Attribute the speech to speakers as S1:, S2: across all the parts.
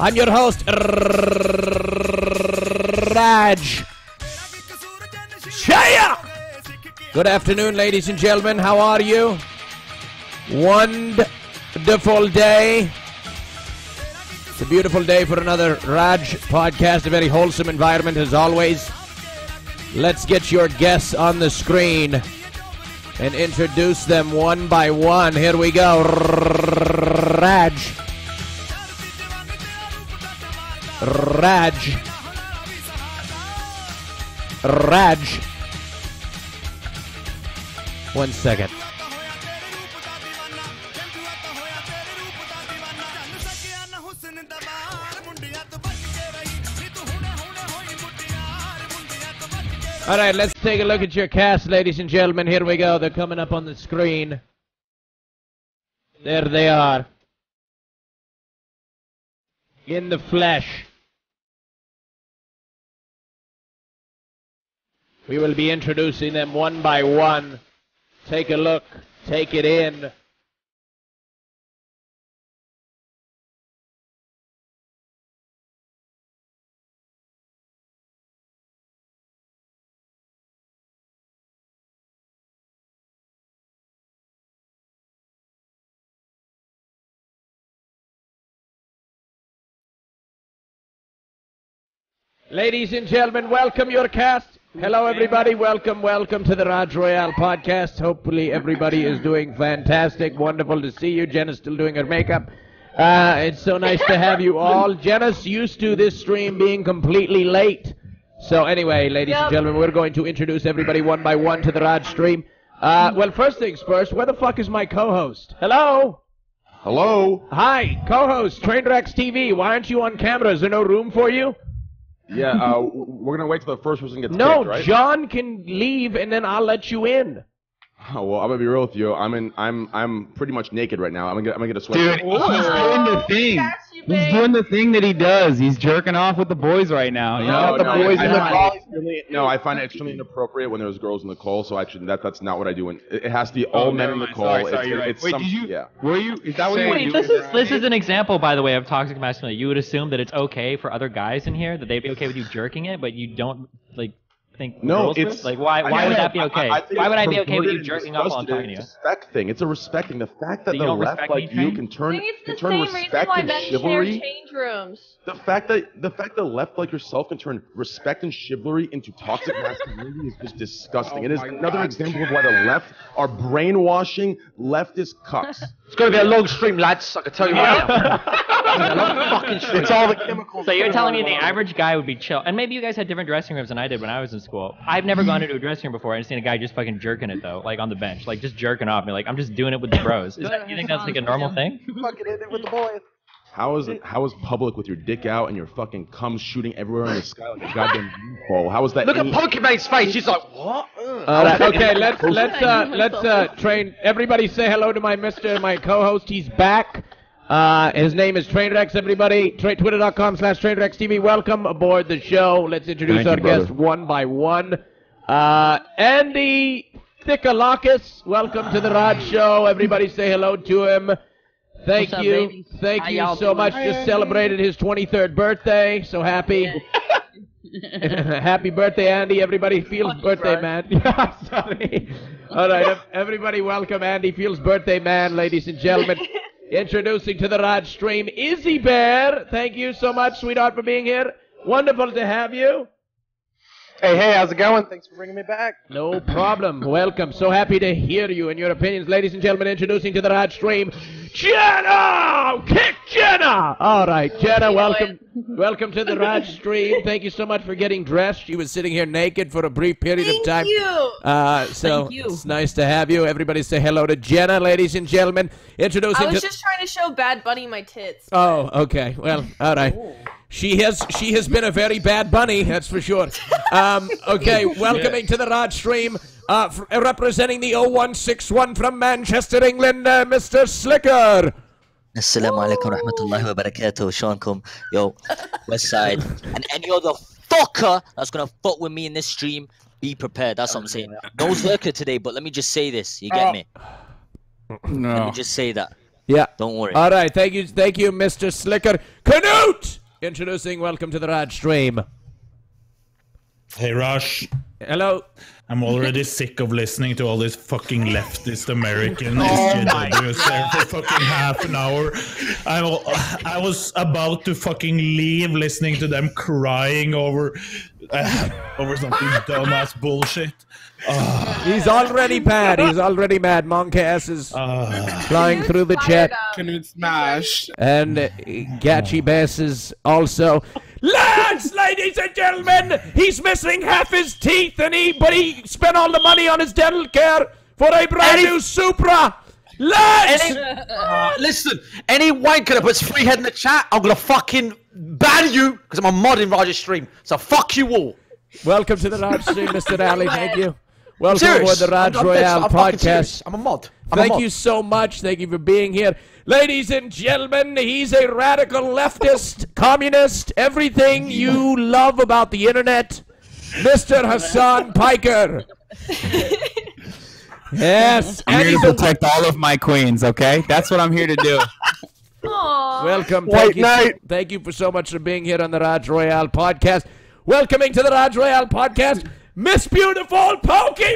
S1: I'm your host, Rajj. Shaya! Good afternoon, ladies and gentlemen. How are you? Wonderful day. It's a beautiful day for another Rajj podcast, a very wholesome environment as always. Let's get your guests on the screen and introduce them one by one. Here we go. Rajj. Rajj. Rajj. One second. All right, let's take a look at your cast, ladies and gentlemen. Here we go. They're coming up on the screen. There they are. In the flesh. We will be introducing them one by one. Take a look. Take it in. Ladies and gentlemen, welcome your cast. Hello, everybody. Welcome, welcome to the Rajj Royale podcast. Hopefully, everybody is doing fantastic. Wonderful to see you. Jenna's still doing her makeup. Uh, it's so nice to have you all. Jenna's used to this stream being completely late. So, anyway, ladies and gentlemen, we're going to introduce everybody one by one to the Rajj stream. Uh, well, first things first, where the fuck is my co host? Hello?
S2: Hello.
S1: Hi, co host, Trainwrecks TV. Why aren't you on camera? Is there no room for you?
S2: Yeah, uh, we're gonna wait till the first person gets
S1: No,
S2: picked, right?
S1: John can leave and then I'll let you in.
S2: Oh, well, I'm gonna be real with you. I'm in. I'm. I'm pretty much naked right now. I'm gonna. Get, I'm gonna get a sweat.
S3: Dude, he's doing the thing.
S4: You,
S3: He's doing the thing that he does. He's jerking off with the boys right now. You know,
S2: No,
S3: the
S2: no,
S3: boys
S2: I
S3: in the
S2: find
S3: car.
S2: it extremely- No, I find it extremely inappropriate when there's girls in the call. So actually, that that's not what I do. And it, it has to be all
S3: Oh,
S2: men in the call.
S3: Sorry, sorry, you're right.
S2: it's
S3: Wait,
S2: some,
S3: did you?
S2: Yeah.
S3: Were you? Is that what you were
S5: Wait, this is this is an example, by the way, of toxic masculinity. You would assume that it's okay for other guys in here that they'd be okay with you jerking it, but you don't like think
S2: No,
S5: girls
S2: it's
S5: would? like why why
S2: don't
S5: would
S2: know.
S5: that be okay?
S2: I, I
S5: why would I be okay with you jerking off while I'm
S2: disgusted.
S5: talking to you?
S2: It's a respect thing. It's a respecting. The fact that
S5: So
S2: the left, like
S5: me,
S2: you, can turn
S4: think it's the
S2: can turn respect and chivalry.
S4: rooms.
S2: The fact that the fact that left like yourself can turn respect and chivalry into toxic masculinity is just disgusting. Oh it is another example of why the left are brainwashing leftist cucks.
S6: It's going to be a long stream, lads. I can tell you right now. a long fucking stream.
S2: it's all the chemicals.
S5: So you're telling me the average guy would be chill, and maybe you guys had different dressing rooms than I did when I was in school. I've never gone into a dressing room before and seen a guy just fucking jerking it though, like on the bench, like just jerking off. Me like I'm just doing it with the bros. Is that, you think that's like a normal thing?
S6: fucking in it with the boys.
S2: How is it? How is public with your dick out and your fucking cum shooting everywhere in the sky like a goddamn ball? How is that?
S6: Look at
S2: any-
S6: Pokimane's face. He's like, what? Uh.
S1: All right, okay, let's let's uh let's uh train everybody say hello to my Mister my co-host. He's back. Uh, his name is Trainwrecks. Everybody, tra- twitter.com slash Trainwrecks TV. Welcome aboard the show. Let's introduce
S2: Thank you,
S1: our
S2: brother.
S1: guests one by one. Uh, Andy Thickalakis, welcome to the Rod Show. Everybody say hello to him. Thank
S5: What's
S1: you. Thank
S5: How
S1: you so
S5: doing?
S1: much. Just celebrated his 23rd birthday. So happy. Happy birthday, Andy. Everybody feels birthday, man. Yeah, sorry. All right, everybody welcome Andy Feels birthday, man, ladies and gentlemen. Introducing to the Rajj stream, Izzy Bear. Thank you so much, sweetheart, for being here. Wonderful to have you.
S6: Hey, hey, how's it going? Thanks for bringing me back.
S1: No problem. Welcome. So happy to hear you and your opinions. Ladies and gentlemen, introducing to the Rajj stream, Jenna! Kick Jenna! All right, Jenna, welcome. Welcome to the Rajj stream. Thank you so much for getting dressed. She was sitting here naked for a brief period of
S4: Thank
S1: time.
S4: you.
S1: Uh, so
S4: Thank you.
S1: it's nice to have you. Everybody say hello to Jenna, ladies and gentlemen. Introducing
S4: I was
S1: to.
S4: just trying to show Bad Bunny my tits.
S1: Oh, okay. Well, all right. She has she has been a very bad bunny, that's for sure. Um, okay, welcoming to the Rod stream, uh, f- representing the 0161 from Manchester, England, uh, Mr. Sliker.
S7: Assalamu alaikum rahmatullahi wa barakatuh. Seankum, yo, West Side. And any other fucker that's gonna fuck with me in this stream, be prepared. That's what I'm saying. No Zerka today, but let me just say this. You get me? No. Let me
S3: No.
S7: just say that.
S8: Yeah.
S7: Don't worry.
S8: All right. Thank you. Thank you, Mr. Sliker. Knut! Introducing. Welcome to the Rajj stream.
S9: Hey, Rush.
S8: Hello.
S9: I'm already sick of listening to all these fucking leftist American SJWs there for fucking half an hour. I, I was about to fucking leave listening to them crying over uh, over something dumbass bullshit.
S8: He's already mad. He's already mad. monkaS is
S9: Uh,
S8: flying through the chat.
S10: Knut smash.
S8: And uh, gachiBASS is also. Lads, ladies and gentlemen, he's missing half his teeth, and he but he spent all the money on his dental care for a brand new Supra. Lads,
S6: Any, uh, listen, any wanker that puts free head in the chat, I'm gonna fucking ban you because I'm a mod in Roger's stream. So fuck you all.
S8: welcome to the live stream, Mr. Ali. Thank you. Welcome
S6: Serious.
S8: to the Rajj
S6: I'm, I'm
S8: Royale
S6: I'm fucking serious.
S8: podcast.
S6: I'm a mod. I'm a
S8: Thank
S6: mod.
S8: you so much. Thank you for being here. Ladies and gentlemen, he's a radical leftist, communist, everything you love about the internet, Mr. Hasan Piker. Yes,
S3: I'm here to protect all of my queens, okay? That's what I'm here to do.
S11: Aww.
S8: welcome.
S2: White
S8: Thank you,
S2: Knight.
S8: thank you for so much for being here on the Rajj Royale podcast. Welcoming to the Rajj Royale podcast, Miss Beautiful Pokimane.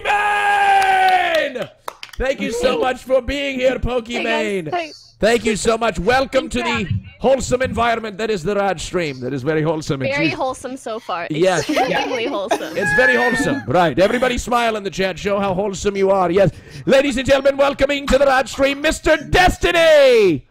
S8: Thank you so much for being here, Pokimane. Thank you so much. Welcome to the wholesome environment that is the Rajj stream. That is very wholesome.
S11: Very wholesome so far.
S8: Yes.
S11: Extremely wholesome.
S8: It's very wholesome. Right. Everybody smile in the chat. Show how wholesome you are. Yes. Ladies and gentlemen, welcoming to the Rajj stream, Mr. Destiny.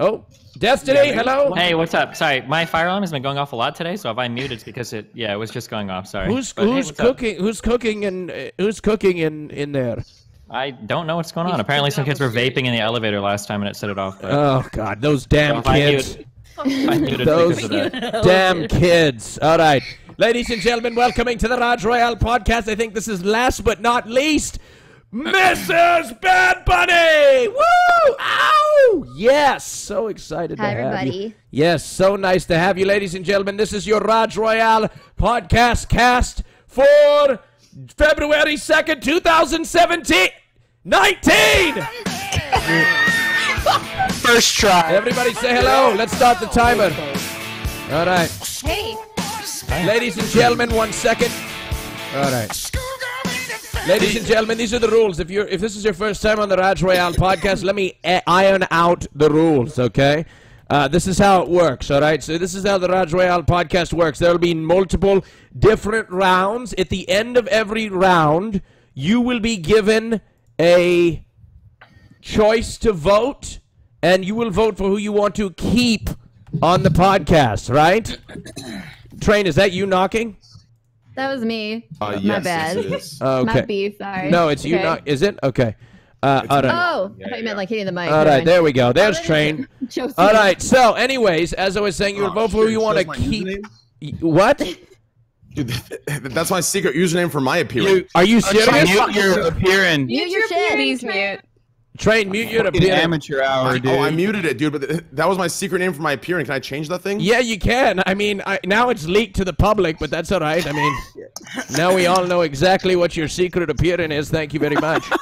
S8: Oh, Destiny, hello.
S1: Hey, what's up? Sorry, my fire alarm has been going off a lot today, so if I mute, it's because it, yeah, it was just going off. Sorry.
S8: Who's
S1: But hey,
S8: who's
S1: up?
S8: cooking? Who's cooking in uh, who's cooking in in there?
S1: I don't know what's going on. Apparently, some kids were vaping in the elevator last time, and it set it off. But
S8: Oh God, those damn
S1: if I
S8: kids.
S1: mute, if I muted
S8: Those
S1: of that.
S8: damn kids. All right. Ladies and gentlemen, welcoming to the Rajj Royale podcast. I think this is last but not least, Mrs. Bad Bunny! Woo! Ow! Yes! So excited
S12: Hi,
S8: to have you.
S12: everybody.
S8: Yes, so nice to have you, ladies and gentlemen. This is your Rajj Royale podcast cast for February 2nd, 2017. 19!
S6: First try.
S8: Everybody say hello. Let's start the timer. All right.
S12: Hey.
S8: Ladies and gentlemen, one second. All right. Ladies and gentlemen, these are the rules. If you're if this is your first time on the Rajj Royale podcast, let me iron out the rules, okay? Uh, this is how it works, all right? So this is how the Rajj Royale podcast works. There will be multiple different rounds. At the end of every round, you will be given a choice to vote, and you will vote for who you want to keep on the podcast, right? Train, is that you knocking?
S12: That was me.
S2: Uh,
S12: My
S2: yes,
S12: bad.
S2: yes, it is.
S8: Okay.
S12: My B, sorry.
S8: No, it's you
S12: Okay.
S8: knock. Is it? Okay. Uh, all right.
S12: Oh, I thought you meant like hitting the mic.
S8: All right, there we go. There's Train. All right. So, anyways, as I was saying, you will
S2: Oh,
S8: vote for who you want to keep.
S2: username?
S8: What?
S2: Dude, that's my secret username for my appearance.
S8: Are you serious?
S3: Mute your appearance.
S12: Mute your shit.
S11: Please mute.
S8: Train, mute your
S3: Fucking
S8: appearance.
S3: amateur hour,
S2: I-
S3: dude.
S2: oh, I muted it, dude. But that was my secret name for my appearance. Can I change that thing?
S8: Yeah, you can. I mean, I, now it's leaked to the public, but that's all right. I mean, now we all know exactly what your secret appearance is. Thank you very much.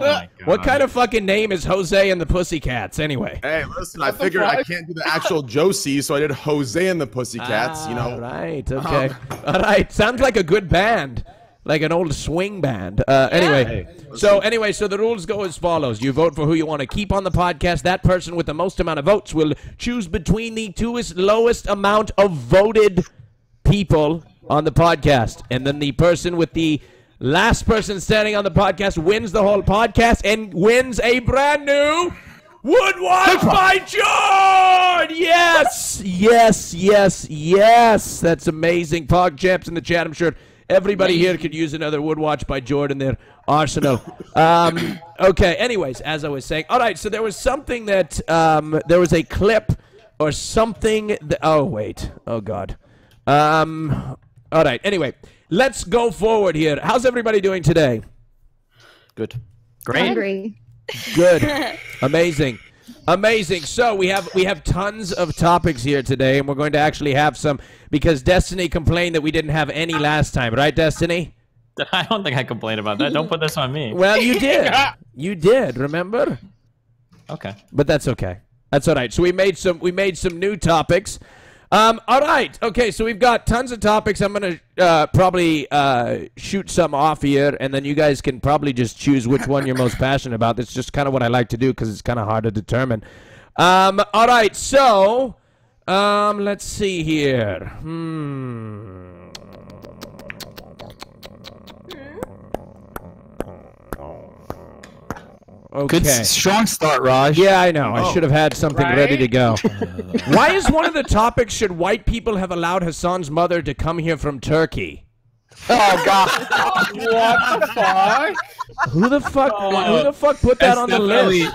S8: Oh what kind of fucking name is Jose and the Pussycats, anyway?
S2: Hey, listen. I figured I can't do the actual Josie, so I did Jose and the Pussycats. you ah, know.
S8: All right. Um, okay. All right. Sounds like a good band, like an old swing band. Uh, anyway. So anyway, so the rules go as follows: you vote for who you want to keep on the podcast. That person with the most amount of votes will choose between the twoest lowest amount of voted people on the podcast, and then the person with the last person standing on the podcast wins the whole podcast and wins a brand new. Wood Watch by JORD! Yes! Yes, yes, yes! That's amazing. Pog Champs in the Chatham I'm sure everybody here could use another Wood Watch by JORD in their arsenal. Um, okay, anyways, as I was saying, all right, so there was something that, um, there was a clip or something. That, oh, wait. Oh, God. Um, all right, anyway, let's go forward here. How's everybody doing today?
S6: Good. Great.
S12: Hungry.
S8: Good. Amazing. Amazing. So we have we have tons of topics here today, and we're going to actually have some because Destiny complained that we didn't have any last time, right, Destiny?
S1: I don't think I complained about that. Don't put this on me.
S8: Well, you did. You did. Remember?
S1: Okay.
S8: but that's okay. That's all right. So we made some we made some new topics. Um, all right. Okay. So we've got tons of topics. I'm gonna uh, probably uh, shoot some off here, and then you guys can probably just choose which one you're most passionate about. That's just kind of what I like to do because it's kind of hard to determine. Um, all right. So um, let's see here. Hmm. Okay.
S3: Good, strong start, Rajj.
S8: Yeah, I know. I should have had something ready to go. Why is one of the topics should white people have allowed Hasan's mother to come here from Turkey?
S3: Oh God! what the fuck?
S8: Who the fuck? who the fuck put that on the list?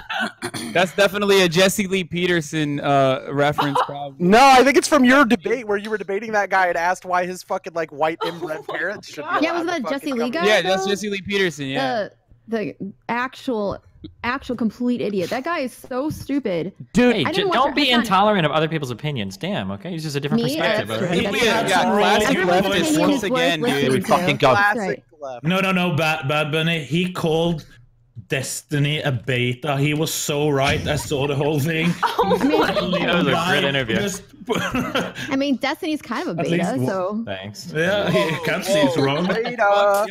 S3: That's definitely a Jesse Lee Peterson uh, reference, probably.
S10: No, I think it's from your debate where you were debating that guy and asked why his fucking like white inbred parents should be.
S12: Yeah, was
S10: allowed to
S12: that
S10: fucking
S12: Jesse Lee
S10: come
S12: guy?
S10: in.
S3: Yeah, that's
S12: though?
S3: Jesse Lee Peterson. Yeah.
S12: The the actual actual complete idiot. That guy is so stupid.
S8: Dude,
S1: Hey,
S12: I
S1: j- don't
S12: it.
S1: be
S12: Hasan-
S1: intolerant of other people's opinions. Damn. Okay, it's just a different
S12: Me?
S1: perspective.
S12: That's
S1: right?
S12: That's
S9: Yeah, yeah, classic
S12: Everyone's
S9: leftist once
S3: again, dude.
S6: We fucking go.
S10: Classic
S12: right.
S10: left.
S9: No, no, no, Bad, Bad Bunny. He called Destiny a beta. He was so right. I saw the whole thing.
S12: Oh I mean,
S1: That was a great interview.
S9: Just-
S12: I mean, Destiny's kind of a beta,
S9: least
S12: so
S1: Thanks.
S9: yeah, he can't see it's wrong.
S10: Beta.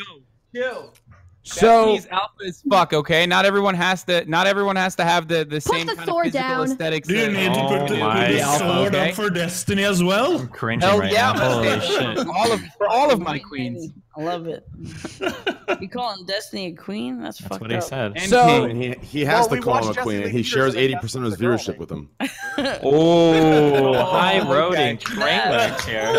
S8: So
S3: Destiny's alpha as fuck. Okay, not everyone has to. Not everyone has to have the the same
S12: the
S3: kind of physical
S12: down.
S3: aesthetics.
S9: Do you
S3: that-
S9: need to put the,
S1: Oh my
S9: the
S3: God.
S9: sword
S3: Okay.
S9: up for Destiny as well?
S1: I'm cringing
S3: Hell
S1: right
S3: yeah!
S1: now. Holy shit.
S3: All of for all of my queens.
S13: I love it. you calling Destiny a queen? That's,
S1: That's
S13: fucked
S1: what he said.
S3: And
S8: So-
S2: he, he has
S10: Well,
S2: to call him a queen. He shares 80% of his
S10: against the girl,
S2: viewership with him.
S1: Oh, high
S10: okay.
S1: roading Trainwrecks here.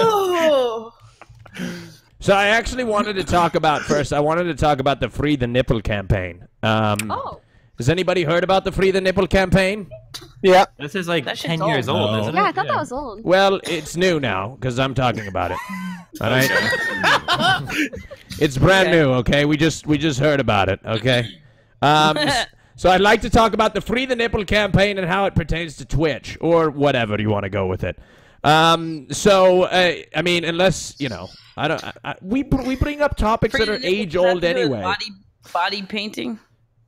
S8: So I actually wanted to talk about first. I wanted to talk about the Free the Nipple campaign. Um,
S11: Oh.
S8: Has anybody heard about the Free the Nipple campaign?
S10: Yeah.
S1: This is like
S13: That shit's
S1: 10 years
S9: old.
S1: old,
S9: No.
S1: isn't it?
S11: Yeah, I thought that was old.
S8: Well, it's new now because I'm talking about it. All right. it's brand
S13: Okay.
S8: new. Okay, we just we just heard about it. Okay. Um, so I'd like to talk about the Free the Nipple campaign and how it pertains to Twitch or whatever you want to go with it. Um, so uh, I mean, unless you know, I don't. I, I, we we bring up topics that are age old anyway.
S13: Body, body painting.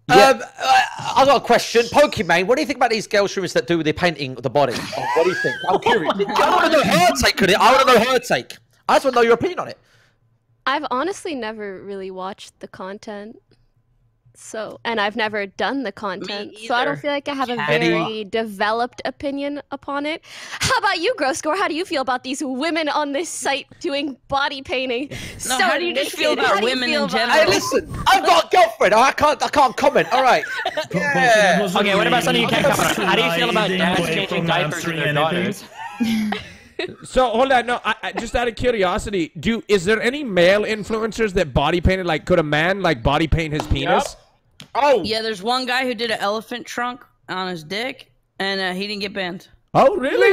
S6: Um, uh, I've got a question. Pokemon, what do you think about these girl streamers that do the painting of the body? What do you think? I'm curious. I want to know her take on it. I want to know her take. I just want to know your opinion on it.
S11: I've honestly never really watched the content. So, and I've never done the content, so I don't feel like I have a
S13: Caddy.
S11: very developed opinion upon it. How about you, Gross Score? How do you feel about these women on this site doing body painting?
S13: No,
S11: so
S13: how do you just feel about
S11: How
S13: women
S11: feel
S13: in
S11: about-
S13: general?
S6: Hey, listen, I've got a girlfriend. I can't. I can't comment. All right. Yeah.
S1: Okay, what about something you can't comment on? How do you feel about
S9: Sliding
S1: dads changing diapers with their daughters?
S8: So hold on, no. I, I, just out of curiosity, do is there any male influencers that body painted? Like, could a man like body paint his penis?
S6: Oh.
S13: Yeah, there's one guy who did an elephant trunk on his dick, and uh, he didn't get banned.
S8: Oh, really?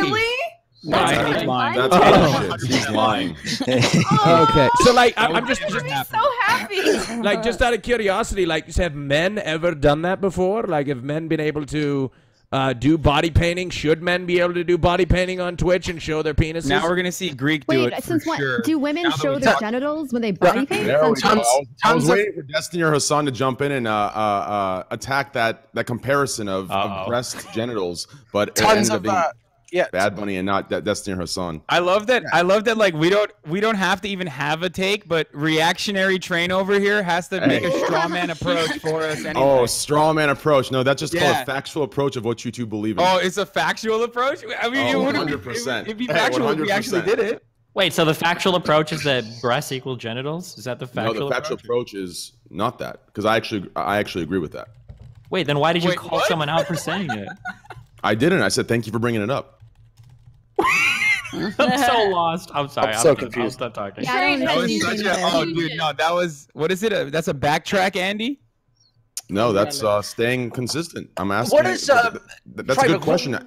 S12: That's
S3: He's lying.
S2: That's bullshit. He's lying.
S8: Okay, so like, I, I'm just, just
S11: so happy.
S8: like just out of curiosity, like, have men ever done that before? Like, have men been able to uh, do body painting? Should men be able to do body painting on Twitch and show their penises?
S3: Now we're gonna see Greek do
S12: Wait,
S3: it
S12: since
S3: for
S12: when
S3: sure.
S12: do women
S3: Now
S12: show their
S3: talk-
S12: genitals when they body paint?
S2: There we
S12: Since-
S2: go. I was, I was
S6: of-
S2: waiting for Destiny or Hasan to jump in and uh, uh, uh, attack that, that comparison of, of breast genitals, but
S10: Tons
S2: ended
S10: of
S2: being
S10: uh, yeah.
S2: Bad Bunny and not De- Destiny or Hasan.
S3: I love that. I love that. Like we don't we don't have to even have a take, but reactionary train over here has to make a straw man approach for us. Anyway.
S2: Oh, straw man approach. No, that's just called a factual approach of what you two believe in.
S3: Oh, it's a factual approach. I mean, oh, it
S2: Oh,
S3: would be
S2: 100%.
S3: It'd be
S2: Hey,
S3: factual if we actually did it.
S1: Wait, so the factual approach is that breasts equal genitals? Is that the factual?
S2: no, the factual
S1: approach?
S2: approach is not that because I actually I actually agree with that.
S1: Wait, then why did you
S3: Wait,
S1: call
S3: what?
S1: someone out for saying it?
S2: I didn't. I said thank you for bringing it up.
S1: I'm so lost. I'm sorry.
S10: I'm
S1: I'll
S10: so
S1: stop- I'll
S10: confused.
S1: stop talking.
S12: Yeah, I don't
S13: That
S3: That
S12: know
S3: was such a. Oh, dude, no, that was. What is it? A, that's a backtrack, Andy.
S2: No, that's uh, staying consistent. I'm asking.
S6: What is, uh,
S2: Th- that's a good question.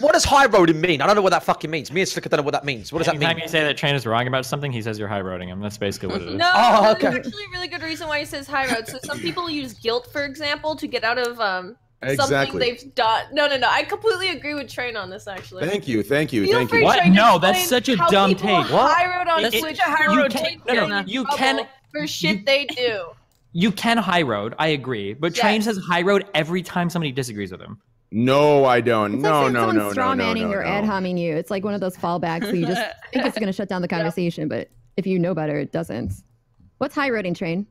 S6: What does high roading mean? I don't know what that fucking means. Me and Sliker don't know what that means. What does that
S1: Anytime
S6: mean?
S1: you say that Train is wrong about something, he says you're high roading him. That's basically what it is.
S11: No,
S6: Oh,
S11: there's
S6: okay.
S11: actually a really good reason why he says high road. So some people use guilt, for example, to get out of um something
S2: Exactly.
S11: they've done. No, no, no. I completely agree with Train on this. Actually,
S2: Thank you, thank you,
S11: Feel
S2: thank you.
S1: What? No, that's such a
S11: how
S1: dumb
S11: people
S1: take. What?
S11: High road on
S1: It- it-
S11: Twitch.
S13: a high road
S1: can-
S13: take,
S1: no, no, you can
S11: for shit they do.
S1: you can high road. I agree, but Train says high road every time somebody disagrees with him.
S2: No, I don't.
S12: It's
S2: no,
S12: like
S2: no,
S12: someone
S2: no, no,
S12: straw
S2: no,
S12: manning
S2: no,
S12: or ad homing you. It's like one of those fallbacks. So you just think it's going to shut down the conversation, but if you know better, it doesn't. What's high roading train?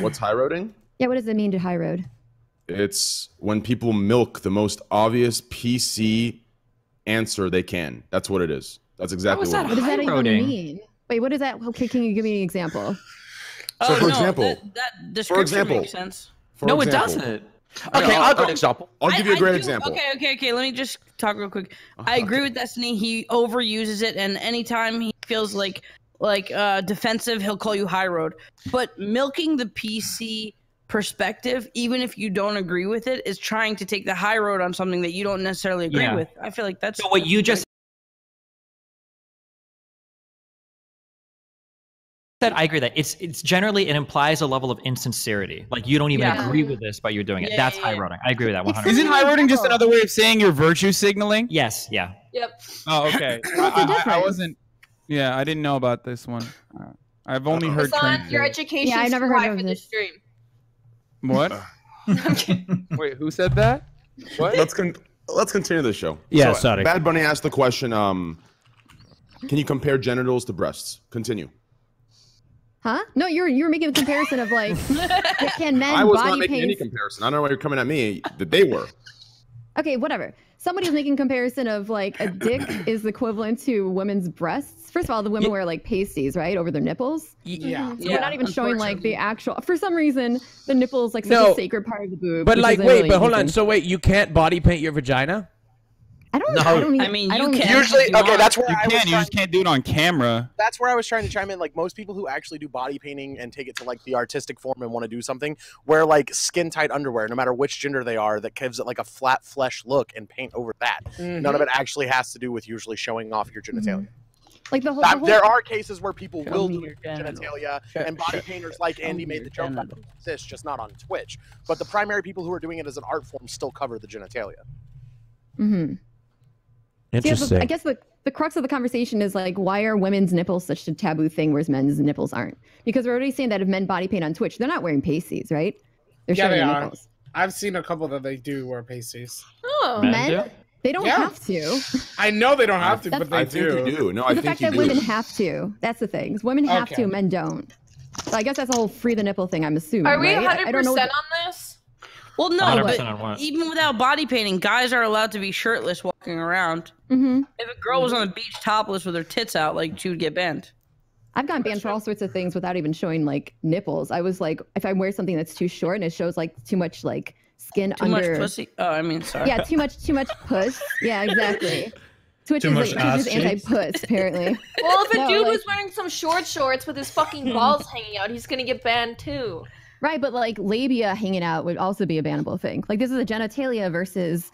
S2: What's high roading?
S12: Yeah, what does it mean to high road?
S2: It's when people milk the most obvious PC answer they can. That's what it is. That's exactly
S12: what
S2: what, it
S12: does that even mean? Wait, what is that? Okay, can you give me an example?
S2: So,
S13: Oh,
S2: for
S13: no,
S2: example,
S13: that, that description
S2: example-
S13: makes sense.
S2: For
S13: no, it doesn't.
S2: Okay, I'll, I'll,
S6: example.
S2: I'll give you a great
S13: I do-
S2: example.
S13: Okay, okay, okay. Let me just talk real quick. I agree with Destiny. He overuses it, and anytime he feels like like uh, defensive, he'll call you high road. But milking the PC perspective, even if you don't agree with it, is trying to take the high road on something that you don't necessarily agree
S1: Yeah.
S13: with. I feel like that's
S1: So what you just said, I agree that it's it's generally it implies a level of insincerity. Like you don't even
S13: Yeah.
S1: agree with this, but you're doing it.
S13: Yeah,
S1: That's
S13: yeah,
S1: high
S13: yeah.
S1: roading. I agree with that 100.
S3: Isn't high roading just another way of saying you're virtue signaling?
S1: Yes. Yeah.
S4: Yep.
S3: Oh, okay. I, I- I, wasn't. Yeah, I didn't know about this one. Uh, I've only heard. Hasan,
S4: your education
S12: Yeah, I never heard of
S4: for
S12: this.
S4: this stream.
S3: What? Wait, who said that? What?
S2: Let's con- let's continue the show.
S8: Yeah,
S2: So,
S8: sorry.
S2: Bad Bunny asked the question. Um, can you compare genitals to breasts? Continue.
S12: Huh? No, you're you're making a comparison of like, can men
S2: I was
S12: body
S2: not making
S12: paint?
S2: any comparison. I don't know why you're coming at me. That they were.
S12: Okay, whatever. Somebody's making comparison of like a dick is equivalent to women's breasts. First of all, the women wear like pasties, right, over their nipples. Mm-hmm.
S10: Yeah.
S12: So we're not even showing like the actual. For some reason, the nipples like such
S8: No.
S12: a sacred part of the boob.
S8: But like, wait,
S12: really
S8: but hold on. So wait, you can't body paint your vagina?
S12: I don't.
S6: No.
S12: I don't.
S13: I mean,
S12: I
S13: you
S12: don't
S13: can.
S9: Usually,
S13: you
S9: okay, that's where
S3: You
S9: I was
S3: can. You
S9: trying,
S3: just can't do it on camera.
S10: that's where I was trying to chime in. Like most people who actually do body painting and take it to like the artistic form and want to do something, wear like skin tight underwear, no matter which gender they are, that gives it like a flat flesh look and paint over that. None of mm-hmm. it actually has to do with usually showing off your genitalia.
S12: Like the whole.
S10: That-
S12: The whole
S10: there are cases where people
S13: Show
S10: will do
S13: your
S10: it with
S13: genitals.
S10: genitalia,
S13: Show-
S10: and body
S13: show-
S10: painters like Andy made the joke that
S13: genitals.
S10: exists, just not on Twitch. But the primary people who are doing it as an art form still cover the genitalia.
S12: Mm-hmm. See,
S8: Interesting.
S12: I guess the, the crux of the conversation is like, why are women's nipples such a taboo thing, whereas men's nipples aren't? Because we're already saying that if men body paint on Twitch, they're not wearing pasties, right? They're
S14: Yeah,
S12: showing
S14: they
S12: their
S14: are.
S12: nipples.
S14: I've seen a couple that they do wear pasties.
S4: Oh.
S1: Men
S12: Men,
S1: do?
S12: They don't
S14: Yeah.
S12: have to.
S14: I know they don't have to, but they
S2: I think
S14: do.
S2: you do. No, I
S12: But the
S2: think
S12: fact
S2: you
S12: that
S2: do.
S12: women have to, that's the thing. is Women have
S14: Okay.
S12: to, men don't. So I guess that's a whole free the nipple thing, I'm assuming.
S4: Are we
S12: right?
S4: 100%
S12: I
S4: on this?
S13: Well, no,
S1: 100%
S13: but
S1: on what?
S13: even without body painting, guys are allowed to be shirtless walking around.
S12: hmm
S13: If a girl was on the beach topless with her tits out, like she would get banned.
S12: I've gotten banned for all sorts of things without even showing like nipples. I was like, if I wear something that's too short and it shows like too much like skin
S13: Too
S12: under.
S13: much pussy. Oh, I mean, sorry.
S12: Yeah, too much, too much puss. Yeah, exactly. Twitch
S9: Too
S12: is
S9: much
S12: like,
S9: ass
S12: Twitch is anti-puss apparently.
S4: Well, if a
S12: No,
S4: dude
S12: like-
S4: was wearing some short shorts with his fucking hmm. balls hanging out, he's gonna get banned too.
S12: right, but like labia hanging out would also be a bannable thing. Like this is a genitalia versus.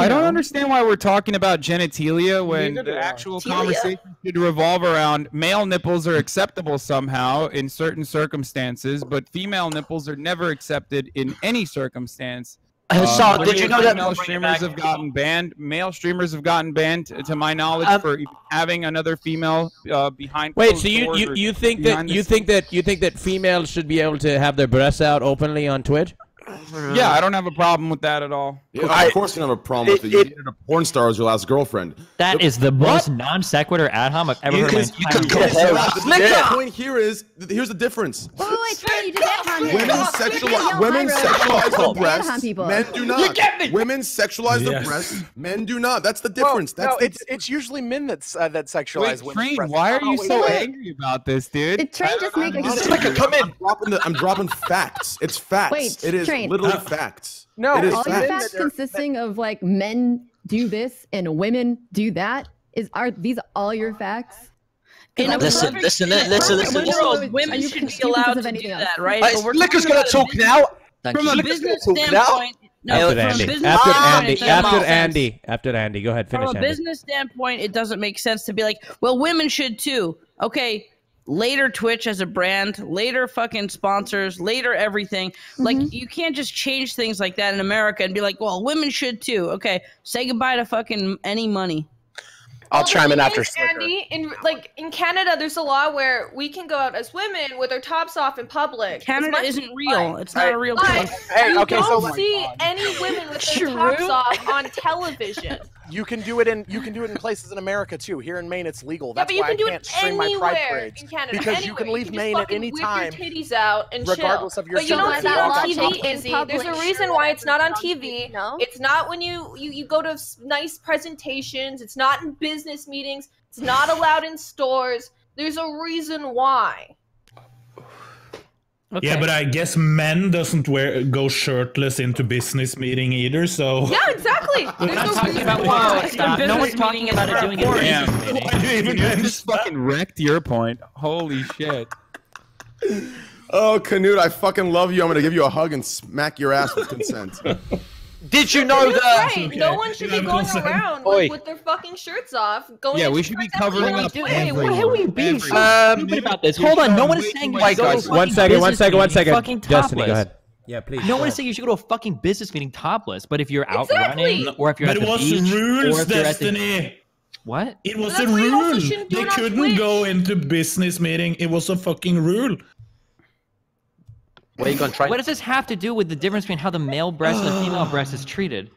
S12: You
S3: I don't
S12: know,
S3: understand why we're talking about genitalia when
S14: Neither
S3: the actual
S13: Telia?
S3: conversation should revolve around male nipples are acceptable somehow in certain circumstances, but female nipples are never accepted in any circumstance.
S6: Hasan,
S3: Um,
S6: did you know that?
S3: female streamers have gotten banned? Male streamers have gotten banned, t- to my knowledge,
S6: Um,
S3: for having another female uh, behind.
S8: Wait, so you, you, you think that
S3: behind the
S8: you think that you think that females should be able to have their breasts out openly on Twitch?
S3: Yeah, I don't have a problem with that at all.
S2: Yeah, of course, you have a problem with it. You needed a porn star as your last girlfriend.
S1: That is the most non sequitur ad hom I've ever
S2: You
S1: heard
S2: can-
S1: my
S2: you
S1: entire
S2: can
S1: life.
S2: compare it. The
S6: Yeah.
S2: point here is here's the difference.
S12: Wait, wait, wait, Trey, you just ad
S2: Women sexualize women sexualize the breast.
S12: people.
S2: Men do not. Women sexualize
S9: Yes.
S2: the breast. Men do not. That's the difference.
S10: Well,
S2: That's
S10: no,
S2: the
S10: it's it's usually men that's uh, that sexualize
S3: Wait,
S10: women's
S3: Train,
S10: breasts.
S3: why are you so angry about this, dude?
S12: Did Train just make a?
S2: Honestly,
S6: Like a come in.
S2: I'm dropping, the, I'm dropping facts. It's facts. It is literally facts.
S10: No,
S2: it is
S12: all your
S2: facts.
S12: facts consisting of like men do this and women do that is are these all your facts?
S13: In a
S7: Listen,
S13: perfect-
S7: listen,
S13: in a
S7: listen,
S13: perfect
S7: listen,
S13: world,
S12: listen.
S13: Women
S12: you
S13: should be allowed to
S12: of
S13: do
S12: anything else?
S13: that, right?
S6: Hey,
S13: we're
S6: Liquor's gonna talk
S13: business-
S6: now.
S7: Thank
S13: From
S7: you.
S13: a business
S6: gonna now.
S13: standpoint, no,
S8: after
S13: from
S8: Andy. After
S13: standpoint,
S8: Andy. After. Andy. After Andy. Go ahead. Finish
S13: From a
S8: Andy.
S13: business standpoint, it doesn't make sense to be like, well, women should too. Okay, later Twitch as a brand, later fucking sponsors, later everything. Like mm-hmm. you can't just change things like that in America and be like, well, women should too. Okay, say goodbye to fucking any money.
S10: I'll
S4: Well, the
S10: chime in
S4: thing
S10: after
S4: is, Andy, in like in Canada, there's a law where we can go out as women with our tops off in public.
S13: Canada isn't
S4: fine.
S13: real. It's not a real
S4: But
S13: place.
S10: Hey,
S4: you
S10: okay,
S4: don't see any women with their tops off on television.
S10: You can do it in you can do it in places in America too. Here in Maine, it's legal.
S4: yeah,
S10: That's
S4: but you
S10: why
S4: can do
S10: I
S4: it
S10: can't stream my
S4: anywhere
S10: pride parades
S4: in Canada.
S10: because
S4: anywhere.
S10: you can leave
S4: just
S10: Maine at
S4: fucking
S10: any
S4: whip
S10: time,
S4: your titties out and
S10: regardless
S4: chill.
S10: of your
S4: But you don't see it on TV. Izzy. There's a reason why it's not on TV. No, It's not when you you you go to nice presentations. It's not in business meetings. It's not allowed in stores. There's a reason why.
S9: Yeah, but I guess men doesn't wear go shirtless into business meeting either. So
S4: Yeah, exactly.
S9: We're not
S4: a
S9: talking about
S4: why.
S9: wow, stop. No one's talking about it doing it in
S3: Damn.
S9: business meeting.
S3: You
S9: even
S3: you just fucking wrecked your point. Holy shit.
S2: Oh, Knut, I fucking love you. I'm gonna give you a hug and smack your ass with consent.
S6: Did you know that?
S4: right. No one should be going around
S6: Oi.
S4: with, with their fucking shirts off. Going
S3: Yeah, we should be covering
S4: everyone
S3: up
S4: do it.
S3: everyone.
S5: Why are we being so
S6: Um,
S5: stupid about this? Hold on, no one is saying
S6: Wait,
S5: go to a
S6: guys,
S5: fucking
S8: one second, one
S5: business
S8: second, one
S5: meeting
S8: second.
S5: Fucking
S8: Destiny, go ahead. Yeah, please.
S5: No one is saying you should go to a fucking business meeting topless, but if you're out
S4: Exactly.
S5: running or if you're
S9: but
S5: at the
S9: was
S5: beach
S9: rules,
S5: or if you're at the what?
S9: It was
S4: That's
S9: a
S4: why you also
S9: rule. They couldn't
S4: Twitch.
S9: go into business meeting. It was a fucking rule.
S6: Where you going to try?
S5: What does this have to do with the difference between how the male breast and the female breast is treated?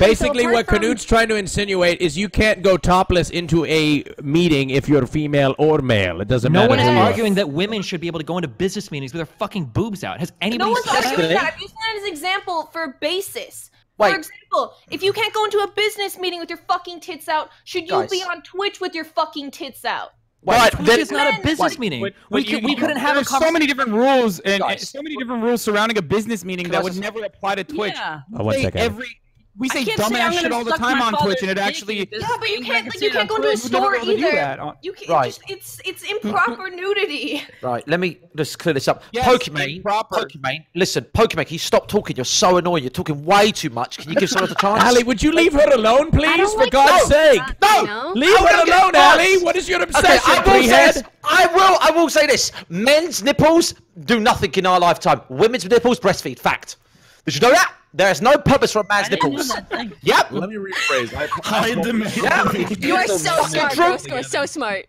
S8: Basically,
S11: apart
S8: what
S11: from-
S8: Knut's trying to insinuate is you can't go topless into a meeting if you're female or male. It doesn't
S5: No
S8: matter.
S5: one is
S8: who are.
S5: arguing that women should be able to go into business meetings with their fucking boobs out. Has anybody?
S4: No
S5: anybody
S4: one's
S5: said
S4: arguing
S5: that?
S4: that. I'm using that as an example for basis.
S6: Wait.
S4: For example, if you can't go into a business meeting with your fucking tits out, should you
S6: Guys.
S4: be on Twitch with your fucking tits out?
S6: Right,
S5: Twitch
S6: then-
S5: is not a business
S6: Wait,
S5: meeting.
S3: But-
S5: we
S3: you-
S5: could, we
S3: you-
S5: couldn't have a
S3: there's so many different rules and, and so many different rules surrounding a business meeting that would never apply to Twitch.
S13: Yeah.
S8: Oh, one
S3: Say
S8: second.
S3: Every we say
S13: can't say
S3: dumbass shit all the time on Twitch, and it actually
S13: in
S4: Yeah, but you can't like you can't go into a
S13: Twitch.
S4: Store
S3: be able to do
S4: either.
S3: on-
S4: You can
S6: Right.
S4: just it's it's improper nudity.
S6: Right, let me just clear this up.
S3: Yes,
S6: Pokimane,
S3: proper.
S6: Pokimane, listen, Pokemon, can you stop talking? You're so annoying. You're talking way too much. Can you give someone else a chance?
S8: Ali, would you leave her alone, please? For
S11: like
S8: God's
S11: that.
S8: sake.
S11: No,
S8: No!
S11: no.
S8: Leave her alone,
S6: fucked.
S8: Ali! What is your
S6: Okay,
S8: obsession,
S6: I will say this. I will. I will say this. Men's nipples do nothing in our lifetime. Women's nipples breastfeed. Fact. Did you know that? There is no purpose for a man's nipples. Yep.
S2: Let me rephrase. I,
S9: Hide them.
S6: Yeah.
S11: You are so smart,
S6: True.
S11: Roscoe. So smart.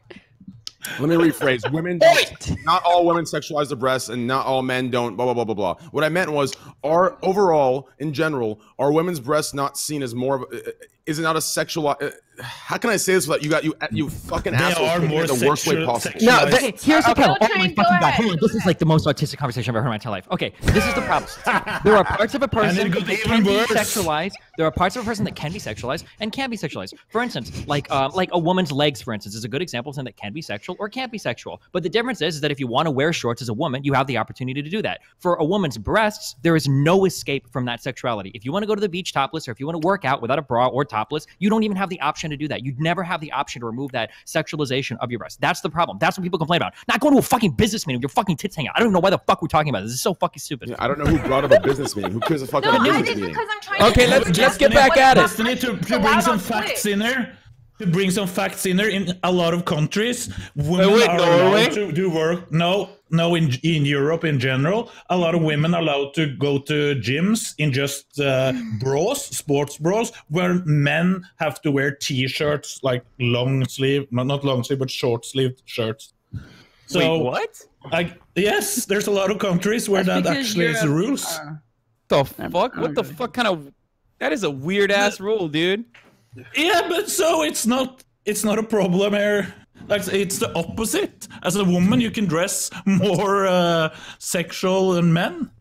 S2: Let me rephrase. Women,
S6: Oi!
S2: not all women sexualize the breasts, and not all men don't. Blah blah blah blah blah. What I meant was, are overall, in general, are women's breasts not seen as more of? Uh, is it not a sexual? How can I say this without you got you you fucking
S9: They
S2: assholes
S9: are
S2: taking it
S9: more
S2: the worst way possible?
S5: No, th- here's the problem. Oh my fucking god!
S4: ahead,
S5: Hold on, this is like the most autistic conversation I've ever heard in my entire life. Okay, this is the problem. there are parts of a person
S9: it
S5: that can
S9: even
S5: be sexualized. There are parts of a person that can be sexualized and can be sexualized. For instance, like um, like a woman's legs, for instance, is a good example of something that can be sexual or can't be sexual. But the difference is, is that if you want to wear shorts as a woman, you have the opportunity to do that. For a woman's breasts, there is no escape from that sexuality. If you want to go to the beach topless, or if you want to work out without a bra or topless, you don't even have the option to do that. You'd never have the option to remove that sexualization of your breasts. That's the problem. That's what people complain about. Not going to a fucking business meeting with your fucking tits hanging out. I don't even know why the fuck we're talking about this. This is so fucking stupid.
S2: Yeah, I don't know who brought up a business meeting. Who cares a fuck
S4: No,
S2: about a
S4: I
S2: business meeting?
S4: because I'm trying
S8: Okay, let's let's get back at it.
S9: Destiny to, to bring some facts in there. To bring some facts in there, in a lot of countries, women
S3: wait,
S9: are
S3: Norway?
S9: allowed to do work. No, no, in in Europe in general, a lot of women are allowed to go to gyms in just uh, bras, sports bras, where men have to wear t-shirts like long sleeve, not not long sleeve, but short sleeved shirts. So
S3: Wait, what?
S9: I, yes, there's a lot of countries where
S13: That's
S9: that
S13: because
S9: actually is the rules.
S13: uh,
S3: The fuck? What the fuck kind of? That is a weird ass rule, dude.
S9: Yeah, but so it's not it's not a problem here. Like it's the opposite. As a woman, you can dress more uh, sexual than men.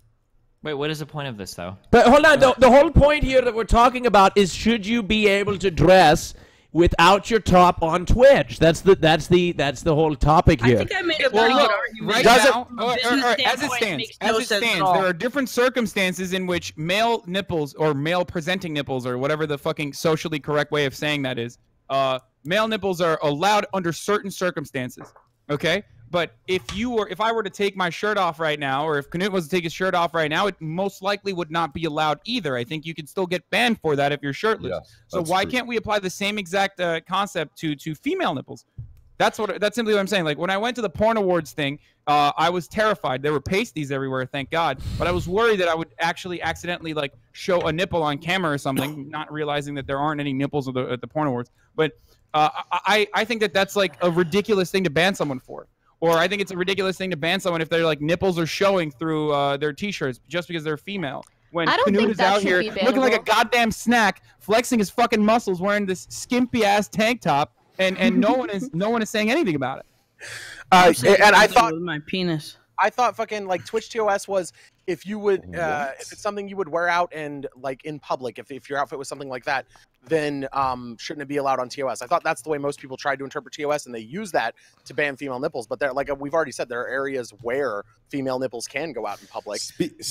S5: Wait, what is the point of this though?
S8: But hold on, the, the whole point here that we're talking about is should you be able to dress without your top on Twitch? That's the that's the that's the whole topic
S13: I
S8: here.
S13: think I made a
S3: Well, look, right
S6: Does it-
S3: now, or- or- or as it stands, as
S13: no
S3: it stands, there are different circumstances in which male nipples or male presenting nipples or whatever the fucking socially correct way of saying that is, uh, male nipples are allowed under certain circumstances. Okay, but if you were, if I were to take my shirt off right now, or if Knut was to take his shirt off right now, it most likely would not be allowed either. I think you could still get banned for that if you're shirtless.
S2: Yes,
S3: so why
S2: true.
S3: can't we apply the same exact uh, concept to to female nipples? That's what. That's simply what I'm saying. Like when I went to the porn awards thing, uh, I was terrified. There were pasties everywhere, thank God. But I was worried that I would actually accidentally like show a nipple on camera or something, not realizing that there aren't any nipples at the, at the porn awards. But uh, I I think that that's like a ridiculous thing to ban someone for. Or I think it's a ridiculous thing to ban someone if their like nipples are showing through uh, their t-shirts just because they're female. When
S11: I don't
S3: Knut
S11: think
S3: is
S11: that
S3: out here looking like a goddamn snack, flexing his fucking muscles, wearing this skimpy ass tank top, and and no one is no one is saying anything about it.
S10: Uh, and I thought
S13: my penis.
S10: I thought fucking like Twitch TOS was if you would uh, if it's something you would wear out and like in public if, if your outfit was something like that then um shouldn't it be allowed on TOS I thought that's the way most people tried to interpret TOS and they use that to ban female nipples but they're like uh, we've already said there are areas where female nipples can go out in public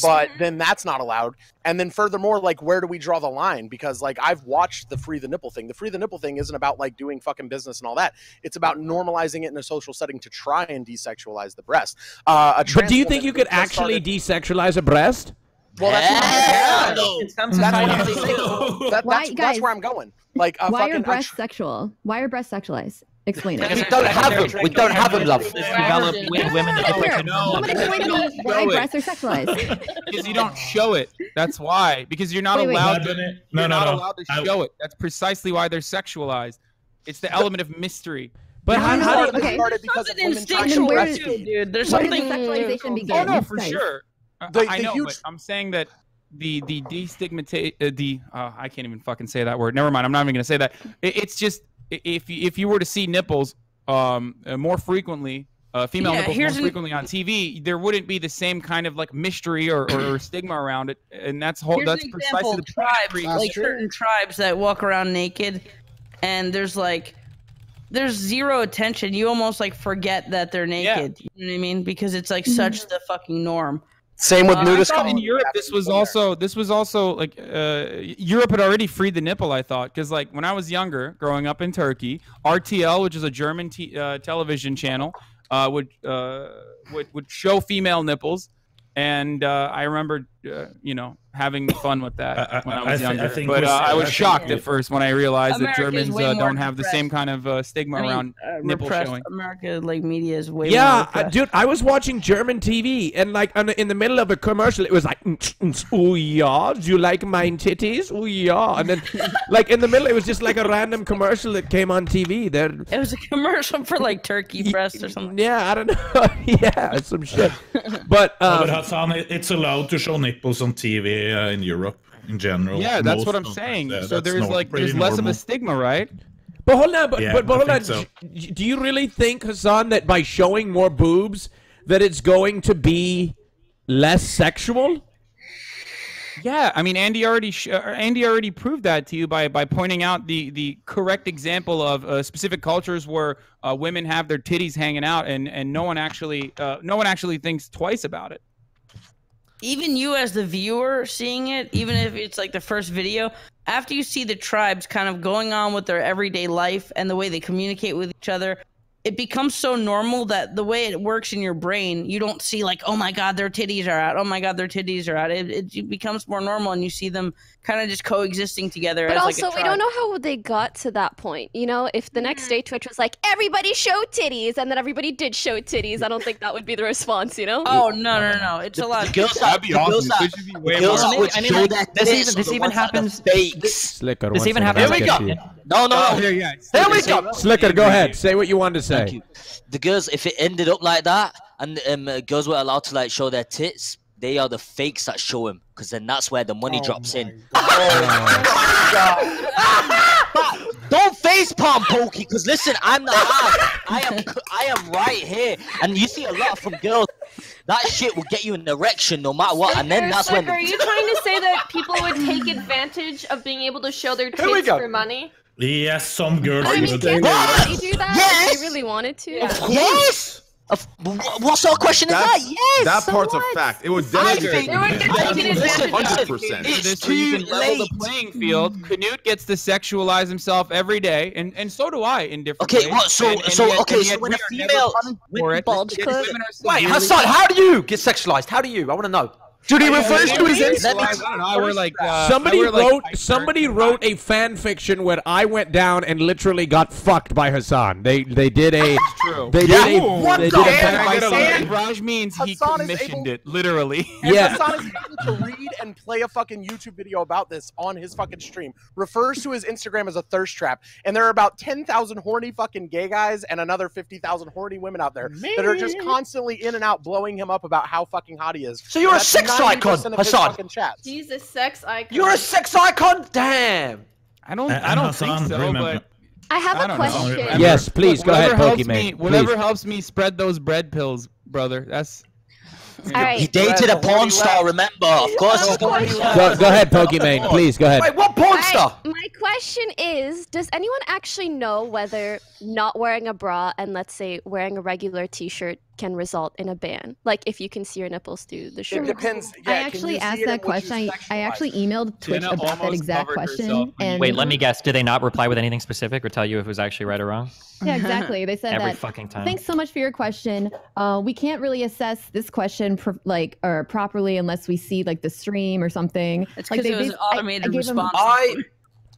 S10: but then that's not allowed. And then furthermore like where do we draw the line? Because like I've watched the free the nipple thing. The free the nipple thing isn't about like doing fucking business and all that. It's about normalizing it in a social setting to try and desexualize the breast. Uh, a
S8: But do you think you could actually
S10: started-
S8: desexualize a breast?
S10: well, that's what I'm saying. That's what I'm saying. That,
S12: Why,
S10: that's,
S12: guys?
S10: that's where I'm going. Like, uh,
S12: Why
S10: fucking,
S12: are
S10: I
S12: breasts sexual? Why are breasts sexualized? Explain it.
S6: We don't have them. We don't have them, love.
S1: developed women that look
S12: Here,
S1: like
S12: someone explain to me why
S3: Show
S12: breasts are sexualized.
S3: Because you don't show it. That's why. Because you're not
S12: Wait, wait.
S3: allowed.
S9: No,
S3: To,
S9: no,
S3: you're
S9: no,
S3: not
S9: no.
S3: allowed to
S9: I-
S3: show it. That's precisely why they're sexualized. It's the element of mystery.
S8: But how,
S10: No,
S8: how
S10: no,
S8: do
S10: it
S12: okay.
S10: started because of women trying to
S13: instinctual
S12: where did-
S13: dude. There's
S12: Where did the sexualization begin?
S3: Oh no, for sure. I-
S10: The-
S3: I
S10: the
S3: know,
S10: huge-
S3: but I'm saying that the the destigmatize uh, the uh, I can't even fucking say that word. Never mind. I'm not even gonna say that. It, it's just if you, if you were to see nipples um uh, more frequently. Uh, female
S13: Yeah,
S3: nipples more
S13: here's an-
S3: frequently on TV, there wouldn't be the same kind of like mystery or, or, or stigma around it, and that's whole.
S13: Here's
S3: that's
S13: an
S3: precisely the
S13: of tribes,
S14: That's
S13: like
S14: true.
S13: certain tribes that walk around naked, and there's like, there's zero attention. You almost like forget that they're naked. You know what I mean? Because it's like such the fucking norm.
S10: Same with
S3: Uh,
S10: nudist
S3: in. Europe, this was also this was also like uh, Europe had already freed the nipple. I thought because like when I was younger, growing up in Turkey, RTL, which is a German t- uh, television channel, uh, would uh, would would show female nipples, and uh, I remember uh, you know having fun with that
S9: I- I-
S3: when I
S9: I
S3: was
S9: thi- I
S3: younger.
S9: think
S3: but uh, I was
S9: I think-
S3: shocked at first when I realized
S13: America
S3: that
S13: is
S3: Germans uh, don't have the same kind of uh, stigma
S13: I mean,
S3: around
S13: uh,
S3: nipple
S13: repressed
S3: showing.
S13: America like media is way more
S8: Yeah, uh, dude, I was watching German TV and like on in the middle of a commercial, it was like, "Mm, mm, "Oh yeah, do you like mine titties? Oh yeah," and then like in the middle, it was just like a random commercial that came on TV. There,
S13: It was a commercial for like turkey breast or something.
S8: yeah, I don't know, yeah, some shit. But
S9: No,
S8: um,
S9: but Hasan, it- it's allowed to show nipples on TV uh, in Europe in general.
S3: Yeah, that's
S9: Most
S3: what I'm saying.
S9: yeah,
S3: so
S9: that's
S3: there's like
S9: pretty
S3: there's less of a stigma, right?
S8: But hold on, but
S9: Yeah,
S8: but, but hold on.
S9: so.
S8: Do you really think, Hasan, that by showing more boobs, that it's going to be less sexual?
S3: Yeah, I mean Andy already sh- uh, Andy already proved that to you by by pointing out the the correct example of uh, specific cultures where uh, women have their titties hanging out and and no one actually uh, no one actually thinks twice about it.
S13: Even you as the viewer seeing it, even if it's like the first video, after you see the tribes kind of going on with their everyday life and the way they communicate with each other, it becomes so normal that the way it works in your brain, you don't see like, oh my god, their titties are out. Oh my god, their titties are out. It, it, becomes more normal, and you see them kind of just coexisting together.
S11: But
S13: as,
S11: also,
S13: like, a
S11: we don't know how they got to that point. You know, if the next day Twitch was like, everybody show titties, and then everybody did show titties, I don't think that would be the response, you know?
S13: Oh no no no! It's a lot.
S7: The girls
S1: That'd be
S7: the
S1: awesome.
S7: girls
S1: would be
S7: the
S1: way
S7: girls
S1: more-
S7: that would
S1: I mean,
S7: show
S1: like,
S7: their
S1: this
S7: tits
S1: even-
S7: are
S1: this even
S7: ones that are
S1: happens-
S7: fakes.
S8: Sliker.
S1: This even
S8: to
S1: happens- Here we
S8: to
S1: go.
S8: you.
S7: No, no,
S3: Oh,
S7: no.
S3: here, yeah.
S7: Here we
S3: Say-
S7: go.
S8: Sliker, go ahead. Say what you want to say.
S7: The girls, if it ended up like that, and um, uh, girls were allowed to like show their tits, they are the fakes that show them, because then that's where the money drops in. Oh but don't face palm Pokey, because listen, I'm the I. I am, I am right here, and you see a lot from girls. That shit will get you an erection no matter what, and then
S4: Sliker,
S7: that's when.
S4: Are you trying to say that people would take advantage of being able to show their
S7: Here
S4: tits for money?
S9: Yes, some girls
S11: I mean,
S9: would.
S11: can't everybody do that
S7: Yes!
S11: if they really wanted to?
S7: Yes. Of, wh- what sort of question is that? Yes.
S2: that
S7: so
S2: part's
S7: what?
S2: a fact. It would
S7: I
S2: definitely.
S7: think-
S4: They would get
S7: I
S4: taken
S7: think- listen,
S4: advantage of.
S2: Hundred percent.
S7: It's
S3: this where you
S7: too
S3: can level
S7: late.
S3: the playing field. Mm-hmm. Knut gets to sexualize himself every day, and, and so do I in different
S7: Okay,
S3: ways.
S7: what? So,
S3: And- and
S7: so
S3: yet-
S7: okay, so when
S3: we
S7: a
S3: are
S7: female,
S3: punished for it,
S11: Bulge
S3: yet
S11: clip.
S3: women are
S6: Wait, Hasan, how do you get sexualized? How do you? I want to know. Dude, he refers to his
S3: Let
S6: Instagram.
S3: I don't I wear like uh,
S8: somebody
S3: I wear, like,
S8: wrote somebody wrote a fan fiction where I went down and literally got fucked by Hasan. They they did a
S3: True.
S8: they
S6: Yeah.
S8: did a
S6: What
S8: they
S6: the
S8: did a fan
S3: I get a
S10: And
S3: look. Rajj means he
S10: Hasan
S3: commissioned
S10: able-
S3: it, literally.
S10: And
S8: Yeah.
S10: Hasan is able to read and play a fucking YouTube video about this on his fucking stream. Refers to his Instagram as a thirst trap, and there are about ten thousand horny fucking gay guys and another fifty thousand horny women out there that are just constantly in and out blowing him up about how fucking hot he is.
S6: So you're a
S10: That's
S6: sex
S10: 90%
S6: icon,
S10: of Hasan.
S4: He's a sex icon.
S6: You're a sex icon? Damn.
S3: I don't.
S9: And
S3: I don't
S9: Hasan,
S3: think so.
S9: remember-
S3: But
S11: I have
S3: I
S11: a
S3: don't know.
S11: question.
S8: Yes, please go ahead,
S3: whatever helps me, Whatever
S8: Please.
S3: helps me spread those bread pills, brother. That's.
S11: All
S7: He dated a porn star, remember? Of course he's gonna
S8: Go, go ahead, Pokimane. Please go ahead.
S6: Wait, what porn star?
S11: Alright, my question is Does anyone actually know whether not wearing a bra and, let's say, wearing a regular t shirt can result in a ban? Like, if you can see your nipples through the
S10: It
S11: shirt?
S10: depends.
S12: I
S10: Yeah, can
S12: actually asked that
S10: and would you
S12: question. I, I actually emailed Twitch
S3: Jenna
S12: about that exact question. And
S1: Wait, let me guess. Did they not reply with anything specific or tell you if it was actually right or wrong?
S12: Yeah, exactly. They said
S1: Every
S12: that.
S1: fucking time.
S12: Thanks so much for your question. Uh, we can't really assess this question pro- like or properly unless we see like the stream or something.
S13: It's
S12: like
S13: 'cause it was
S12: bas-
S13: an
S12: I- I
S13: automated
S12: gave them-
S13: response.
S6: I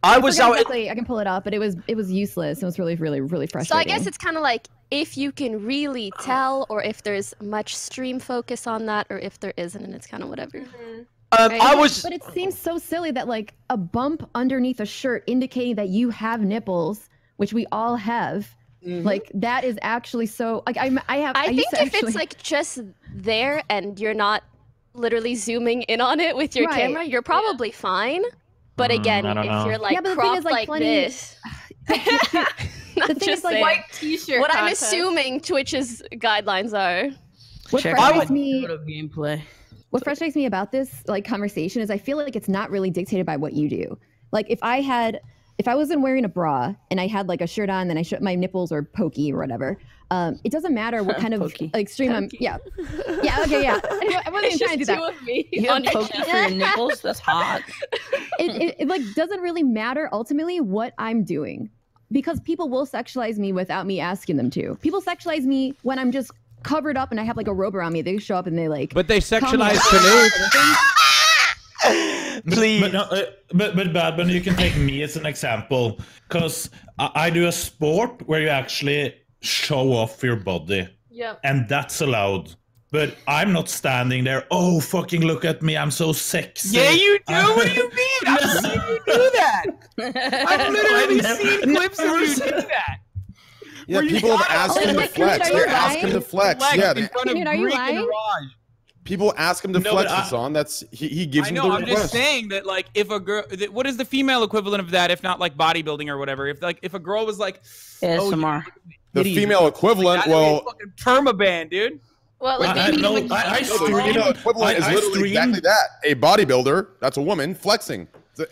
S6: I was
S12: forget
S6: out.
S12: exactly- I can pull it up, but it was it was useless. It was really really really frustrating.
S11: So I guess it's kind of like if you can really tell, or if there's much stream focus on that, or if there isn't, and it's kind of whatever.
S6: Um,
S11: Right.
S6: I was.
S12: But it seems so silly that like a bump underneath a shirt indicating that you have nipples, which we all have. Like that is actually so. Like I, I have.
S11: I,
S12: used
S11: think
S12: to
S11: if
S12: actually-
S11: it's like just there and you're not literally zooming in on it with your
S12: Right.
S11: camera, you're probably fine. But
S1: Mm,
S11: again,
S1: I don't
S11: if
S1: know.
S11: you're like
S12: Yeah, but the thing
S11: cropped
S12: is, like,
S11: like
S12: plenty-
S11: this,
S12: the thing
S11: just
S12: is like.
S4: White t-shirt.
S11: what I'm assuming Twitch's guidelines are.
S12: what
S13: Check
S12: frustrates me.
S13: gameplay.
S12: What frustrates me about this like conversation is I feel like it's not really dictated by what you do. Like if I had if I wasn't wearing a bra and I had like a shirt on, then I showed my nipples or pokey or whatever. Um, it doesn't matter what kind of
S13: Pokey.
S12: like stream I'm. Yeah, yeah, okay, yeah. I, I wasn't
S11: It's
S12: even trying to do that.
S11: me
S13: You have pokey for your nipples? That's hot.
S12: It, it, it like doesn't really matter ultimately what I'm doing because people will sexualize me without me asking them to. People sexualize me when I'm just covered up and I have like a robe around me. They show up and they like.
S8: But they sexualize
S12: out.
S8: Knut.
S9: Please. But, no, uh, but, but Badman, you can take me as an example because I, I do a sport where you actually show off your body,
S4: Yeah.
S9: and that's allowed. But I'm not standing there. Oh, fucking look at me! I'm so sexy.
S3: Yeah, you do.
S9: I-
S3: what do you mean? I've seen you do that. I've literally
S9: never-
S3: seen clips of you do that.
S2: Yeah, people have
S3: not-
S2: asked him to
S12: like, Knut,
S2: flex.
S12: are you
S2: They ask him
S12: lying?
S2: to flex.
S3: Flex
S2: Yeah,
S3: in
S2: they-
S3: front of
S12: Dude, are
S3: Greek and
S12: lying?
S3: Rajj.
S2: People ask him to
S9: No,
S2: flex
S9: but I-
S2: this on. That's he, he gives
S3: I
S2: him
S3: know.
S2: the
S3: I'm
S2: request.
S3: just saying that, like, if a girl, that- what is the female equivalent of that, if not like bodybuilding or whatever? If like, if a girl was like, oh,
S13: ASMR.
S2: the
S3: titties,
S2: female equivalent,
S3: that would be
S2: well,
S3: fucking permaband, dude.
S4: Well, like
S9: I, I,
S4: maybe
S9: no,
S4: when
S9: I, I
S2: no, the
S9: stream.
S2: female equivalent
S9: I,
S2: is literally exactly that. A bodybuilder, that's a woman, flexing.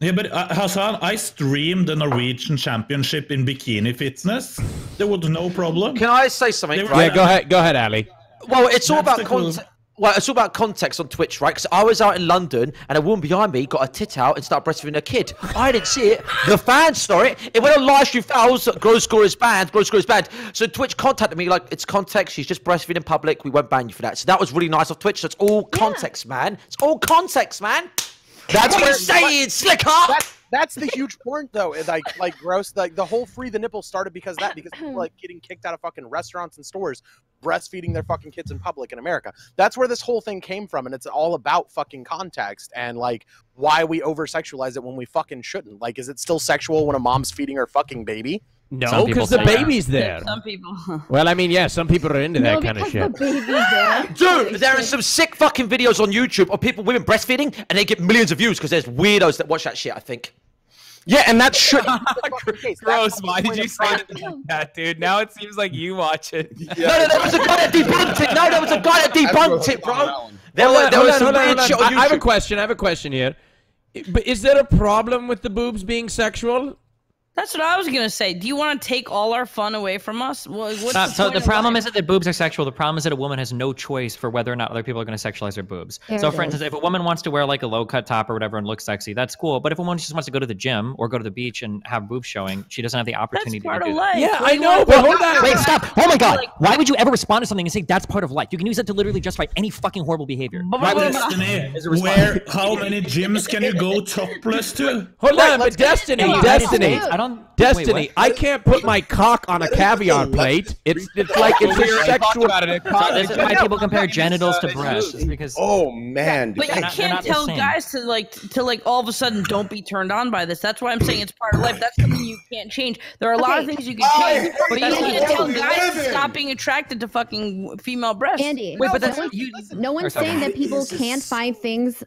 S9: Yeah, but uh, Hasan, I streamed the Norwegian Championship in bikini fitness. There was no problem.
S6: Can I say something?
S9: Were-
S6: Right?
S8: Yeah, go ahead, go ahead, Ali.
S6: Well, it's all about
S9: content. clue.
S6: context. Well, it's all about context on Twitch, right? Because I was out in London and a woman behind me got a tit out and started breastfeeding a kid. I didn't see it. The fans saw it. It went on live stream fouls. Grossgore is banned. Grossgore is banned. So Twitch contacted me like, it's context. She's just breastfeeding in public. We won't ban you for that. So that was really nice of Twitch. So it's all context, man. It's all context, man. That's what I'm saying, Sliker.
S10: That's that's the huge point though. It, Like like gross. Like the whole free the nipple started because of that because people like getting kicked out of fucking restaurants and stores, breastfeeding their fucking kids in public in America. That's where this whole thing came from, and it's all about fucking context and like why we over sexualize it when we fucking shouldn't. Like, is it still sexual when a mom's feeding her fucking baby?
S8: No, because the
S1: say that.
S8: baby's there.
S13: Some people.
S8: Well, I mean, yeah, some people are into
S12: No,
S8: that kind of
S12: because
S8: shit.
S12: the baby's there.
S6: Dude, there are some sick fucking videos on YouTube of people, women breastfeeding, and they get millions of views because there's weirdos that watch that shit. I think.
S10: Yeah, and that should.
S3: Gross. Why did you say that, dude? Now it seems like you watch it.
S6: No, no, there was a guy that debunked it. No, there was a guy that debunked it, bro. There,
S8: Hold
S6: were,
S8: on,
S6: there was some weird shit
S8: on.
S6: on
S8: I, I have a question. I have a question here. But is there a problem with the boobs being sexual?
S13: That's what I was gonna say. Do you want to take all our fun away from us? Well, what's
S1: Uh,
S13: the
S1: so the problem
S13: life?
S1: isn't that boobs are sexual. The problem is that a woman has no choice for whether or not other people are going to sexualize their boobs.
S13: There
S1: so,
S13: it
S1: for instance, if a woman wants to wear like a low cut top or whatever and look sexy, that's cool. But if a woman just wants to go to the gym or go to the beach and have boobs showing, she doesn't have the opportunity that's
S13: part
S1: to
S13: of life.
S1: that.
S13: Yeah, What I know,
S5: But hold on. Wait, stop. Oh my god.
S13: Like-
S5: Why would you ever respond to something and say that's part of life? You can use that to literally justify any fucking horrible behavior. Why would
S9: Destiny,
S5: a
S9: where how many gyms can you go topless to?
S8: Hold on, but Destiny, Destiny,
S5: I don't-
S8: Destiny.
S5: wait,
S8: I can't put my cock on a caviar plate. It's it's like it's a sexual.
S1: talked about it. So this is why people compare genitals to breasts. Is because
S2: Oh man,
S13: But you
S1: not-
S13: can't
S1: not
S13: tell guys to like to like all of a sudden don't be turned on by this. That's why I'm saying it's part of life. That's something you can't change. There are a lot of things you can change, but you can't tell guys to stop being attracted to fucking female breasts.
S12: Andy,
S13: Wait, but
S12: no
S13: that's
S12: one's,
S13: you.
S12: no one's saying that people can't find things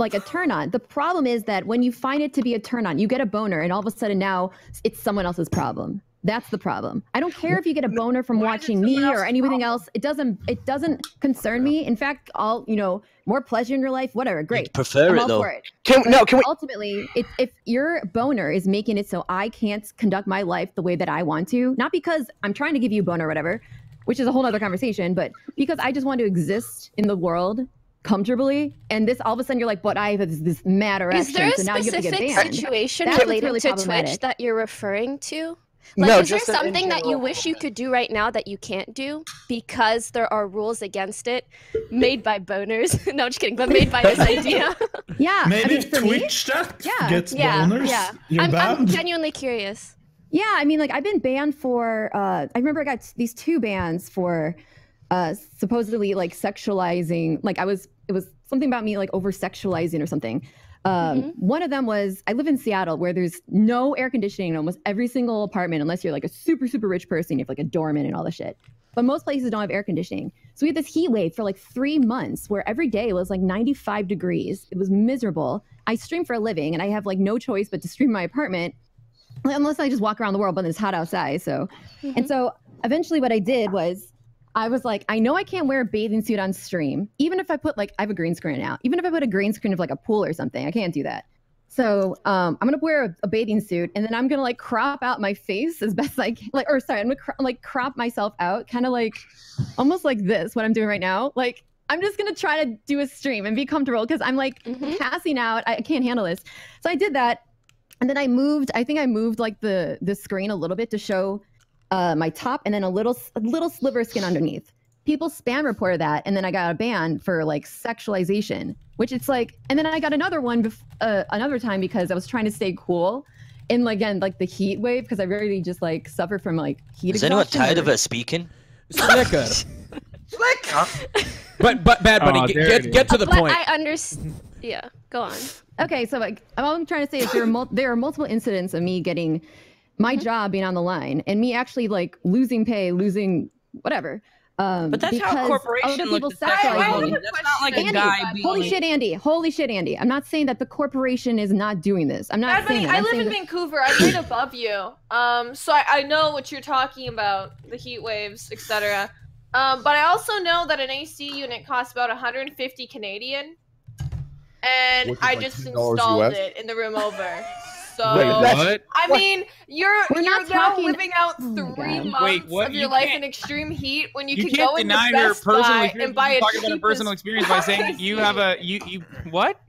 S12: like a turn on. The problem is that when you find it to be a turn on, you get a boner, and all of a sudden now it's someone else's problem. That's the problem. I don't care if you get a boner from watching me or anything else. It doesn't. It doesn't concern me. In fact, all you know, more pleasure in your life, whatever. Great.
S7: prefer
S12: I'm
S7: it,
S12: all
S7: though.
S12: for it.
S10: Can-
S12: But
S10: no, can we-
S12: Ultimately, if if your boner is making it so I can't conduct my life the way that I want to, not because I'm trying to give you a boner or whatever, which is a whole other conversation, but because I just want to exist in the world comfortably, and this all of a sudden you're like, but I have this, this mad erection,
S11: Is there a
S12: so now to
S11: specific situation
S12: That's
S11: related
S12: really
S11: to Twitch that you're referring to? Like,
S12: No,
S11: is there
S12: just in- in
S11: something that you wish you could do right now that you can't do because there are rules against it, made by boners? no, I'm just kidding, but made by this idea.
S12: Yeah,
S9: Maybe
S12: I mean, for me,
S9: Twitch that
S12: yeah,
S9: gets
S11: yeah,
S9: boners.
S11: yeah.
S9: You're
S11: I'm, I'm genuinely curious.
S12: Yeah, I mean, like I've been banned for. Uh, I remember I got these two bans for uh, supposedly like sexualizing. Like I was, it was something about me like over sexualizing or something. Um, One of them was I live in Seattle where there's no air conditioning in almost every single apartment unless you're like a super super rich person. You have like a doorman and all this shit. But most places don't have air conditioning. So we had this heat wave for like three months where every day was like 95 degrees. It was miserable. I stream for a living and I have like no choice but to stream my apartment unless I just walk around the world, but it's hot outside. So, and so eventually, what I did was, I was like, I know I can't wear a bathing suit on stream, even if I put like I have a green screen now. Even if I put a green screen of like a pool or something, I can't do that. So um, I'm gonna wear a, a bathing suit, and then I'm gonna like crop out my face as best I can. Like, or sorry, I'm gonna cro- like crop myself out, kind of like, almost like this. What I'm doing right now, like. I'm just gonna try to do a stream and be comfortable because I'm like passing out. I I can't handle this. So I did that, and then I moved. I think I moved like the the screen a little bit to show uh, my top, and then a little a little sliver of skin underneath. People spam reported that, and then I got a ban for like sexualization, which it's like, and then I got another one bef- uh, another time because I was trying to stay cool. And again, like the heat wave, because I really just like suffer from like heat.
S7: Is anyone
S12: exhaustion
S7: tired
S12: or-
S7: of her speaking?
S8: Sliker. But but Bad buddy,
S7: Oh,
S8: get get, get to the
S11: but
S8: point.
S11: I understand. Yeah, go on.
S12: Okay, so like all I'm trying to say is there are mul- there are multiple incidents of me getting my
S11: Mm-hmm.
S12: job being on the line and me actually like losing pay, losing whatever. Um,
S13: But that's how
S12: because
S13: corporation
S12: other
S13: looks
S12: people
S13: at sex. I- I have a That's not like a guy being
S12: holy
S13: like-
S12: shit, Andy! Holy shit, Andy! I'm not saying that the corporation is not doing this. I'm not
S4: Bad
S12: saying
S4: Bunny,
S12: that.
S4: I
S12: I'm
S4: live
S12: saying
S4: in
S12: that-
S4: Vancouver. I'm right above you. Um, so I, I know what you're talking about, the heat waves, etc. Um, but I also know that an AC unit costs about 150 Canadian, and I
S2: like
S4: just installed
S2: US?
S4: it in the room over. So
S2: Wait, what?
S4: I mean, you're
S12: We're
S4: you're
S12: not
S4: now
S12: talking-
S4: living out
S12: Oh my
S4: three months
S3: Wait, what?
S4: of your
S3: You
S4: life
S3: can't-
S4: in extreme heat when you,
S3: You
S4: could
S3: can't
S4: go into
S3: deny
S4: Best
S3: your personal
S4: Buy
S3: experience.
S4: and buy
S3: You're
S4: a
S3: talking about a personal
S4: cheapest
S3: experience by saying you have a you you what?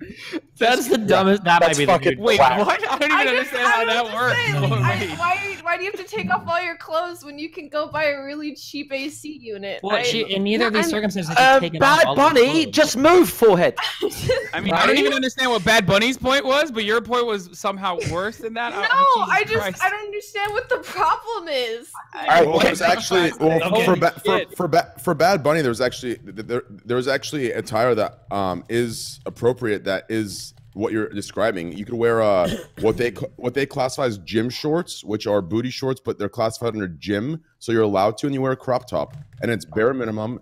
S1: That's the dumbest. That might be the dude.
S3: Wait,
S10: Wow.
S3: what? I don't even
S4: I just-
S3: understand how that works.
S4: understand, like,
S3: Oh,
S4: I- why, why do you have to take off all your clothes when you can go buy a really cheap AC unit?
S1: Well,
S4: I-
S1: she, in neither of these circumstances,
S6: Uh,
S1: she's taken off
S6: Bad
S1: all of her
S6: Bunny,
S1: clothes.
S6: just move, forehead.
S3: I mean, I don't even understand what Bad Bunny's point was, but your point was somehow worse than that.
S4: no,
S3: Oh,
S4: I just
S3: Christ.
S4: I don't understand what the problem is.
S2: All right, well, there's actually well
S9: Okay.
S2: for ba- for for, ba- for Bad Bunny. There's actually th- there there's actually attire that um is appropriate. That is what you're describing. You could wear uh what they what they classify as gym shorts, which are booty shorts, but they're classified under gym, so you're allowed to, and you wear a crop top, and it's bare minimum.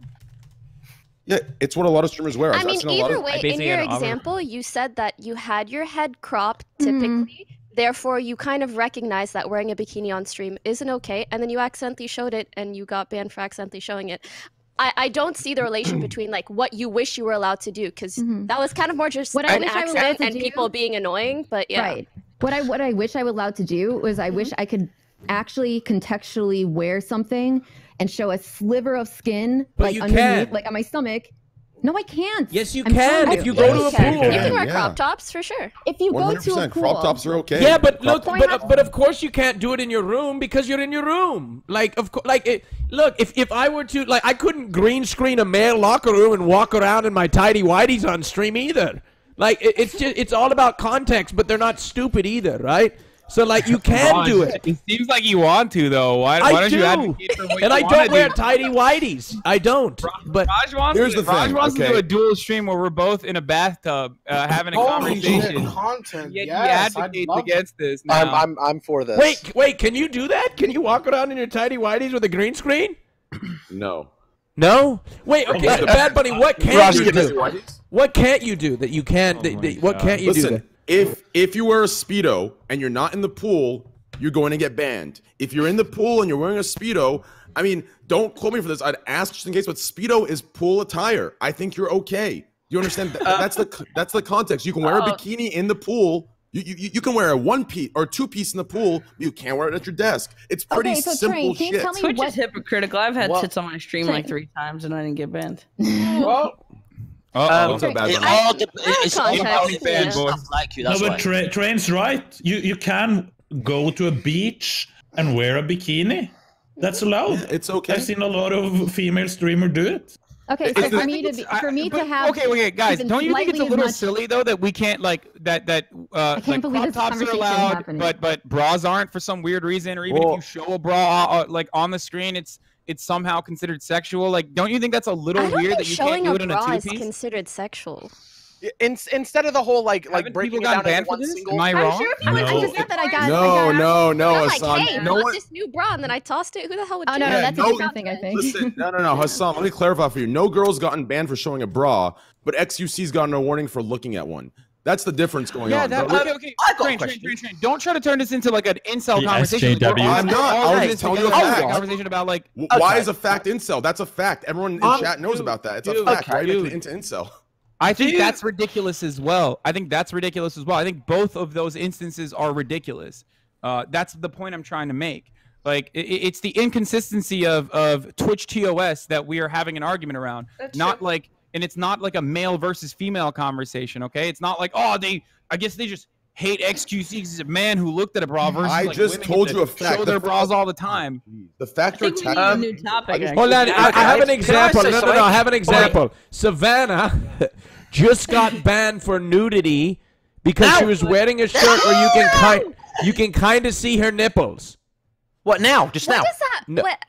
S2: Yeah, it's what a lot of streamers wear.
S11: I
S2: I've
S11: mean,
S2: seen a lot
S11: either
S2: of-
S11: way, in your
S1: had an auto-
S11: example, you said that you had your head cropped
S12: Mhm.
S11: typically. Therefore, you kind of recognize that wearing a bikini on stream isn't okay, and then you accidentally showed it, and you got banned for accidentally showing it. I, I don't see the relation between like what you wish you were allowed to do, because
S12: Mhm.
S11: that was kind of more just
S12: What I
S11: an
S12: wish I were allowed
S11: accident
S12: to
S11: and
S12: do-
S11: people being annoying. But yeah,
S12: Right. What I what I wish I was allowed to do was I wish I could actually contextually wear something and show a sliver of skin
S8: But
S12: like underneath,
S8: can't.
S12: like on my stomach. No, I can't.
S8: Yes, you
S12: I'm
S8: can if you go to a pool.
S11: You can wear
S2: Yeah.
S11: crop tops for sure.
S12: If you go to a
S2: 100%
S12: pool,
S2: crop tops are okay.
S8: Yeah, but
S2: Crop
S8: look, but, uh, but of course you can't do it in your room because you're in your room. Like of course, like it, look, if if I were to like, I couldn't green screen a male locker room and walk around in my tidy whities on stream either. Like it, it's just it's all about context, but they're not stupid either, right? So like you can
S3: Rajj,
S8: do it.
S3: It seems like you want to though. Why, why don't
S8: do,
S3: you advocate for what
S8: and
S3: you
S8: I don't wear
S3: do?
S8: tidy whities. I don't. But
S3: Rajj wants,
S2: Here's
S3: to,
S2: the
S3: Rajj
S2: thing,
S3: wants to do
S2: okay.
S3: a dual stream where we're both in a bathtub uh, having a
S14: Holy shit,
S3: conversation.
S14: content.
S3: Yet
S14: yes,
S3: he advocates
S14: love
S3: against this. Now.
S10: I'm, I'm, I'm for this.
S8: wait, wait, can you do that? Can you walk around in your tidy whities with a green screen?
S2: No.
S8: No. Wait. Okay. so Bad Bunny, what can't
S2: Rajj,
S8: you do? What can't you do that you can't?
S3: Oh
S8: that- that- what can't you do? That?
S2: If if you wear a speedo and you're not in the pool, you're going to get banned. If you're in the pool and you're wearing a speedo, I mean, don't quote me for this. I'd ask just in case, but speedo is pool attire. I think you're okay. You understand? That- that's the that's the context. You can wear a bikini in the pool. You, you, you can wear a one piece or two piece in the pool. but You can't wear it at your desk. It's pretty
S12: Okay, so
S2: simple
S12: Train, can you
S2: shit.
S12: tell me
S13: Twitch
S12: what?
S13: is hypocritical. I've had
S10: Well-
S13: tits on my stream
S12: Train-
S13: like three times and I didn't get banned.
S14: Well,
S3: Uh-oh.
S2: What's up, bad
S7: It
S2: Bunny?
S7: all dep- it's all
S11: context,
S7: about
S11: yeah.
S7: people like you.
S9: No,
S7: That's
S9: but tra- Train's right. You you can go to a beach and wear a bikini. That's allowed.
S2: It's okay.
S9: I've seen a lot of female streamer do it.
S12: Okay, so
S2: It's-
S12: for
S2: I
S12: me to be, for me to
S3: But-
S12: have.
S3: okay, okay, guys, don't you think it's a little
S12: much-
S3: silly though that we can't like that that uh
S12: can't
S3: like
S12: believe
S3: crop tops are allowed,
S12: happening.
S3: but but bras aren't for some weird reason, or even
S10: Well-
S3: if you show a bra uh, like on the screen, it's it's somehow considered sexual. Like, don't you think that's a little weird that you can't
S11: showing
S3: do
S11: a
S3: it in a
S11: bra
S3: two
S11: is
S3: piece?
S11: considered sexual.
S10: In, instead of the whole like like
S3: Haven't
S10: breaking
S3: people
S10: it down
S3: banned
S10: into
S3: for
S10: one
S3: this?
S10: single.
S3: Am I
S4: I'm
S3: wrong?
S4: sure if you
S12: mean, I
S9: No.
S12: just that I got. I
S2: No,
S12: got
S2: no, no,
S11: I'm like, hey,
S2: no
S11: I
S2: one.
S11: this new bra, and then I tossed it. Who the hell would
S12: Oh
S11: do
S12: no, no,
S11: that?
S12: that's a
S2: no-
S12: different thing. I think.
S2: Listen, no, no, no, Hasan. Let me clarify for you. No girl's gotten banned for showing a bra, but XQC's gotten a warning for looking at one. That's the difference going
S3: Yeah,
S2: on.
S3: that,
S2: But
S3: okay, okay.
S7: I got
S3: Train, train, train, train. Don't try to turn this into like an incel
S9: The
S3: conversation.
S9: SJW.
S3: all-
S2: I'm not. I was
S3: in this
S2: telling you a fact.
S3: Conversation about like
S2: W- Why is a fact incel? That's a fact. Everyone in
S3: Um,
S2: chat knows
S3: dude,
S2: about that. It's
S3: dude,
S2: a fact.
S3: okay,
S2: Why are you
S3: dude.
S2: making it into incel?
S3: I think
S7: you-
S3: that's ridiculous as well. I think that's ridiculous as well. I think both of those instances are ridiculous. Uh, that's the point I'm trying to make. Like i i- it's the inconsistency of of Twitch TOS that we are having an argument around.
S4: That's
S3: not
S4: true.
S3: like, and it's not like a male versus female conversation. Okay, it's not like oh they. I guess they just hate XQC because he's a man who looked at a bra versus
S2: I
S3: like,
S2: just
S3: women
S2: told you a fact.
S3: Show
S2: The
S3: their
S2: fact-
S3: bras all the time.
S2: Oh, the fact
S13: I
S2: you're
S13: think we need a new topic. actually.
S8: Hold on, I, I have an example. No, no, no. I have an example. Savannah just got banned for nudity because she was wearing a shirt where you can kind you can kind of see her nipples.
S6: What now? Just
S11: What
S6: now?
S11: does that?
S8: No.
S11: What?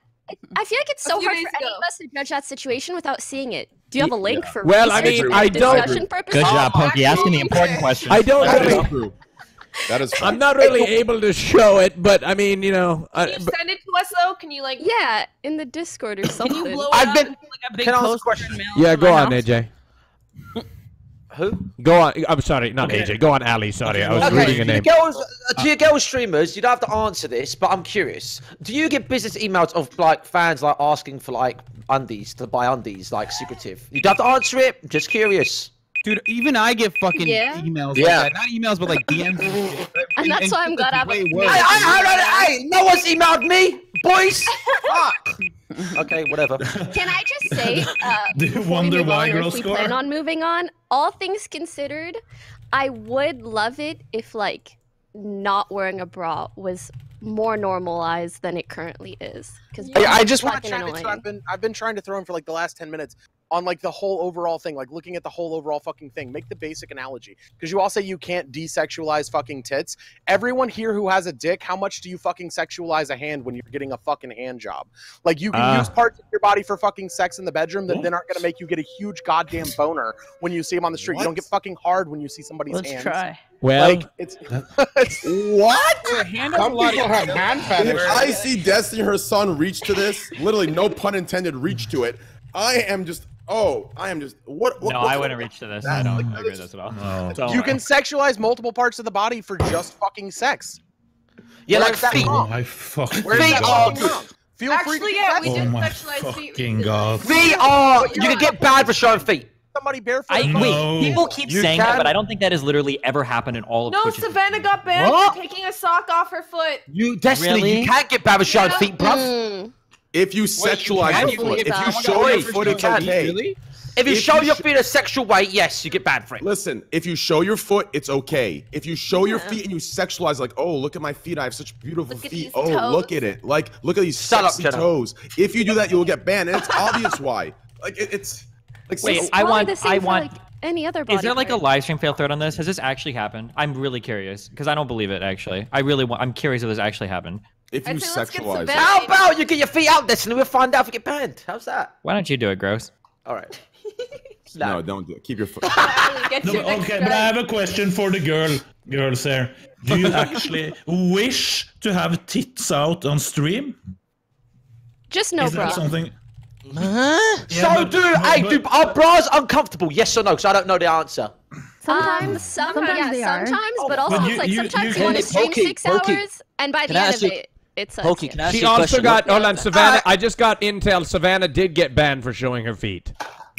S11: I feel like it's so hard
S4: days
S11: for any of us to judge that situation without seeing it. Do you have a link for
S8: Well, I mean, I don't-
S11: purposes?
S5: Good job, Pokey. Asking the important
S4: Actually,
S5: question.
S8: I don't
S2: That is
S8: really.
S2: true. That is.
S8: I'm not really able to show it, but I mean, you know.
S4: Can you
S8: but-
S4: send it to us though? Can you like?
S11: Yeah, in the Discord or something.
S13: Can
S11: something.
S13: you blow it
S6: I've been-
S13: into, like a big
S6: Can I ask a
S13: poster
S6: question?
S8: yeah, go on,
S13: house?
S8: AJ.
S6: Who?
S8: Go on. I'm sorry, not
S9: Okay.
S8: AJ. Go on, Ali. Sorry, I was
S9: Okay,
S8: reading a name.
S6: your girls, uh, to your girl streamers, you don't have to answer this, but I'm curious. Do you get business emails of like fans like asking for like undies to buy undies, like secretive? You don't have to answer it. Just curious.
S3: Dude, even I get fucking
S11: Yeah.
S3: emails
S6: Yeah.
S3: like that. Not emails, but like DMs. and shit.
S11: And that's why I'm glad
S3: I'm.
S6: hey, no one's emailed me, boys. Fuck. Okay, whatever.
S11: Can I just say, uh,
S9: Do you wonder why
S11: on,
S9: girls
S11: if we
S9: score?
S11: plan on moving on, all things considered, I would love it if like not wearing a bra was more normalized than it currently is. Because
S10: I, I just want to chat. It's, I've been I've been trying to throw in for like the last ten minutes on like the whole overall thing, like looking at the whole overall fucking thing. Make the basic analogy because you all say you can't desexualize fucking tits. Everyone here who has a dick, how much do you fucking sexualize a hand when you're getting a fucking hand job? Like you can
S8: Uh.
S10: use parts of your body for fucking sex in the bedroom that then aren't gonna make you get a huge goddamn boner when you see them on the street. You don't get fucking hard when you see somebody's
S13: Let's
S10: hands.
S13: try.
S8: Well,
S10: Like it's, it's
S2: What?
S3: Hand has a
S14: Some people have hand fetish.
S2: If I see Destiny, her son, reach to this, literally no pun intended, reach to it. I am just. Oh, I am just. What? what
S1: No, I
S2: the-
S1: wouldn't reach to this. I don't agree with this at all.
S9: No.
S10: you can sexualize multiple parts of the body for just fucking sex.
S6: Yeah,
S10: Where
S6: like
S10: is that
S6: feet.
S9: Oh
S10: wrong?
S9: my fucking
S10: Where's that
S9: god.
S10: fucking wrong? Feel free to
S4: yeah,
S10: oh
S4: we
S9: Oh
S4: did
S9: my
S4: sexualize feet.
S9: fucking god.
S6: Feet are. You can get bad for showing feet.
S10: Somebody barefoot.
S5: I
S10: in
S5: wait. People keep
S10: You
S5: saying that, but I don't think that has literally ever happened in all of
S4: No,
S5: Twitch's
S4: Savannah got banned
S6: What?
S4: for taking a sock off her foot.
S6: You Destiny,
S5: Really?
S6: you can't get bad with showing
S4: Yeah.
S6: feet, bruv.
S11: Mm.
S2: If you
S3: you
S2: sexualize
S3: can,
S2: your
S3: you can
S2: foot, if you show your
S3: banned for
S2: foot, it's
S3: showing feet,
S2: okay.
S3: really?
S6: If you
S2: If
S6: show
S2: you
S6: your
S2: sh-
S6: feet a sexual way, yes, you get banned for it.
S2: Listen, if you show your foot, it's okay. If you show your feet and you sexualize, like, oh, look at my feet, I have such beautiful
S4: Look
S2: feet.
S4: these
S2: Oh, look at it. Like, look at these
S6: Shut up,
S2: sexy
S6: Jenna.
S2: toes. If you do that, you'll get banned, and it's obvious why. Like, it, it's like,
S5: Wait,
S2: so-
S5: I
S11: probably
S5: want-
S11: the same
S5: I
S11: for,
S5: want-
S11: like, any other body
S5: Is there like a
S11: part.
S5: live stream fail thread on this? Has this actually happened? I'm really curious because I don't believe it. Actually, I really want. I'm curious if this actually happened.
S2: if you
S4: say
S2: sexualize,
S4: Savannah-
S6: How about you get your feet out, this and We'll find out if you get banned. How's that?
S5: Why don't you do it, Gross?
S6: All right.
S2: no, don't do it. Keep your foot.
S9: No,
S4: your next
S9: okay, but I have a question for the girl, girls here. Do you actually wish to have tits out on stream?
S11: Just no
S9: Is
S11: bra.
S9: that something?
S7: Huh?
S9: Yeah,
S6: so,
S9: but-
S6: do
S9: but-
S6: hey,
S9: but-
S6: do are bras uncomfortable? Yes or no? Because I don't know the answer.
S12: Sometimes,
S11: Um, some,
S12: sometimes
S11: yeah,
S12: they
S11: sometimes,
S6: Oh,
S11: but also
S9: but
S11: it's like
S9: you-
S11: sometimes
S9: you
S11: you, want to
S7: can-
S11: stream
S7: Pokey,
S11: six
S7: Pokey.
S11: hours, and by the
S7: I
S11: end of
S7: you-
S11: it, it's sucks.
S7: Pokey,
S11: yeah.
S7: can I ask
S8: She
S7: you a
S8: also
S7: question?
S8: got. Hold on,
S11: Yeah.
S8: Savannah. I just got intel. Savannah did get banned for showing her feet.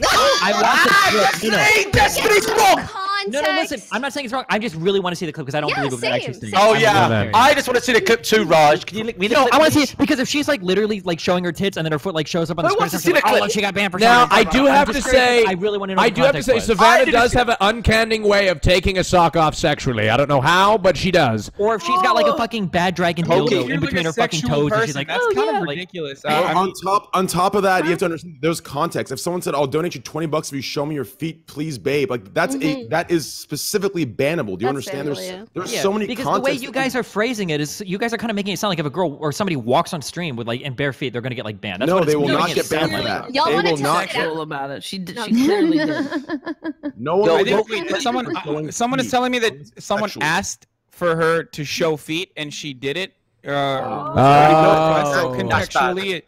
S5: I want to. You know,
S6: Hey, Destiny's wrong.
S5: No, no, listen. I'm not saying it's wrong. I just really want to see the clip because I don't
S11: Yeah,
S5: believe it was
S11: same,
S5: actually.
S11: same.
S6: Oh yeah. I just want to see the clip too, Rajj. Can you link me
S5: No,
S6: clip?
S5: I want to see it because if she's like literally like showing her tits and then her foot like shows up on the
S6: Who
S5: screen,
S6: wants to
S5: I'm
S6: see the
S5: oh
S6: clip?
S5: look, she got banned for
S8: Now, I do have to say,
S5: I really want to know.
S8: I do have to say. Savannah does have an uncanny way of taking a sock off sexually. I don't know how, but she does.
S5: Or if she's got like a fucking bad dragon
S6: Pokey.
S5: dildo in between her fucking toes, and she's like,
S3: that's
S5: oh
S3: kind of ridiculous.
S2: Well,
S3: Uh, I'm-
S2: on top, on top of that, you have to understand. There's context. If someone said, "I'll donate you 20 bucks if you show me your feet, please, babe," like that's a that is specifically bannable. Do you
S11: That's
S2: understand?
S11: bannable,
S2: There's
S11: yeah.
S2: there's
S5: Yeah,
S2: so many
S5: because the way you guys are phrasing it is you guys are kind of making it sound like if a girl or somebody walks on stream with like in bare feet, they're gonna get like banned. That's
S2: No,
S5: what
S2: they will not get banned
S5: sound
S2: for
S5: like.
S2: that.
S11: Y'all
S2: They
S11: wanna
S2: will
S11: check
S2: not
S11: it
S2: get-
S13: about it. She did,
S11: No.
S13: she clearly did.
S2: No one.
S6: Yo,
S2: will
S6: yo,
S2: get
S3: someone,
S2: for
S3: someone is telling me that someone
S2: Sexually.
S3: asked for her to show feet and she did it. Uh,
S8: Oh.
S3: so
S6: That's bad.
S3: contextually, it,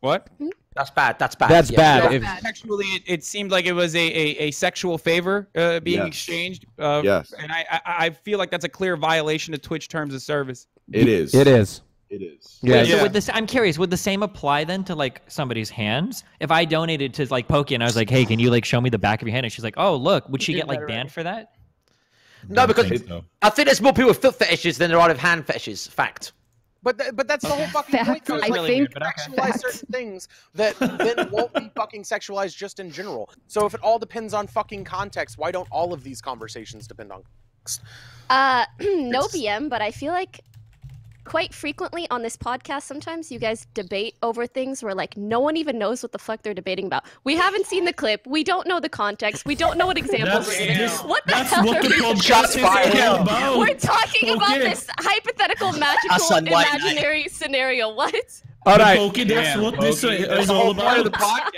S3: what?
S6: That's bad. That's bad.
S8: That's
S6: yeah.
S8: bad.
S3: So
S8: If-
S3: contextually, it, it seemed like it was a, a, a sexual favor uh, being
S2: Yes.
S3: exchanged. Uh,
S2: Yes.
S3: And I, I I feel like that's a clear violation of Twitch terms of service.
S2: It is.
S8: It is.
S2: It is.
S8: Yeah.
S5: Wait, so
S3: Yeah.
S5: would this, I'm curious, would the same apply then to like somebody's hands? If I donated to like Pokey and I was like, hey, can you like show me the back of your hand? And she's like, oh, look, would she get like banned for that?
S6: No, because
S9: think so.
S6: I think there's more people with foot fetishes than there are with hand fetishes. Fact.
S10: But th- but that's the whole fucking point.
S12: Fact.
S10: Though. is,
S12: I
S10: like,
S5: really
S12: think
S5: weird,
S10: sexualize
S12: Fact.
S10: certain things that then won't be fucking sexualized just in general. So if it all depends on fucking context, why don't all of these conversations depend on context?
S11: Uh, no BM, but I feel like quite frequently on this podcast, sometimes you guys debate over things where like no one even knows what the fuck they're debating about. We haven't seen the clip. We don't know the context. We don't know what examples.
S9: That's,
S11: we're using.
S9: this-
S11: what the
S9: that's
S11: hell
S9: what
S11: are
S9: the
S11: we
S9: podcast
S6: Shots
S9: is
S6: fired.
S9: all about.
S11: We're talking about this hypothetical, magical,
S7: Hasan White Knight.
S11: imaginary scenario. What?
S8: All right.
S9: Pokey, that's
S3: Damn,
S9: what this
S3: Pokey.
S9: is all
S3: whole point of the
S9: about.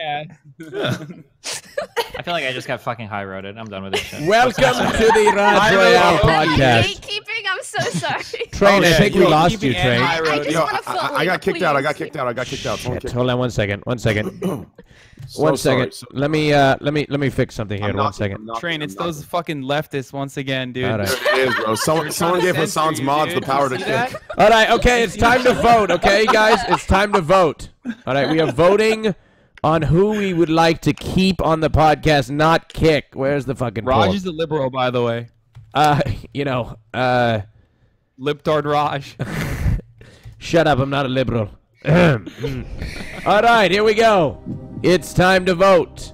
S3: podcast.
S5: I feel like I just got fucking high roaded. I'm done with this shit.
S8: Welcome to the Rajj Royale podcast.
S11: Gatekeeping. I'm so sorry.
S8: Train, I think we lost you, Train.
S3: high
S11: I just
S2: Yo,
S11: wanna
S2: I,
S11: float
S2: I, I got kicked out. I got kicked out. I got kicked out. Someone
S8: Shit,
S2: kicked
S8: hold on one second. One second.
S2: So
S8: one
S2: sorry. So-
S8: Let me uh let me let me fix something here.
S2: I'm
S8: One
S2: not-
S8: second.
S2: I'm not-
S3: Train, it's
S2: I'm not-
S3: those fucking leftists once again, dude.
S8: All right.
S2: There it is, bro. Someone, someone gave Hasan's
S3: you,
S2: mods the power to
S3: You see that?
S2: kick.
S8: All right, okay, it's time to vote, okay, guys? It's time to vote. All right, we are voting on who we would like to keep on the podcast, not kick. Where's the fucking Rajj
S3: is a liberal, by the way.
S8: Uh, you know, uh,
S3: Liptard Rajj.
S8: shut up. I'm not a liberal. All right, here we go. It's time to vote.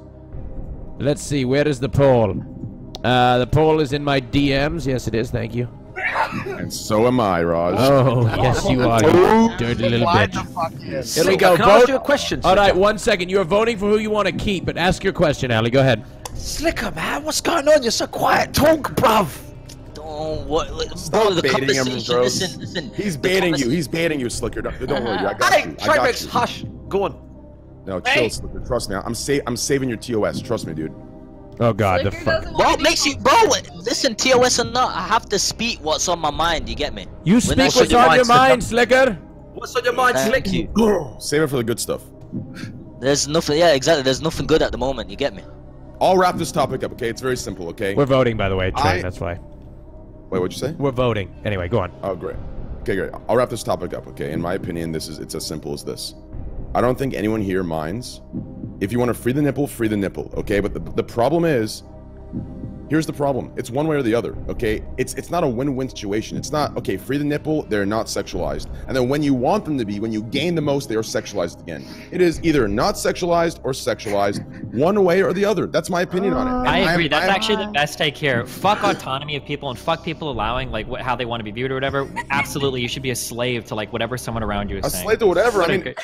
S8: Let's see. Where is the poll? Uh, the poll is in my DMs. Yes, it is. Thank you.
S2: And so am I, Rajj.
S8: Oh, yes, you are. You dirty little bitch. Here we go.
S6: Can I ask
S8: Vote.
S6: you a question?
S8: All right, one second. You are voting for who you want to keep, but ask your question, Ali. Go ahead.
S6: Sliker, man, what's going on? You're so quiet. Talk, bruv.
S7: Don't what? Bro,
S2: Stop
S7: the
S2: baiting him,
S7: conversation.
S2: bro.
S7: Listen, listen.
S2: He's baiting you. He's baiting you, Sliker. Don't, don't worry. I got
S6: Hey,
S2: you. I got
S6: Tribex,
S2: you.
S6: hush. Go on.
S2: No, chill, Sliker. Trust me. I'm sa- I'm saving your TOS. Trust me, dude.
S8: Oh God, the fuck.
S4: doesn't
S7: Bro,
S4: wanna
S7: it makes you, bro. Listen, TOS or not, I have to speak what's on my mind. You get me?
S8: You
S7: When
S8: speak what's on
S7: your
S8: your
S7: mind,
S8: mind, Sliker.
S6: What's on your mind,
S7: Thank
S6: Slick?
S7: you.
S2: Save it for the good stuff.
S7: There's nothing. Yeah, exactly. There's nothing good at the moment. You get me?
S2: I'll wrap this topic up, okay? It's very simple, okay?
S8: We're voting, by the way, Train.
S2: I-
S8: That's why.
S2: Wait, what'd you say?
S8: We're voting. Anyway, go on.
S2: Oh, great. Okay, great. I'll wrap this topic up, okay? In my opinion, this is it's as simple as this. I don't think anyone here minds If you want to free the nipple, free the nipple. Okay, but the, the problem is, here's the problem. It's one way or the other. Okay, it's it's not a win-win situation. It's not okay. Free the nipple, they're not sexualized, and then when you want them to be, when you gain the most, they are sexualized again. It is either not sexualized or sexualized, one way or the other. That's my opinion on it. And
S5: I agree. That's
S2: am-
S5: actually the best take here. Fuck autonomy of people and fuck people allowing like what, how they want to be viewed or whatever. Absolutely, you should be a slave to like whatever someone around you is
S2: a
S5: saying.
S2: slave to whatever. I
S5: What a
S2: mean,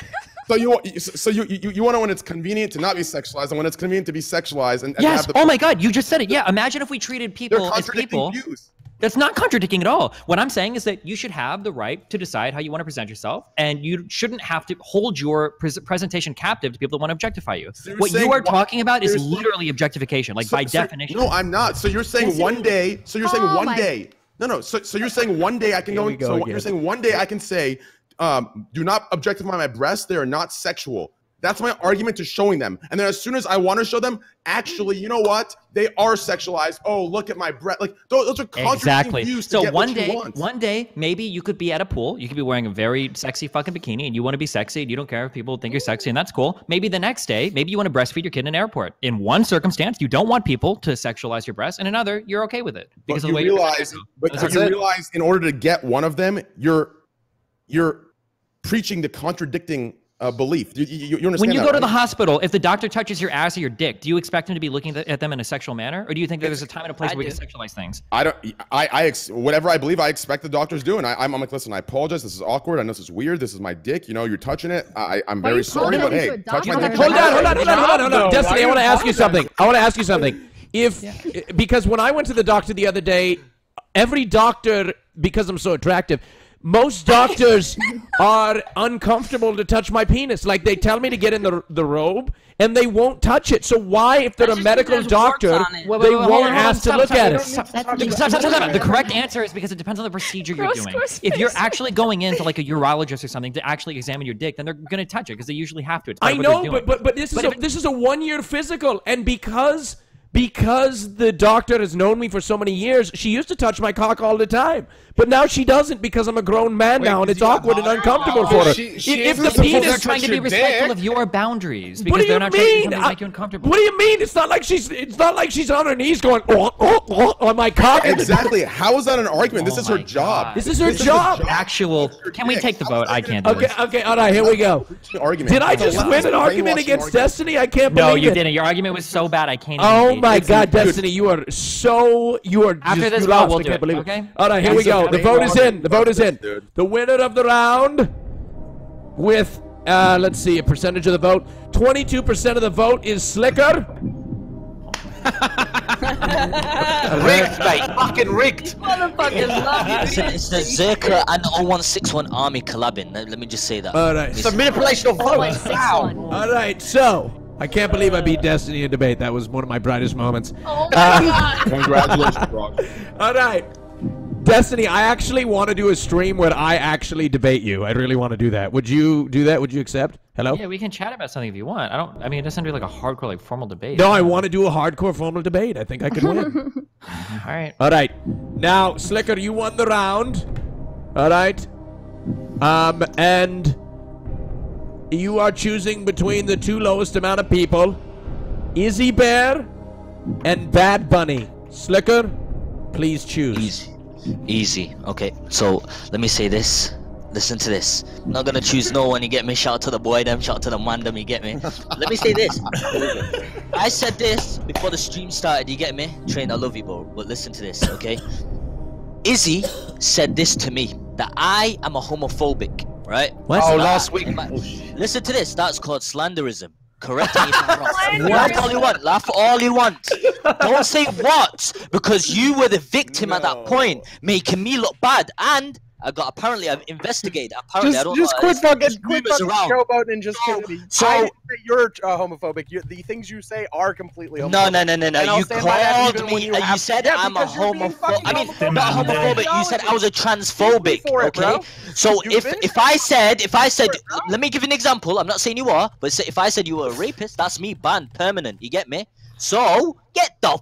S2: so you want- so you you, you want to when it's convenient to not be sexualized, and when it's convenient to be sexualized, and, and
S5: yes.
S2: have the
S5: Oh my God, you just said it. Yeah. Imagine if we treated people as people.
S2: views.
S5: That's not contradicting at all. What I'm saying is that you should have the right to decide how you want to present yourself, and you shouldn't have to hold your pres presentation captive to people that want to objectify you.
S2: you're
S5: what you are
S2: one-
S5: talking about is literally objectification, like
S2: So-
S5: by
S2: so-
S5: definition.
S2: No, I'm not. So you're saying
S5: Yes,
S2: one
S5: is.
S2: day. So you're saying
S5: Oh
S2: one
S5: my-
S2: day. No, no. So, so you're saying one day I can
S8: Here
S2: go.
S8: go
S2: so
S8: again.
S2: you're saying one day I can say, um, do not objectify my breasts. They are not sexual. That's my argument to showing them. And then as soon as I want to show them, actually, you know what? They are sexualized. Oh, look at my breast. Like those, those are contradicting
S5: Exactly.
S2: views to
S5: So
S2: get
S5: one
S2: what you
S5: day,
S2: want.
S5: one day, maybe you could be at a pool. You could be wearing a very sexy fucking bikini, and you want to be sexy, and you don't care if people think you're sexy, and that's cool. Maybe the next day, maybe you want to breastfeed your kid in an airport. In one circumstance, you don't want people to sexualize your breasts. In another, you're okay with it because
S2: but
S5: of the way
S2: you
S5: you present
S2: realize,
S5: yourself.
S2: but you
S5: it.
S2: realize, in order to get one of them, you're you're preaching the contradicting uh, belief. You, you, you understand
S5: When you
S2: that,
S5: go to the hospital, if the doctor touches your ass or your dick, do you expect him to be looking at them in a sexual manner, or do you think that there's a time and a place
S2: I
S5: where we can sexualize things?
S2: I don't. I. I. Ex- whatever I believe, I expect the doctors do, and I, I'm, I'm like, listen, I apologize. This is awkward. I know this is weird. This is my dick. You know, you're touching it. I. I'm very
S12: you
S2: sorry, but hey,
S12: apologizing to a
S2: touch my
S12: doctor?
S2: dick.
S8: Hold on, hold on, hold on, hold on, hold on.
S14: No,
S8: Destiny,
S14: why
S8: I want to
S14: you
S8: ask you
S14: apologize?
S8: something. I want to ask you something. If because when I went to the doctor the other day, every doctor because I'm so attractive. Most doctors are uncomfortable to touch my penis. Like they tell me to get in the, the robe and they won't touch it. So why, if they're a medical doctor, they
S5: Wait, wait, wait,
S8: won't
S5: hold on,
S8: ask to look at it?
S5: stop, stop, stop. The correct answer is because it depends on the procedure you're doing.
S11: gross
S5: If you're
S11: face.
S5: actually going into like a urologist or something to actually examine your dick, then they're going to touch it because they usually have to. It's
S8: I
S5: of what they're
S8: know, but but but this is
S5: But
S8: a,
S5: it-
S8: this is a one year physical, and because because the doctor has known me for so many years, she used to touch my cock all the time, but now she doesn't because I'm a grown man now, and it's awkward and uncomfortable for her.
S14: She- she
S8: if the
S14: supposed to
S8: penis,
S5: they're trying to be respectful
S14: dick.
S5: of your boundaries
S8: what
S5: because
S8: do you
S5: they're not trying to do
S8: mean?
S5: something to make you uncomfortable.
S8: what do you mean? It's not like she's it's not like she's on her knees going oh, oh, oh, on my cock.
S2: Exactly. How is that an argument? This
S5: Oh
S2: is her job.
S5: God.
S8: This is her job.
S5: Actual. Can we take the vote? I can't do
S8: Okay,
S5: this.
S8: okay, all right, here we go.
S2: Argument.
S8: Did I just win an argument against
S2: argument.
S8: Destiny? I can't believe it.
S5: No,
S8: believe
S5: you
S8: it.
S5: didn't. Your argument was so bad I can't.
S8: Oh my. God, Destiny, you are so you are
S5: After this
S8: you
S5: vote,
S8: lost.
S5: we'll do it, okay?
S8: All right, here we
S2: so
S8: go. The vote is in. The vote is in.
S2: Dude.
S8: The winner of the round with uh, let's see a percentage of the vote. Twenty-two percent of the vote is Sliker.
S6: Rigged, mate. Fucking rigged.
S4: Motherfuckers love you.
S7: It's the Zerka and the 0161 army collabing. Let, let me just say that.
S8: All right.
S6: It's a manipulation of votes. Wow.
S8: All right. So I can't believe I beat Destiny in debate. That was one of my brightest moments.
S4: Oh my god.
S2: Congratulations, Brock.
S8: All right. Destiny, I actually want to do a stream where I actually debate you. I really want to do that. Would you do that? Would you accept? Hello?
S5: Yeah, we can chat about something if you want. I don't. I mean, it doesn't do like a hardcore, like formal debate.
S8: No, I want to do a hardcore formal debate. I think I could win.
S5: All right.
S8: All right. Now, Sliker, you won the round. All right. Um, and you are choosing between the two lowest amount of people, Izzy Bear and Bad Bunny. Sliker, please choose.
S7: Easy. Easy. Okay, so let me say this. Listen to this. I'm not gonna choose no one, you get me? Shout out to the boy them, shout out to the man them, you get me? let me say this. I said this before the stream started, you get me? Train, I love you, bro. But listen to this, okay? Izzy said this to me that I am a homophobic, right?
S8: What?
S6: Oh,
S7: That-
S6: last week.
S7: Listen to this. That's called slanderism. Correct me if I'm wrong. Laugh all you want. Laugh all you want. Don't say what because you were the victim at that point, making me look bad. And I got apparently I've investigated. Apparently, I don't
S10: just
S7: know.
S10: quit fucking, quit fucking
S7: around.
S10: showboating and just
S7: So-
S10: kidding.
S7: so-
S10: you're uh, homophobic. You, the things you say are completely homophobic.
S7: No, no, no, no, no. You
S10: stand by that
S7: called me.
S10: you
S7: you said
S10: Yeah,
S7: I'm a homophobic. I mean,
S10: homophobic.
S7: not homophobic. You said I was a transphobic.
S10: it,
S7: okay. So
S10: You've
S7: if if I said if I said let me give you an example. I'm not saying you are, but if I said you were a rapist, that's me banned permanent. You get me? So get the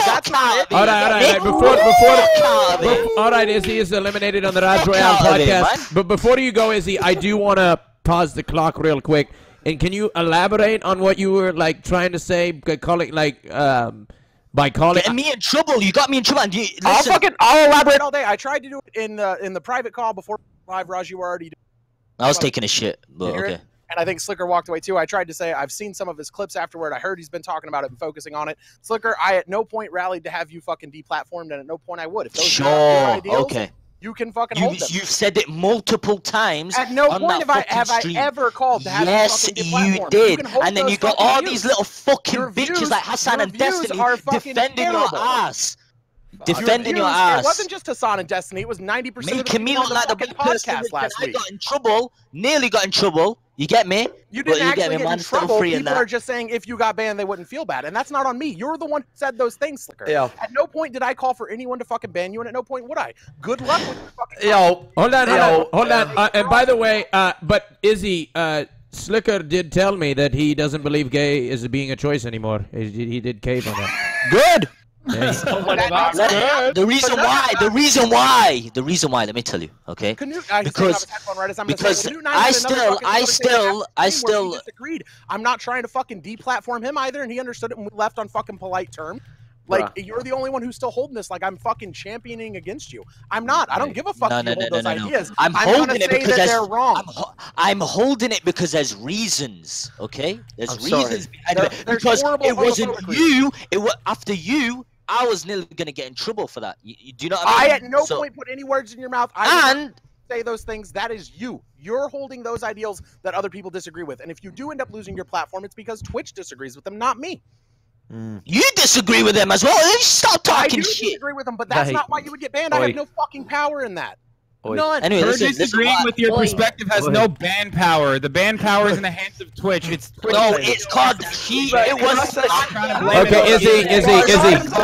S7: fuck out of here.
S8: All right, all right,
S7: Get
S8: all right. Before, before,
S7: the fuck out of here.
S8: bef- all right, Izzy is eliminated on the Rajj
S7: Fuck
S8: Royale
S7: out of here,
S8: podcast.
S7: man.
S8: But before you go, Izzy, I do want to pause the clock real quick. And can you elaborate on what you were like trying to say? by Calling like um, by calling.
S7: Getting me in trouble. You got me in trouble. And you,
S10: I'll
S7: listen,
S10: fucking I'll elaborate all day. I tried to do it in the in the private call before live. Rajj, you were already. doing
S7: I was taking a shit, but
S10: hear it? And I think Sliker walked away too. I tried to say I've seen some of his clips afterward. I heard he's been talking about it and focusing on it. Sliker, I at no point rallied to have you fucking deplatformed, and at no point I would. If those are your
S7: Sure.
S10: ideals,
S7: Okay.
S10: you can fucking
S7: You, you've said it multiple times.
S10: At no
S7: on
S10: point
S7: that
S10: have I have I ever called to have
S7: Yes,
S10: you
S7: you did.
S10: hold
S7: and then you got all
S10: views.
S7: these little fucking
S10: Your
S7: bitches
S10: views-
S7: like
S10: Hasan
S7: and Destiny
S10: are
S7: defending
S10: terrible.
S7: your ass. Defending your
S10: views-
S7: ass.
S10: It wasn't just Hasan and Destiny. It was ninety percent.
S7: Making me look like the
S10: podcast last
S7: I
S10: week.
S7: got in trouble. Nearly got in trouble. You get me?
S10: You
S7: But
S10: didn't
S7: you
S10: actually
S7: get me,
S10: get in
S7: Still
S10: trouble.
S7: free
S10: People
S7: that.
S10: are just saying if you got banned, they wouldn't feel bad, and that's not on me. You're the one who said those things, Sliker.
S6: Yeah.
S10: At no point did I call for anyone to fucking ban you, and at no point would I. Good luck with your fucking.
S6: Yo,
S8: Hold on, hold
S6: Yo.
S8: on, hold on. Uh, and by the way, uh, but Izzy, uh, Sliker did tell me that he doesn't believe gay is being a choice anymore. He, he did cave on that.
S7: Good.
S8: Yeah.
S7: Let- the reason why, the reason why, the reason why. Let me tell you, okay?
S10: Knut, I
S7: Because-
S10: because right I'm
S7: because
S10: say, Knut
S7: I still-
S10: fucking
S7: I
S10: conversation
S7: still-
S10: after
S7: I
S10: the stream where we
S7: still-
S10: disagreed. I'm not trying to fucking deplatform him either, and he understood it, and we left on fucking polite terms. Like you're the only one who's still holding this. Like I'm fucking championing against you. I'm not. I don't give a fuck.
S7: No, no, no, no,
S10: those
S7: no, no.
S10: ideas.
S7: I'm
S10: gonna
S7: holding it because
S10: that
S7: there's-
S10: they're wrong.
S7: I'm, ho- I'm holding it because there's reasons, okay? There's
S6: I'm sorry.
S7: reasons behind
S10: There-
S7: it. Because it wasn't you. It was after you. I was nearly gonna get in trouble for that. You, you- do you know what I
S10: I at no
S7: So-
S10: point put any words in your mouth. I
S7: And
S10: say those things. That is you. You're holding those ideals that other people disagree with. And if you do end up losing your platform, it's because Twitch disagrees with them, not me. Mm.
S7: you disagree with them as well. Then Stop
S10: I
S7: talking
S10: do
S7: shit.
S10: disagree with them, but that's
S6: Hey.
S10: not why you would get banned. I have no fucking power in that.
S6: Oi.
S10: None.
S7: Anyway,
S3: Her
S7: listen, listen.
S3: disagreeing
S7: what-
S3: with your
S11: Oi.
S3: perspective has
S6: Oi.
S3: no ban power. The ban power is in the hands of Twitch. It's Twitch.
S7: No, it's called he. It was
S3: trying to blame
S8: Okay,
S3: it on
S8: Izzy,
S3: you.
S8: Izzy, Izzy.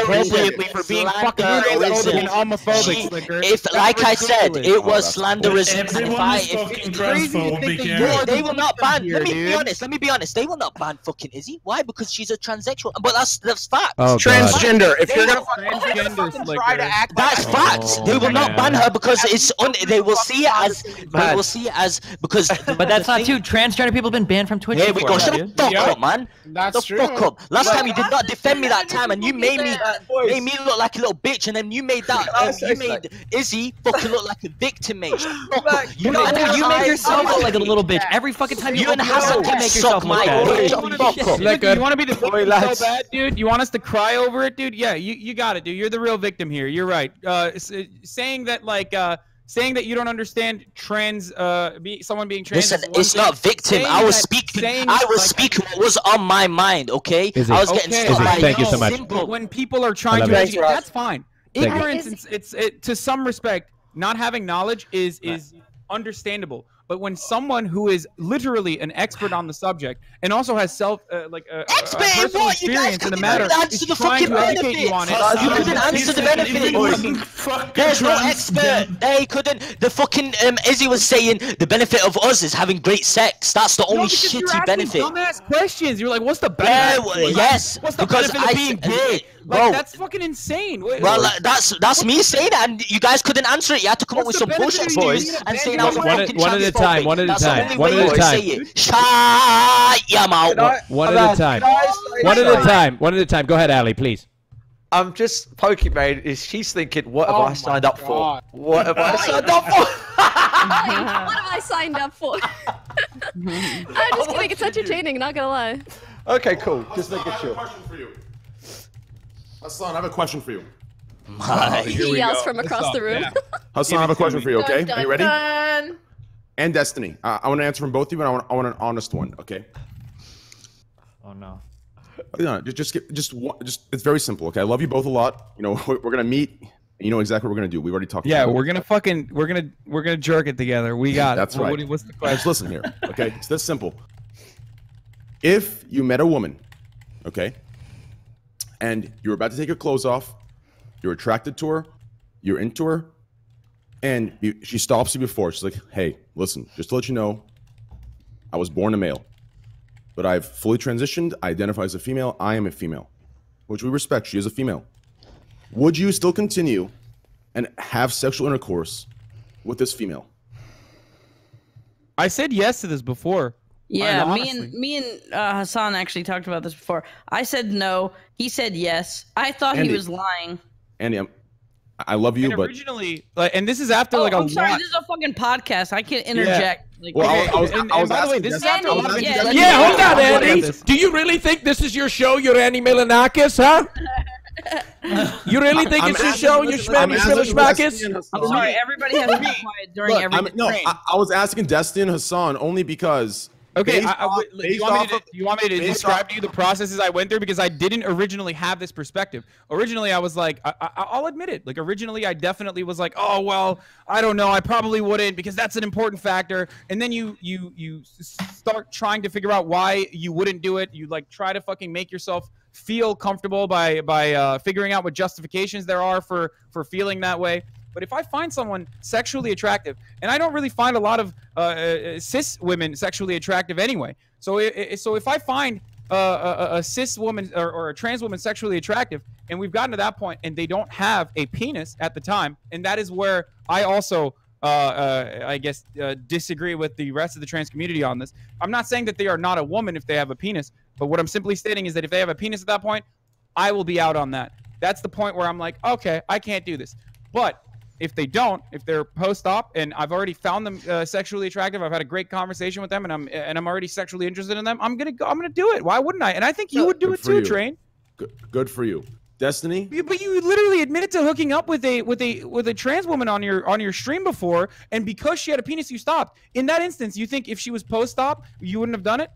S7: appropriately
S3: for being fucking uh, transphobic and homophobic, Sliker.
S7: If, like I said, it
S2: Oh,
S7: was slanderous. and if
S9: Everyone
S7: I-
S9: is
S7: if
S9: fucking
S7: it's
S3: crazy to
S9: transphobic
S3: that
S9: here.
S3: you're-
S7: Yeah, they will not ban.
S3: here,
S7: let me
S3: dude.
S7: be honest. Let me be honest. They will not ban fucking Izzy. Why? Because she's a transsexual. But that's that's facts.
S8: Oh,
S10: Transgender. If you're gonna fucking,
S3: Transgender
S10: try to act
S7: That's
S10: like
S7: facts. They will not ban her because it's un- they will see it as they will see it as because.
S5: But that's not true. Transgender people have been banned from Twitch
S7: Here we go. Shut the
S5: dude.
S7: fuck
S14: Yeah.
S7: up, man.
S14: That's
S7: the
S14: true.
S7: fuck up. Last
S6: Like-
S7: time you did not defend me that time, and you made me made me look like a little bitch, and then you made that
S6: I say
S7: you made Izzy fucking look like a victim, mate. Shut the fuck up.
S6: Like,
S7: You
S5: No, you
S7: Hasan-
S5: make yourself look like a little bitch every fucking time you,
S7: You and
S5: open your Hasan. You
S7: can
S5: make yourself
S7: my
S5: look bad.
S7: dick.
S5: dude.
S7: Shut the fuck up.
S3: Sliker, you want to be the
S6: Oi,
S3: victim so bad, dude? You want us to cry over it, dude? Yeah, you, you got it, dude. You're the real victim here. You're right. Uh, uh, saying that like uh, saying that you don't understand trans uh, be, someone being trans.
S7: Listen,
S3: is
S7: it's
S3: thing.
S7: not victim.
S3: Saying
S7: I was
S3: that-
S7: speaking.
S3: saying,
S7: I was
S3: like,
S7: speaking what was on my mind. Okay, I was getting
S3: Okay,
S7: stuff
S8: Izzy,
S7: like
S8: thank you so much.
S7: simple.
S3: When people are trying to educate,
S10: Thanks,
S3: that's fine.
S8: Thank.
S3: Ignorance, it's, it's it, to some respect, not having knowledge is is understandable. But when someone who is literally an expert on the subject and also has self uh, like a, a- a
S7: Expert in
S3: personal
S7: what?
S3: Experience in the matter is
S7: the
S3: trying to educate you on it.
S7: You
S3: uh,
S7: couldn't answer the benefits.
S9: Fuck
S7: There's no expert. They couldn't. The fucking um, Izzy was saying the benefit of us is having great sex. That's the
S3: No,
S7: only
S3: you're
S7: shitty benefit.
S3: Dumbass questions. You're like, what's the
S7: Yeah,
S3: benefit?
S7: well, yes,
S3: What's the
S7: because
S3: benefit
S7: I
S3: of being
S7: s-
S3: gay? Like
S7: bro.
S3: that's fucking insane. Wait,
S7: Well,
S3: wait.
S7: uh, that's that's me saying it, and you guys couldn't answer it. You had to come up with some bullshit
S3: of you
S7: boys and saying
S3: band
S7: I was
S8: One at-
S7: fucking
S8: one at a time, one at a time, one at a time.
S7: say it. Shut your mouth.
S8: One at a time.
S6: can I say
S8: One at a time. One at a time. Go ahead, Ali, please.
S6: I'm just Pokimane is she's thinking, what have
S14: Oh
S6: I signed up for? What have I signed up for?
S11: what have I signed up for? I'm just kidding. It's entertaining. Not gonna lie.
S6: okay, cool. Just making sure.
S2: Question. Hasan, I have a question for you.
S7: My.
S11: He yells from across the room.
S2: Hasan, I have a question for you, okay?
S4: Dun,
S2: Are you ready?
S4: dun, dun.
S2: And Destiny. Uh, I want to answer from both of you, and I want, I want an honest one, okay?
S5: Oh no.
S2: No, just just just just it's very simple, okay? I love you both a lot. You know, we're, we're gonna meet. You know exactly what we're gonna do. We already talked.
S3: yeah,
S2: about
S3: we're gonna fucking we're gonna we're gonna jerk it together. We got
S2: That's
S3: it. What-
S2: right.
S3: what do you- what's the question?
S2: Just
S3: question?
S2: listen here, okay? It's this simple. If you met a woman, okay, and you're about to take your clothes off, you're attracted to her, you're into her, and she stops you before. She's like, "Hey, listen, just to let you know, I was born a male, but I've fully transitioned. I identify as a female. I am a female, which we respect. She is a female. Would you still continue and have sexual intercourse with this female?"
S3: I said yes to this before.
S13: Yeah,
S3: I-
S13: me and me and uh, Hasan actually talked about this before. I said no. He said yes. I thought
S2: Andy.
S13: he was lying.
S2: Andy, I'm, I love you,
S3: And
S2: but
S3: originally, like, and this is after
S13: Oh,
S3: like a
S13: I'm sorry.
S3: lot.
S13: This is a fucking podcast. I can't interject. Like,
S2: Well, I was- I was-
S3: and,
S2: I
S3: and
S2: was
S3: by the way,
S2: asking
S3: this is after a lot of
S13: Yeah.
S8: Yeah, hold on,
S3: I'm worried about
S8: Andy. Do you really think this is your show? You're Andy Milonakis, huh? You really think
S2: I'm
S8: it's your show? You
S2: listen, I'm
S8: schmammy
S2: asking
S8: schmilishmakis?
S2: Destiny and
S13: I'm sorry. Everybody has to be quiet during
S2: Look,
S13: every
S2: I'm, no. I, I was asking Destiny and Hasan only because.
S3: Okay,
S2: based
S3: I, I,
S2: off-
S3: do, you want me to,
S2: of-
S3: you want me to describe
S2: off-
S3: to you the processes I went through because I didn't originally have this perspective. Originally, I was like, I, I, I'll admit it. Like originally, I definitely was like, oh well, I don't know, I probably wouldn't because that's an important factor. And then you you you start trying to figure out why you wouldn't do it. You like try to fucking make yourself feel comfortable by by uh, figuring out what justifications there are for for feeling that way. But if I find someone sexually attractive, and I don't really find a lot of uh, uh, cis women sexually attractive anyway, so i i so if I find uh, a, a- a cis woman or, or a trans woman sexually attractive, and we've gotten to that point, and they don't have a penis at the time, and that is where I also. Uh, uh, I guess uh, disagree with the rest of the trans community on this. I'm not saying that they are not a woman if they have a penis, but what I'm simply stating is that if they have a penis at that point, I will be out on that. That's the point where I'm like, okay, I can't do this. But if they don't, if they're post-op and I've already found them uh, sexually attractive, I've had a great conversation with them, and I'm and I'm already sexually interested in them, I'm gonna go. I'm gonna do it. Why wouldn't I? And I think you would do it too,
S2: you.
S3: Train.
S2: Good, good for you, Destiny.
S3: But you literally admitted to hooking up with a with a with a trans woman on your on your stream before, and because she had a penis, you stopped. In that instance, you think if she was post-op, you wouldn't have done it?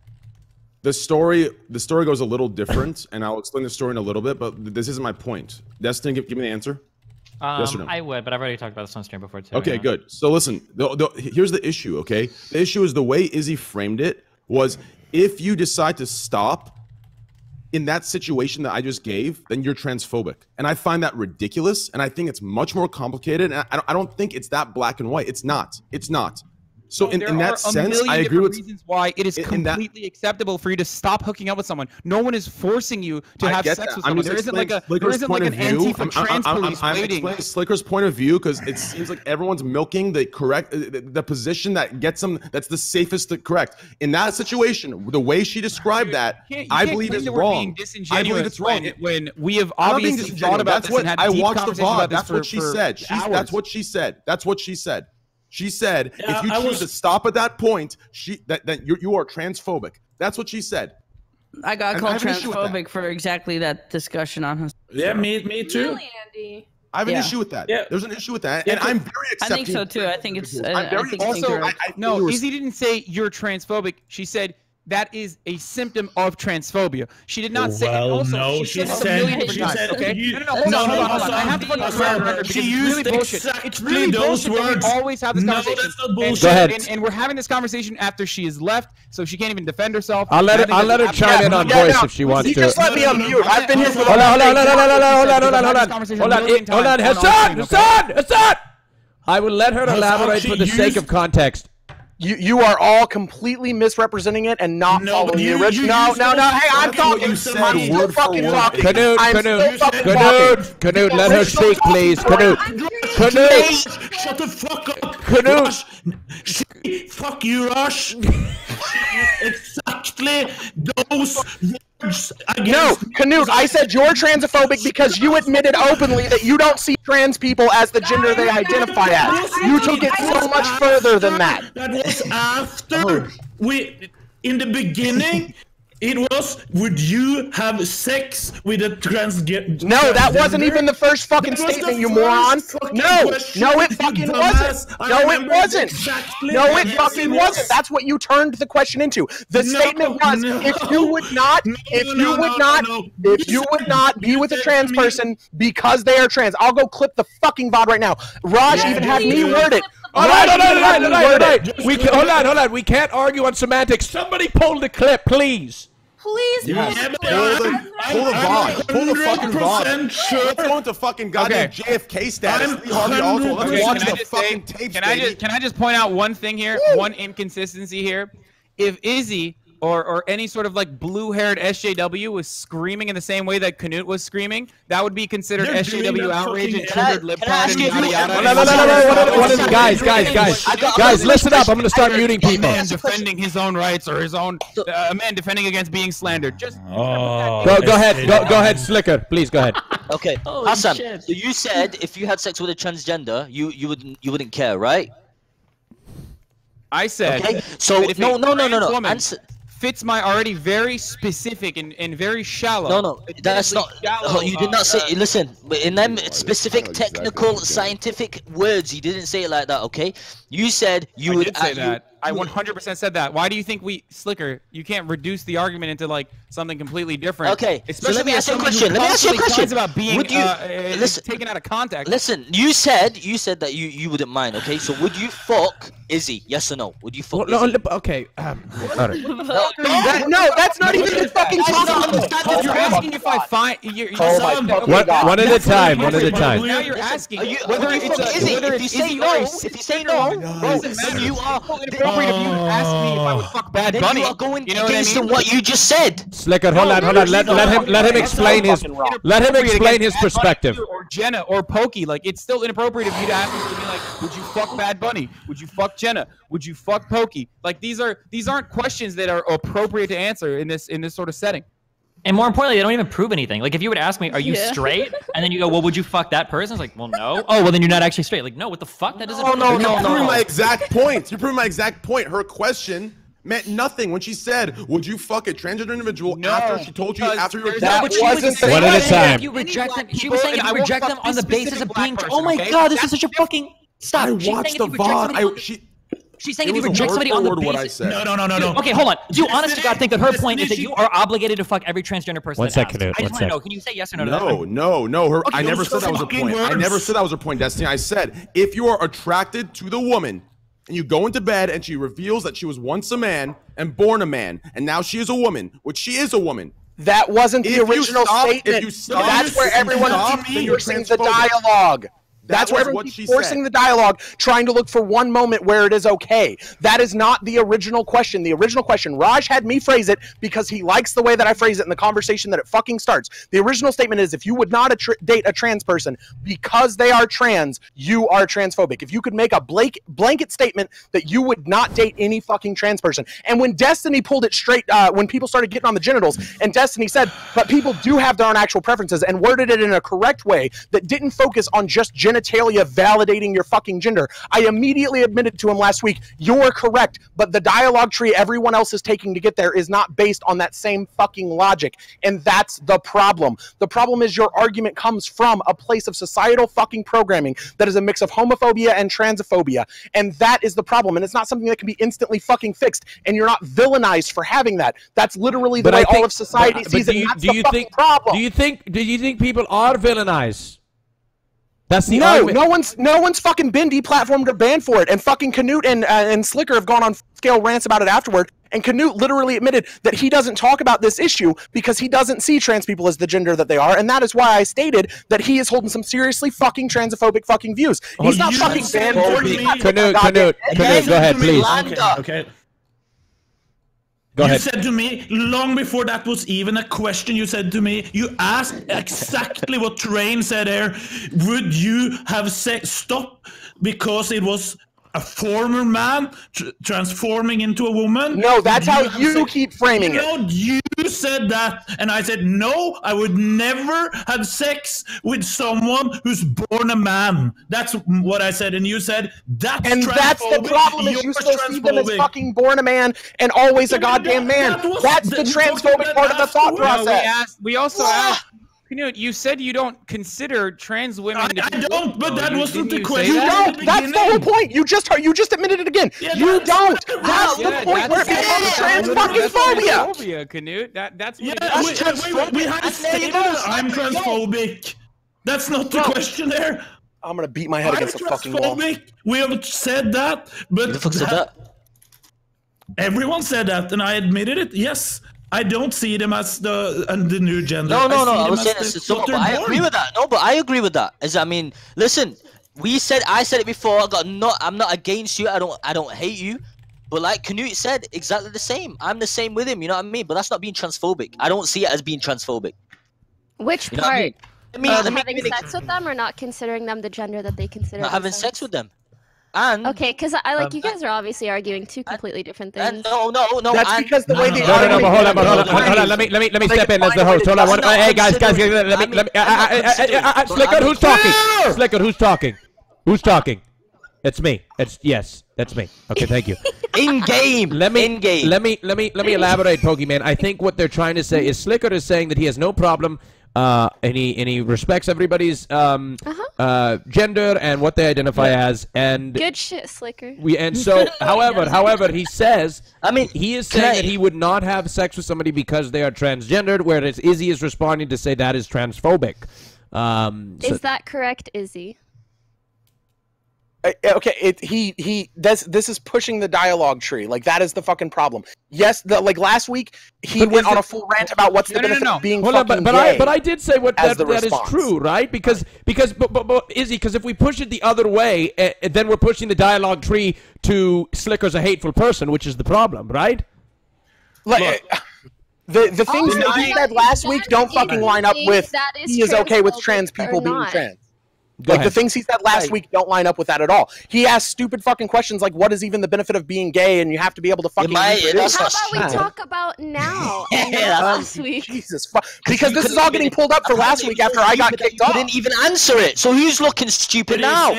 S2: The story, the story goes a little different, and I'll explain the story in a little bit. But this isn't my point. Destiny, give, give me the answer.
S1: Um,
S2: Yes or no?
S1: I would, but I've already talked about this on stream before too.
S2: Okay,
S1: yeah.
S2: good. So listen, the, the, here's the issue. Okay, the issue is the way Izzy framed it was if you decide to stop in that situation that I just gave, then you're transphobic, and I find that ridiculous. And I think it's much more complicated. And I don't, I don't think it's that black and white. It's not. It's not. So
S3: No,
S2: in, in that sense, I agree with.
S3: reasons why it is
S2: in that-
S3: completely acceptable for you to stop hooking up with someone. No one is forcing you to
S2: I
S3: have sex
S2: that.
S3: with someone. There isn't like a
S2: explaining
S3: there
S2: Sliker's
S3: isn't like
S2: point
S3: an
S2: of view.
S3: Antifa
S2: I'm- I'm-
S3: trans
S2: I'm-
S3: police
S2: I'm
S3: waiting.
S2: explaining Sliker's point of view because it seems like everyone's milking the correct, uh, the, the position that gets them. That's the safest to correct. In that situation, the way she described that,
S3: You can't- you
S2: I
S3: can't
S2: believe is
S3: that we're
S2: wrong.
S3: being
S2: I believe it's wrong.
S3: When, we have
S2: I'm
S3: obviously thought about
S2: That's
S3: this
S2: what
S3: and had
S2: I
S3: deep
S2: watched the VOD. That's what she said. That's what she said. That's what she said. She said,
S9: Yeah,
S2: if you
S9: I
S2: choose
S9: was-
S2: to stop at that point, she that, that you you are transphobic. That's what she said.
S13: I got
S2: I- I
S13: called
S2: have an issue with that.
S13: transphobic for exactly that discussion on her.
S9: Yeah, me, me too.
S4: Really, Andy?
S2: I have an
S13: Yeah.
S2: issue with that.
S9: Yeah.
S2: There's an issue with that,
S9: Yeah,
S2: and I'm very accepting.
S13: I think so too. I think it's.
S2: Uh, I'm
S13: I, I
S2: very
S13: think
S2: also. I. I
S3: No,
S2: fully
S3: Izzy didn't say you're transphobic. She said that is a symptom of transphobia. She did not say.
S9: Well,
S3: also,
S9: no,
S3: she,
S9: she
S3: said it a
S9: said-
S3: million different
S9: she
S3: times.
S9: said-
S3: okay.
S9: you-
S3: no, no, no, hold
S9: no,
S3: on, hold
S9: no,
S3: on, hold on. I
S9: Hasan,
S3: have to put this
S9: Hasan,
S3: on record because
S9: she
S3: it's
S9: used
S3: really bullshit. It's
S9: exactly
S3: really
S9: those
S3: bullshit that
S9: words.
S3: we always have this
S9: No,
S3: conversation.
S9: that's not
S3: And-
S9: bullshit.
S8: Go ahead.
S3: And, and we're having this conversation after she is left, so she can't even defend herself.
S8: I'll let
S3: And
S8: her.
S3: I
S8: I'll
S3: think
S8: let her
S3: that's
S8: chime in on
S10: Yeah,
S8: voice
S10: no,
S8: if she wants
S10: you
S8: to.
S10: just let me unmute. I've been here for the
S8: Hold on, hold on,
S10: last
S8: hold on, hold on, hold on, hold on, hold on,
S3: We've
S8: hold
S3: had
S8: on.
S3: this conversation
S8: Hold
S3: a
S8: on,
S3: million
S8: it- hold on,
S3: times on
S8: Hasan,
S3: our stream,
S8: Hasan, Hasan. I will let her
S9: Hasan,
S8: elaborate
S9: she
S8: for the sake
S9: used-
S8: of context.
S10: You you are all completely misrepresenting it and not
S9: No,
S10: following
S9: you-
S10: the original.
S9: you
S10: No, no, no. Hey, I'm talking.
S9: you said
S10: I'm still
S2: word for
S10: fucking
S2: word.
S10: talking.
S8: Knut,
S10: I'm
S8: Knut,
S10: still fucking
S8: Knut,
S10: talking.
S8: Knut, let her speak, please.
S10: topic.
S8: Knut, Knut,
S9: Shut the fuck up,
S8: Knut.
S9: Rush. Fuck you, Rush. exactly those words
S10: No,
S9: against
S10: Knut, I said you're transphobic because you admitted openly that you don't see trans people as the gender they identify as. You took it so much further than that.
S9: That was after we, in the beginning. It was, would you have sex with a transgender?
S10: No, that wasn't even the first fucking statement, you moron. No,
S9: question,
S10: no, it fucking wasn't. No, it wasn't.
S9: exactly.
S10: No, it fucking
S9: it
S10: wasn't. That's what you turned the question into. The
S9: No,
S10: statement was,
S9: no.
S10: if you would not,
S9: No,
S10: if you would
S9: no,
S10: not,
S9: no.
S10: if
S9: You
S10: would not be with a trans
S9: said to me-
S10: person because they are trans, I'll go clip the fucking VOD right now. Rajj
S9: Yeah,
S10: even had me word it.
S8: All right, all
S10: Rajj
S8: right,
S10: even
S8: all
S10: had
S8: right,
S10: me
S8: all right, all
S10: word it.
S8: right. We can, hold on, hold on. We can't argue on semantics. Somebody pull the clip, please.
S4: Please,
S2: Yes.
S4: please,
S9: Yeah, but.
S2: Pull the,
S9: I'm-
S2: pull the
S9: I'm
S2: VOD. Pull the fucking
S9: 100%
S2: VOD.
S9: sure.
S2: Let's go into fucking goddamn
S3: Okay.
S2: JFK status.
S9: I'm
S2: Lee Harvey Oswald. Let's
S9: Okay,
S2: watch the fucking
S3: say-
S2: tapes,
S3: Can I just can I just point out one thing here, one inconsistency here? If Izzy or or any sort of like blue-haired SJW was screaming in the same way that Knut was screaming, that would be considered
S9: They're
S3: SJW outrage and triggered lip
S9: can I
S3: pad and yada yada.
S8: No, no, no, no, no, what are- guys, guys, guys, guys, listen up. I'm gonna start muting people.
S3: A
S8: people.
S3: man defending his own rights or his own uh, a man defending against being slandered. Just
S9: Oh,
S8: Go, go ahead, go, go ahead, Sliker. Please go ahead.
S7: Okay,
S5: Holy Hasan.
S7: So you said if you had sex with a transgender, you you wouldn't you wouldn't care, right?
S3: I said.
S7: Okay, so
S3: if
S7: no
S3: a
S7: no no no no. Answer.
S3: Fits my already very specific and, and very shallow.
S7: No, no, that's not.
S3: admittedly shallow,
S7: you did not say.
S3: uh,
S7: listen, in them specific technical scientific words, you didn't say it like that. Okay, you said you
S3: I
S7: would
S3: did say
S7: uh,
S3: that. I 100% said that. Why do you think we Sliker? You can't reduce the argument into like something completely different.
S7: Okay, so
S3: especially
S7: let me ask you a question. Let me ask you a question.
S3: talks about being
S7: Would you-
S3: uh, uh,
S7: listen-
S3: taken out of context.
S7: Listen, you said you said that you you wouldn't mind. Okay, so would you fuck Izzy? Yes or no? Would you fuck?
S8: No,
S7: Izzy?
S8: lip- okay. Um, all right.
S7: No,
S10: That- no, that's not even the fucking
S7: That's not
S10: possible.
S7: understandable.
S3: You're asking if I find. You're, you're
S10: Oh my
S3: saying-
S10: fucking
S8: One,
S10: God.
S8: one at a
S9: That's
S8: time.
S9: not
S8: One at a
S9: even
S8: time.
S3: Now you're asking
S7: Are you,
S3: whether
S7: would you
S3: it's
S7: fuck
S3: a,
S7: Izzy?
S3: whether
S7: If you
S3: it's
S7: say
S3: Izzy
S7: no,
S3: or
S7: if you say no, bro, then you are
S3: inappropriate of you to ask me if I would fuck Bad
S7: then
S3: Bunny.
S7: you are going
S3: You know what I
S7: against
S3: mean?
S7: what you just said.
S8: Sliker, hold on, hold on. Let, let him let him explain his let him explain his perspective.
S3: Or Jenna or Pokey, like it's still inappropriate of you to ask me to be like, would you fuck Bad Bunny? Would you fuck Jenna? Would you fuck Pokey? Like these are these aren't questions that are appropriate to answer in this in this sort of setting.
S5: And more importantly, they don't even prove anything. Like if you would ask me, "Are you
S11: Yeah.
S5: straight?" and then you go, "Well, would you fuck that person?" It's like, "Well, no." Oh, well, then you're not actually straight. Like, no, what the fuck? That doesn't.
S7: Oh No,
S5: no,
S7: no,
S2: You're
S5: anything.
S2: proving
S7: no.
S2: my exact point. You're proving my exact point. Her question meant nothing when she said, "Would you fuck a transgender individual?"
S3: No,
S2: after she told you after you were
S3: there's
S10: That
S5: but she was
S10: wasn't
S5: saying
S8: One at a time.
S5: You reject them. She was saying,
S3: you won't
S5: reject them on the basis of being."
S3: person,
S5: oh my
S3: okay?
S5: god, this
S3: That's
S5: is such a fucking stop.
S2: I
S5: She's
S2: watched the
S5: you
S2: VOD. I, she,
S5: She's saying
S2: it
S5: if you reject somebody on the
S2: word what I
S5: basis.
S2: said.
S9: No, no, no, no, no.
S5: Okay, hold on. Do you
S9: Yes,
S5: honest to God think that her point is that you are obligated to fuck every transgender person?
S8: One
S5: that
S8: sec,
S5: asks?
S8: Knut,
S5: I just want to know. Can you say yes or no? to
S2: No,
S5: that?
S2: no, no. Her. I never said that was a
S9: fucking
S2: point. I never said that was her point, Destiny. I said if you are attracted to the woman and you go into bed and she reveals that she was once a man and born a man and now she is a woman, which she is a woman.
S10: That wasn't the
S2: If you
S10: original
S2: stop- if
S10: statement.
S2: you stop-
S10: That's where
S2: if you
S10: everyone
S2: stop,
S10: keeps
S2: then you're
S10: forcing the
S2: transphobic. That
S10: That's where
S2: was
S10: everyone keeps forcing
S2: said.
S10: the dialogue, trying to look for one moment where it is okay. That is not the original question. The original question, Rajj had me phrase it because he likes the way that I phrase it in the conversation that it fucking starts. The original statement is if you would not attr date a trans person because they are trans, you are transphobic. If you could make a blank blanket statement that you would not date any fucking trans person. And when Destiny pulled it straight, uh, when people started getting on the genitals, and Destiny said, but people do have their own actual preferences, and worded it in a correct way that didn't focus on just genitalia validating your fucking gender. I immediately admitted to him last week, you're correct, but the dialogue tree everyone else is taking to get there is not based on that same fucking logic. And that's the problem. The problem is your argument comes from a place of societal fucking programming that is a mix of homophobia and transophobia. And that is the problem. And it's not something that can be instantly fucking fixed. And you're not villainized for having that. That's literally the
S8: But
S10: way
S8: think
S10: all of society
S8: but- but
S10: sees
S8: do
S10: it.
S8: you- do
S10: the
S8: you
S10: fucking
S8: think-
S10: problem.
S8: Do you think do you think people are villainized? That's the
S10: no,
S8: argument.
S10: no one's no one's fucking been deplatformed or banned for it, and fucking Knut and uh, and Sliker have gone on scale rants about it afterward. And Knut literally admitted that he doesn't talk about this issue because he doesn't see trans people as the gender that they are, and that is why I stated that he is holding some seriously fucking transphobic fucking views. He's
S9: Oh,
S10: not fucking
S9: said
S10: banned for it.
S9: me-
S10: He's not Knut,
S8: Knut, Knut, go ahead, please.
S9: Okay, okay.
S8: Go
S9: you
S8: ahead.
S9: said to me long before that was even a question. You said to me, you asked exactly what Train said there. Would you have said stop because it was a former man tr- transforming into a woman?
S10: No, that's
S9: Would
S10: how
S9: have
S10: you
S9: said-
S10: keep framing it.
S9: No, you said that, and I said no. I would never have sex with someone who's born a man. That's what I said, and you said that's
S10: And that's the problem is you
S9: You're
S10: still see them as fucking born a man and always a goddamn man.
S9: that was-
S10: That's the
S9: that- talking
S10: transphobic part of the thought
S9: afterwards.
S3: No, we
S10: process.
S3: asked. We also ah! asked. Knut, you said you don't consider trans women.
S9: I-
S3: to
S9: I don't, but that
S3: You-
S9: wasn't the question.
S10: You
S3: that?
S10: don't. That's the whole point. You just heard. you just admitted it again.
S9: Yeah,
S10: you
S9: that's-
S10: don't. That's
S3: Yeah,
S10: the point where
S3: that's-
S10: people
S3: that's-
S10: trans
S3: that's-
S10: fucking
S3: that's
S10: phobia.
S3: transphobia, Knut. That, that's
S9: Yeah,
S3: what it
S9: we,
S3: is.
S9: we, we, we haven't stated that I'm transphobic. That's not the question there.
S10: I'm gonna beat my head
S9: I'm
S10: against the fucking wall.
S9: transphobic. We have said that, but
S7: Who the fuck said that?
S9: everyone said that, and I admitted it. Yes, I don't see them as the uh, the new gender.
S7: No, no,
S9: I
S7: no.
S9: see
S7: I was saying
S9: the-
S7: this to
S9: what
S7: someone, but I
S9: born.
S7: agree with that. No, but I agree with that. Is I mean, listen, we said I said it before. I got not. I'm not against you. I don't. I don't hate you. But like Knut said, exactly the same. I'm the same with him. You know what I mean? But that's not being transphobic. I don't see it as being transphobic.
S11: Which
S7: You know what I
S11: part?
S7: mean? I mean,
S11: Not
S7: let me
S11: having
S7: give
S11: sex with them or not considering them the gender that they consider
S7: Not having sex with them. And
S11: Okay, because I like
S7: Um,
S11: you guys are obviously arguing two completely different things.
S7: and no, no, no.
S10: That's
S7: and-
S10: because the way they
S8: No, no, no, but hold on, hold on, hold on, hold on. Let me, let me, let me step in as the host. Hold on, one, hey guys, guys, guys, let me, let me, Sliker, who's talking? Sliker, who's talking? Who's talking? It's me. It's yes, that's me. Okay, thank you.
S7: in game.
S8: Let me,
S7: in game.
S8: let me, let me, let me elaborate, Pokimane. I think what they're trying to say is Sliker is saying that he has no problem. Uh, and he and he respects everybody's um, uh, gender and what they identify as, and
S11: Good shit, Sliker.
S8: we and so, however, however, he says,
S7: I mean,
S8: he is saying
S7: I-
S8: that he would not have sex with somebody because they are transgendered, whereas Izzy is responding to say that is transphobic. Um, so-
S11: Is that correct, Izzy?
S10: Okay, it, he he this this is pushing the dialogue tree. Like that is the fucking problem. Yes, the, like last week he
S8: But
S10: went on
S8: it-
S10: a full rant about what's the
S8: No, no, no, no.
S10: of being
S8: Hold on,
S10: fucking
S8: but, but I but I did say what that, that is true, right? Because because but, but, but Izzy, because if we push it the other way, uh, then we're pushing the dialogue tree to Sliker's a hateful person, which is the problem, right?
S10: Like, the the things
S11: Oh,
S10: that he said last week don't fucking line up with
S11: that is
S10: he is okay with trans people being trans.
S8: Go
S10: like
S8: ahead.
S10: the things he said last week don't line up with that at all. He asked stupid fucking questions like, "What is even the benefit of being gay?" And you have to be able to fucking.
S7: might-
S10: reproduce.
S11: How about we talk about now
S7: Yeah,
S11: last week?
S10: Jesus, fu- because this is all getting pulled up for last week after I got kicked
S7: You
S10: off.
S7: didn't even answer it. So who's looking stupid now?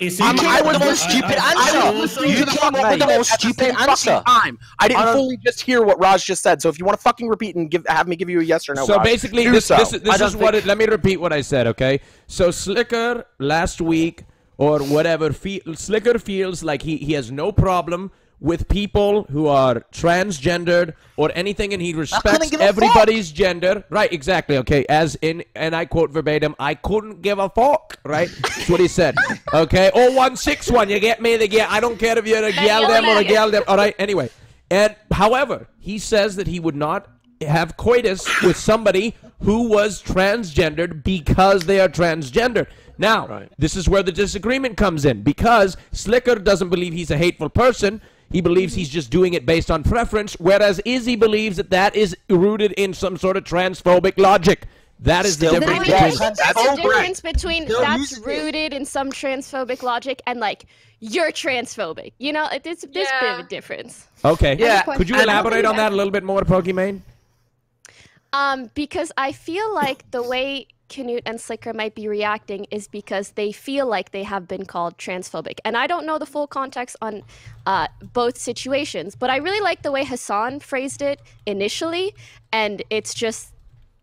S9: Is he-
S10: I was
S7: the most stupid answer. You
S10: the
S7: came up with the most stupid answer.
S10: Time. I didn't fully just hear what Rajj just said. So if you want to fucking repeat and give have me give you a yes or no,
S8: so
S10: Rajj,
S8: basically, this,
S10: so.
S8: this, is- this
S10: don't
S8: is what it. Let me repeat what I said, okay? So Sliker last week or whatever, fe- Sliker feels like he, he has no problem with people who are transgendered or anything, and he respects
S7: give a
S8: everybody's gender. Right? Exactly. Okay. As in, and I quote verbatim, "I couldn't give a fuck." Right? That's what he said. Okay. Oh one six one. You get me? The get. I don't care if you're a gal them or a gal them. All right. Anyway. And however, he says that he would not have coitus with somebody who was transgendered because they are transgendered. Now, this is where the disagreement comes in because Sliker doesn't believe he's a hateful person. He believes he's just doing it based on preference, whereas Izzy believes that that is rooted in some sort of transphobic logic. That is the
S7: Still
S11: Then I
S8: difference
S11: mean, I
S8: between.
S11: think there's a difference between
S7: They'll
S11: that's
S7: use it.
S11: rooted in some transphobic logic and like you're transphobic. You know, it- there's there's a bit of a difference.
S8: Okay.
S10: Yeah.
S8: Could you elaborate on that a little bit more, Pokimane?
S11: Um, because I feel like the way Knut and Sliker might be reacting is because they feel like they have been called transphobic. And I don't know the full context on uh, both situations, but I really like the way Hasan phrased it initially. And it's just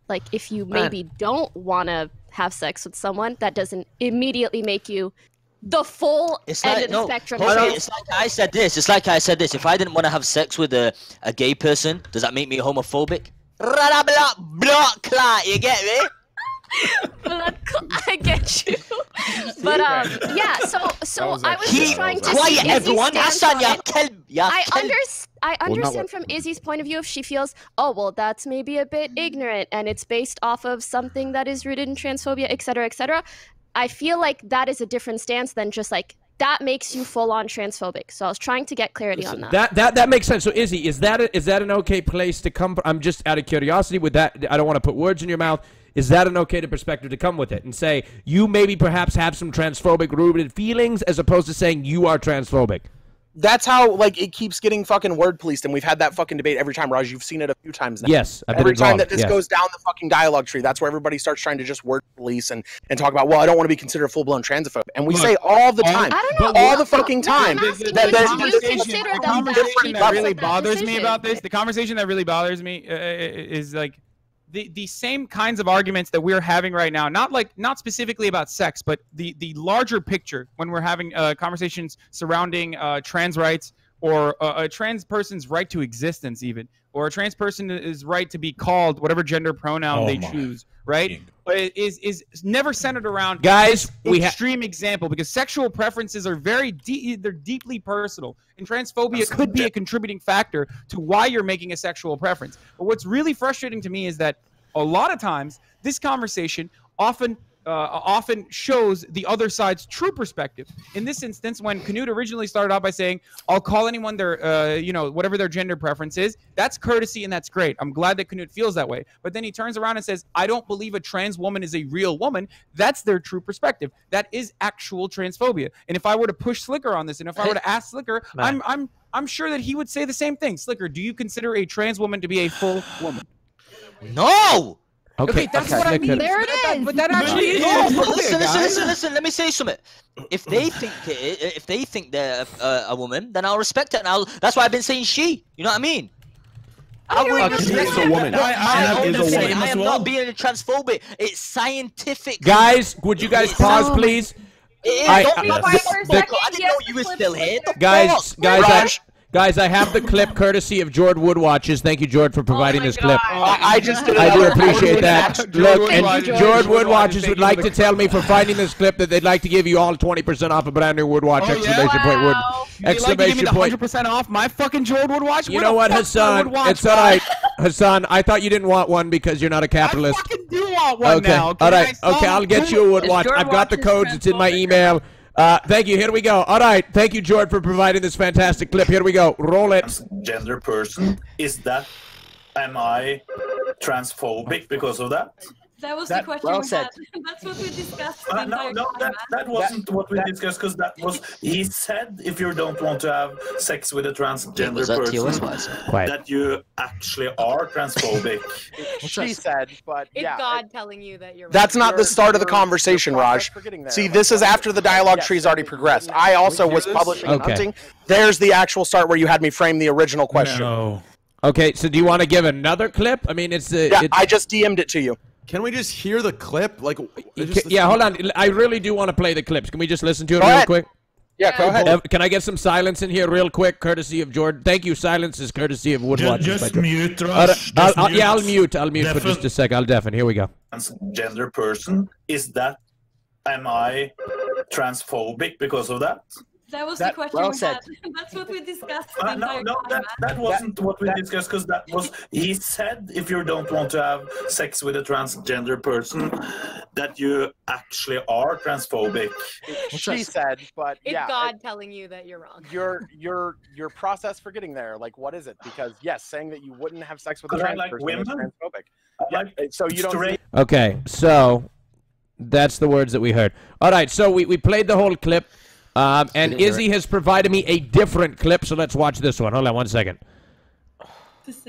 S11: like if you
S7: Man.
S11: maybe don't want to have sex with someone, that doesn't immediately make you the full
S7: It's
S11: end
S7: like
S11: of the
S7: no,
S11: spectrum.
S7: hold on, it's like I said this. It's like I said this. If I didn't want to have sex with a, a gay person, does that make me homophobic? Blah blah blah blah. You get me?
S11: Blood cl- I get you. But um, yeah. So so
S2: was
S11: I was just trying to see
S7: Quiet,
S11: Izzy's
S7: everyone.
S11: stance
S7: Hasan,
S11: on
S7: ya
S11: it.
S7: kelb, ya
S11: I
S7: kelb.
S11: under I understand
S2: what-
S11: from Izzy's point of view if she feels, oh well, that's maybe a bit ignorant and it's based off of something that is rooted in transphobia, et cetera, et cetera. I feel like that is a different stance than just like that makes you full on transphobic. So I was trying to get clarity on that.
S8: That that that makes sense. So Izzy, is that a, is that an okay place to come? I'm just out of curiosity with that. I don't want to put words in your mouth. Is that an okay to perspective to come with it and say you maybe perhaps have some transphobic rooted feelings as opposed to saying you are transphobic?
S10: That's how like it keeps getting fucking word policed, and we've had that fucking debate every time. Rajj, you've seen it a few times now.
S8: Yes, I've been
S10: every time that this
S8: yes.
S10: goes down the fucking dialogue tree, that's where everybody starts trying to just word police and and talk about. Well, I don't want to be considered a full blown transphobe, and we
S3: Look,
S10: say all the time,
S11: I don't know.
S10: all the fucking time. that-
S11: you,
S10: that-
S11: do you
S10: that-
S3: the conversation
S11: that
S3: that really bothers me about this, the conversation that really bothers me uh, is like the the same kinds of arguments that we're having right now. Not like not specifically about sex, but the the larger picture when we're having uh, conversations surrounding uh, trans rights or uh, a trans person's right to existence, even or a trans person is right to be called whatever gender pronoun
S9: Oh
S3: they choose. Right? Is is never centered around
S8: Guys,
S3: this
S8: we
S3: extreme example because sexual preferences are very de- they're deeply personal and transphobia could be a contributing factor to why you're making a sexual preference. But what's really frustrating to me is that a lot of times this conversation often uh, often shows the other side's true perspective. In this instance, when Knut originally started out by saying, "I'll call anyone their, uh, you know, whatever their gender preference is," that's courtesy and that's great. I'm glad that Knut feels that way. But then he turns around and says, "I don't believe a trans woman is a real woman." That's their true perspective. That is actual transphobia. And if I were to push Sliker on this, and if I were to ask
S6: Sliker,
S3: I'm, I'm, I'm sure that he would say the same thing. Sliker, do you consider a trans woman to be a full woman?
S7: No.
S3: Okay, that's what I mean.
S12: There it
S3: But that-
S12: is.
S3: But that actually is
S7: No,
S3: transphobia,
S7: listen, listen, listen, listen. Let me say something. If they think it, if they think they're a, a woman, then I'll respect it. And I'll, that's why I've been saying she. You know what I mean? I will
S2: Okay,
S7: respect
S2: she's a
S7: it.
S2: woman.
S7: No,
S2: I- I
S7: am
S2: am
S7: not
S2: is a
S7: saying-
S2: woman
S7: I am not being transphobic. It's scientific.
S8: Guys, would you guys pause, please?
S7: I,
S8: I-
S7: don't
S8: Be
S7: be
S8: quiet
S4: for a second.
S7: I didn't know you were still here. The
S8: Guys,
S7: fuck?
S8: guys, I,
S7: Rajj?
S8: Guys, I have the clip courtesy of Jord Woodwatches. Thank you, Jord, for oh providing this clip.
S10: I, I just did
S8: I do appreciate that. Look, and
S3: Woodwatches-
S8: Jord
S3: Jord
S8: Woodwatches
S3: Woodwatches,
S8: would like to
S3: for-
S8: tell me for finding this clip that they'd like to give you all 20% off a brand new Woodwatch!
S3: Oh, yeah?
S8: exclamation point wood!
S3: You'd like to give me
S8: point!
S3: 100% off my fucking Jordan would watch?
S8: You
S3: Where
S8: know what,
S3: fuck's
S8: Hasan?
S3: Wood
S8: It's all
S3: bro?
S8: Hasan. I thought you didn't want one because you're not a capitalist.
S3: I fucking do want one
S8: okay.
S3: now.
S8: All
S3: okay?
S8: right.
S3: I saw
S8: Okay. I'll get you a wood
S13: Is
S8: watch. I've got the codes. It's in my email. Uh, thank you. Here we go. All right. Thank you, George, for providing this fantastic clip. Here we go. Roll it.
S15: gender person is that am i transphobic because of that
S4: That was
S15: That-
S4: the question
S7: well
S4: we
S7: said.
S4: had. That's what we discussed
S15: Uh, no, no,
S4: time,
S15: that, that wasn't what we discussed because that was he said if you don't want to have sex with a transgender
S7: that
S15: person,
S7: TOS wise?
S8: Quiet.
S15: that you actually are transphobic.
S10: She said, but
S16: It's
S10: yeah.
S16: God telling you that you're right.
S10: That's not the You're- start of the you're- conversation, you're Rajj. forgetting there. See, this is after the dialogue Yes, tree's already progressed. I also was
S15: this?
S10: publishing
S8: Okay.
S10: hunting. There's the actual start where you had me frame the original question.
S9: No.
S8: Okay. So do you want to give another clip? I mean, it's. Uh,
S10: Yeah,
S8: it's
S10: I just DM'd it to you.
S2: Can we just hear the clip? Like,
S8: Ca- yeah, hold on. I really do want to play the clips. Can we just listen to it
S10: Go
S8: real
S10: ahead.
S8: quick?
S10: Yeah, go ahead.
S8: Uh, Can I get some silence in here, real quick, courtesy of Jordan? Thank you. Silence is courtesy of
S9: Ju-
S8: Woodwatch.
S9: just mute,
S8: All
S9: Rajj.
S8: right,
S9: Just
S8: I'll- I'll-
S9: mute.
S8: yeah, I'll mute. I'll mute for just a sec. I'll deafen. Here we go.
S15: transgender person is that am I transphobic because of that?
S4: That was
S15: That-
S4: the question
S7: well
S4: we
S7: said.
S4: had. That's what we discussed
S15: Uh, no, no,
S4: time,
S15: that, that wasn't what we discussed because that was he said if you don't want to have sex with a transgender person, that you actually are transphobic.
S10: She said, but
S16: It's
S10: yeah,
S16: God telling you that you're wrong.
S10: your your your process for getting there. Like, what is it? Because yes, saying that you wouldn't have sex with a
S15: Because I
S10: trans
S15: like
S10: person is
S15: women.
S10: transphobic. Yeah,
S15: like
S10: so you don't.
S8: Okay, so that's the words that we heard. All right, so we, we played the whole clip, um, and Izzy has provided me a different clip. So let's watch this one. Hold on one second.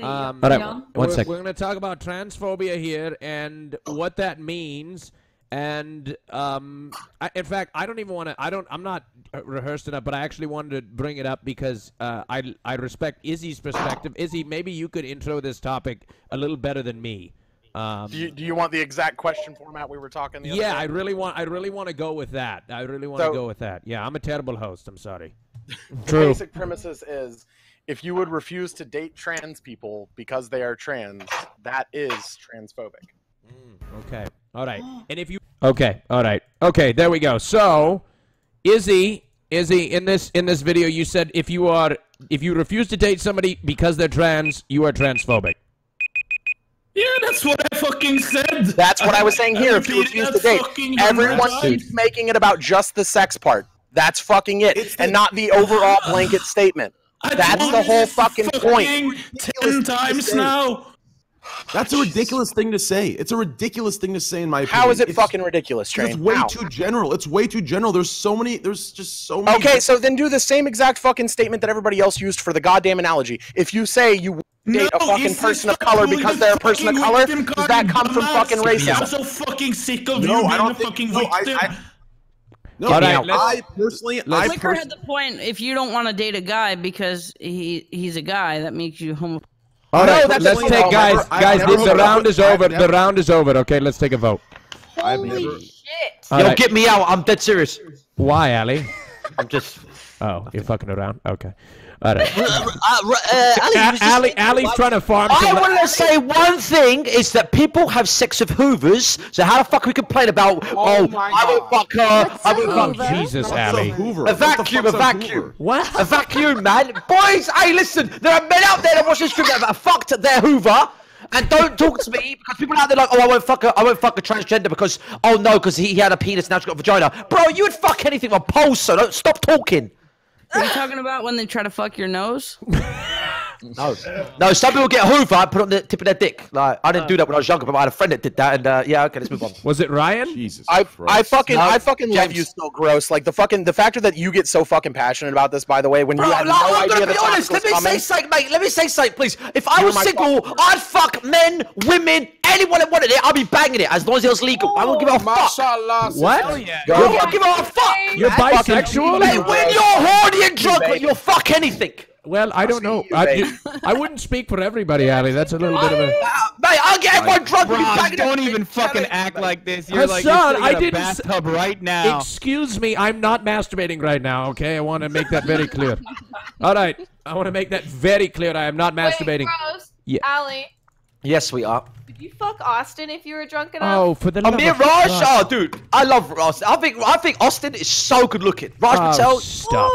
S8: Um, all right, one
S4: We're-
S8: second. We're going to talk about transphobia here and what that means. And um, I, in fact, I don't even want to. I don't. I'm not rehearsed enough, but I actually wanted to bring it up because uh, I I respect Izzy's perspective. Izzy, maybe you could intro this topic a little better than me. Um,
S10: Do you, do you want the exact question format we were talking? The
S8: yeah,
S10: day?
S8: I really want. I really want to go with that. I really want to
S10: So-
S8: go with that. Yeah, I'm a terrible host. I'm sorry.
S10: The
S8: True.
S10: basic premises is if you would refuse to date trans people because they are trans, that is transphobic.
S8: Okay. All right. And if you Okay. All right. Okay, there we go. So, Izzy, Izzy in this in this video you said if you are if you refuse to date somebody because they're trans, you are transphobic.
S9: Yeah, that's what I fucking said.
S10: That's what I was saying here. If you
S9: repeated
S10: refuse
S9: that
S10: to date, everyone keeps
S9: times.
S10: making it about just the sex part. That's fucking it, and not the overall blanket statement. That's the whole fucking point.
S9: Ten times now.
S2: That's a ridiculous thing to say. It's a ridiculous thing to say in my opinion.
S10: How is it
S2: It's-
S10: fucking ridiculous,
S2: because It's way
S10: How?
S2: too general. It's way too general. There's so many. There's just so many.
S10: Okay, so then do the same exact fucking statement that everybody else used for the goddamn analogy. If you say you date a fucking person of color because they're a person of color, does that come from
S9: dumbass.
S10: fucking
S9: I'm
S10: racism?
S9: so fucking sick of
S2: No,
S9: you
S2: I
S9: being
S2: don't
S9: a
S2: think-
S9: fucking
S2: no, I-
S9: victim.
S2: I- No,
S8: All right,
S2: now,
S8: let's-
S2: I personally, I
S13: Sliker
S2: pers-
S13: had the point. If you don't want to date a guy because he he's a guy, that makes you homo.
S8: All
S10: No,
S8: right,
S10: that's
S8: let's
S10: the
S8: take guys.
S2: I've
S8: guys,
S2: never-
S8: the, the round is over.
S2: never-
S8: The round is over. Okay, let's take a vote.
S4: Holy
S2: never-
S4: shit!
S8: All
S6: Yo,
S8: right.
S6: get me out. I'm dead serious.
S8: Why, Ali?
S6: I'm just.
S8: Oh, you're fucking around. Okay. All right.
S7: Uh, uh, uh, Ali,
S8: A-
S7: was just
S8: Ali, trying to farm.
S6: I want to say one thing is that people have sex with hoovers. So how the fuck we complain about? Oh,
S10: my
S6: I won't fuck her. I won't
S8: Oh,
S6: fuck
S8: Jesus,
S2: What's a
S8: Ali.
S2: Hoover?
S6: A vacuum, a vacuum.
S2: Hoover?
S8: What?
S6: A vacuum, man. Boys, hey, listen. There are men out there that watch this stream that have fucked their Hoover, And don't talk to me because people out there like, oh, I won't fuck a, I won't fuck a transgender because, oh no, because he, he had a penis now he's got a vagina. Bro, you would fuck anything with a pulse, so don't stop talking.
S13: Are you talking about when they try to fuck your nose?
S6: No, no. Some people get a hoover and put it on the tip of their dick. Like I didn't do that when I was younger, but I had a friend that did that, and uh, yeah, okay, let's move on.
S8: Was it Ryan?
S2: Jesus.
S10: I, I fucking
S6: No,
S10: I fucking love
S6: James.
S10: you so gross. Like the fucking the factor that you get so fucking passionate about this, by the way, when
S6: Bro,
S10: you had
S6: like,
S10: no
S6: I'm
S10: idea
S6: gonna be honest. Let me
S10: coming.
S6: say something, mate. Let me say something, please. If I
S10: You're
S6: was
S10: my
S6: single, I'd fuck men, women, anyone that wanted it. I'd be banging it as long as it was legal. I won't give a fuck.
S14: Mashallah.
S8: What?
S3: Hell yeah.
S6: I won't give a fuck.
S8: You're bisexual?
S6: Mate, when you're horny and drunk, you'll fuck anything.
S8: Well, I don't know.
S10: you,
S8: I,
S10: mate.
S8: I wouldn't speak for everybody, Ali. That's a little bit of a.
S6: Uh, mate, I'll get everyone drunk and be
S3: Bro,
S6: banging
S3: don't
S6: it.
S3: even fucking act like this. You're like
S8: Hasan,
S3: you're
S8: I
S3: sitting in a
S8: didn't s-
S3: bathtub right now.
S8: Excuse me, I'm not masturbating right now, okay? I want to make that very clear. All right, I want to make that very clear. I am not masturbating.
S4: Wait, Rose,
S8: Yeah.
S4: Allie,
S6: Yes, we
S4: would you fuck Austin if you were drunk enough?
S8: Oh, for the love
S6: Amir
S8: of
S6: Rajj,
S8: God.
S6: oh, dude, I love Rajj. I think I think Austin is so good looking. Rajj
S8: Oh,
S6: Patel,
S8: stop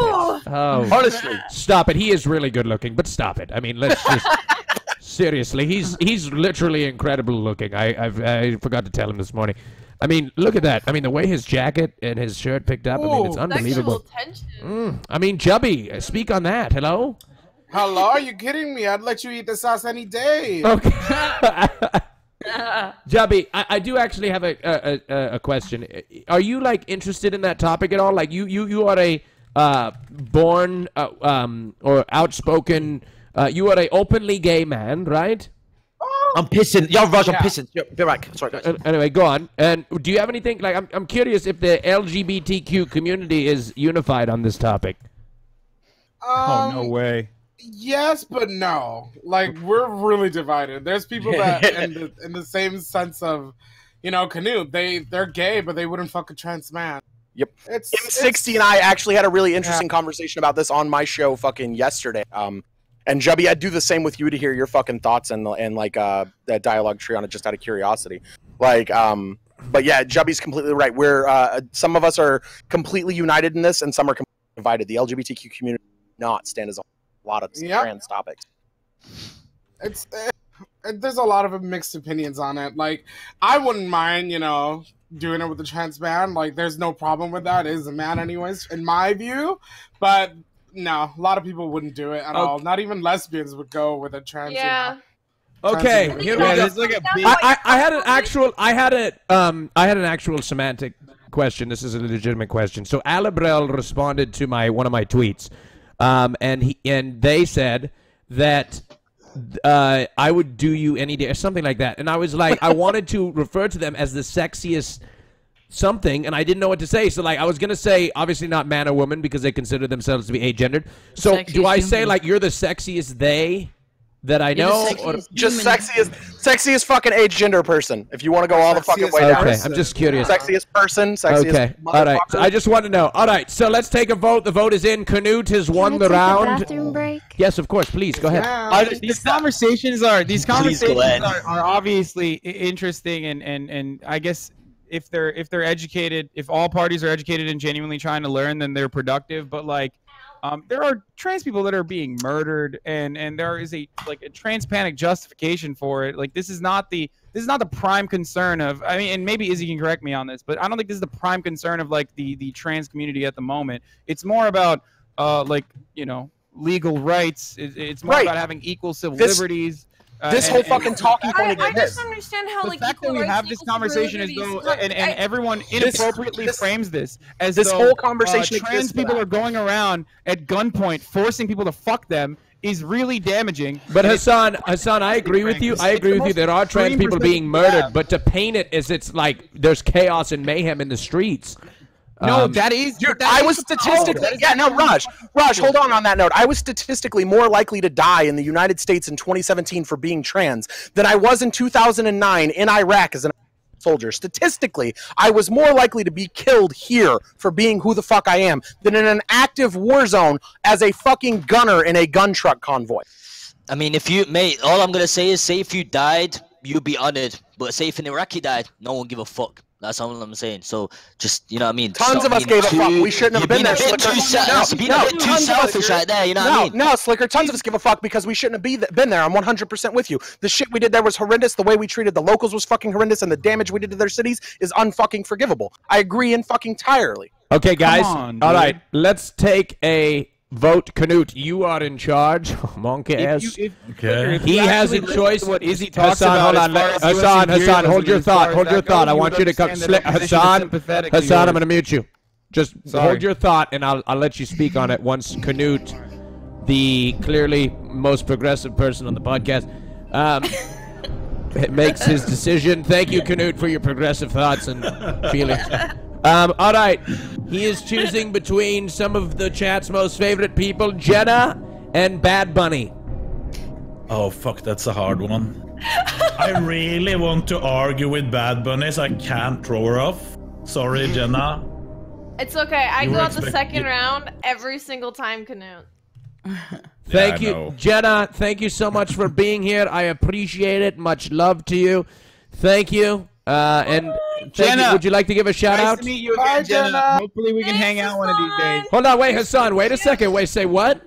S8: it. Oh,
S6: honestly.
S8: stop it. He is really good looking, but stop it. I mean, let's just seriously. He's he's literally incredible looking. I I've, I forgot to tell him this morning. I mean, look at that. I mean, the way his jacket and his shirt picked up. I mean, it's unbelievable.
S4: Sexual.
S8: Mm, I mean, Jubby, uh, speak on that. Hello.
S14: Hello, are you kidding me? I'd let you eat the sauce any day.
S8: Okay. Jubby, I, I do actually have a, a, a, a question. Are you like interested in that topic at all? Like you you, you are a uh, born uh, um, or outspoken. Uh, you are a openly gay man, right?
S6: I'm pissing. Yo, Rajj, I'm
S14: Yeah.
S6: pissing. Yo, be right. Sorry, guys.
S8: Uh, anyway, go on. And do you have anything like? I'm I'm curious if the LGBTQ community is unified on this topic.
S3: oh
S14: Um,
S3: no way.
S14: Yes, but no. Like we're really divided. There's people that in the in the same sense of, you know, Knut. They they're gay, but they wouldn't fuck a trans man.
S10: Yep.
S14: It's
S10: M60 and I actually had a really interesting conversation about this on my show fucking yesterday. Um, and Jubby, I'd do the same with you to hear your fucking thoughts and and like uh that dialogue tree on it just out of curiosity. Like um, but yeah, Jubby's completely right. We're uh some of us are completely united in this, and some are completely divided. The LGBTQ community not stand as a lot of
S14: Yep.
S10: trans topics.
S14: it's eh, there's a lot of mixed opinions on it. Like I wouldn't mind, you know, doing it with a trans man. Like there's no problem with that. It is a man anyways, in my view. But no, a lot of people wouldn't do it at all. Not even lesbians would go with a trans. you
S4: Yeah.
S14: know.
S8: Okay, here we
S3: Yeah,
S8: go.
S3: there's like a big.
S8: I, I, I had an actual I had a um I had an actual semantic question. This is a legitimate question. So Alabrel responded to my one of my tweets, um and he and they said that uh I would do you any day or something like that, and I was like I wanted to refer to them as the sexiest something and I didn't know what to say. So like I was gonna say obviously not man or woman because they consider themselves to be agendered. So do I say like you're the sexiest they that I
S13: You're the
S8: know? or-
S10: Just
S13: human.
S10: sexiest, sexiest fucking age gender person. If you want to go all the fucking way down.
S8: Okay, I'm just curious.
S10: Sexiest person, sexiest.
S8: Okay. All right. So
S10: motherfucker.
S8: I just want to know. All right. So let's take a vote. The vote is in. Canute has won the round.
S11: Bathroom break.
S8: Yes, of course. Please go ahead.
S14: Yeah.
S3: I, these conversations are these conversations
S7: go
S3: are, are obviously i- interesting and, and and I guess if they're if they're educated if all parties are educated and genuinely trying to learn then they're productive but like um, there are trans people that are being murdered and and there is a like a transpanic justification for it. Like this is not the this is not the prime concern of I mean and maybe Izzy can correct me on this but I don't think this is the prime concern of like the the trans community at the moment. It's more about uh like you know legal rights. It, it's more
S10: Right.
S3: about having equal civil
S10: This-
S3: liberties uh,
S10: this
S3: and-
S10: whole
S3: and-
S10: fucking talking
S4: I,
S10: point
S4: I
S10: again.
S4: just don't understand how
S3: the
S4: like
S3: fact that we have this conversation is though,
S4: Look,
S3: and, and
S4: I-
S3: everyone inappropriately
S10: this-
S3: frames this as
S10: this
S3: though,
S10: whole conversation
S3: uh, trans people are going around at gunpoint forcing people to fuck them is really damaging.
S8: But Hassan, Hassan, I agree with you. I agree with you.
S3: most
S8: There are trans
S3: extreme
S8: people being murdered,
S3: have.
S8: but to paint it as it's like there's chaos and mayhem in the streets.
S3: No,
S8: Um,
S3: that is
S10: Dude,
S3: that
S10: I
S3: is
S10: was statistically yeah no
S3: actually Rajj
S10: Rajj hold on on that note. I was statistically more likely to die in the United States in 2017 for being trans than I was in 2009 in Iraq as an soldier. Statistically I was more likely to be killed here for being who the fuck I am than in an active war zone as a fucking gunner in a gun truck convoy.
S7: I mean, if you, mate, all I'm gonna say is, say if you died, you'd be honored. But say if an Iraqi died, no one give a fuck. That's all I'm saying. So just you know what I mean.
S10: Tons
S7: Stop
S10: of us
S7: being
S10: gave a fuck. We shouldn't have
S7: you're
S10: been
S7: being
S10: there.
S7: A bit
S10: Sliker.
S7: too, se-
S10: no,
S7: that's being
S10: no,
S7: a bit too
S10: tons of us-
S7: selfish right there. You know
S10: no,
S7: what I mean?
S10: No, Sliker, tons of us give a fuck because we shouldn't have be th- been there. I'm 100% with you. The shit we did there was horrendous. The way we treated the locals was fucking horrendous, and the damage we did to their cities is unfucking forgivable. I agree in fucking entirely.
S8: Okay, guys.
S10: on,
S8: All
S10: dude.
S8: right, let's take a vote. Knut, you are in charge. Monkey
S3: If
S8: ass.
S9: Okay.
S8: He has a choice.
S3: listen he talking Izzy
S8: Hasan,
S3: about
S8: hold
S3: as
S8: on.
S3: far
S8: let-
S3: as
S8: Hasan,
S3: US
S8: Hasan,
S3: imperialism
S8: hold your thought. Hold your thought. I want you to come.
S3: understand that
S8: Sli-
S3: our position is Hasan, to
S8: Hasan, I'm going to mute you. Just
S3: Sorry.
S8: hold your thought, and I'll, I'll let you speak on it once Knut, the clearly most progressive person on the podcast, um, makes his decision. Thank you, Knut, for your progressive thoughts and feelings. Um, all right. He is choosing between some of the chat's most favorite people, Jenna and Bad Bunny.
S9: Oh fuck, that's a hard one. I really want to argue with Bad Bunny, so I can't throw her off. Sorry, Jenna.
S4: It's okay. I
S9: You
S4: go out the second
S9: you-
S4: round every single time, Knut.
S8: Thank
S9: Yeah,
S8: you,
S9: know.
S8: Jenna. Thank you so much for being here. I appreciate it. Much love to you. Thank you. Uh, and thank you.
S3: Jenna,
S8: would you like to give a shout
S3: nice
S8: out?
S3: to meet you again, Jenna. Hopefully we can hang out one of these days.
S8: Hold on, wait, Hasan. Wait a second. Wait, say what?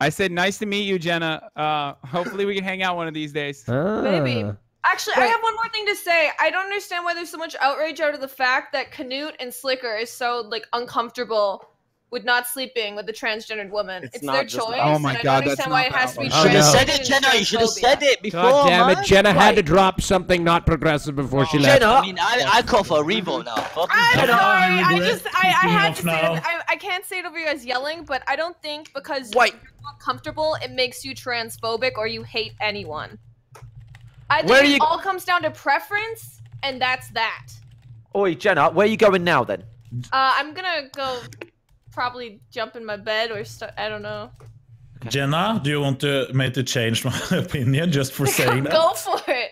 S3: I said nice to meet you, Jenna. Uh, hopefully we can hang out one of these days.
S4: Maybe. Actually, I have one more thing to say. I don't understand why there's so much outrage out of the fact that Knut and Sliker is so like uncomfortable with not sleeping with a transgendered woman. It's,
S10: not
S4: their choice.
S3: Oh my
S4: and I
S3: God,
S4: don't
S3: that's
S4: understand why
S3: not
S4: it has
S3: that
S4: to be
S8: one. Oh,
S7: You
S8: no.
S7: said it, Jenna. You should have said it before.
S8: God damn it.
S7: man.
S8: Jenna had to drop something not progressive before she left.
S7: Jenna. I mean, I, I call for a revote now. Fuck
S4: I'm
S7: Jenna.
S4: sorry. I just I, I had to say it. I, I can't say it over you guys yelling, but I don't think because
S7: Wait.
S4: you're not comfortable, it makes you transphobic or you hate anyone. I think
S6: Where are
S4: it
S6: you-
S4: all comes down to preference, and that's that.
S6: Oi, Jenna, where are you going now then?
S4: Uh, I'm gonna go probably jump in my bed or st- I don't know.
S9: Jenna, do you want to make to change my opinion just for saying that?
S4: Go for it.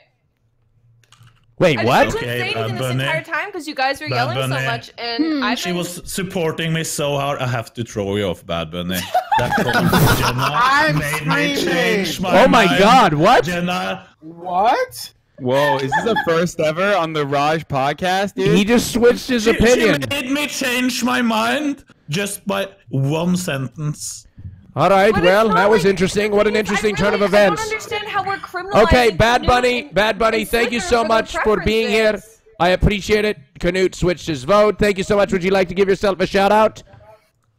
S8: Wait,
S4: I
S8: what?
S4: just couldn't say
S9: Okay,
S4: anything
S9: Bad
S4: this
S9: Bunny.
S4: entire time because you guys were
S9: Bad
S4: yelling so
S9: Bunny.
S4: much, and hmm. I've
S9: She
S4: been.
S9: was supporting me so hard, I have to throw you off, Bad Bunny. That call Jenna
S14: I'm
S9: made me change my
S8: Oh my
S9: mind.
S8: God, what?
S9: Jenna,
S14: What?
S3: Whoa, is this the first ever on the Rajj podcast, dude?
S8: He just switched his
S9: she,
S8: opinion.
S9: she made me change my mind just by one sentence.
S8: All right,
S4: But
S8: well,
S4: not
S8: that was
S4: like-
S8: interesting. What an interesting
S4: I
S8: turn of
S4: really- I
S8: events.
S4: don't understand how we're criminalizing.
S8: Okay, Bad
S4: Knut
S8: Bunny, Bad Bunny, thank you so
S4: for
S8: much for being here. I appreciate it. Knut switched his vote. Thank you so much. Would you like to give yourself a shout out?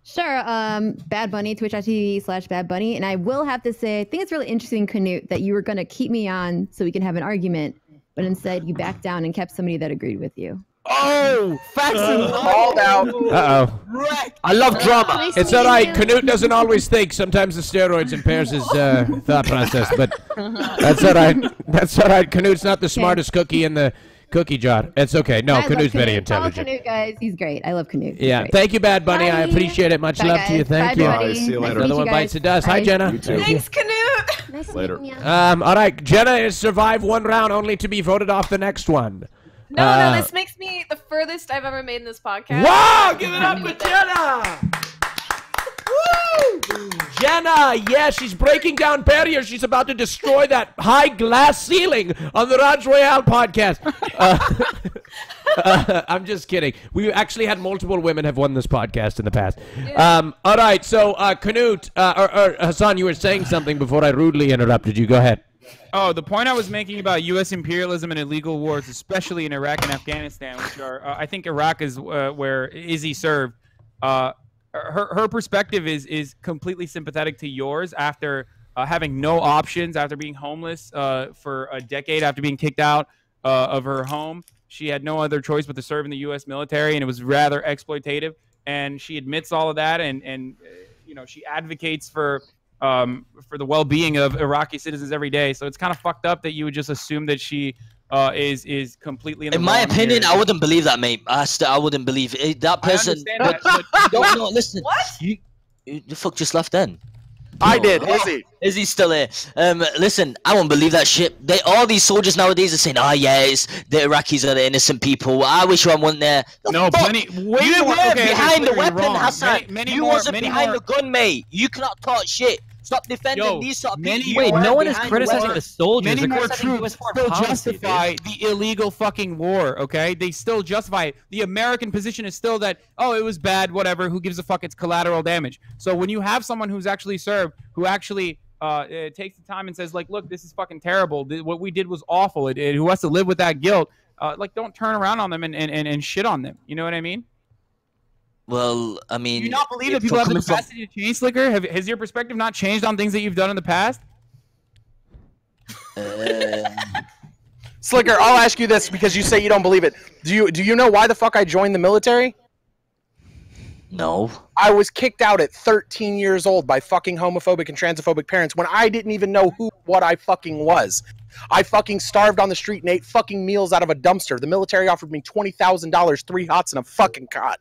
S12: Sure. Um, Bad Bunny, twitch.tv slash Bad Bunny. And I will have to say, I think it's really interesting, Knut, that you were going to keep me on so we can have an argument, but instead you backed down and kept somebody that agreed with you.
S6: Oh, facts
S9: Uh,
S10: Called out.
S8: Uh oh.
S6: I love drama.
S11: Nice
S8: It's
S11: to
S8: all
S11: meet
S8: right.
S11: you.
S8: Knut doesn't always think. Sometimes the steroids impairs his uh, thought process, but that's all right. That's all right. Knut's not the smartest cookie in the cookie jar. It's okay. No,
S12: I love
S8: Knut's very
S12: Knut. Follow
S8: intelligent.
S12: Knut, guys. He's great. I love Knut. He's
S8: Yeah.
S12: great.
S8: Thank you, Bad Bunny. I appreciate it. Much
S12: Bye,
S8: love to you. Thank
S12: Bye,
S8: you.
S12: buddy.
S2: Bye, see you later.
S12: to meet
S8: Another
S12: you
S8: one
S12: guys.
S8: bites the dust. Hi, Jenna.
S2: You too.
S4: Thanks, Knut.
S11: Nice
S2: Later.
S8: Um, all right, Jenna has survived one round only to be voted off the next one.
S4: No,
S8: Uh,
S4: no, this makes me the furthest I've ever made in this podcast.
S8: Wow! Give it up
S4: with
S8: for Jenna! Woo! Jenna, yeah, she's breaking down barriers. She's about to destroy that high glass ceiling on the Rajj Royale podcast. Uh, uh, I'm just kidding. We actually had multiple women have won this podcast in the past. Um, all right, so uh, Knut, uh, or, or Hasan, you were saying something before I rudely interrupted you. Go ahead.
S3: Oh, the point I was making about U.S. imperialism and illegal wars, especially in Iraq and Afghanistan, which are, uh, I think Iraq is uh, where Izzy served. Uh, her her perspective is is completely sympathetic to yours after uh, having no options, after being homeless uh, for a decade, after being kicked out uh, of her home. She had no other choice but to serve in the U.S. military, and it was rather exploitative. And she admits all of that, and and uh, you know she advocates for um, for the well-being of Iraqi citizens every day. So it's kind of fucked up that you would just assume that she uh, is is completely in, the
S7: In my opinion,
S3: here.
S7: I wouldn't believe that, mate. I, st- I wouldn't believe it. that person.
S3: understand
S7: but,
S3: that,
S7: no, no, listen. What? You, you, the fuck just left then?
S10: I did.
S7: Is
S10: he?
S7: Is he still here. Um, listen, I won't believe that shit. They all these soldiers nowadays are saying, "Oh yeah, it's the Iraqis are the innocent people." I wish I wasn't there. The
S3: No,
S7: fuck?
S3: plenty- way
S7: you
S3: more-
S7: were
S3: okay,
S7: behind the weapon,
S3: wrong.
S7: Hasan.
S3: Many- many
S7: you
S3: more-
S7: wasn't behind
S3: more-
S7: the gun, mate. You cannot talk shit. Stop defending
S3: Yo,
S7: these sort of
S3: many
S7: people.
S5: Wait, no one is criticizing
S7: war.
S5: the soldiers.
S3: Many more troops still
S5: policy, dude.
S3: justify the illegal fucking war. Okay, they still justify it. The American position is still that oh, it was bad, whatever. Who gives a fuck? It's collateral damage. So when you have someone who's actually served, who actually uh, uh, takes the time and says like, look, this is fucking terrible. Th- What we did was awful. It, it- who has to live with that guilt? Uh, like, don't turn around on them and, and, and, and shit on them. You know what I mean?
S7: Well, I mean,
S3: Do you not believe that people have the
S7: coming from-
S3: capacity to change, Sliker? Have, has your perspective not changed on things that you've done in the past?
S10: Um, Sliker, I'll ask you this because you say you don't believe it. Do you do you know why the fuck I joined the military?
S7: No.
S10: I was kicked out at 13 years old by fucking homophobic and transphobic parents when I didn't even know who what I fucking was. I fucking starved on the street and ate fucking meals out of a dumpster. The military offered me $20,000, three hots, and a fucking cot.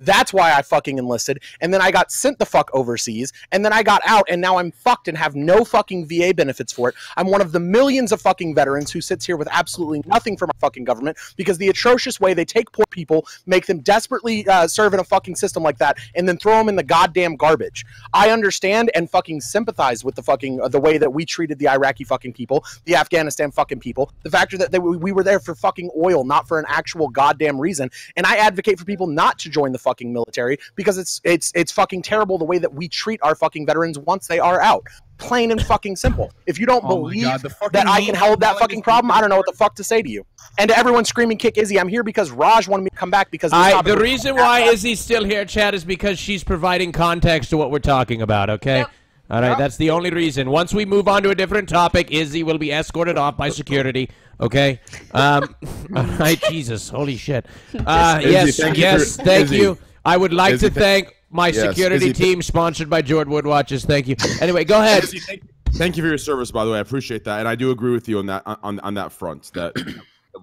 S10: That's why I fucking enlisted. And then I got sent the fuck overseas. And then I got out and now I'm fucked and have no fucking VA benefits for it. I'm one of the millions of fucking veterans who sits here with absolutely nothing from our fucking government because the atrocious way they take poor people, make them desperately uh, serve in a fucking system like that, and then throw them in the goddamn garbage. I understand and fucking sympathize with the fucking uh, the way that we treated the Iraqi fucking people, the Afghanistan fucking people, the factor that they, we were there for fucking oil, not for an actual goddamn reason. And I advocate for people not to join the fucking military because it's it's it's fucking terrible the way that we treat our fucking veterans once they are out. Plain and fucking simple. If you don't
S3: Oh
S10: believe
S3: God,
S10: that I can
S3: meme
S10: hold that fucking problem, I don't know what the fuck to say to you. And to everyone screaming, "Kick Izzy!" I'm here because Rajj wanted me to come back because
S8: I, the reason why Izzy's still here, Chad, is because she's providing context to what we're talking about, okay? All right, that's the only reason. Once we move on to a different topic, Izzy will be escorted off by security, okay? Um, all right, Jesus, holy shit. Uh,
S2: Izzy,
S8: yes,
S2: thank you
S8: yes,
S2: for-
S8: thank
S2: Izzy.
S8: you. I would like
S2: Izzy,
S8: to
S2: thank-
S8: thank my
S2: Yes,
S8: security
S2: Izzy, th-
S8: team, sponsored by Jordan Wood Watches. Thank you. Anyway, go ahead.
S2: Thank, thank you for your service, by the way. I appreciate that, and I do agree with you on that on, on that front. That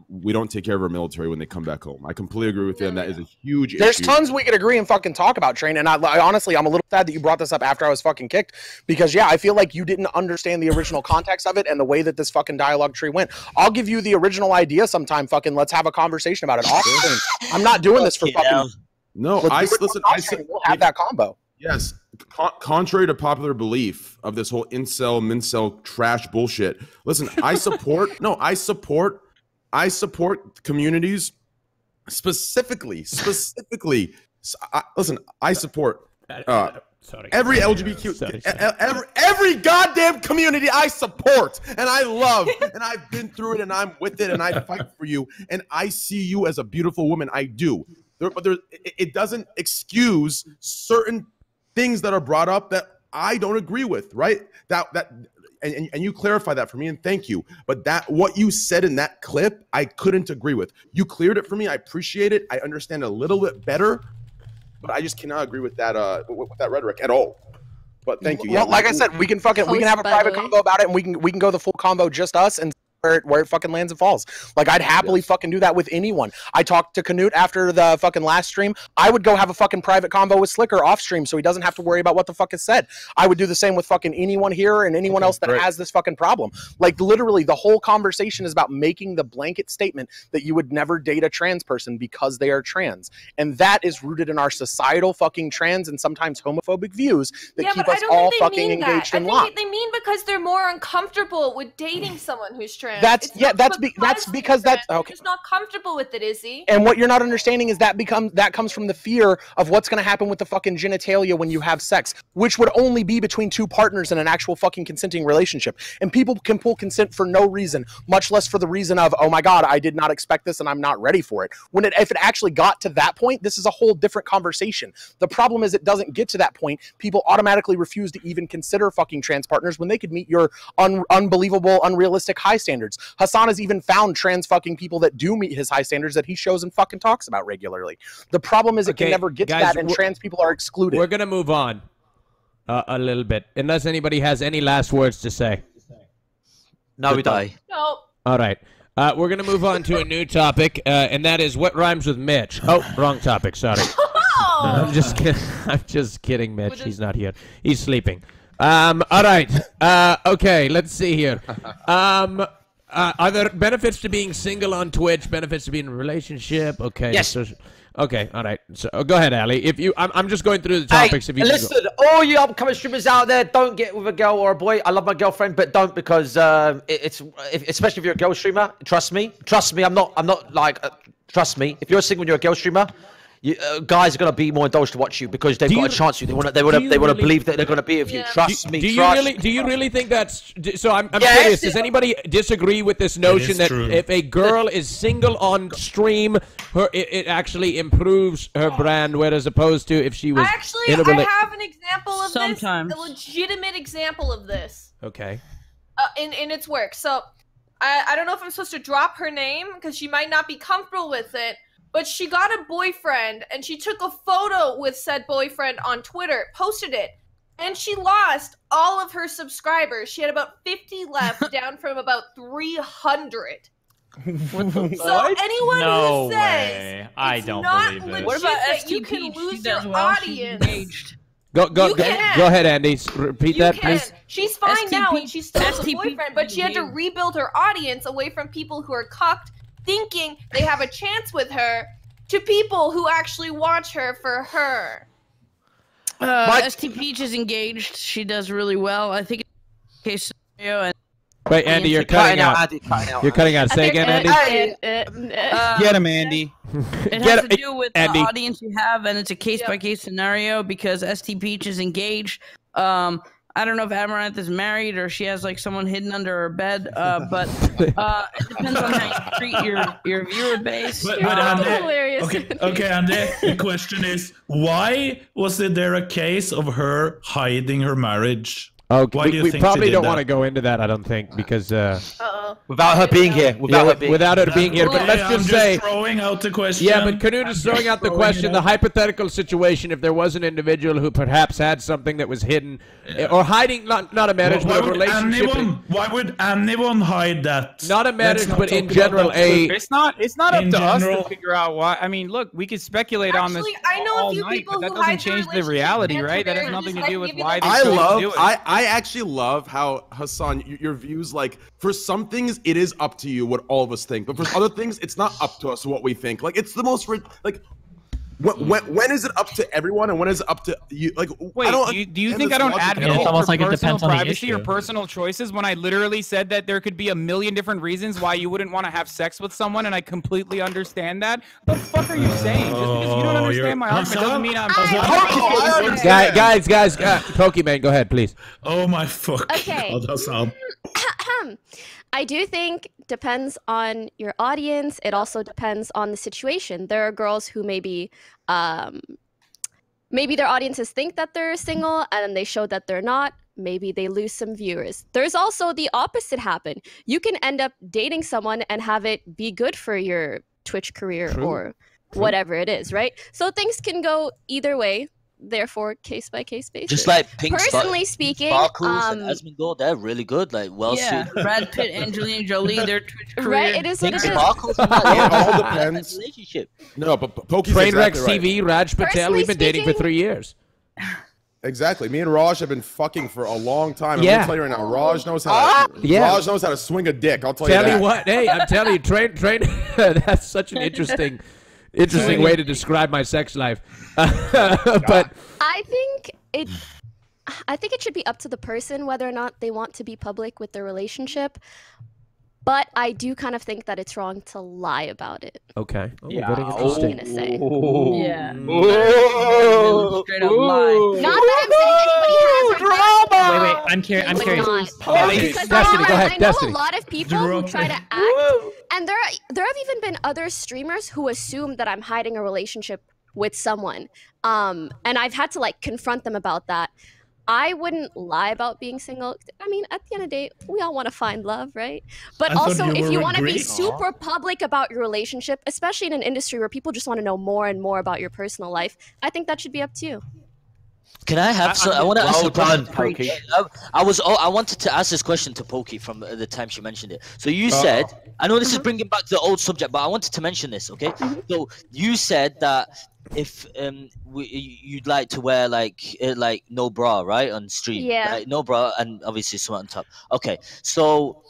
S2: we don't take care of our military when they come back home. I completely agree with you, and that is a huge issue.
S10: There's
S2: issue.
S10: tons we could agree and fucking talk about, Train. And I, I honestly, I'm a little sad that you brought this up after I was fucking kicked because, yeah, I feel like you didn't understand the original context of it and the way that this fucking dialogue tree went. I'll give you the original idea sometime. Fucking, let's have a conversation about it. Off. I'm not doing this for fucking.
S2: No,
S10: Let's
S2: I
S10: do
S2: listen. I
S10: screen.
S2: said
S10: We'll have that combo.
S2: Yes. Con- contrary to popular belief of this whole incel, mincel trash bullshit. Listen, I support. no, I support. I support communities specifically. Specifically, I- listen. I support. Uh,
S8: Sorry.
S2: Every LGBTQ,
S8: Sorry,
S2: e- every, every goddamn community I support and I love, and I've been through it, and I'm with it, and I fight for you, and I see you as a beautiful woman. I do, there, but there, it, it doesn't excuse certain things that are brought up that I don't agree with. Right? That that. And, and, and you clarify that for me, and thank you. But that what you said in that clip, I couldn't agree with. You cleared it for me. I appreciate it. I understand a little bit better but I just cannot agree with that uh with, with that rhetoric at all. But thank you.
S10: Well, like I said, we can fucking we can have a
S11: Post, by the
S10: private
S11: way.
S10: combo about it, and we can we can go the full combo just us and where it, where it fucking lands and falls. Like I'd happily fucking do that with anyone. I talked to Knut after the fucking last stream. I would go have a fucking private combo with Sliker off stream, so he doesn't have to worry about what the fuck is said. I would do the same with fucking anyone here and anyone else that
S2: great.
S10: has this fucking problem. Like literally, the whole conversation is about making the blanket statement that you would never date a trans person because they are trans, and that is rooted in our societal fucking trans and sometimes homophobic views that
S4: yeah,
S10: keep
S4: but I
S10: us
S4: don't
S10: all
S4: think they
S10: fucking
S4: mean
S10: engaged
S4: that.
S10: and
S4: I think
S10: locked.
S4: they mean because they're more uncomfortable with dating someone who's trans.
S10: That's
S4: It's
S10: yeah. That's be, that's because that's okay.
S4: just not comfortable with it, Izzy.
S10: And what you're not understanding is that becomes that comes from the fear of what's going to happen with the fucking genitalia when you have sex, which would only be between two partners in an actual fucking consenting relationship. And people can pull consent for no reason, much less for the reason of, oh my god, I did not expect this and I'm not ready for it. When it if it actually got to that point, this is a whole different conversation. The problem is it doesn't get to that point. People automatically refuse to even consider fucking trans partners when they could meet your un- unbelievable, unrealistic high standards. Hasan has even found trans fucking people that do meet his high standards that he shows and fucking talks about regularly. The problem is it can never get
S8: guys,
S10: to that, and trans people are excluded.
S8: We're gonna move on uh, a little bit, unless anybody has any last words to say.
S6: No, we don't.
S4: No.
S8: All right. Uh, we're gonna move on to a new topic, uh, and that is what rhymes with Mitch. Oh, wrong topic. Sorry. I'm just kidding. I'm just kidding, Mitch. He's not here. He's sleeping. Um. All right. Uh. Okay. Let's see here. Um. Uh, are there benefits to being single on Twitch? Benefits to being in a relationship? Okay.
S6: Yes.
S8: so- Okay, all right. So uh, go ahead, Ali. If you, I'm, I'm just going through the topics.
S6: Hey,
S8: if you
S6: listen, all you upcoming streamers out there, don't get with a girl or a boy. I love my girlfriend, but don't because um, it, it's if, especially if you're a girl streamer. Trust me, trust me. I'm not. I'm not like. Uh, trust me. If you're a single and you're a girl streamer. You, uh, guys are gonna be more indulged to watch you because they've
S8: Do
S6: got
S8: you-
S6: a chance to. They want to. They want to
S8: you
S6: They want to
S8: really-
S6: believe that they're gonna be with you. Trust
S8: do,
S6: me.
S8: Do you
S6: trust
S8: really? Do you really think that's? d- So I'm, I'm
S6: Yes.
S8: curious. Does anybody disagree with this notion that
S9: true.
S8: if a girl is single on stream, her it, it actually improves her brand, whereas opposed to if she was
S4: Actually,
S8: in a
S4: I
S8: rela-
S4: have an example of
S13: Sometimes.
S4: this. A legitimate example of this.
S8: Okay.
S4: uh, in in its work. So I I don't know if I'm supposed to drop her name because she might not be comfortable with it. But she got a boyfriend and she took a photo with said boyfriend on Twitter, posted it, and she lost all of her subscribers. She had about 50 left, down from about 300. So anyone
S5: no
S4: who says
S5: way. I
S4: it's
S5: don't
S4: not
S5: believe
S4: legit
S5: it.
S13: What about
S4: that you can
S13: She
S4: lose
S13: does
S4: your
S13: well.
S4: Audience.
S8: Go go
S4: You
S8: go,
S4: can.
S8: go ahead, Andy. Repeat
S4: You
S8: that,
S4: can.
S8: please.
S4: She's fine now, and she still has a
S13: STP
S4: boyfriend, but she had to rebuild her audience away from people who are cucked, thinking they have a chance with her, to people who actually watch her for her.
S13: Uh,
S6: Mike-
S13: STPeach is engaged. She does really well. I think it's case scenario. And
S8: Wait, Andy, you're
S6: Cutting
S8: cutting
S6: out,
S8: out.
S6: Andy, cutting out.
S8: You're cutting out. Say again, Andy.
S13: uh,
S3: Get him, Andy.
S13: It has to do with
S8: Andy.
S13: the audience you have, and it's a case by case scenario because STPeach is engaged. Um, I don't know if Amouranth is married or she has like someone hidden under her bed, uh, but uh, it depends on how you treat your your viewer base.
S9: But, but
S13: Um,
S9: Andy, okay, okay, Andy. The question is, why was it there a case of her hiding her marriage?
S8: Okay,
S9: Why
S8: we,
S9: do you
S8: we
S9: think
S8: probably don't
S9: that?
S8: want to go into that. I don't think because uh,
S4: Uh-oh.
S6: Without her being here. Without
S8: yeah,
S6: her being
S8: without her being here. But let's
S9: I'm
S8: just say,
S9: throwing out the question.
S8: yeah. But Knut is throwing out the question,
S9: it
S8: the hypothetical situation. If there was an individual who perhaps had something that was hidden eh, or hiding, not not a marriage,
S9: why
S8: but a
S9: would
S8: relationship.
S9: anyone? Why would anyone hide that?
S8: Not a
S9: Let's
S8: marriage,
S9: not
S8: but in general, a
S3: It's not. It's not up
S9: In
S3: to us to figure out why. I mean, look, we could speculate on this
S4: I know a
S3: all
S4: few
S3: night,
S4: people
S3: but that doesn't change the reality, right? That has nothing to do with
S4: give you
S3: why
S4: the-
S3: they
S2: I
S3: chose to
S2: love.
S3: do.
S2: I I actually love how Hasan, your views. Like for some things, it is up to you what all of us think, but for other things, it's not up to us what we think. Like it's the most like. When, when, when is it up to everyone and when is it up to you? Like,
S3: Wait,
S2: I don't
S3: you, do you think I don't
S2: logic
S3: advocate.
S1: It's almost
S3: for
S1: like it
S3: personal
S1: depends on the
S3: privacy or personal choices when I literally said that there could be a million different reasons why you wouldn't want to have sex with someone, and I completely understand that? The fuck are you saying? Just because you don't
S9: Oh,
S3: understand
S9: you're-
S3: my argument doesn't mean I'm.
S8: guy, guys, guys, uh, Pokimane, go ahead, please.
S9: Oh my fuck.
S11: Okay. I do think depends on your audience. It also depends on the situation. There are girls who maybe um, maybe their audiences think that they're single and then they show that they're not. Maybe they lose some viewers. There's also the opposite happen. You can end up dating someone and have it be good for your Twitch career
S17: True.
S11: or
S17: True.
S11: whatever it is, right? So things can go either way. Therefore, case by case basis.
S7: Just like Pink
S11: Personally
S7: Pink
S11: speaking,
S7: Sparkles
S11: um,
S7: and Asmongold, they're really good. Like well
S13: yeah,
S7: suited.
S13: Brad Pitt, Angelina Jolie, their Twitch career.
S11: Right, it is what
S7: Pink
S11: it is.
S7: Sparkles and that,
S2: It all depends.
S7: Relationship.
S2: No, but P- Pokey's
S8: Trainwreck
S2: exactly right.
S8: TV, Rajj Patel.
S11: Personally
S8: We've been dating for three years.
S2: Exactly. Me and Rajj have been fucking for a long time. Yeah. I'm
S8: Yeah.
S2: gonna tell you right now. Rajj knows how.
S8: Ah!
S2: To,
S8: Yeah.
S2: Rajj knows how to swing a dick. I'll tell,
S8: Tell
S2: you
S8: you
S2: that.
S8: what, hey, I'm telling you, train, train. that's such an interesting, interesting way to describe my sex life. but
S11: I think it. I think it should be up to the person whether or not they want to be public with their relationship. But I do kind of think that it's wrong to lie about it.
S8: okay, oh,
S11: Yeah.
S8: very
S11: That's I'm
S8: interesting.
S11: gonna say.
S13: Yeah.
S2: Oh.
S13: Straight up lie.
S11: Not that I'm saying anybody has a
S1: Wait, wait. I'm curious. I'm
S11: But
S1: curious.
S11: not.
S8: Destiny,
S11: Because
S8: Destiny,
S11: I,
S8: go ahead,
S11: I know
S8: Destiny.
S11: a lot of people who try to act, and there are, there have even been other streamers who assume that I'm hiding a relationship with someone, um, and I've had to like confront them about that. I wouldn't lie about being single. I mean, at the end of the day, we all want to find love, right? But
S9: I
S11: also,
S9: you
S11: if you want to be
S9: Greece.
S11: super public about your relationship, especially in an industry where people just want to know more and more about your personal life, I think that should be up to you.
S7: Can I have? so, I want to ask
S6: Well
S7: a question.
S6: done, Pokey.
S7: I, I was. Oh, I wanted to ask this question to Pokey from uh, the time she mentioned it. So you
S6: Uh-oh.
S7: said, I know this is bringing back the old subject, but I wanted to mention this. Okay. So you said that if um we, you'd like to wear like uh, like no bra, right, on stream.
S11: Yeah.
S7: Right? No bra and obviously sweat on top. Okay. So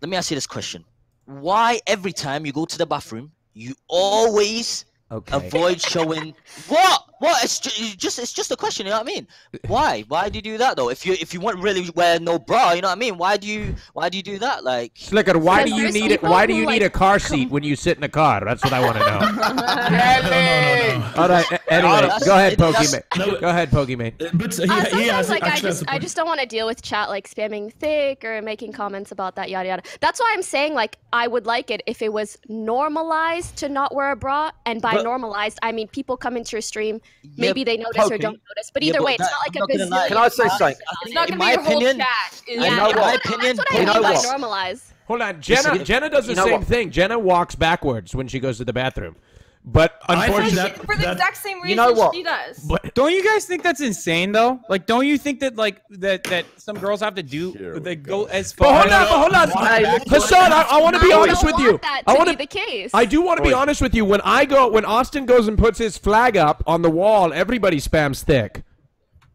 S7: let me ask you this question: Why every time you go to the bathroom, you always
S8: Okay.
S7: Avoid showing what? What? It's just, just it's just a question. You know what I mean? Why? Why do you do that though? If you if you want really wear no bra, you know what I mean? Why do you why do you do that? Like
S8: Sliker, why do you need it? Why do you need
S7: like,
S8: a car seat when you sit in a car? That's what I want to know.
S14: Kelly!
S8: All right. Anyway,
S7: that's-
S8: go ahead,
S7: it- that's-
S8: Pokimane. Go ahead, Pokimane.
S9: But he,
S11: Uh,
S9: he
S11: sometimes,
S9: has
S11: like, I just,
S9: a
S11: I
S9: point.
S11: just don't want to deal with chat like spamming thick or making comments about that yada yada. That's why I'm saying like I would like it if it was normalized to not wear a bra, and by
S7: But-
S11: normalized I mean people come into your stream, maybe they notice or don't notice, but
S7: Yeah,
S11: either
S7: but
S11: way, it's
S7: that-
S11: not like
S7: I'm
S11: a
S7: not gonna Can I say something?
S4: It's not
S7: In
S4: gonna
S7: my
S4: be your whole
S7: opinion-
S4: chat.
S11: Yeah,
S7: In my
S11: that's what-
S7: opinion,
S11: that's what I
S7: you know
S11: mean by
S7: what?
S11: normalize.
S8: Hold on, Jenna. Jenna does the same thing. Jenna walks backwards when she goes to the bathroom, but unfortunately,
S9: that-
S4: For the
S9: that-
S4: exact same reason
S7: You know what?
S4: she does.
S8: but
S3: Don't you guys think that's insane though? Like, don't you think that like that that some girls have to do they go as
S8: but
S3: far?
S8: hold on, but hold on, Hasan. I, I want to be honest with you.
S11: that
S8: I
S11: to
S8: want
S11: be the case.
S8: I do want to be honest with you. When I go, when Austin goes and puts his flag up on the wall, everybody spams thick.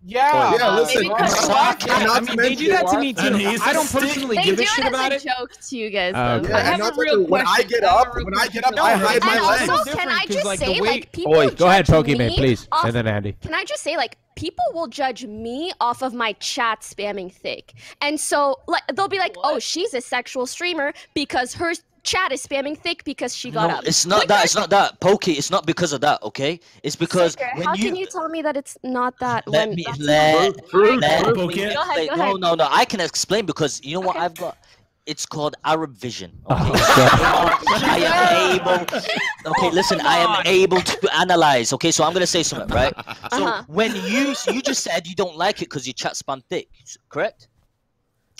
S14: Yeah.
S2: Yeah, listen.
S4: Maybe because-
S2: not-
S3: I mean, they do that to me too.
S9: And he's
S3: I
S9: a
S3: don't personally give
S11: do
S3: a shit
S11: it
S3: about
S11: as
S3: it.
S11: a joke to you guys.
S8: Uh.
S2: Yeah,
S13: I have a real
S2: to- when I get up, when I get
S13: question.
S2: up, I hide my
S11: and
S2: legs.
S11: also, can I just
S3: like,
S11: say,
S3: way-
S11: like, people
S8: Oi, go ahead,
S11: judge Pokimane,
S8: please,
S11: off-
S8: and then Andy.
S11: Can I just say, like, people will judge me off of my chat spamming thick, and so like they'll be like, "Oh, she's a sexual streamer because her chat is spamming thick because she got
S7: No,
S11: up."
S7: it's not that. It's not that. Pokey. It's not because of that. Okay. It's because
S11: Sliker,
S7: when
S11: how
S7: you,
S11: can you tell me that it's not that?
S7: let
S11: when
S7: me
S11: that's
S7: let,
S9: Fruit,
S7: let
S9: fruit,
S7: me.
S11: Go ahead, go
S7: No,
S11: ahead.
S7: no, no. I can explain because you know what
S11: Okay.
S7: I've got. It's called Arab vision.
S8: Oh,
S7: Okay. I am able. Okay, listen. I am able to analyze. Okay, so I'm gonna say something, right? So
S11: Uh-huh.
S7: when you you just said you don't like it because your chat spam thick, correct?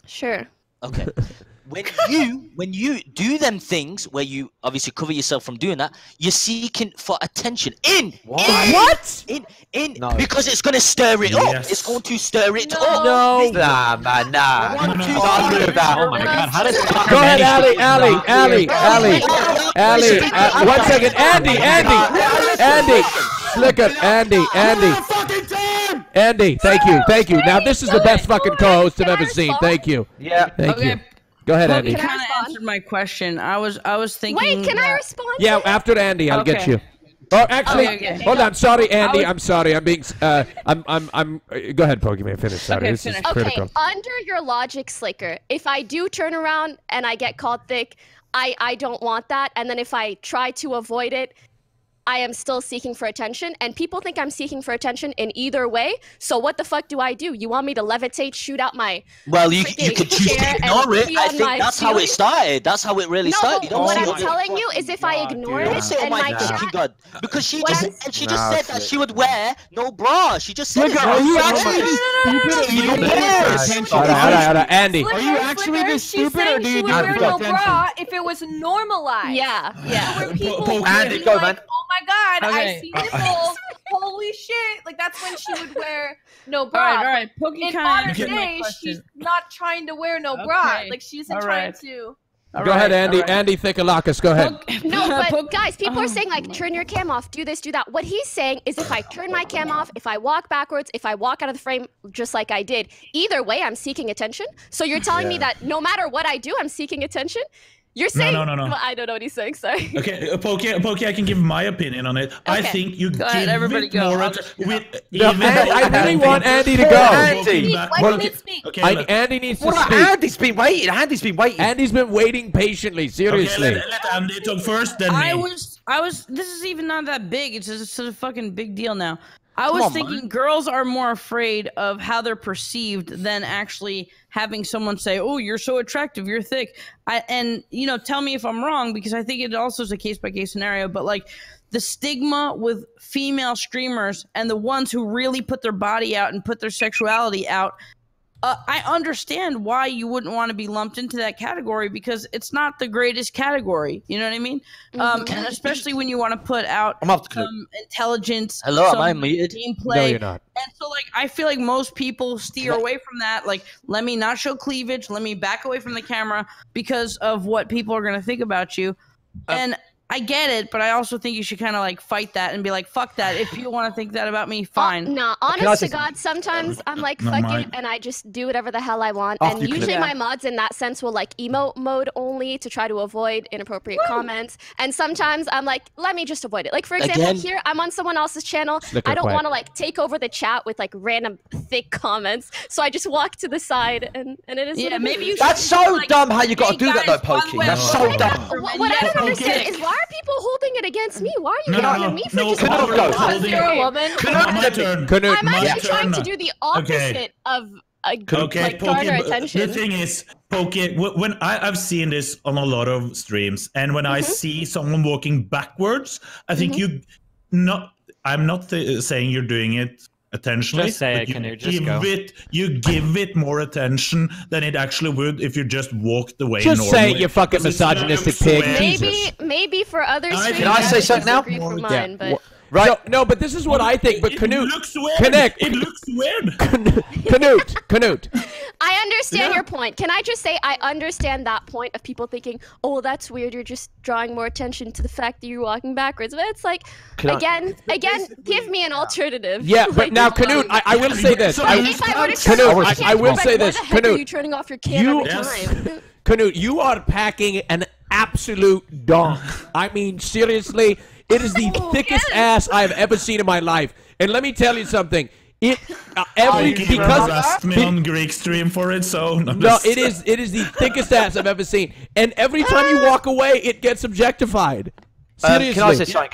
S11: Sure.
S7: Okay. When you when you do them things where you obviously cover yourself from doing that, you're seeking for attention in
S6: What?
S7: in
S8: What?
S7: in in
S6: No.
S7: because it's gonna stir it up. It's going to stir it
S4: No.
S7: up.
S8: No.
S6: Nah, man, nah.
S7: One, two,
S6: Can't
S7: three.
S6: that.
S5: Oh my god, how does
S8: Go ahead, Ali, Ali, Ali, Ali, Ali. Uh, one second, Andy, Andy, Andy, Sliker, Andy, Andy, Andy. Thank you, thank you. Now this is the best fucking co-host I've ever seen. Thank you,
S6: Yeah.
S8: thank
S13: Okay.
S8: you. Go ahead,
S13: Pokey
S8: Andy.
S11: Can I
S13: kind of answered my question. I was I was thinking.
S11: Wait, can I respond?
S8: Yeah, after Andy, I'll get you. Oh, actually,
S13: Okay, okay.
S8: hold on. Sorry, Andy.
S13: was-
S8: I'm sorry. I'm being. Uh, I'm. I'm. I'm. Uh, go ahead, Pokimane. Finish. Sorry,
S13: Okay,
S8: this
S13: finish.
S8: is
S11: Okay, under your logic, Sliker, if I do turn around and I get called thick, I, I don't want that. And then if I try to avoid it, I am still seeking for attention. And people think I'm seeking for attention in either way. So what the fuck do I do? You want me to levitate, shoot out my.
S7: Well, you you could choose to ignore it. I think that's how it started. That's how it really
S11: No,
S7: started.
S11: but
S7: You don't
S11: what
S7: see
S11: I'm
S7: it.
S11: telling you is if I ignore
S3: dude.
S11: It
S7: say, oh
S11: and
S7: my
S11: my chat.
S7: God. Because she just and she
S6: Nah,
S7: just said that she would wear no bra. She just said it.
S3: Sliker, are you actually
S7: Stupid.
S3: this stupid or do you
S7: Don't
S3: need attention?
S8: All right, all right, all right. Andy.
S3: Are you actually
S4: Sliker,
S3: this stupid, or
S4: saying
S3: do
S4: she
S3: you
S4: would wear no bra if it was normalized?
S11: Yeah, yeah.
S4: Where people
S9: Po-
S4: would
S6: oh
S4: Andy,
S6: go, man.
S4: Oh oh my god, I see nipples. Holy shit! Like that's when she would wear no bra.
S13: right, all right. Pokey
S4: In
S13: kind
S4: modern
S13: of
S4: day, she's not trying to wear no bra. Like she isn't
S13: All
S4: trying
S13: right.
S4: to.
S13: All
S8: Go ahead,
S13: right,
S8: Andy.
S13: all right.
S8: Andy Thickalakis. Go ahead.
S11: No, but guys, people are
S13: Oh.
S11: saying like turn your cam off, do this, do that. What he's saying is if I turn my cam off, if I walk backwards, if I walk out of the frame just like I did, either way I'm seeking attention. So you're telling me that no matter what I do, I'm seeking attention? You're saying
S9: no, no, no.
S11: Well, I don't know what he's saying, sorry.
S9: Okay, uh, Pokey, Pokey, I can give my opinion on it.
S11: Okay.
S9: I think you
S13: Go
S9: give
S13: ahead, everybody
S9: it
S13: go.
S9: more
S13: I'll
S9: att-
S13: just-
S9: with,
S8: No,
S9: even
S8: Andy, I really want Andy to go.
S9: Poke
S6: Andy.
S9: back-
S4: Let
S8: Well,
S4: me speak.
S9: Okay,
S8: I, Andy needs to
S6: What about
S8: speak.
S6: Andy's been waiting. Andy's been waiting.
S8: Andy's been waiting patiently.
S9: okay,
S8: Seriously.
S9: let, let Andy talk first, then me.
S13: I was, I was. This is even not that big. It's just a fucking big deal now. I was
S6: on,
S13: thinking
S6: man.
S13: girls are more afraid of how they're perceived than actually having someone say, "Oh, you're so attractive, you're thick." I and you know, tell me if I'm wrong because I think it also is a case by case scenario. But like the stigma with female streamers and the ones who really put their body out and put their sexuality out uh, I understand why you wouldn't want to be lumped into that category because it's not the greatest category. You know what I mean? Um,
S11: Mhm.
S13: and especially when you want to put out
S6: I'm off the clip.
S13: some intelligence,
S7: Hello, am I muted?
S13: gameplay.
S8: No, you're not.
S13: And so, like, I feel like most people steer away from that. Like, let me not show cleavage. Let me back away from the camera because of what people are going to think about you.
S7: Um,
S13: and I get it, but I also think you should kind of like fight that and be like, "Fuck that." If you want to think that about me, oh, fine.
S11: Nah,
S13: Can I
S11: honest
S13: say
S11: to God, sometimes I'm like,
S13: No,
S11: fuck
S13: my-
S11: it, and I just do whatever the hell I want.
S13: Oh,
S11: and
S13: you could-
S11: usually
S13: Yeah.
S11: my mods in that sense will like emote mode only to try to avoid inappropriate comments. And sometimes I'm like, let me just avoid it. Like for example,
S6: Again?
S11: here I'm on someone else's channel. I don't want to like take over the chat with like random thick comments, so I just walk to the side and and it is.
S13: Yeah,
S11: what
S13: maybe
S11: is.
S13: you
S6: That's so dumb how you got to do that though, Pokey. That's so dumb.
S11: What, what I don't understand is why are people holding it against me? Why are you
S9: No, no,
S11: yelling
S9: no,
S11: at me for
S9: no,
S11: just
S9: no,
S11: holding
S9: no, holding
S11: You're a
S9: it.
S11: woman.
S9: My, my turn.
S8: Knut,
S11: I'm
S9: my
S11: actually trying to do the
S9: Okay.
S11: opposite of uh,
S9: Okay,
S11: like garner
S9: Poke, but
S11: attention.
S9: the thing is, Poke, when I, I've seen this on a lot of streams, and when I
S11: Mm-hmm.
S9: see someone walking backwards, I think
S5: Mhm.
S9: you not. I'm not th- saying you're doing it intentionally.
S5: Just say
S9: but
S5: it,
S9: you
S5: Knut, just
S9: give
S5: go.
S9: it. You give it more attention than it actually would if you just walked away.
S8: Just
S9: normally.
S8: say it, you fucking misogynistic pig.
S9: swear.
S11: Maybe maybe for other
S9: Can I-
S11: streamers,
S9: can I say something now?
S8: Yeah.
S11: mine, but
S8: Right. No, no, but this is what I think. But Knut,
S9: looks weird.
S8: Connect.
S9: It looks weird.
S8: Knut, Knut.
S11: I understand
S8: Yeah.
S11: your point. Can I just say I understand that point of people thinking, "Oh, that's weird. You're just drawing more attention to the fact that you're walking backwards." But it's like,
S8: Can I-
S11: again, again, give me an alternative.
S8: Yeah,
S11: Like,
S8: but now Knut, I, I will say this. I,
S11: if I were to turn
S8: Knut,
S11: off
S8: I,
S11: the
S8: I will say
S11: why
S8: this.
S11: the heck are you turning off your cam
S8: You-
S11: every time?
S8: Knut, you are packing an absolute donk. I mean, seriously, it is the
S11: Oh,
S8: thickest ass I have ever seen in my life. And let me tell you something. It uh, every
S9: you
S8: because
S9: harassed me on Greek stream for it, so I'm
S8: no,
S9: just-
S8: it is it is the thickest ass I've ever seen. And every time you walk away, it gets objectified.
S6: Um, can I say something?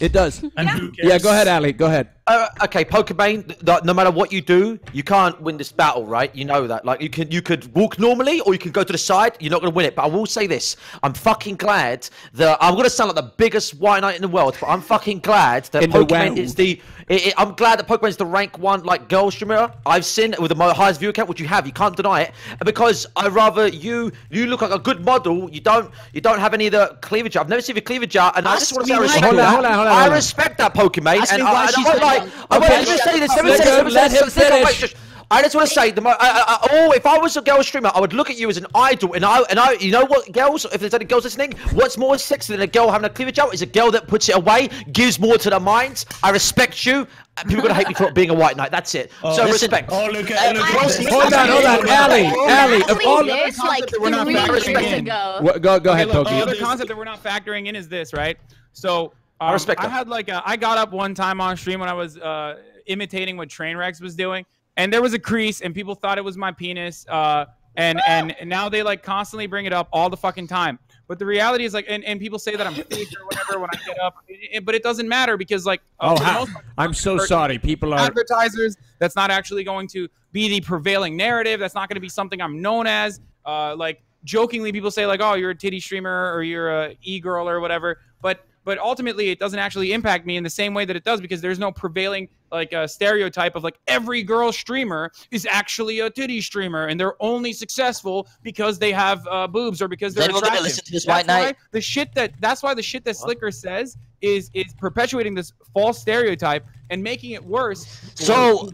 S8: It does.
S9: And who
S8: Yeah, go ahead, Ali. Go ahead.
S6: Uh, okay, Pokimane. th- th- No matter what you do, you can't win this battle, right? You know that. Like you can, you could walk normally, or you could go to the side. You're not gonna win it. But I will say this: I'm fucking glad that I'm gonna sound like the biggest white knight in the world, but I'm fucking glad that
S8: In
S6: Pokimane
S8: world.
S6: is the. It, it- I'm glad that Pokimane is the rank one like girl streamer I've seen with the highest view count, which you have. You can't deny it. Because I rather you, you look like a good model. You don't, you don't have any of the cleavage. I've never seen the cleavage out, and I just want to say I
S8: Hold
S6: respect
S8: on,
S6: that.
S8: hold on, hold on,
S6: I respect that
S8: Pokimane,
S6: and I, I
S8: she's
S6: won't lie.
S8: like-
S6: I won't-
S8: Okay,
S6: let me say this. Let me
S8: let
S6: say this.
S8: her-
S6: Let me say
S8: let
S6: this.
S8: him
S6: Let me say this.
S8: finish.
S6: Wait, just- I just want to say, the mo- I, I, I, oh, if I was a girl streamer, I would look at you as an idol, and I, and I, you know what, girls, if there's any girls listening, what's more sexy than a girl having a cleavage out is a girl that puts it away, gives more to their minds. I respect you. People are gonna hate me for being a white knight. That's it.
S9: Oh,
S6: so
S9: listen-
S6: respect.
S9: oh, look at- look at this.
S8: Hold on, hold on, Ali, Ali. Of all,
S11: this, like
S3: we're not
S11: three
S3: factoring
S11: years
S3: in.
S11: ago.
S8: What- go go ahead,
S3: Okay, look,
S8: Pokey.
S3: The other concept that we're not factoring in is this, right? So um,
S6: respect
S3: I had like a, I got up one time on stream when I was uh, imitating what Trainwrecks was doing, and there was a crease, and people thought it was my penis. Uh, and and now they like constantly bring it up all the fucking time. But the reality is like, and, and people say that I'm fake or whatever when I get up, but it doesn't matter because like, uh,
S8: Oh,
S3: for the
S8: ha-
S3: most part,
S8: I'm so sorry. People are.
S3: advertisers. That's not actually going to be the prevailing narrative. That's not going to be something I'm known as. Uh, like jokingly, people say like, "Oh, you're a titty streamer or you're a e girl or whatever," but but ultimately, it doesn't actually impact me in the same way that it does because there's no prevailing like uh, stereotype of like every girl streamer is actually a titty streamer and they're only successful because they have uh, boobs or because they're
S7: anyone gonna
S3: attractive.
S7: listen to this
S3: That's
S7: White Knight?
S3: why the shit that that's why the shit that Sliker says is is perpetuating this false stereotype and making it worse.
S7: So-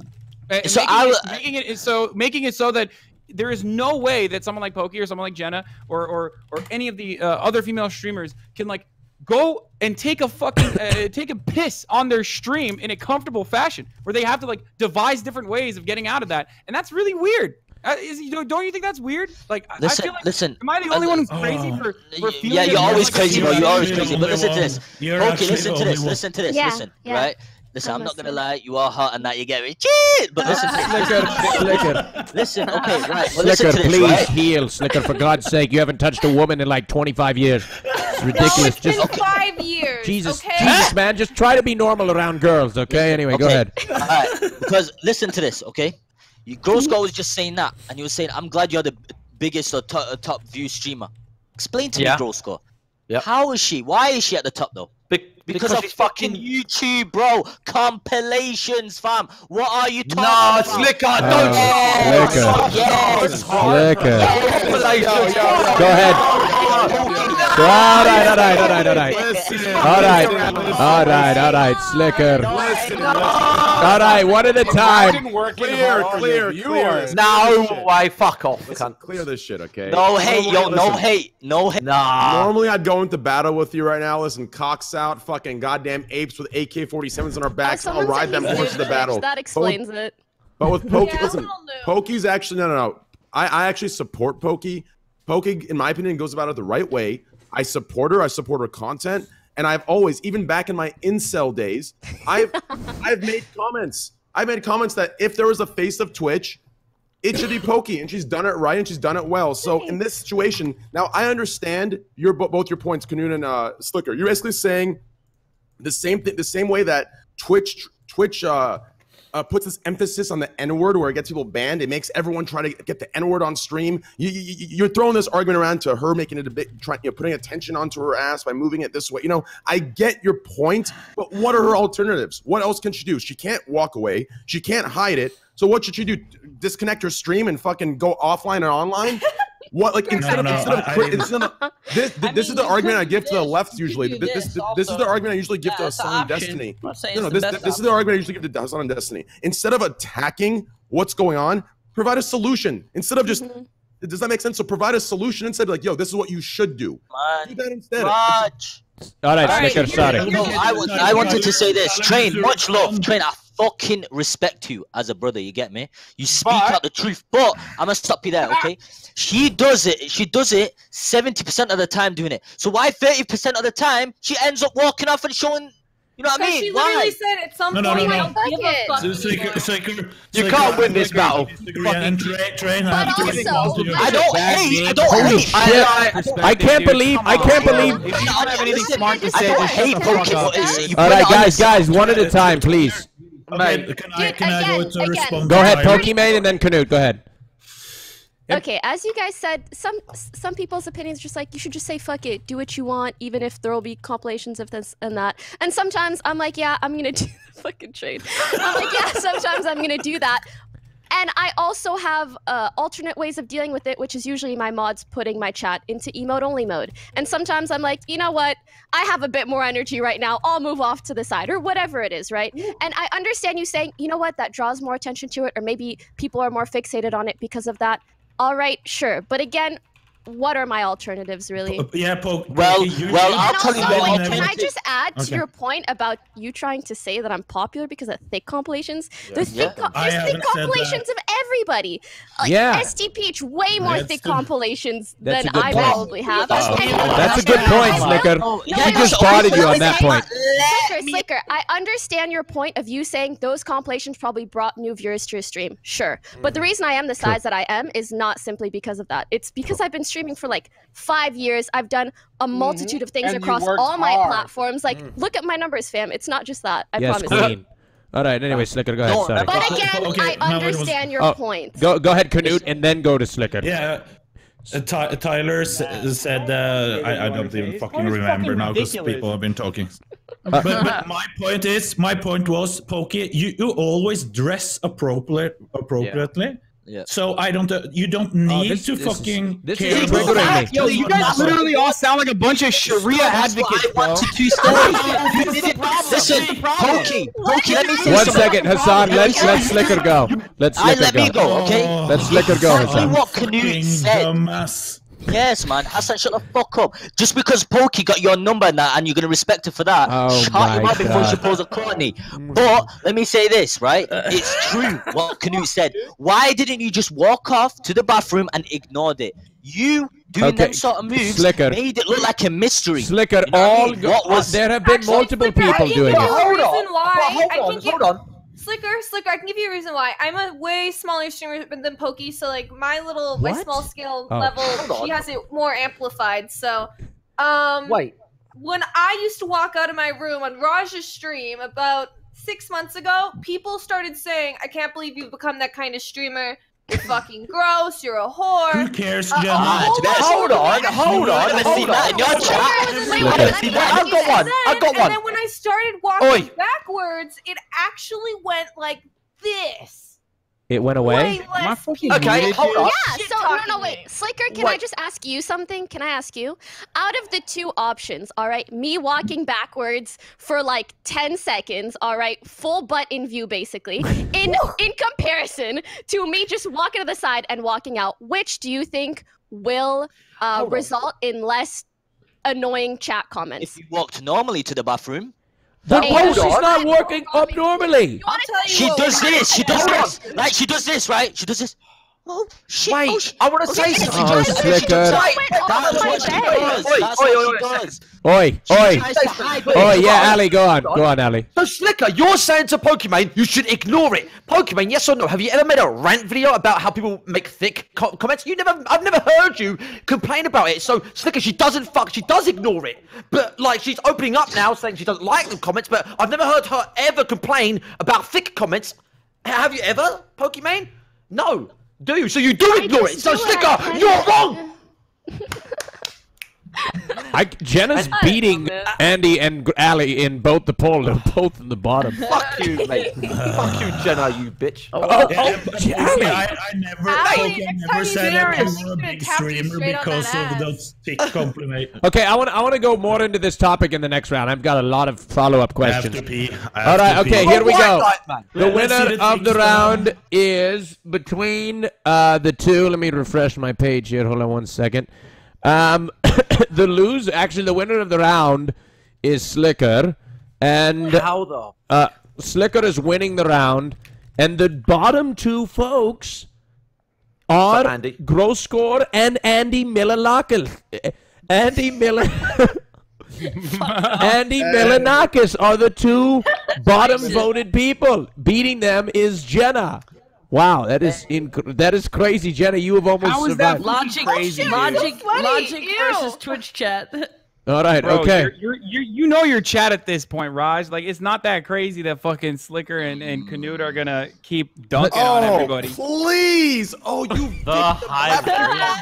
S3: Uh,
S7: so
S3: making,
S7: I
S3: it, making it so making it so that there is no way that someone like Pokey or someone like Jenna or or or any of the uh, other female streamers can like go and take a fucking uh, take a piss on their stream in a comfortable fashion where they have to like devise different ways of getting out of that and that's really weird uh, is, you know, don't you think that's weird like
S7: Listen,
S3: I feel like
S7: listen.
S3: am i the only
S7: uh,
S3: one who's crazy for, for feeling
S7: Yeah, you're always
S3: like
S7: crazy, bro. You're always crazy. But listen to this.
S9: You're
S7: Okay,
S9: actually
S7: listen to this.
S9: only one.
S7: Listen to this.
S11: Yeah,
S7: Listen,
S11: yeah.
S7: right? Listen, I'm
S11: I'm
S7: not gonna lie. You are hot, and that you get me. Cheat. But listen,
S8: Sliker, Sliker,
S7: listen. Okay, right. Well, listen Sliker, this,
S8: please
S7: right?
S8: heal, Sliker. For God's sake, you haven't touched a woman in like 25 years. It's
S4: No,
S8: ridiculous.
S4: it's been
S8: Just
S4: five years.
S8: Jesus,
S4: okay?
S8: Jesus, man, just try to be normal around girls, okay? Anyway, go ahead.
S7: Alright, because listen to this, okay? You Grossgore was just saying that, and you were saying, "I'm glad you're the biggest or to- uh, top view streamer." Explain to
S6: Yeah.
S7: me, Grossgore.
S6: Yeah.
S7: How is she? Why is she at the top though?
S6: Be-
S7: Because,
S6: because
S7: of fucking
S6: fucking.
S7: YouTube, bro. Compilations, fam. What are you talking
S6: Nah,
S7: about?
S6: Sliker,
S8: Oh,
S6: don't.
S8: Sliker.
S7: Yes.
S8: Sliker.
S6: Compilations.
S8: Go ahead. All right, all right, all right, all right. All right, all right, all right, Sliker. All right, one at a time.
S2: Clear, clear, clear.
S6: Now, way, fuck off.
S2: Listen, clear this shit, okay?
S7: No hate, yo, no hate, no hate. Nah.
S2: Normally, I'd go into battle with you right now. Listen, cocks out, fucking goddamn apes with AK-47s on our backs. I'll ride them
S11: he's
S2: horses to
S11: Jewish.
S2: battle.
S11: That
S2: But with-
S11: explains it.
S2: But with Pokey,
S11: Yeah,
S2: listen. Pokey's actually no, no, no. I, I actually support Pokey. Pokey, in my opinion, goes about it the right way. I support her. I support her content, and I've always, even back in my incel days, I've I've made comments. I've made comments that if there was a face of Twitch, it should be Pokey, and she's done it right and she's done it well. So in this situation, now I understand your both your points, Knut and uh, Sliker. You're basically saying the same thing, the same way that Twitch Twitch uh, uh, puts this emphasis on the N word where it gets people banned. It makes everyone try to get the N word on stream. You, you, you- you're throwing this argument around to her, making it a bit, you know, putting attention onto her ass by moving it this way. You know, I get your point, but what are her alternatives? What else can she do? She can't walk away. She can't hide it. So what should she do? Disconnect her stream and fucking go offline or online? What like instead of
S9: no,
S2: instead of,
S9: I- I
S2: cri- instead of this this is the argument I give to the left usually. This
S13: this
S2: this, this is the argument I usually give to
S13: Yeah, it's an
S2: Hasan and. Destiny.
S13: I'm not saying
S2: No, no,
S13: it's
S2: this,
S13: best
S2: this is the argument I usually give to Hasan and Destiny. Instead of attacking what's going on, provide a solution. Instead of just mm-hmm. does that make sense? So provide a solution instead, like, yo, this is what you should do. Do that instead.
S7: Much.
S8: All right,
S7: Alright,
S8: Sliker, sorry.
S7: No, I, was, I wanted to say this. Train, much love. Train, I fucking respect you as a brother, you get me? You speak out the truth, but I'm gonna stop you there, okay? She does it, she does it 70% of the time doing it. So why 30% of the time she ends up walking off and showing, you know what I mean?
S4: she literally
S7: Why?
S4: said at some
S9: No, no,
S4: point,
S9: no,
S4: I
S9: no.
S4: don't give a fuck
S9: So, Sliker,
S4: anymore.
S9: Sliker,
S6: You
S9: Sliker,
S6: can't win this battle.
S9: disagree, And train, train, I
S11: But
S9: have
S11: also-
S9: respond
S7: I don't hate, I don't
S8: Holy
S7: hate.
S8: shit!
S7: I, uh,
S8: I can't believe, I can't believe.
S3: If you don't have anything smart to
S7: I
S3: say,
S7: don't
S3: just shut
S7: hate
S3: the fuck
S7: Pokimane.
S3: up.
S7: It's-
S3: dude.
S7: you
S8: All
S7: put
S8: right,
S7: it on
S8: guys, guys, one at a time, please.
S9: Okay, can I,
S11: Dude,
S9: can I go to
S11: again.
S9: respond?
S8: Go ahead,
S9: Tyler?
S8: Pokimane, and then Knut. Go ahead.
S11: Okay, as you guys said, some some people's opinions are just like you should just say fuck it, do what you want, even if there will be compilations of this and that. And sometimes I'm like, yeah, I'm gonna do the fucking trade. I'm like, yeah, sometimes I'm gonna do that. And I also have uh, alternate ways of dealing with it, which is usually my mods putting my chat into emote only mode. And sometimes I'm like, you know what? I have a bit more energy right now. I'll move off to the side or whatever it is, right? And I understand you saying, you know what? That draws more attention to it, or maybe people are more fixated on it because of that. All right, sure. But again, what are my alternatives really?
S9: Uh, yeah, Poke.
S7: Well,
S9: you-
S7: well,
S9: you-
S7: I'll
S11: And
S7: tell you
S11: also,
S7: what,
S11: wait, can I just add to your point about you trying to say that I'm popular because of thick compilations? There's
S7: Yeah.
S11: thick, co- there's thick
S9: haven't said that.
S11: compilations of everybody. Like
S8: Yeah.
S11: SD way more
S9: That's
S11: thick
S9: the-
S11: compilations than I
S8: point.
S11: probably have.
S7: That's
S11: And-
S8: That's a good point, Sliker.
S7: No,
S8: She
S7: no,
S8: just
S7: no,
S8: spotted you on that point.
S11: Sliker, Sliker, I understand your point of you saying those compilations probably brought new viewers to your stream. Sure. But the mm. reason I am the size that I am is not simply because of that. It's because I've been streaming for like five years. I've done a multitude of things
S14: And
S11: across
S14: worked
S11: all my
S14: hard.
S11: platforms. Like, look at my numbers, fam. It's not just that. I
S8: Yes,
S11: promise.
S8: Queen. All right. Anyway, Sliker, go ahead.
S7: No,
S8: Sorry.
S11: But again,
S9: okay,
S11: I
S9: no, it was-
S11: understand your
S8: Oh,
S11: point.
S8: Go, go ahead, Knut, and then go to Sliker.
S9: Yeah. Uh, Ty- Tyler s- said, uh, I, I don't even fucking remember now because people have been talking. but, but my point is, my point was, Pokey, you, you always dress appropriate, appropriately.
S6: Yeah.
S9: So I don't, uh, you don't need
S8: this-
S9: to
S8: this is-
S9: fucking
S8: this
S9: care
S8: is
S9: about-
S8: triggering.
S3: Yo, you guys literally all sound like a bunch of Sharia
S7: That's
S3: advocates,
S7: I
S3: bro.
S7: wanted to say. You did. Listen, Pokey, Pokey, let me say
S8: One
S7: something.
S8: second, Hasan. Let let Sliker go. Let
S7: I
S8: Sliker
S7: let me
S8: go.
S7: go, okay?
S9: Oh,
S8: Let Sliker go, Hasan.
S7: what Knut
S9: fucking
S7: said.
S9: Dumbass.
S7: Yes, man. Hasan, shut the fuck up. Just because Pokey got your number and that, and you're gonna respect her for that,
S8: Oh
S7: shut
S8: my
S7: him up before she pulls a Courtney. But let me say this, right? It's true what Knut said. Why didn't you just walk off to the bathroom and ignored it? You doing
S8: Okay,
S7: them sort of moves
S8: Sliker.
S7: made it look like a mystery.
S8: Sliker,
S7: You know what I
S8: all
S7: mean?
S8: go-
S7: What was-
S8: there have been
S4: Actually,
S8: multiple people doing it.
S7: Hold on. hold on, hold on.
S4: Sliker, Sliker, I can give you a reason why. I'm a way smaller streamer than Pokey, so like my little, my small scale
S8: Oh.
S4: level,
S7: Hold
S4: she
S7: on.
S4: has it more amplified. So, um,
S6: Wait.
S4: when I used to walk out of my room on Rajj's stream about six months ago, people started saying, "I can't believe you've become that kind of streamer. You're fucking gross. You're a whore."
S9: Who cares,
S4: Uh,
S9: Jenna?
S7: Ah,
S4: hold
S7: to be honest-
S4: on,
S7: hold on, hold on. Let's see that in your
S4: Sliker
S7: chat.
S4: was a
S8: Sliker.
S4: lady,
S7: Let's see that. I've got one.
S4: said-
S7: I've got
S4: And then when I started walking
S7: Oi.
S4: backwards, it actually went like this.
S8: It went away.
S6: Okay, hold on.
S11: Yeah, so no, no, wait. Sliker, can I just ask you something? Can I ask you? Out of the two options, all right, me walking backwards for like 10 seconds, all right, full butt in view basically, in in comparison to me just walking to the side and walking out, which do you think will uh, result in less annoying chat comments?
S7: If you walked normally to the bathroom.
S8: That
S11: Hey,
S8: post is not working up normally.
S7: She does this. She does this. Right? She does this. Right? She does this. Oh shit!
S6: Wait,
S7: oh, sh-
S6: I want to say
S7: okay,
S6: something.
S8: Oh,
S7: she does-
S8: Sliker.
S7: she does-
S8: Right,
S7: That's what she does.
S6: Oi,
S7: That's
S6: oi,
S7: what
S6: oi,
S7: she
S6: oi.
S7: does.
S8: Oi,
S7: She
S8: oi.
S7: tries to hide what
S8: Oh
S7: she
S8: yeah,
S7: does.
S8: Ali, go on, go on, Ali.
S6: So Sliker, you're saying to Pokimane you should ignore it. Pokimane, yes or no? Have you ever made a rant video about how people make thick co- comments? You never, I've never heard you complain about it. So Sliker, she doesn't fuck, she does ignore it. But like, she's opening up now, saying she doesn't like the comments. But I've never heard her ever complain about thick comments. Have you ever, Pokimane? No. Do you? So you do ignore it. So Sliker, you're wrong.
S8: I, Jenna's beating Andy and Gr- Ali in both the poll. They're both in the bottom.
S6: Fuck you, mate. Fuck you, Jenna, you bitch.
S8: Oh, oh,
S9: Yeah, but
S8: Ali.
S9: I, I never,
S4: Ali,
S9: fucking
S4: next
S9: never said
S4: you
S9: that
S4: do
S9: you
S4: it,
S9: were a
S4: I'm
S9: big
S4: gonna tap you
S9: streamer because of
S4: ass.
S9: those thick compliment.
S8: Okay, I want I want to go more into this topic in the next round. I've got a lot of follow up
S9: I have
S8: questions.
S9: to pee. I have
S8: right,
S9: to
S8: okay,
S9: pee.
S8: here we go.
S6: man.
S8: The
S9: Let-
S8: winner
S9: the
S8: of the
S9: things
S8: round is between uh, the two. Let me refresh my page here. Hold on one second. Um, the lose, actually, the winner of the round is Sliker, and
S6: How the?
S8: uh, Sliker is winning the round, and the bottom two folks are
S6: Andy.
S8: Grossgore and Andy Milonakis. Andy Miller. Andy Milonakis are the two bottom voted people. Beating them is Jenna. Wow, that is inc- that is crazy, Jenna. You have almost
S3: How is that
S8: survived.
S13: Logic,
S3: crazy, dude.
S13: logic,
S4: Funny,
S13: logic versus Twitch chat.
S8: All right,
S3: Bro,
S8: okay.
S3: You're, you're, you're, you know your chat at this point, Rajj. Like, it's not that crazy that fucking Sliker and, and Knut are gonna keep dunking on
S2: Oh,
S3: everybody.
S2: please! Oh, you
S1: The high,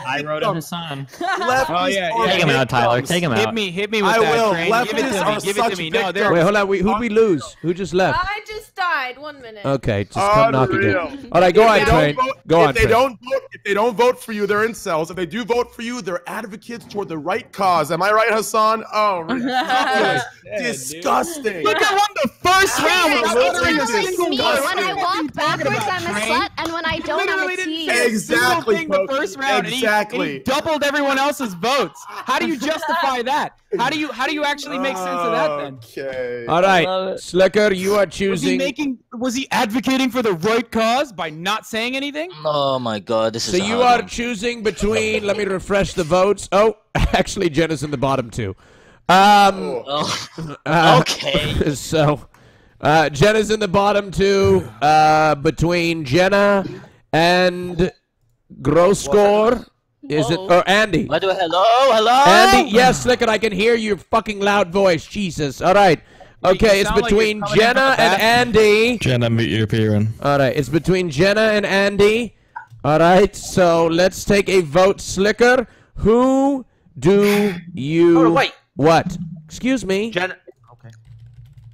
S1: high road oh, of Hasan.
S2: lefties
S3: Oh, yeah, yeah.
S1: Take him out, Tyler.
S2: victims.
S1: Take him out.
S3: Hit
S1: out.
S3: me, hit me with
S2: I
S3: that
S2: will.
S3: train. Give it to me. Give it to me. No, they're.
S8: Wait, hold on. We, who'd we lose? Who just left?
S4: I just died. One minute.
S8: Okay, just come knock
S2: Unreal.
S8: again. All right, go on,
S2: If they
S8: Train.
S2: don't vote-
S8: Go
S2: if
S8: on,
S2: they
S8: Train.
S2: don't vote, if they don't vote for you, they're incels. If they do vote for you, they're advocates toward the right cause. Am I right, Hasan? On oh, ridiculous. disgusting.
S3: Look, I won the first round
S11: It's,
S3: with
S11: it's
S3: uttering
S11: kind
S3: a
S11: of like me. When I walk backwards, I'm a slut, and when I don't, I'm
S3: Literally
S11: a
S3: didn't say a
S2: Exactly,
S3: thing the first round, and he-
S2: Exactly.
S3: and he doubled everyone else's votes. How do you justify that? How do you how do you actually make sense of that then?
S2: Okay.
S8: All right,
S13: love.
S8: Sliker, you are choosing.
S3: Was he
S8: choosing.
S3: making? Was he advocating for the right cause by not saying anything?
S7: Oh my god, this is.
S8: So you
S7: hard
S8: are choosing between. Let me refresh the votes. Oh, actually, Jenna's in the bottom two. Um.
S7: Oh,
S8: uh,
S7: okay.
S8: So, uh, Jenna's in the bottom two. Uh, between Jenna and Grossgore. Is it or Andy?
S7: Why do I- hello, hello.
S8: Andy, yes, Sliker, I can hear your fucking loud voice. Jesus. All right. Okay, it's
S3: sound like
S8: between
S3: coming in from
S8: Jenna and Andy.
S9: Jenna, meet your Piran.
S8: All right, it's between Jenna and Andy. All right, so let's take a vote. Sliker, who do you?
S6: Oh, Hold on, wait.
S8: What? Excuse me.
S6: Jenna. Okay.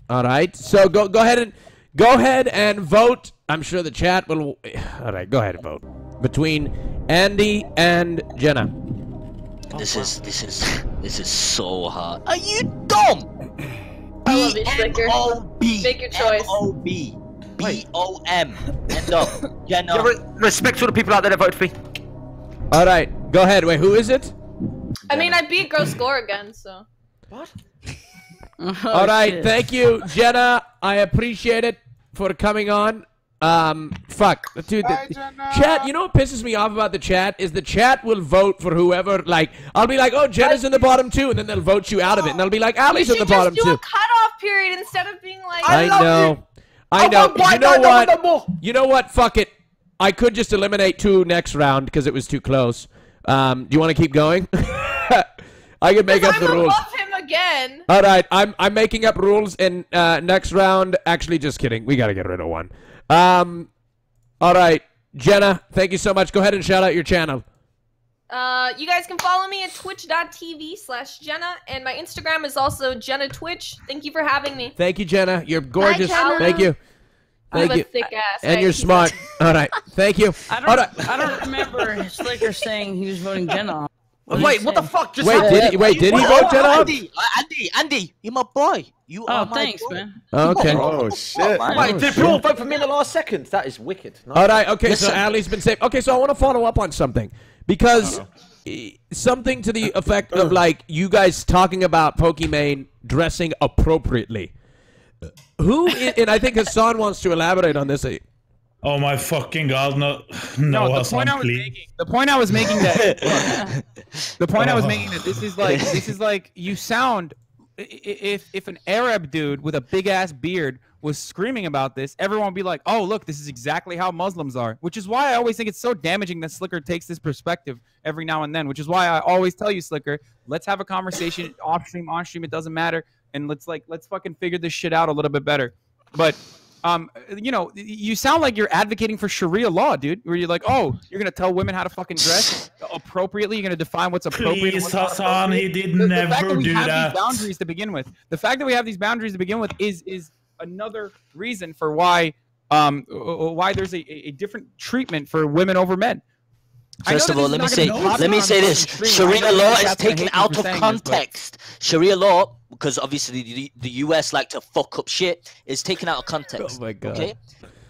S8: All right, so go go ahead and go ahead and vote. I'm sure the chat will. All right, go ahead and vote between Andy and Jenna.
S7: This is this is this is so hard. Are you dumb?
S4: I love you, Sliker.
S7: B
S4: Make your choice.
S7: O B B O M. End up. Jenna.
S6: Yeah, re- respect to the people out there that voted for me.
S8: All right, go ahead. Wait, who is it?
S4: I mean, I beat Grossgore again, so.
S13: Oh,
S8: All right,
S13: shit.
S8: thank you, Jenna. I appreciate it for coming on. Um, fuck, dude. The,
S14: Jenna.
S8: chat. You know what pisses me off about the chat is the chat will vote for whoever. Like, I'll be like, oh, Jenna's in the bottom two, and then they'll vote you out of it, and they'll be like,
S4: You
S8: Ali's in the bottom
S4: just do
S8: two.
S4: a cutoff period instead of being like.
S8: I
S6: love
S8: know. I
S6: I
S8: know.
S6: want
S8: You know what? You know what? Fuck it. I could just eliminate two next round because it was too close. Um, do you want to keep going? I can make up
S4: I'm
S8: the rules.
S4: above him again.
S8: All right, I'm I'm making up rules in uh, next round. Actually, just kidding. We got to get rid of one. Um, all right, Jenna, thank you so much. Go ahead and shout out your channel.
S4: Uh, you guys can follow me at twitch.tv slash Jenna, and my Instagram is also Jenna Twitch. Thank you for having me.
S8: Thank you, Jenna. You're gorgeous.
S4: Jenna.
S8: Thank you.
S4: I have
S8: Thank
S4: a
S8: you.
S4: thick ass.
S8: And
S4: I-
S8: you're smart. All right. Thank you.
S13: I don't. I don't remember Sliker saying he was voting Jenna. off. What
S6: Wait,
S13: he
S6: what the fuck just
S8: Wait,
S6: happened?
S8: did he- wait, did he
S6: Oh,
S8: vote Jen off?
S6: Andy, uh, Andy, Andy, you're my boy. You
S13: Oh,
S6: are my
S13: thanks,
S6: boy.
S13: man.
S8: Okay.
S2: Oh shit.
S6: Wait, did people vote for me in the last second? That is wicked. No.
S8: All right. Okay. So Ali's been saved. Okay. So I want to follow up on something because eh, something to the effect of like you guys talking about Pokimane dressing appropriately. Who and I think Hasan wants to elaborate on this.
S9: Oh my fucking god, no, no,
S3: No, the point I was
S9: please.
S3: making. The point I was making that. the point I was making that this is like this is like you sound. i- i- If if an Arab dude with a big ass beard was screaming about this, everyone would be like, "Oh, look, this is exactly how Muslims are." Which is why I always think it's so damaging that Sliker takes this perspective every now and then. Which is why I always tell you, Sliker, let's have a conversation off stream, on stream. It doesn't matter, and let's like let's fucking figure this shit out a little bit better. But um, you know, you sound like you're advocating for Sharia law, dude. Where you're like, oh, you're gonna tell women how to fucking dress appropriately. You're gonna define what's appropriate.
S9: Please,
S3: what's
S9: Hasan, he
S3: appropriate.
S9: did
S3: The- the fact
S9: never
S3: that we
S9: do
S3: have
S9: that.
S3: These boundaries to begin with. The fact that we have these boundaries to begin with is is another reason for why um why there's a a different treatment for women over men.
S7: First of all, let me say,
S3: not gonna be
S7: let me say this:
S3: fucking stream. I
S7: Sharia law is taken out of
S3: saying this,
S7: context. Sharia law, because obviously the, the US like to fuck up shit, is taken out of context.
S8: Oh my God.
S7: Okay.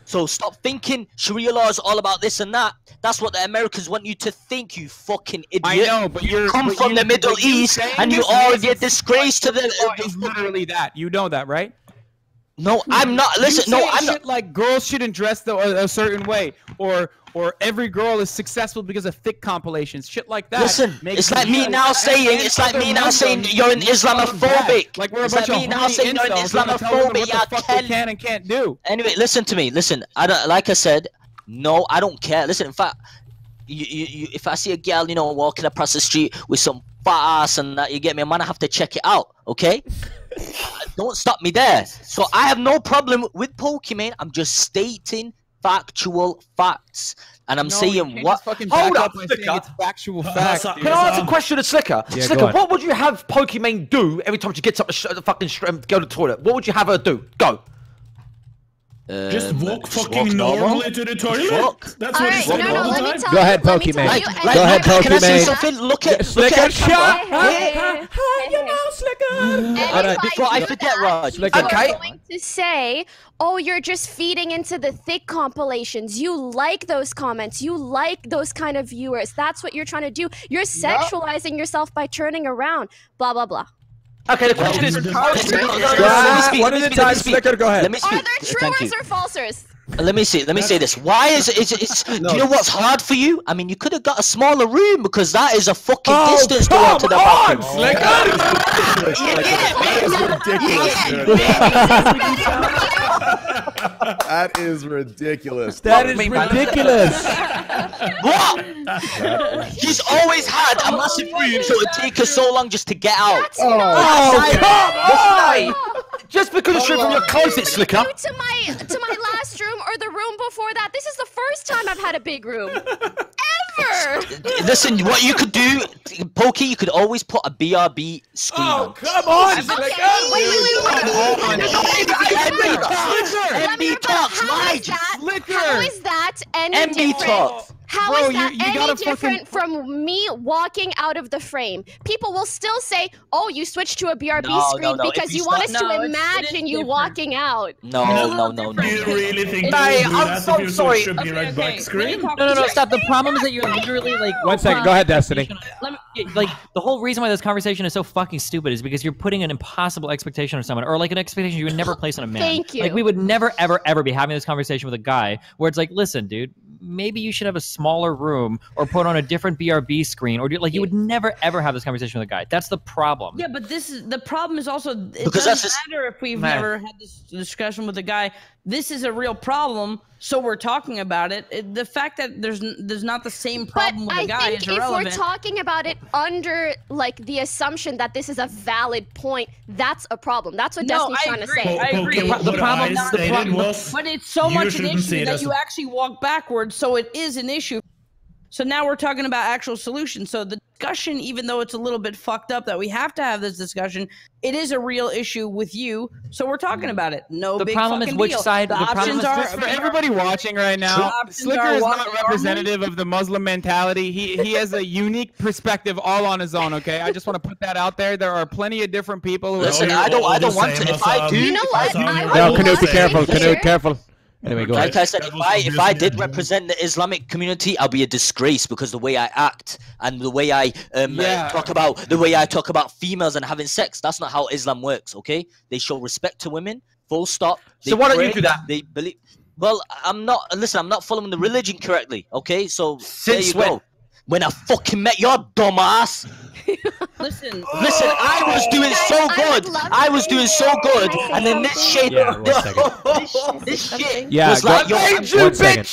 S7: So stop thinking Sharia law is all about this and that. That's what the Americans want you to think, you fucking idiot.
S3: I know, but
S7: you
S3: you're
S7: come
S3: but
S7: from
S3: you-
S7: the Middle East and you already a disgrace to the.
S3: is literally that. You know that, right?
S7: No, I'm not. Listen, no, I'm
S3: shit
S7: not.
S3: like girls shouldn't dress the, a, a certain way, or or every girl is successful because of thick compilations, shit like that.
S7: Listen, it's like me now saying, it's like me now saying you're an
S3: look down on that.
S7: Islamophobic.
S3: Like we're a
S7: It's
S3: bunch
S7: like
S3: of
S7: me now saying you're an
S3: incels who wanna tell women
S7: Islamophobic, yeah,
S3: can and can't do.
S7: Anyway, listen to me. Listen, I don't like I said. No, I don't care. Listen, in fact, you, you, you, if I see a girl, you know, walking across the street with some fat ass and that, you get me, man, I have to check it out. Okay. Don't stop me there. So I have no problem with Pokimane. I'm just stating factual facts, and I'm
S3: No,
S7: saying
S3: can't
S7: what.
S3: fucking
S7: Hold up,
S3: up by saying
S7: Sliker.
S3: it's factual facts.
S6: Can I ask a question to Sliker?
S8: Yeah, Sliker,
S6: what would you have Pokimane do every time she gets up the, sh- the fucking sh- um, go to the toilet? What would you have her do? Go.
S9: Just
S7: Um,
S9: walk
S7: just
S9: fucking
S7: walk normal.
S9: normally to the toilet.
S7: Fuck.
S9: That's
S11: All
S9: what
S11: right,
S9: said
S11: no, no, let me
S9: time.
S11: tell
S8: Go ahead,
S11: you, let me
S7: Like, like,
S8: Go ahead,
S7: can I say something? Look at, look
S8: Sliker,
S7: at
S8: shut
S7: camera.
S8: up.
S11: Hey, hey,
S8: All
S11: And
S8: right,
S7: before I
S11: do
S7: forget,
S11: that,
S7: Rajj.
S11: people
S6: Okay.
S11: are going to say, "Oh, you're just feeding into the thick compilations. You like those comments. You like those kind of viewers. That's what you're trying to do. You're sexualizing yourself by turning around. Blah blah blah.
S6: Okay, the question is.
S7: Listen, let me speak,
S8: one at a
S7: speak, let me
S8: time,
S7: speak.
S8: Go ahead.
S7: Let me
S11: Are
S7: speak.
S11: there truers or falsers?
S7: Uh, let me see. Let me say this. Why is it? Is it? It's, Do you know what's hard for you? I mean, you could have got a smaller room because that is a fucking
S8: Oh,
S7: distance to
S8: come
S7: go to the
S8: on,
S7: bathroom.
S2: That is ridiculous.
S8: That is ridiculous.
S7: What? He's always had a massive room, so it would take us so long just to get out.
S8: Oh, come on!
S6: Just because it's from your closet, Sliker.
S11: You to my to my last room or the room before that. This is the first time I've had a big room ever.
S7: Listen, what you could do, Pokey, you could always put a BRB screen
S8: Oh,
S7: on.
S8: come on!
S11: Okay, wait, wait, wait, wait.
S7: MB talks.
S11: Let me
S7: MB
S11: rebuttal.
S7: talks.
S11: Is that? How is that any
S7: MB
S11: different?
S7: talks.
S11: How
S3: Bro,
S11: is that
S3: you
S11: any
S3: gotta
S11: different from me walking out of the frame? People will still say, "Oh, you switched to a BRB
S7: No, no,
S11: screen
S7: no, if
S11: because
S7: you
S11: you want us
S13: No,
S11: to
S13: it's- it is
S11: imagine you
S13: different.
S11: walking out."
S7: No, no, no, no.
S9: Do you really think
S6: Hey,
S9: you would do
S6: I'm so sorry.
S9: switched to be
S13: Okay,
S9: right
S13: okay,
S9: back screen?
S5: No, no, no, stop. The problem is that you're literally like.
S8: One second. Go ahead, Destiny.
S5: Let me, like the whole reason why this conversation is so fucking stupid is because you're putting an impossible expectation on someone, or like an expectation you would never place on a man.
S11: Thank you.
S5: Like we would never, ever, ever be having this conversation with a guy where it's like, listen, dude, maybe you should have a smaller room or put on a different BRB screen, or do, like you would never, ever have this conversation with a guy. That's the problem.
S13: Yeah, but this is the problem. Is also it
S7: Because
S13: doesn't
S7: that's just-
S13: matter if we've
S6: Man.
S13: never had this discussion with a guy. This is a real problem, so we're talking about it. It- the fact that there's there's not the same
S11: But
S13: problem with
S11: I
S13: a guy
S11: think
S13: is
S11: if we're talking about it under like the assumption that this is a valid point, that's a problem. That's what
S13: No,
S11: Destiny's
S13: I
S11: trying
S13: agree.
S11: to say.
S13: I agree.
S9: Okay,
S5: The problem-
S9: I
S5: the problem-
S9: was
S13: But it's so much an issue that
S9: as
S13: you actually walk backwards, so it is an issue. So now we're talking about actual solutions. So the discussion, even though it's a little bit fucked up that we have to have this discussion, it is a real issue with you. So we're talking about it. No
S5: The
S13: big
S5: problem is which
S13: deal.
S5: side-
S13: The
S5: the problem
S13: options
S5: is
S13: are
S5: which-
S3: For everybody watching right now,
S13: Sliker
S3: is not representative of the Muslim mentality. He he has a unique perspective all on his own. Okay, I just want to put that out there. There are plenty of different people who.
S7: Listen, I don't, I don't want to. If I do,
S11: You know what? I would
S8: No,
S11: love
S8: Knut, be
S11: to
S8: careful.
S11: hear-
S8: Knut, careful. Anyway, go
S7: like
S8: ahead.
S7: I said, if I if I did represent the Islamic community, I'll be a disgrace because the way I act and the way I um, uh,
S3: Yeah.
S7: talk about the way I talk about females and having sex. That's not how Islam works. Okay, they show respect to women. Full stop. They
S6: So why don't you do that?
S7: They believe. Well, I'm not. Listen, I'm not following the religion correctly. Okay, so there
S6: Since
S7: you
S6: when?
S7: go. When I fucking met your dumbass.
S13: Listen,
S7: Listen, I was doing so good. I was doing so good, and then this shit,
S8: Yeah, one second.
S7: this shit
S8: Yeah,
S7: was
S8: go,
S7: like, yo,
S8: one
S7: I'm-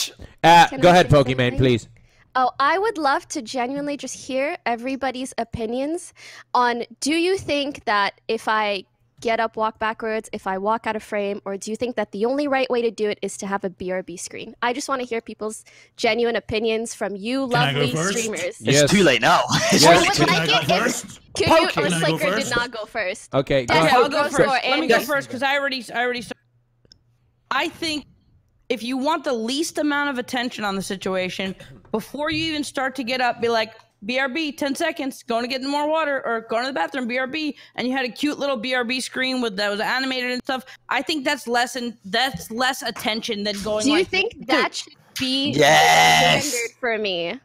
S8: Uh, go
S11: I
S8: ahead,
S11: say
S8: Pokimane,
S11: something?
S8: please.
S11: Oh, I would love to genuinely just hear everybody's opinions on do you think that if I get up, walk backwards, if I walk out of frame, or do you think that the only right way to do it is to have a BRB screen? I just want to hear people's genuine opinions from you
S9: Can
S11: lovely
S9: first?
S11: streamers.
S7: It's too late now. It's
S11: I
S7: really
S11: would
S7: too
S11: like
S7: late.
S11: it if Knut
S9: Can
S11: or
S9: I go
S11: Sliker
S9: first?
S11: did not go first.
S8: Okay, go ahead.
S13: I'll
S11: go
S13: go
S11: first.
S13: first.
S11: Or
S13: Let me go first because I already, I already. Started. I think if you want the least amount of attention on the situation, before you even start to get up, be like, BRB, 10 seconds, going to get more water or going to the bathroom, BRB, and you had a cute little BRB screen with that was animated and stuff. I think that's less and that's less attention than going.
S11: Do you
S13: like,
S11: think that should be
S7: Yes.
S11: standard for me?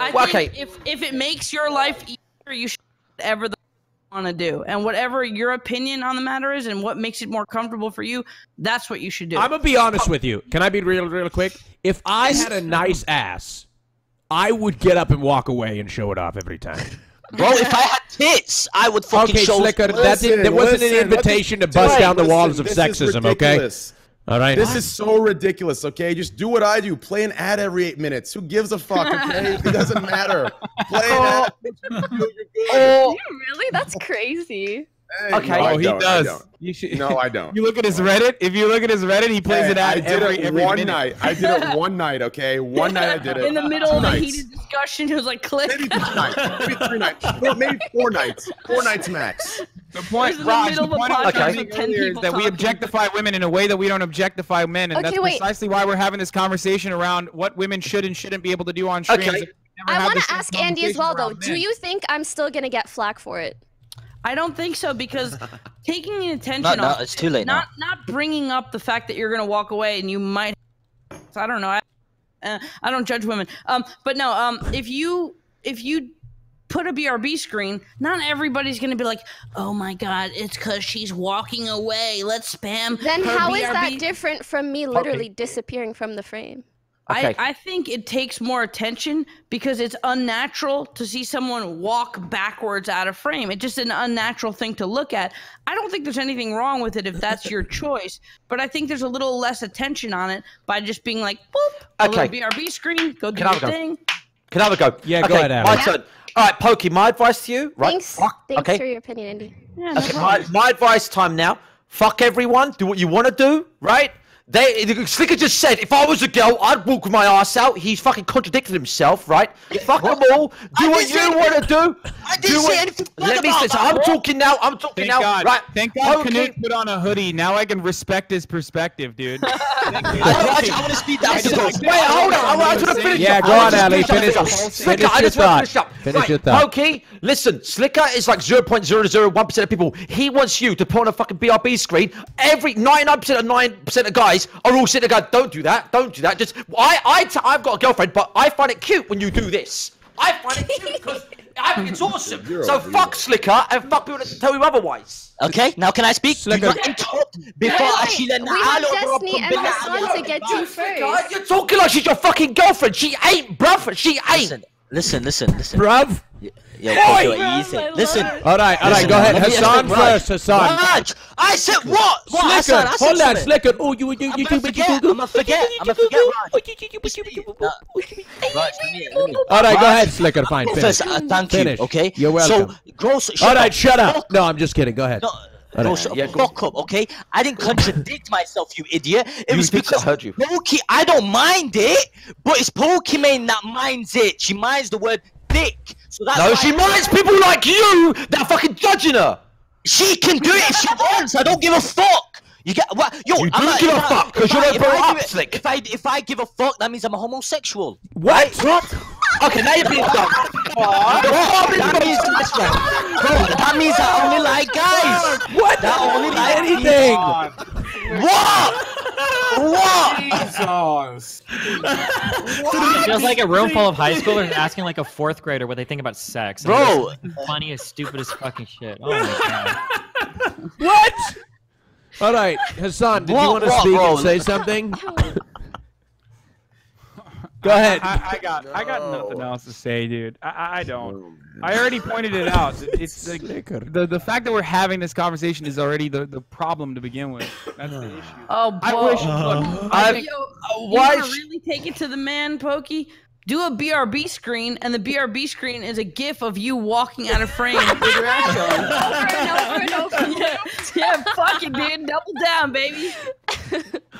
S13: I
S6: Well,
S13: think
S6: okay.
S13: if if it makes your life easier, you should do whatever the want to do, and whatever your opinion on the matter is, and what makes it more comfortable for you, that's what you should do.
S8: I'm gonna be honest with you. Can I be real, real quick? If I had a nice ass, I would get up and walk away and show it off every time.
S7: Bro, if I had tits, I would fucking
S8: Okay,
S7: show.
S8: Sliker, that didn't, there wasn't an
S2: listen, let's
S8: invitation to bust
S2: Right,
S8: down the
S2: listen,
S8: walls of sexism. Okay. All right.
S2: This is so ridiculous, okay? Just do what I do. Play an ad every eight minutes. Who gives a fuck, okay? it doesn't matter. Play an oh. ad.
S11: Oh, really? That's crazy.
S2: Hey,
S6: Okay.
S2: no,
S3: Oh, he does. You should.
S2: No, I don't.
S3: You look at his Reddit. If you look at his Reddit, he plays
S2: Hey,
S3: it out
S2: I did
S3: every
S2: it
S3: every
S2: one
S3: minute.
S2: night. I did it one night, okay? One night I did it.
S13: in the middle
S2: Two
S13: of a heated discussion, it was like click.
S2: Maybe three nights. Maybe three nights. No, maybe four nights. Four nights max.
S3: The point,
S13: This is the
S3: the point I was
S13: podcast
S3: making
S13: with 10
S3: earlier is
S13: people
S3: that we objectify women in a way that we don't objectify men, and that's
S11: wait.
S3: precisely why we're having this conversation around what women should and shouldn't be able to do on streams.
S6: Okay.
S3: If we never
S11: I want to ask Andy as well, though.
S3: around
S11: Do you think I'm still gonna get flack for it?
S13: I don't think so because taking the attention
S7: No, no,
S13: off,
S7: it's too late
S13: not not bringing up the fact that you're gonna walk away and you might. I don't know. I, uh, I don't judge women. Um, but no. Um, if you if you put a BRB screen, not everybody's gonna be like, "Oh my God, it's because she's walking away. Let's spam."
S11: Then
S13: her
S11: how is
S13: BRB."
S11: that different from me literally disappearing from the frame?
S6: Okay.
S13: I, I think it takes more attention because it's unnatural to see someone walk backwards out of frame. It's just an unnatural thing to look at. I don't think there's anything wrong with it if that's your choice, but I think there's a little less attention on it by just being like, boop, a
S6: Okay.
S13: little BRB screen, go do
S6: Can
S13: your
S6: have a go?
S13: thing.
S6: Can I have a go?
S8: Yeah, go
S6: okay,
S8: ahead,
S6: My
S8: Alex.
S6: turn. All right, Pokey, my advice to you, right?
S11: Thanks.
S6: Fuck-
S11: Thanks
S6: okay.
S11: for your opinion, Andy.
S13: Yeah, no
S6: Okay, my, my advice time now. Fuck everyone. Do what you want to do, right? They, Sliker just said, if I was a girl, I'd walk with my ass out. He's fucking contradicted himself, right? Fuck them all. Do what you want to do.
S7: I
S6: do
S7: didn't say
S6: what-
S7: anything
S6: Let me
S7: about
S6: say,
S7: that,
S6: I'm talking now. I'm talking
S3: Thank
S6: now.
S3: God.
S6: Right?
S3: Thank God
S6: Pokey-
S3: Knut put on a hoodie. Now I can respect his perspective, dude. Thank
S7: I, I, want to speed that. Up.
S6: Wait, hold on. I want to finish
S8: Yeah, go on, Ali.
S6: finish up.
S8: Finish- Sliker,
S6: I
S8: your
S6: just want
S8: thought.
S6: to finish up.
S8: Finish
S6: right.
S8: your thought.
S6: Pokey, listen, Sliker is like 0.001% of people. He wants you to put on a fucking BRB screen. Every 99% of 9% of guys are all sitting there going, don't do that, don't do that. Just, I, I, t- I've got a girlfriend, but I find it cute when you do this. I find it cute because I think it's awesome.
S2: You're
S6: So
S2: a
S6: fuck Sliker and fuck people that tell you otherwise.
S7: Okay, now can I speak?
S8: Sliker.
S7: Do not interrupt before
S11: Wait,
S7: I
S11: wait,
S7: see
S11: we
S7: the
S11: have Destiny and Hasan to get to
S6: Sliker,
S11: first.
S6: you're talking like she's your fucking girlfriend. She ain't, bruv. She ain't.
S7: Listen, listen, listen, listen.
S8: Bruv.
S7: Yo,
S6: Oi!
S7: Coco, easy. Listen.
S8: All right, all right,
S7: Listen,
S8: go ahead.
S7: Hasan
S8: first, Hasan.
S7: Rajj, I said what? What? Hasan,
S8: Sliker,
S7: I said
S8: hold on,
S7: something.
S8: Sliker. Oh, you, you, you,
S7: I'm
S8: you
S7: gonna
S8: too
S7: forget. I'm gonna forget. I'm gonna forget, Rajj. Rajj, let me, let me.
S8: All right, go
S7: Rajj,
S8: ahead, Sliker. Fine, finish.
S7: First, uh, thank
S8: Finish.
S7: you. Okay.
S8: You're welcome.
S7: So, gross.
S8: All
S7: shut
S8: right,
S7: up.
S8: shut up.
S7: Fuck.
S8: No, I'm just kidding. Go ahead.
S7: No,
S8: All
S7: Bro,
S8: right,
S7: shut
S6: yeah,
S7: the
S6: go-
S7: fuck up, okay? I didn't contradict myself, you idiot. It
S6: You
S7: was
S6: did, I
S7: because
S6: heard you.
S7: Pokey, I don't mind it, but it's Pokimane that minds it. She minds the word dick.
S6: No, she minds people like you that are fucking judging her.
S7: She can do it if she wants. I don't give a fuck. You get what? Yo,
S6: You
S7: I'm
S6: do
S7: not-
S6: give a
S7: if I-
S6: fuck, 'cause
S7: if
S6: you're
S7: I-
S6: not
S7: if I give
S6: up
S7: it-
S6: slick.
S7: If I if I give a fuck, that means I'm a homosexual.
S8: What?
S6: What? Okay, now you're being dumb.
S7: that means that's right. Bro, that means I only like guys.
S8: What?
S7: That only like
S8: anything.
S7: What? What?
S14: Jesus.
S5: It feels like a room full of high schoolers asking like a fourth grader what they think about sex.
S7: Bro.
S5: it's the funniest, stupidest fucking shit. Oh my god.
S8: What? All right, Hasan, did you want to speak and say something? Go ahead.
S3: I, I got I got nothing else to say, dude. I- I, I don't. I already pointed it out. It's like the the fact that we're having this conversation is already the, the problem to begin with. That's the issue.
S13: Oh,
S3: I
S13: bro.
S3: wish. Look,
S13: I,
S3: I,
S13: yo, you
S6: why
S13: wanna really take it to the man, Pokey? Do a BRB screen, and the BRB screen is a GIF of you walking out of frame with your ass showing.
S11: over and over and over.
S13: yeah, yeah, fuck it, dude. Double down, baby.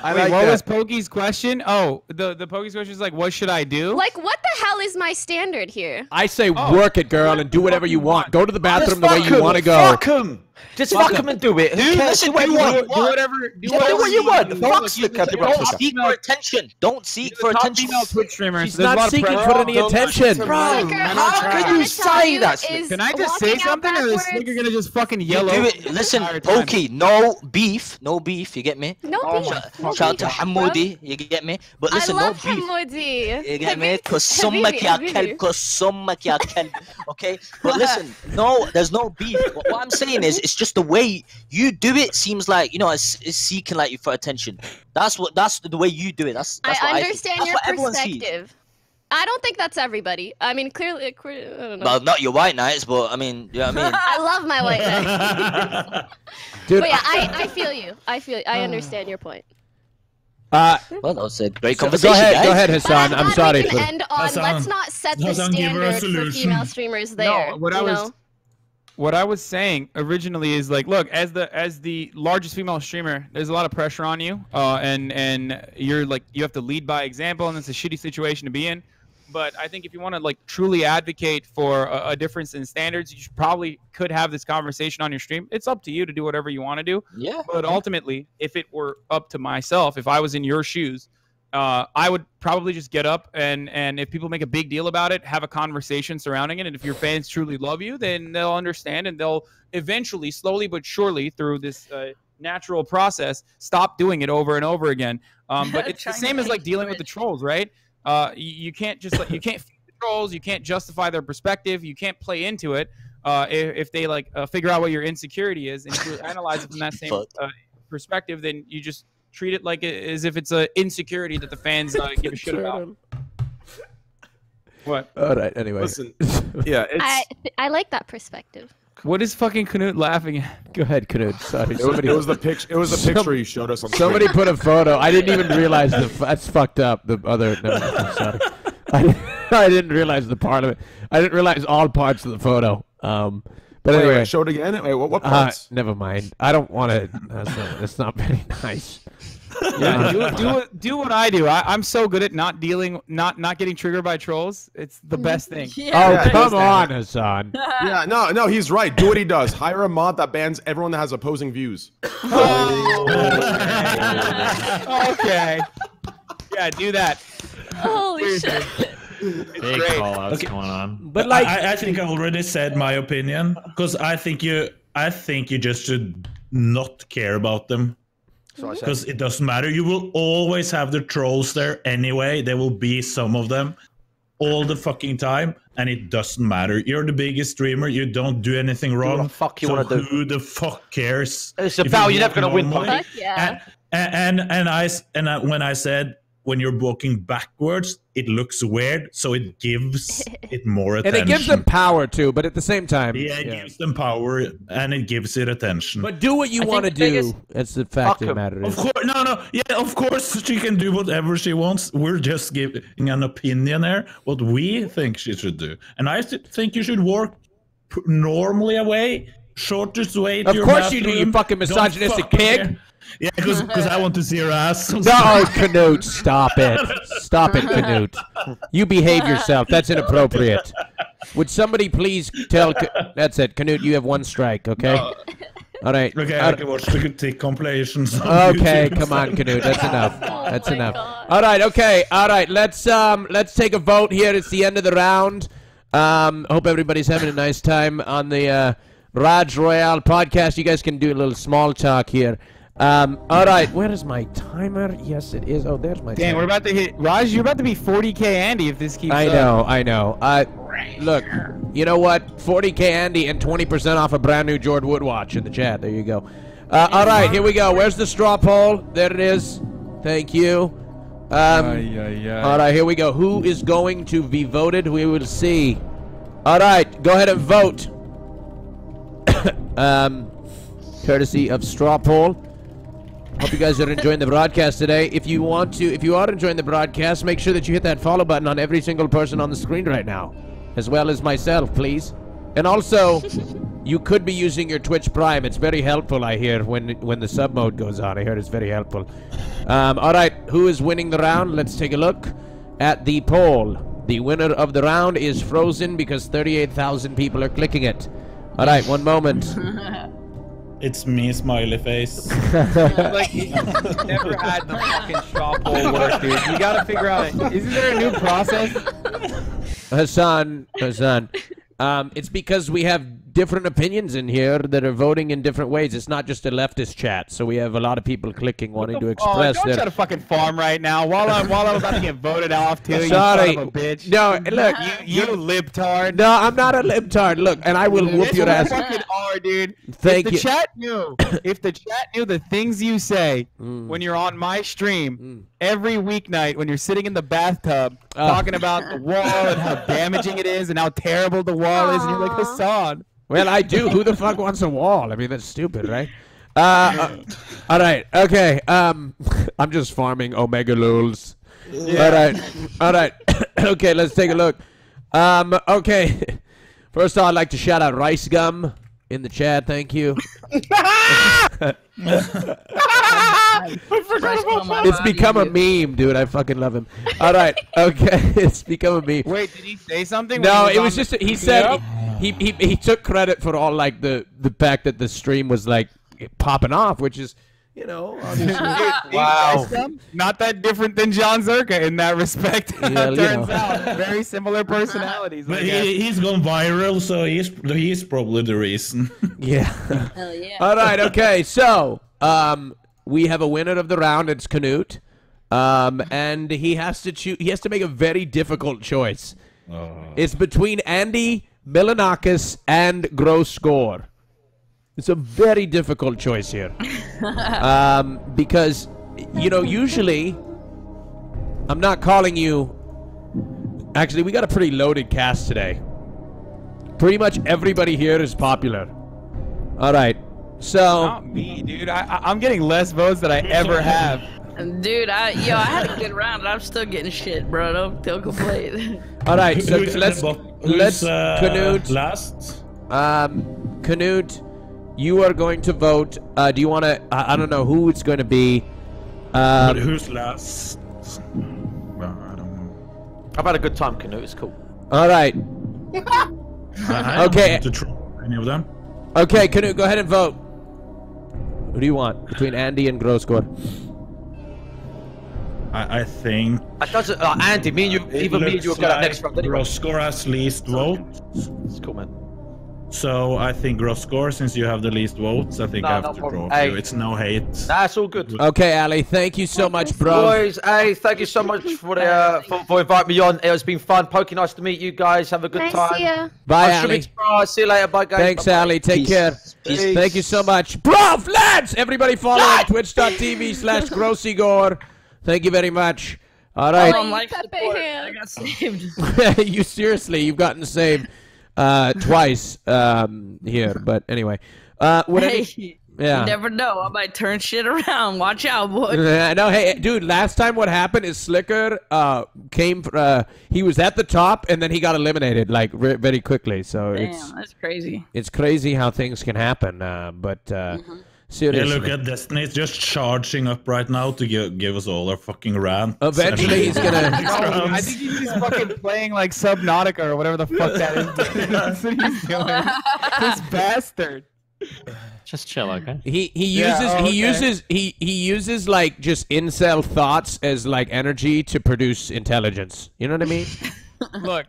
S8: I
S3: wait,
S8: like
S3: what
S8: that.
S3: was Pokey's question? Oh, the the Pokey's question is like, what should I do?
S11: Like, what the hell is my standard here?
S8: I say
S3: Oh.
S8: work it, girl, and do whatever you want. Go to the bathroom the way
S6: Fuck
S8: you
S6: 'em,
S8: want to go.
S6: Fuck 'em. Just fuck 'em and do it. Who
S7: Dude,
S6: cares?
S7: listen,
S6: Do what you want.
S7: you
S3: do whatever. Do
S6: Yeah,
S3: whatever
S6: do what you want.
S3: do.
S6: Fuck
S3: Look,
S6: Slick,
S3: he's
S6: I
S3: the
S6: do
S3: top
S6: what
S7: Don't seek for attention. Don't seek for attention.
S3: female Twitch streamer.
S8: She's
S3: there's
S8: not seeking for any
S14: Don't
S8: attention.
S14: listen to
S11: Sliker,
S14: men. Men
S11: all
S14: are
S11: I'm
S14: trash.
S11: gonna
S6: you say that,
S3: Can I just say something, or is
S11: backwards-
S3: Slicker gonna just fucking yell
S7: do
S3: over
S7: it. Listen. Pokey, no beef, no beef. You get me?
S11: No beef.
S7: Shout, shout out to Hamoudi. You get me? But listen,
S11: I
S7: no
S11: love
S7: beef.
S11: Hamoudi.
S7: You get me? Kusumak
S11: Habibi,
S7: ya kelb, kusumak ya kelb. Okay? But listen, no, there's no beef. What, what I'm saying is, it's just the way you do it seems like, you know, it's, it's seeking like you for attention. That's what, that's the way you do it. That's, that's
S11: I
S7: what I
S11: understand
S7: think. That's
S11: your
S7: what everyone sees.
S11: perspective. I don't think that's everybody. I mean, clearly, I don't know.
S7: Well, not your white knights, but I mean, you know what I mean?
S11: I love my white knights.
S8: Dude,
S11: but yeah, I, I feel you. I feel. I understand your point.
S8: uh,
S7: Well, that was a great
S8: so-
S7: conversation,
S8: go ahead,
S7: guys.
S8: go ahead,
S11: But
S8: Hasan.
S11: I
S8: I'm sorry
S11: we can
S8: for.
S11: end on.
S9: Hasan,
S11: let's not set the
S9: Hasan, give her a
S11: standard for female streamers there.
S3: No, what I was
S11: know?
S3: what I was saying originally is like, look, as the as the largest female streamer, there's a lot of pressure on you, uh, and and you're like you have to lead by example, and it's a shitty situation to be in. But I think if you want to like truly advocate for a, a difference in standards, you should probably could have this conversation on your stream. It's up to you to do whatever you want to do.
S7: Yeah.
S3: But ultimately, if it were up to myself, if I was in your shoes, uh, I would probably just get up and and if people make a big deal about it, have a conversation surrounding it. And if your fans truly love you, then they'll understand and they'll eventually, slowly but surely, through this uh, natural process, stop doing it over and over again. Um, but it's the same as like
S13: hate
S3: dealing with the trolls, right? Uh, you, you can't just like you can't feed the trolls, you can't justify their perspective, you can't play into it. Uh, if, if they like uh, figure out what your insecurity is and you analyze it from that same uh, perspective, then you just treat it like it, as if it's a insecurity that the fans uh, give a shit about. What?
S8: All right. Anyway.
S2: Listen, yeah, it's
S11: I I like that perspective.
S3: What is fucking Knut laughing at?
S8: Go ahead, Knut. Sorry.
S2: it was,
S8: Somebody,
S2: it was the picture. It was the
S8: Some-
S2: picture you showed us on.
S8: somebody
S2: Twitter.
S8: put a photo. I didn't even realize the. That's fucked up. The other. No, I'm sorry. I, I didn't realize the part of it. I didn't realize all parts of the photo. Um, but
S2: Wait,
S8: anyway,
S2: wait, show it again. Wait, what, what
S8: uh,
S2: parts?
S8: never mind. I don't want to. That's not, that's not very nice.
S3: Yeah, do, do what- do what I do. I, I'm so good at not dealing, not not getting triggered by trolls. It's the mm. best thing.
S8: Oh come
S2: I
S8: on, Hasan.
S2: yeah, no, no, he's right. Do what he does. Hire a mod that bans everyone that has opposing views.
S3: okay. Yeah, do that.
S11: Holy shit.
S3: It's
S5: Big
S3: great.
S5: call outs
S9: Okay.
S5: going on.
S8: But like,
S9: I, I think I already said my opinion because I think you I think you just should not care about them
S6: So I mm-hmm. said,
S9: because it doesn't matter. You will always have the trolls there anyway. There will be some of them all the fucking time, and it doesn't matter. You're the biggest streamer. You don't do anything wrong.
S6: the fuck you
S9: so
S6: wanna do.
S9: who the fuck cares?
S6: It's
S9: if
S6: about
S9: you
S6: you're never gonna win,
S9: normally?
S6: buddy.
S11: Fuck yeah.
S9: And, and and I s- and I, when I said when you're walking backwards, it looks weird, so it gives it more attention.
S8: and it gives them power too. But at the same time,
S9: yeah, it
S8: yeah.
S9: gives them power and it gives it attention.
S8: But do what you want to do.
S13: biggest-
S8: That's the fact of the
S6: 'em.
S8: matter.
S9: of course, no, no, yeah, of course she can do whatever she wants. We're just giving an opinion there, what we think she should do, and I think you should work normally away shortest way to
S8: Of
S9: your
S8: course you do, you fucking misogynistic
S9: fucking
S8: pig.
S9: care. Yeah, because I want to see your ass.
S8: No, Knut, stop it. Stop it, Knut. You behave yourself. That's inappropriate. Would somebody please tell... Ca- That's it. Knut, you have one strike, okay? All right.
S9: Okay,
S8: Uh,
S9: I can watch the tick compilations.
S8: Okay,
S9: YouTube.
S8: come on, Knut. That's enough. That's enough. All right, okay, all right. Let's um, let's take a vote here. It's the end of the round. Um, hope everybody's having a nice time on the uh, Rajj Royale podcast. You guys can do a little small talk here. Um, all right, where is my timer? Yes, it is. Oh, there's my.
S3: Damn,
S8: timer.
S3: we're about to hit Rajj. You're about to be 40k Andy if this keeps.
S8: I
S3: up.
S8: know, I know. Uh, look, you know what? 40k Andy and 20% off a brand new JORD Wood watch in the chat. There you go. Uh, all right, here we go. Where's the straw poll? There it is. Thank you. Um,
S3: Ay, ay, ay.
S8: All right, here we go. Who is going to be voted? We will see. All right, go ahead and vote. um, courtesy of straw poll. Hope you guys are enjoying the broadcast today. If you want to, if you are enjoying the broadcast, make sure that you hit that follow button on every single person on the screen right now, as well as myself, please. And also, you could be using your Twitch Prime. It's very helpful, I hear, when when the sub mode goes on. I heard it's very helpful. Um, all right, who is winning the round? Let's take a look at the poll. The winner of the round is Frozen because 38,000 people are clicking it. All right, one moment.
S9: It's me, smiley face.
S3: like you never had the fucking straw poll work, dude. You gotta figure out. Isn't there a new process?
S8: Hasan, Hasan. Um, it's because we have different opinions in here that are voting in different ways. It's not just a leftist chat, so we have a lot of people clicking, wanting to express
S3: Oh,
S8: express
S3: don't
S8: their.
S3: try to fucking farm right now while I'm while I'm about to get voted off too.
S8: Sorry.
S3: you son of a bitch.
S8: No, look,
S3: you, you libtard.
S8: No, I'm not a libtard. Look, and I will whoop your
S3: you
S8: ass.
S3: fucking are, dude.
S8: Thank
S3: if the chat knew, if the chat knew the things you say
S8: Mm.
S3: when you're on my stream every weeknight when you're sitting in the bathtub
S8: Ah.
S3: talking about the wall and how damaging it is and how terrible the wall is, and you're like Hasan.
S8: Well, I do. Who the fuck wants a wall? I mean, that's stupid, right? Uh, uh, all right. Okay. Um, I'm just farming omega lulz.
S3: Yeah.
S8: All right. All right. okay. Let's take a look. Um. Okay. First, of all, I'd like to shout out RiceGum in the chat. Thank you. it's become a meme, dude. I fucking love him. All right. Okay. It's become a meme.
S3: Wait, did he say something?
S8: No,
S3: when
S8: it was just he said he, he he took credit for all like the the fact that the stream was like popping off, which is you know obviously.
S3: wow. Not that different than Jon Zherka in that respect.
S8: Yeah, you
S3: turns
S8: know.
S3: out very similar personalities.
S9: But he, he's gone viral, so he's he's probably the reason.
S8: Yeah.
S13: Hell yeah.
S8: All right. Okay. So um we have a winner of the round. It's Knut. Um and he has to choose. He has to make a very difficult choice. It's between Andy Milonakis and Grossgore. It's a very difficult choice here. um, because, you know, usually I'm not calling you. Actually, we got a pretty loaded cast today. Pretty much everybody here is popular. All right. So.
S3: Not me, dude. I, I, I'm getting less votes than I ever have.
S13: Dude, I yo, I had a good round, and I'm still getting shit, bro. Don't don't complain.
S8: All right, so
S9: Who's
S8: let's
S9: who's,
S8: let's
S9: uh,
S8: Knut
S9: last.
S8: Um, Knut, you are going to vote. Uh, do you want to? I, I don't know who it's going to be. Um,
S9: but who's last? I don't know.
S6: I've had a good time, Knut. It's cool.
S8: all right.
S9: I don't
S8: Okay.
S9: to try any of them.
S8: Okay, Knut, go ahead and vote. Who do you want between Andy and Grossgore?
S9: I, I think.
S6: I doesn't. Uh, Andy, me and you, even me and you will
S9: looks like
S6: next round anyway.
S9: Grossgore has least votes.
S6: It's cool, man.
S9: So I think Grossgore, since you have the least votes, I think
S6: No,
S9: I have
S6: no
S9: to
S6: problem.
S9: draw
S6: Hey.
S9: you. It's no hate.
S6: That's all good.
S8: Okay, Ali, thank you so much, bro.
S6: Boys, hey, thank you so much for the uh, for, for inviting me on. It has been fun. Pokey, nice to meet you guys. Have a good
S11: Nice
S6: time.
S11: see ya.
S8: Bye,
S6: I be
S8: Ali.
S6: See you later. Bye, guys.
S8: Thanks,
S6: Bye-bye.
S8: Ali. Take care.
S6: Peace.
S8: Thank you so much. Bro, lads! Everybody follow on twitch.tv slash Grossgore. Thank you very much. All right.
S13: Oh, life support. I got saved.
S8: you seriously, you've gotten saved uh, twice um, here. But anyway, uh, would, any, Yeah.
S13: You never know. I might turn shit around. Watch out, boy.
S8: No, hey, dude. Last time, what happened is Sliker uh, came. Uh, he was at the top, and then he got eliminated like very quickly. So
S13: Damn,
S8: it's
S13: that's crazy.
S8: it's crazy how things can happen. Uh, but uh,
S13: Mm-hmm.
S9: Yeah,
S8: seriously,
S9: look at Destiny. It's just charging up right now to give, give us all our fucking rant.
S8: Eventually he's gonna-
S3: No, I think he's just fucking playing like Subnautica or whatever the fuck that is. That's what he's doing. this bastard.
S1: Just chill, okay?
S8: He he
S3: Yeah,
S8: uses
S3: oh,
S8: he uses he he uses like just incel thoughts as like energy to produce intelligence. You know what I mean?
S3: Look,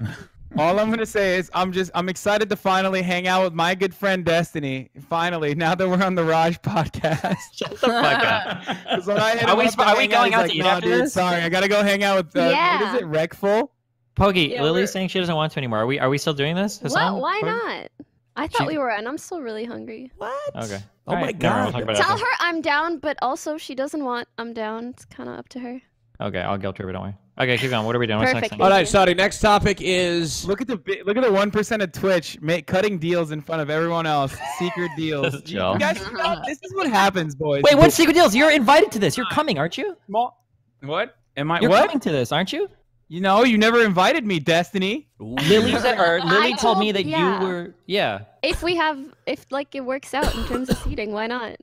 S3: all I'm gonna say is I'm just I'm excited to finally hang out with my good friend Destiny. Finally, now that we're on the Rajj podcast. Shut
S1: the fuck up.
S3: 'Cause when I
S1: Are we
S3: up
S1: are we
S3: hang out,
S1: going out
S3: like,
S1: to eat
S3: "Nah,
S1: after
S3: dude,
S1: this?"
S3: Sorry, I gotta go hang out with uh,
S11: Yeah.
S3: what is it, Reckful?
S1: Poggy,
S11: Yeah,
S1: Lily's
S11: we're-
S1: saying she doesn't want to anymore. Are we are we still doing this? Hasan?
S11: Well, why
S1: Poggy?
S11: not? I thought
S1: She-
S11: we were, and I'm still really hungry. What?
S1: Okay.
S8: Oh
S1: All
S8: my
S1: right, never we'll
S8: God.
S1: talk about it
S11: Tell her I'm down, but also if she doesn't want I'm down. It's kind of up to her.
S1: Okay, I'll guilt trip it. Don't worry. Okay, keep going. What are we doing? What's next?
S8: All right, sorry. Next topic is
S3: Look at the look at the one percent of Twitch make cutting deals in front of everyone else. Secret deals. You,
S1: Chill.
S3: you guys, you this is what happens, boys.
S5: Wait, what secret deals? You're invited to this. You're coming, aren't you?
S3: Small. What? Am I
S5: You're
S3: what?
S5: coming to this, aren't you?
S3: You know, you never invited me, Destiny.
S5: Lily said, or Lily
S11: I
S5: told me that
S11: yeah.
S5: you were. Yeah.
S11: If we have, if like it works out in terms of seating, why not?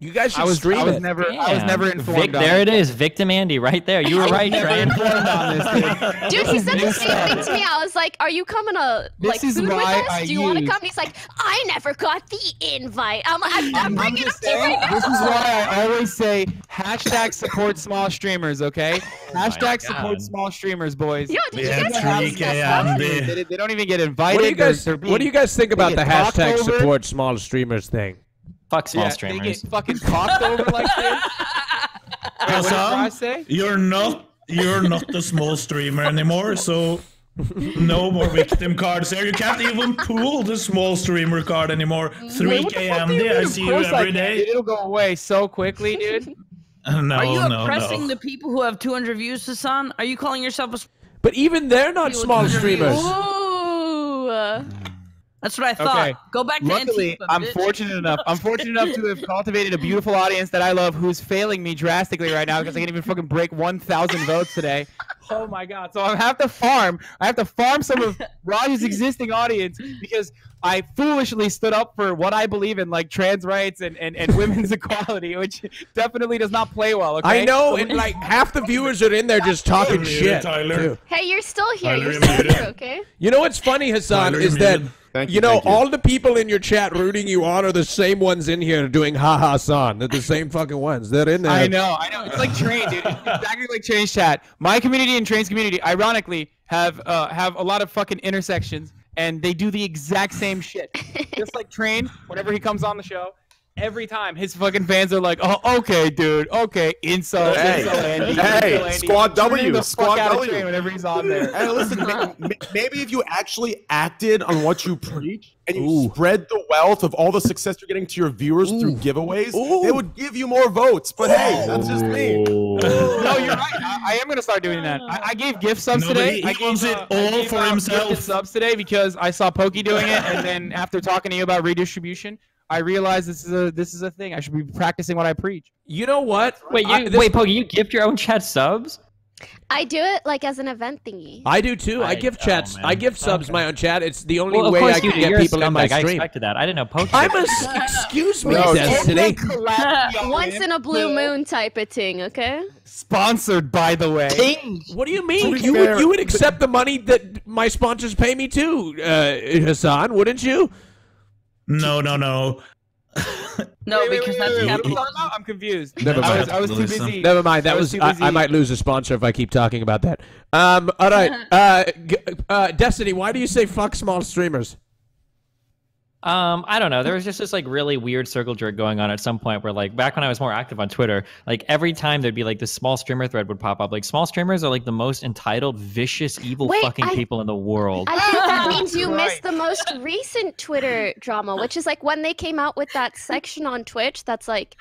S8: You guys should
S3: I was,
S8: stream
S3: I was
S8: it.
S3: never, I was
S1: Damn.
S3: never
S1: Vic,
S3: informed. on
S1: there it is, victim Andy, right there. You were right,
S3: never informed on this, dude.
S11: Dude, he said the same thing to me. I was like, "Are you coming to
S3: This
S11: like
S3: is
S11: food with
S3: why
S11: us?
S3: I
S11: Do you want to come?" And he's like, "I never got the invite." I'm like, "I'm, I'm
S3: I'm
S11: bringing it up
S3: just
S11: to you right now."
S3: this is why I always say hashtag support small streamers, okay? Oh hashtag support small streamers, boys.
S11: Yo, did you guys have
S9: K
S3: They, they don't even get invited.
S8: What do you guys
S3: they're
S8: What do you guys think about the
S3: they
S8: hashtag support small streamers thing?
S1: Fuck small
S3: yeah,
S1: streamers.
S3: They get fucking talked over like this. Wait, what did I say?
S9: you're not you're not a small streamer anymore, so no more victim cards there. You can't even pull the small streamer card anymore. 3K
S3: what the fuck do you
S9: Andy,
S3: mean?
S9: I see you
S3: course I
S9: every
S3: can,
S9: day.
S3: It'll go away so quickly, dude.
S9: No,
S13: Are you
S9: no,
S13: oppressing
S9: no.
S13: the people who have 200 views, Hasan? Are you calling yourself a? sp-
S8: But even they're not small
S13: would-
S8: streamers.
S11: Ooh.
S13: That's what I thought.
S3: Okay.
S13: Go back to
S3: Luckily,
S13: Antifa.
S3: I'm
S13: bitch.
S3: fortunate enough. I'm fortunate enough to have cultivated a beautiful audience that I love, who's failing me drastically right now because I can't even fucking break 1,000 votes today. Oh my god! So I have to farm. I have to farm some of Rajj's existing audience because I foolishly stood up for what I believe in, like trans rights and, and, and women's equality, which definitely does not play well. Okay.
S8: I know,
S3: So-
S8: and like half the viewers are in there just talking
S9: Tyler,
S8: shit.
S9: Tyler.
S8: too.
S11: Hey, you're still here.
S9: Tyler,
S11: You're
S9: you're
S11: still here, okay?
S8: You know what's funny, Hasan,
S9: Tyler,
S8: is that
S9: muted.
S2: Thank
S8: you
S2: you,
S8: know
S2: you.
S8: all the people in your chat rooting you on are the same ones in here doing ha ha son. They're the same fucking ones. They're in there.
S3: I know, I know. It's like train, dude. It's exactly like Train's chat. My community and Train's community, ironically, have uh, have a lot of fucking intersections, and they do the exact same shit. Just like Train, whenever he comes on the show, every time his fucking fans are like, "Oh, okay, dude, okay, insult,
S2: Hey,
S3: insult, Andy,
S2: hey,
S3: insult, Andy."
S2: Squad W,
S3: the
S2: Squad
S3: fuck out
S2: W.
S3: Train whenever he's on there.
S2: Hey, listen, ma- ma- maybe if you actually acted on what you preach and you
S8: Ooh.
S2: spread the wealth of all the success you're getting to your viewers through giveaways, they would give you more votes. But hey, that's just me.
S3: no, you're right. I, I am gonna start doing that. I, I gave gift subs
S9: No, but
S3: today.
S9: he-
S3: I gave,
S9: it
S3: uh, I
S9: all
S3: gave
S9: for
S3: out
S9: himself.
S3: gifted subs today because I saw Pokey doing it, and then after talking to you about redistribution, I realize this is a this is a thing. I should be practicing what I preach.
S8: You know what?
S1: Wait, you
S8: I- this-
S1: wait, Poggy, you gift your own chat subs?
S11: I do it like as an event thingy.
S8: I do too. I,
S1: I-
S8: give
S1: oh,
S8: chats.
S1: man.
S8: I give subs my own chat. It's the only
S1: Well,
S8: way I can
S1: do.
S8: get
S1: You're a
S8: people in my
S1: scumbag. I expected that. I didn't know Pokey.
S8: I'm a s- excuse me,
S2: No,
S8: Destiny.
S11: Once in a blue moon type of thing, okay?
S3: Sponsored, by the way.
S8: What do you mean?
S2: be
S8: You would you would accept the money that my sponsors pay me too, uh, Hasan? Wouldn't you?
S9: No, no, no.
S13: No,
S3: Wait, wait,
S13: because
S3: wait,
S13: that's
S3: wait,
S13: the
S3: wait,
S13: other
S3: what are you
S13: part.
S3: talking about? I'm confused.
S8: Never
S3: I
S8: mind.
S3: was, I was too busy.
S8: Never mind. That
S3: I
S8: was,
S3: too
S8: I. I might lose a sponsor if I keep talking about that. Um. All right. Uh, uh, Destiny, why do you say fuck small streamers?
S1: Um, I don't know. There was just this like really weird circle jerk going on at some point where like back when I was more active on Twitter, like every time there'd be like this small streamer thread would pop up. Like small streamers are like the most entitled, vicious, evil
S11: Wait,
S1: fucking
S11: I-
S1: people in the world.
S11: I think that means you missed the most recent Twitter drama, which is like when they came out with that section on Twitch that's like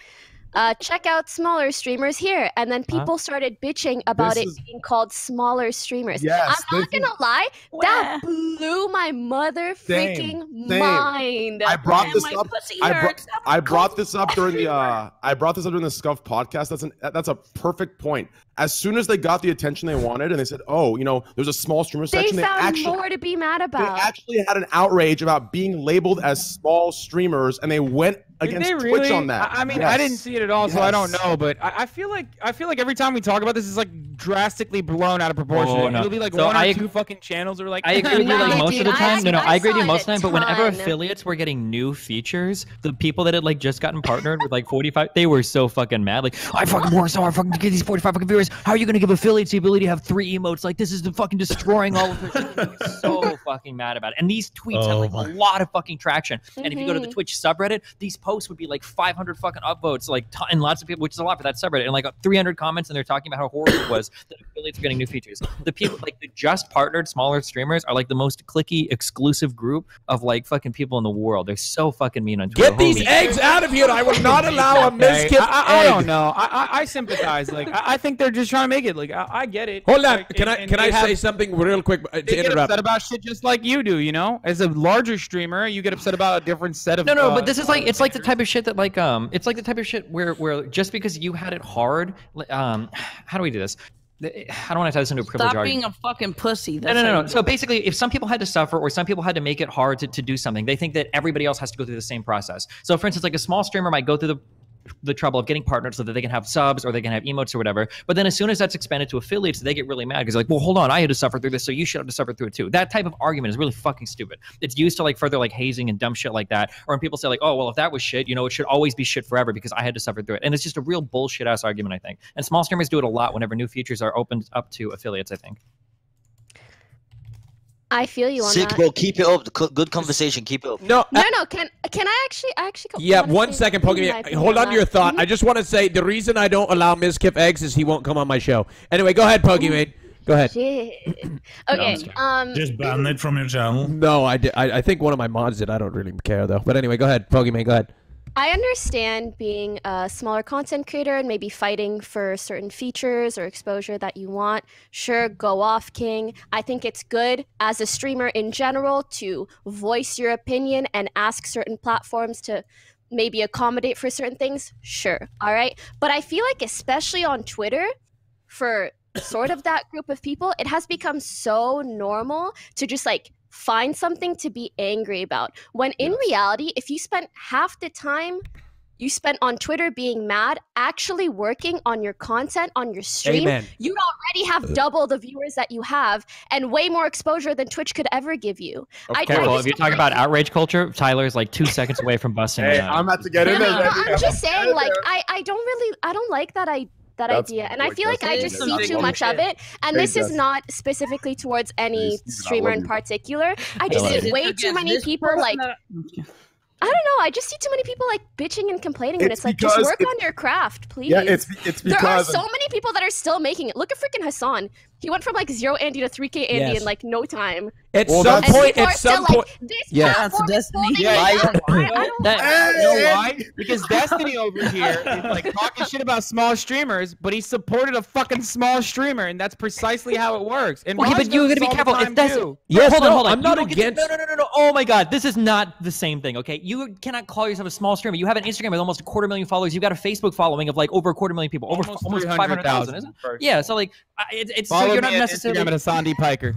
S11: uh, check out smaller streamers here. And then
S2: Huh?
S11: people started bitching about
S2: This
S11: it
S2: is-
S11: being called smaller streamers.
S2: Yes,
S11: I'm not
S2: this
S11: gonna lie, that blew my mother freaking
S2: Same. Same.
S11: mind.
S2: I brought this up. I, brought. I brought this up during the. Uh, I brought this up during the Scuff podcast. That's an. That's a perfect point. As soon as they got the attention they wanted, and they said, "Oh, you know, there's a small streamer
S11: They
S2: section," they
S11: found
S2: actually
S11: more to be mad about.
S2: they actually had an outrage about being labeled as small streamers, and they went against
S3: they
S2: Twitch on that.
S3: I, I mean, I didn't see it at all, so I don't know. But I, I feel like I feel like every time we talk about this, it's like drastically blown out of proportion.
S5: Oh, no.
S3: It'll be like
S5: So
S3: one or
S5: I
S3: two fucking channels are like.
S5: I agree with you like most of the time. No, no, I, agree with you most of the time. But whenever affiliates were getting new features, the people that had like just gotten partnered with like 45, they were so fucking mad. Like, I fucking worked so hard fucking to get these 45 fucking viewers. How are you gonna give affiliates the ability to have three emotes? Like, this is the fucking destroying all of their so fucking mad about it. And these tweets had
S9: Oh
S5: like
S9: my-
S5: a lot of fucking traction. And if you go to the
S11: Mhm.
S5: Twitch subreddit, these posts would be like 500 fucking upvotes, like t- and lots of people, which is a lot for that subreddit, and like 300 comments, and they're talking about how horrible it was that affiliates are getting new features. The people like the just partnered smaller streamers are like the most clicky exclusive group of like fucking people in the world. They're so fucking mean on Twitter.
S8: Get these
S5: Holy
S8: eggs out of here! I will not allow a
S3: Okay, I, I, I don't know. I, I, I sympathize. Like, I, I think they're just trying to make it. Like, I, I get it.
S8: Hold on.
S3: Like,
S8: Can
S3: and-
S8: I can
S3: they
S8: I say something real quick uh,
S3: They
S8: to
S3: get
S8: interrupt?
S3: upset about shit just like you do. You know, as a larger streamer, you get upset about a different set of.
S5: No, no,
S3: uh,
S5: but this is like it's like the type of shit that like um it's like the type of shit where where just because you had it hard, um, how do we do this? I don't want to tie this into a privilege
S13: Stop
S5: argument.
S13: being a fucking pussy.
S5: No,
S13: That's
S5: no,
S13: how
S5: no, no. So basically, if some people had to suffer or some people had to make it hard to, to do something, they think that everybody else has to go through the same process. So, for instance, like a small streamer might go through the the trouble of getting partnered so that they can have subs or they can have emotes or whatever. But then as soon as that's expanded to affiliates, they get really mad because like, well, hold on, I had to suffer through this, so you should have to suffer through it too. That type of argument is really fucking stupid. It's used to like further like hazing and dumb shit like that. Or when people say like, oh, well, if that was shit, you know, it should always be shit forever because I had to suffer through it. And it's just a real bullshit ass argument, I think. And small streamers do it a lot whenever new features are opened up to affiliates, I think.
S11: I feel you on
S7: Sick,
S11: that.
S7: bro. Keep it up. Good conversation. Keep it up.
S8: No,
S11: No, no. Can can I actually I actually?
S8: Yeah,
S11: wanna
S8: one
S11: say
S8: second,
S11: my Pokimane.
S8: Hold on to your
S11: that.
S8: thought. I just want to say the reason I don't allow Ms. Kip eggs is he won't come on my show. Anyway, go ahead, Pokimane. Go ahead.
S11: Shit. Okay. Um.
S9: Just ban it from your channel.
S8: No, I, did, I I think one of my mods did. I don't really care though. But anyway, go ahead, Pokimane. Go ahead.
S11: I understand being a smaller content creator and maybe fighting for certain features or exposure that you want. Sure, go off, King. I think it's good as a streamer in general to voice your opinion and ask certain platforms to maybe accommodate for certain things. Sure, all right. But I feel like, especially on Twitter, for sort of that group of people, it has become so normal to just like find something to be angry about. When in reality, if you spent half the time you spent on Twitter being mad, actually working on your content on your stream,
S8: Amen.
S11: you'd already have double the viewers that you have and way more exposure than Twitch could ever give you. I,
S5: Okay,
S11: I
S5: well,
S11: just
S5: if you're talking about outrage culture, Tyler's like two seconds away from busting.
S2: Hey. I'm about to get
S11: no,
S2: in
S11: no,
S2: there.
S11: no,
S2: baby.
S11: I'm just saying, like, I, I don't really, I don't like that I that
S2: That's
S11: idea, and I feel like I just see too much of it. And this is not specifically towards any streamer in particular. I just see way too many people like. I don't know. I just see too many people like bitching and complaining when
S2: It's
S11: it's, like just work
S2: it-
S11: on your craft, please.
S2: Yeah, it's it's because
S11: there are so many people that are still making it. Look at freaking Hasan. He went from like zero Andy to three K Andy
S8: Yes.
S11: in like no time.
S8: At
S2: Well,
S8: some point, at
S11: are still
S8: some
S11: like,
S8: point,
S11: this
S8: Yeah.
S11: platform
S13: That's
S11: is
S13: Destiny. Yeah,
S11: down. I, I don't
S5: That-
S3: You know why? Because Destiny over here is like talking shit about small streamers, but he supported a fucking small streamer, and that's precisely how it works. And
S5: Okay, but you
S3: does
S5: gotta be careful.
S3: time,
S5: If that's
S3: too.
S8: Yes,
S5: hold on,
S8: no,
S5: hold on.
S8: I'm not
S5: You don't get to-
S8: against-
S5: no, no, no, no, no. Oh my God, this is not the same thing. Okay, you cannot call yourself a small streamer. You have an Instagram with almost a quarter million followers. You've got a Facebook following of like over a quarter million people, over
S3: Almost
S5: almost five hundred
S3: 300,000
S5: thousand, isn't it? Yeah. So like, it's, it's so
S3: Follow
S5: you're not necessarily.
S3: Instagram at Hasan D. Piker.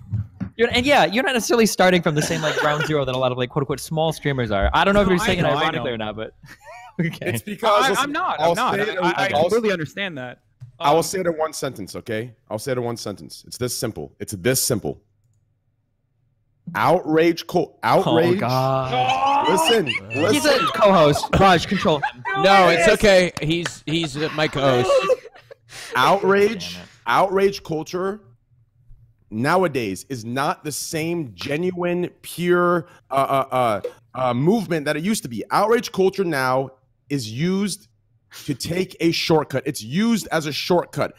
S5: You're, and yeah, you're not necessarily starting from the same like ground zero that a lot of like quote unquote small streamers are. I don't know if you're saying it
S3: know, I
S5: ironically or not, but okay.
S2: It's because
S3: I,
S2: listen,
S3: I'm not.
S2: I'll
S3: I'm not.
S2: it
S3: I, I
S2: I'll-
S3: completely understand that.
S2: I will
S3: Um,
S2: say it in one sentence, okay? I'll say it in one sentence. It's this simple. It's this simple. Outrage, co- outrage.
S5: Oh God.
S2: Listen,
S5: He's
S2: listen.
S5: a co-host. Rajj, control him.
S8: No, it's okay. He's he's uh, my co-host.
S2: outrage, outrage culture nowadays is not the same genuine, pure uh, uh, uh, uh, movement that it used to be. Outrage culture now is used to take a shortcut. It's used as a shortcut.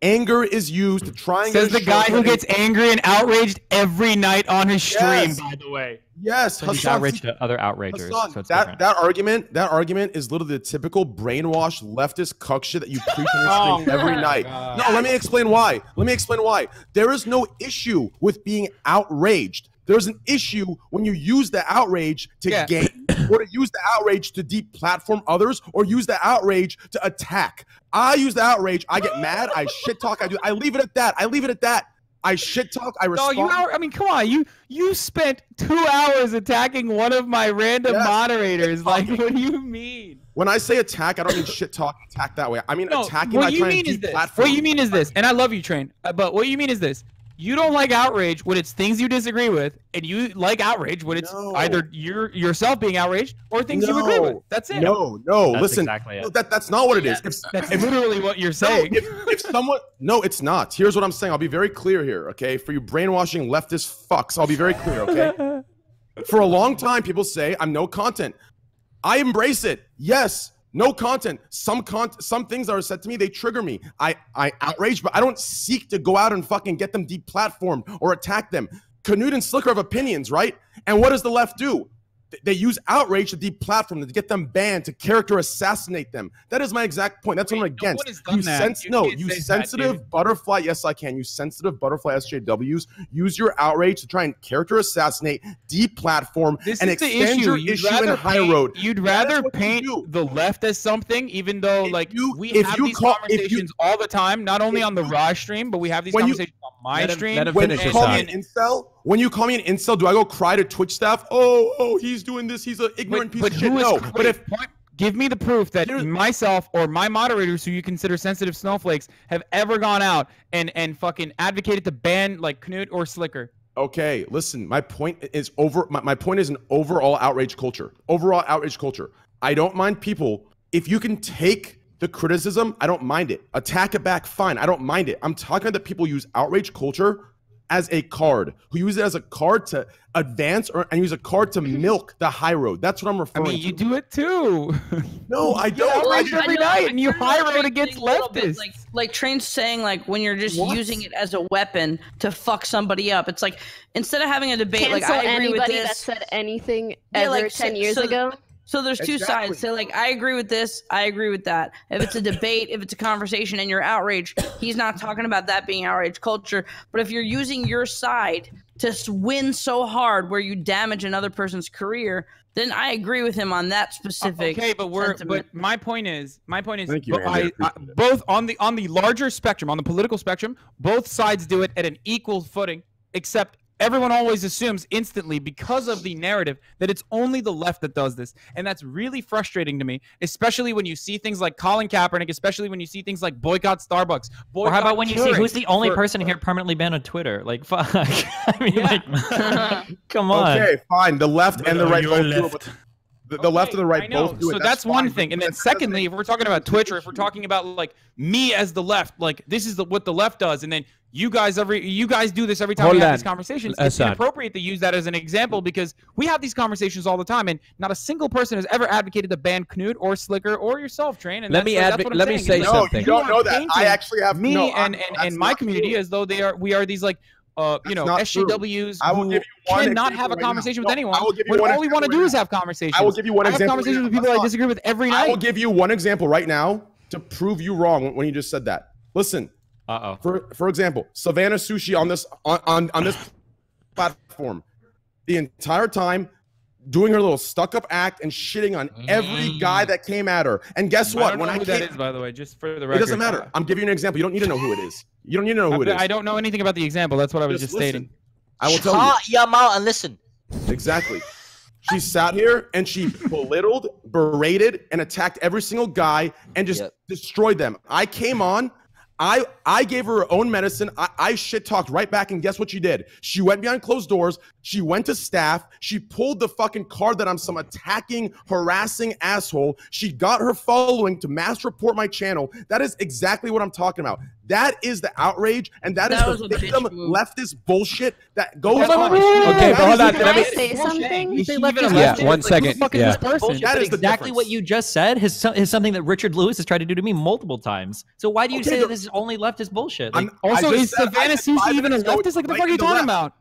S2: Anger is used to try and
S3: Says the guy who gets angry and outraged every night on his stream.
S2: Yes.
S3: By the way,
S2: Yes,
S5: So he's
S2: Hasan,
S5: outraged
S2: see-
S5: to other outragers.
S2: Hasan,
S5: so it's
S2: that
S5: different.
S2: that argument, that argument is literally the typical brainwashed leftist cuck shit that you preach on your
S5: Oh
S2: every
S5: my
S2: night.
S5: God.
S2: No, let me explain why. Let me explain why. There is no issue with being outraged. There's an issue when you use the outrage to
S3: Yeah.
S2: gain, or to use the outrage to deplatform others, or use the outrage to attack. I use the outrage. I get mad. I shit talk. I do. I leave it at that. I leave it at that. I shit talk. I respond.
S3: you out, I mean, come on. You you spent two hours attacking one of my random
S2: Yes.
S3: moderators. Like, what do you mean?
S2: When I say attack, I don't mean shit talk attack that way. I mean
S3: No,
S2: attacking
S3: what you mean is this. What you mean is this, and I love you, Train. uh, But what you mean is this. You don't like outrage when it's things you disagree with, and you like outrage when it's either you're yourself being outraged or things you agree with. That's it.
S2: No, no.
S5: That's
S2: listen,
S5: exactly
S2: no, that that's not what it is. If,
S3: That's
S2: if-
S3: literally what you're
S2: no,
S3: saying.
S2: if, if someone, no, it's not. Here's what I'm saying. I'll be very clear here, okay? For you brainwashing leftist fucks, I'll be very clear, okay? For a long time, people say I'm no content. I embrace it. Yes, no content. Some con- some things are said to me, they trigger me. I I outrage, but I don't seek to go out and fucking get them deplatformed or attack them. Knut and Sliker have opinions, right? And what does the left do? Th- They use outrage to deplatform them, to get them banned, to character assassinate them. That is my exact point. That's what I'm against.
S3: has done
S2: you
S3: that.
S2: sense
S3: You
S2: no, you
S3: say that,
S2: sensitive butterfly. Yes, I can. You sensitive butterfly SJWs use your outrage to try and character assassinate, deplatform,
S3: This
S2: and
S3: is the
S2: extend
S3: issue.
S2: your
S3: You'd
S2: issue in high
S3: paint,
S2: road.
S3: You'd rather
S2: what you
S3: paint the left as something, even though like we
S2: if
S3: have
S2: you
S3: these
S2: call- if you-
S3: conversations all the time, not only on the Rajj stream, but we have these
S2: When you-
S3: conversations on my
S8: Let him-
S3: stream.
S8: let him
S2: when
S8: finish
S2: you
S8: his
S2: call me an incel, when you call me an incel, do I go cry to Twitch staff? Oh, oh, he's doing this. He's an ignorant piece of shit. No, but if
S3: give me the proof that myself or my moderators who you consider sensitive snowflakes have ever gone out and and fucking advocated to ban like Knut or Sliker.
S2: Okay, listen, my point is over my, my point is an overall outrage culture. Overall outrage culture. I don't mind people if you can take the criticism, I don't mind it. Attack it back, fine. I don't mind it. I'm talking that people use outrage culture as a card, who use it as a card to advance or and use a card to milk the high road. That's what I'm referring
S3: I
S2: referring
S3: mean,
S2: to.
S3: you do it too.
S2: No, I don't. I
S3: outrage
S2: just-
S3: every
S13: I know,
S3: night,
S13: I
S3: and you
S13: kinda
S3: high road against
S13: thing a little bit,
S3: leftists.
S13: Like, like Train's saying, like when you're just
S2: What?
S13: using it as a weapon to fuck somebody up. It's like instead of having a debate,
S11: Cancel
S13: like I agree with
S11: anybody
S13: this.
S11: that said anything
S13: Yeah,
S11: ever
S13: like,
S11: ten
S13: so-
S11: years
S13: so-
S11: ago.
S13: So there's two
S2: Exactly.
S13: sides. So like I agree with this, I agree with that. If it's a debate, if it's a conversation and you're outraged, he's not talking about that being outrage culture. But if you're using your side to win so hard where you damage another person's career, then I agree with him on that specific.
S3: Okay, but we're
S13: sentiment.
S3: but my point is my point is
S2: Thank you,
S3: bo-
S2: I
S3: I, I,
S2: appreciate it.
S3: both on the on the larger spectrum, on the political spectrum, both sides do it at an equal footing, except everyone always assumes instantly because of the narrative that it's only the left that does this. And that's really frustrating to me, especially when you see things like Colin Kaepernick, especially when you see things like boycott Starbucks.
S5: Or how about when you see who's the only
S3: for-
S5: person here permanently banned on Twitter? Like, fuck. I mean, like, come on.
S2: Okay, fine. The left and the
S9: oh,
S2: right
S9: you're
S2: both do it.
S9: left.
S2: But The, the left and the right both do it.
S3: So that's, one
S2: fine,
S3: thing. And then secondly, if we're talking about Twitch or if we're talking about like me as the left, like this is the what the left does, and then you guys every you guys do this every time
S8: Hold
S3: we have
S8: on,
S3: these conversations. It's
S8: Hasan.
S3: inappropriate to use that as an example because we have these conversations all the time, and not a single person has ever advocated to ban Knut or Sliker or yourself, Train. And
S8: Let
S3: that's,
S8: me
S3: like, that's
S8: advo-
S3: what I'm
S8: let me say
S3: It's
S2: No,
S3: like,
S8: something.
S2: you don't know that. I actually have
S3: me
S2: no,
S3: and
S2: I-
S3: and, and my community
S2: true.
S3: as though they are we are these like uh you know. SJWs
S2: I will
S3: who
S2: give you one
S3: cannot have a
S2: right now.
S3: conversation
S2: No,
S3: with anyone.
S2: I will give you
S3: when
S2: one
S3: all we want to do
S2: right
S3: is have conversations.
S2: I will give you one
S3: I have
S2: example right
S3: conversations with people I disagree with every night.
S2: I will give you one example right now to prove you wrong when you just said that. Listen,
S5: Uh oh.
S2: for for example, Savannah Sushi on this on on, on this platform, the entire time doing her little stuck up act and shitting on every guy mm. that came at her. And guess
S3: I
S2: what?
S3: don't
S2: when
S3: know
S2: I
S3: who
S2: came,
S3: that is, by the way, just for the record.
S2: it doesn't matter. I'm giving you an example. You don't need to know who it is. You don't need to know who it is.
S3: I don't know anything about the example. That's what I was just,
S2: Just listen.
S3: stating.
S2: I will tell you.
S6: Shut your mouth and listen.
S2: Exactly. She sat here and she belittled, berated, and attacked every single guy and just
S6: Yep.
S2: destroyed them. I came on. I I gave her her own medicine. I, I shit talked right back, and guess what she did? She went behind closed doors. She went to staff. She pulled the fucking card that I'm some attacking, harassing asshole. She got her following to mass report my channel. That is exactly what I'm talking about. That is the outrage, and
S13: That
S2: that
S13: was
S2: is
S13: a
S2: the victim leftist bullshit that goes
S3: Hold on, wait, wait,
S8: Okay,
S2: That
S8: but hold on. Let me.
S11: Can I say something?
S5: You say left
S3: a
S5: is
S8: Yeah,
S5: bullshit?
S8: one
S5: Like,
S8: second.
S5: Who the fuck is
S8: Yeah.
S5: this person?
S2: That
S5: But
S2: is the
S5: exactly what you just said is, is something that Richard Lewis has tried to do to me multiple times. So why do you
S2: Okay,
S5: say
S2: but-
S5: that this is only leftist bullshit? Like,
S3: Also, is Savannah
S2: said five
S3: Sushi even a leftist? Like, what the fuck are you talking about?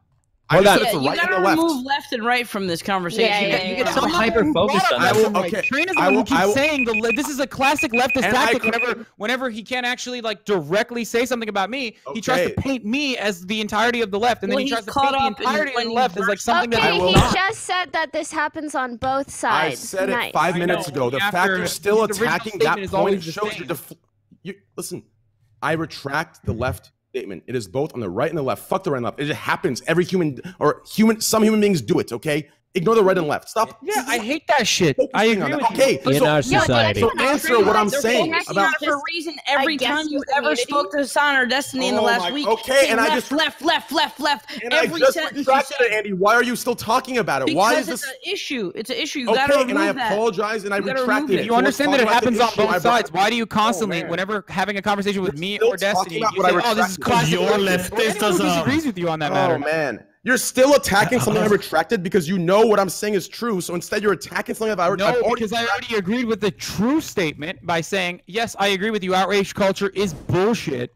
S2: I just said
S13: Yeah, you
S2: right and
S13: gotta
S2: the left.
S13: left and right from this conversation.
S11: Yeah, yeah,
S13: You get
S11: I'm
S13: so
S11: not
S13: hyper focused on
S2: I
S13: that.
S2: will- okay.
S3: Train is the
S2: I
S3: one who
S2: will-
S3: keeps
S2: will-
S3: saying the le- this is a classic leftist
S2: And
S3: tactic.
S2: could-
S3: Whenever whenever he can't actually like directly say something about me, he tries to paint me as the entirety of the left, and then
S13: Well,
S3: he tries to paint the entirety of the left as like something that
S11: Okay,
S3: I will
S11: he
S3: not.
S11: just said that this happens on both sides.
S2: I
S11: sides.
S2: said
S11: nice.
S2: it five minutes ago. The
S3: after
S2: fact you're still attacking that point shows
S3: same.
S2: your def- you listen. I retract the left statement. It is both on the right and the left. Fuck the right and left. It just happens. Every human or human, some human beings do it. Okay, ignore the right and left. Stop.
S3: Yeah, I hate that shit. I
S2: focusing
S3: agree
S2: on
S3: with
S2: that.
S3: you.
S2: Okay,
S8: In
S2: so,
S8: our society.
S2: so answer what I'm saying about.
S13: for a reason every
S11: I
S13: time you
S11: with
S13: ever
S11: immunity.
S13: spoke to Hasan or Destiny in the
S2: Oh
S13: last
S2: my-
S13: week.
S2: okay,
S13: say
S2: and I
S13: left,
S2: just-
S13: left, left, left, left.
S2: And
S13: every
S2: I just
S13: sentence you
S2: retracted
S13: say.
S2: it, Andy. Why are you still talking about it?
S13: Because
S2: Why is
S13: it's
S2: this?
S13: an issue. It's an issue. You
S2: Okay,
S13: gotta remove
S2: and I apologize and I
S13: You gotta
S2: retracted it.
S3: You understand that it
S2: Talk about the
S3: happens on both sides. Why do you oh,
S2: constantly,
S3: whenever having a conversation with me or Destiny, you say, "Oh, this is classic
S9: You're
S3: leftist," or
S9: leftist
S3: anyone who
S9: as a-
S3: disagrees with you on that oh, matter.
S2: Oh man, you're still attacking uh, something I uh, retracted because you know what I'm saying is true. So instead, you're attacking something that I
S3: No,
S2: I've already
S3: because I already agreed with the true statement by saying, yes, I agree with you. Outrage culture is bullshit.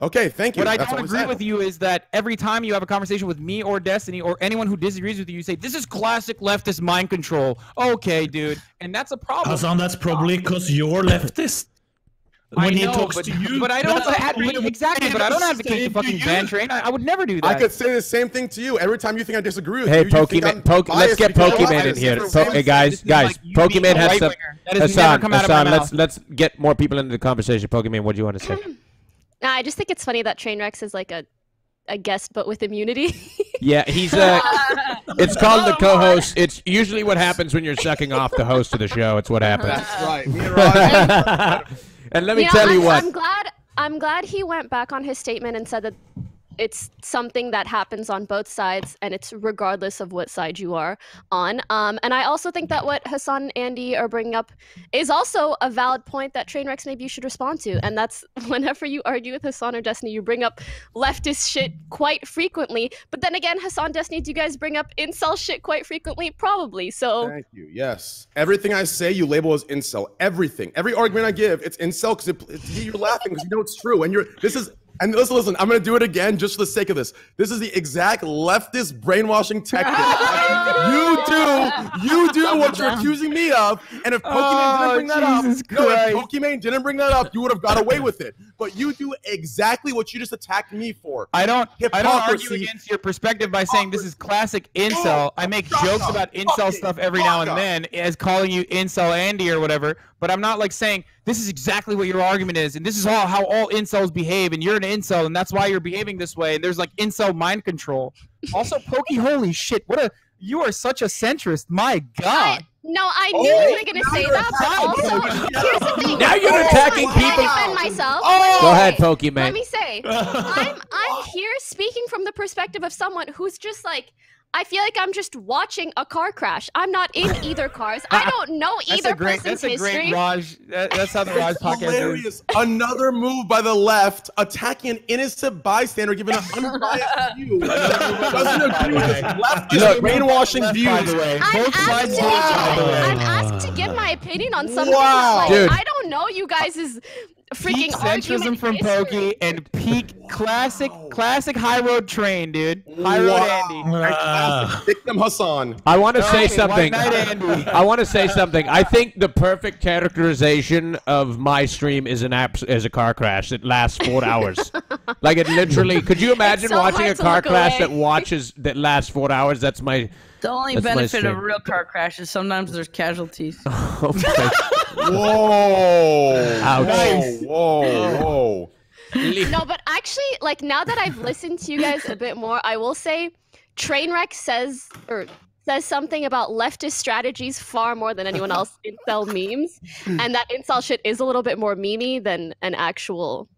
S2: Okay, thank you.
S3: What I
S2: That's
S3: don't
S2: what
S3: agree with you is that every time you have a conversation with me or Destiny or anyone who disagrees with you, you say, this is classic leftist mind control. Okay, dude. And that's a problem.
S9: Hasan, that's probably because you're leftist.
S3: I
S9: When he
S3: know,
S9: talks
S3: but,
S9: to you,
S3: but I don't
S9: that's
S3: advocate
S9: probably
S3: exactly. But I don't advocate the fucking ban train. I, I would never do that.
S2: I could say the same thing to you every time you think I disagree with
S8: Hey,
S2: you. you think
S8: Pokimane,
S2: I'm
S8: Poke, let's get Pokimane in here. Po- hey, guys, guys,
S2: like Pokimane
S8: has some.
S2: right-winger. That
S8: Hasan,
S2: never come out of my
S8: Hasan, let's let's get more people into the conversation. Pokimane, what do you want to say?
S11: Nah, I just think it's funny that Trainwreck is like a, a guest but with immunity.
S8: Yeah, he's uh It's called the co-host. It's usually what happens when you're sucking off the host of the show. It's what happens.
S2: That's right. And
S8: let me
S11: You know,
S8: tell you
S11: I'm,
S8: what.
S11: I'm glad. I'm glad he went back on his statement and said that it's something that happens on both sides, and it's regardless of what side you are on. Um, and I also think that what Hasan and Andy are bringing up is also a valid point that Trainwrecks maybe you should respond to, and that's whenever you argue with Hasan or Destiny, you bring up leftist shit quite frequently. But then again, Hasan, Destiny, do you guys bring up incel shit quite frequently? Probably. So.
S2: Thank you. Yes. Everything I say, you label as incel. Everything. Every argument I give, it's incel because it, you're laughing because you know it's true. And you're. This is. And listen, listen. I'm gonna do it again just for the sake of this. This is the exact leftist brainwashing tactic. you do. You do what you're accusing me of. And if Pokimane
S3: Oh,
S2: didn't bring that
S3: Jesus
S2: up, no, if. Pokimane didn't bring that up, you would have got away with it. But you do exactly what you just attacked me for.
S3: I don't. I don't argue
S2: Hypocrisy.
S3: against your perspective by saying this is classic incel. Oh, I make jokes about incel stuff every now and then, as calling you incel Andy or whatever. But I'm not like saying this is exactly what your argument is, and this is all how all incels behave, and you're an incel, and that's why you're behaving this way. And there's like incel mind control. Also, Pokey, holy shit! What a you are such a centrist. My God.
S11: No, I
S3: Oh,
S11: knew you were gonna say that, but also here's the thing.
S8: Now you're attacking
S11: Can I
S8: people.
S11: defend myself.
S8: Go
S11: Let me
S8: ahead,
S11: say-
S8: Pokimane.
S11: Let me say, I'm I'm here speaking from the perspective of someone who's just like. I feel like I'm just watching a car crash. I'm not in either cars. I don't know
S3: That's
S11: either
S3: a great.
S11: person's
S3: That's a great
S11: history.
S3: Rajj. That, that's how the Rajj
S2: It's
S3: podcast is.
S2: Another move by the left, attacking an innocent bystander, giving an unbiased view. Doesn't agree with this leftist
S8: Look,
S2: brainwashing
S3: by
S2: views.
S3: the way.
S11: I'm
S3: Both
S11: asked,
S3: sides
S11: to,
S3: by the way.
S11: I'm asked to give my opinion on something.
S2: Wow.
S11: Like,
S8: Dude.
S11: I don't know you guys' freaking
S3: peak centrism
S11: argument
S3: from
S11: history.
S3: Pokey and peak classic classic high road train, dude. High road Andy.
S2: Victim Hasan.
S8: I want to say
S3: Okay,
S8: something.
S3: One night Andy.
S8: I want to say something. I think the perfect characterization of my stream is an app is a car crash that lasts four hours. like it literally. Could you imagine
S11: so
S8: watching a car crash
S11: away.
S8: that watches that lasts four hours? That's my.
S13: The only
S8: That's
S13: benefit of
S8: stream.
S13: real car crashes sometimes there's casualties.
S8: Oh, okay.
S2: Whoa.
S8: Ouch.
S2: Whoa. Whoa. Whoa.
S11: No, but actually, like now that I've listened to you guys a bit more, I will say, Trainwreck says or says something about leftist strategies far more than anyone else incel memes, hmm. and that incel shit is a little bit more memey than an actual.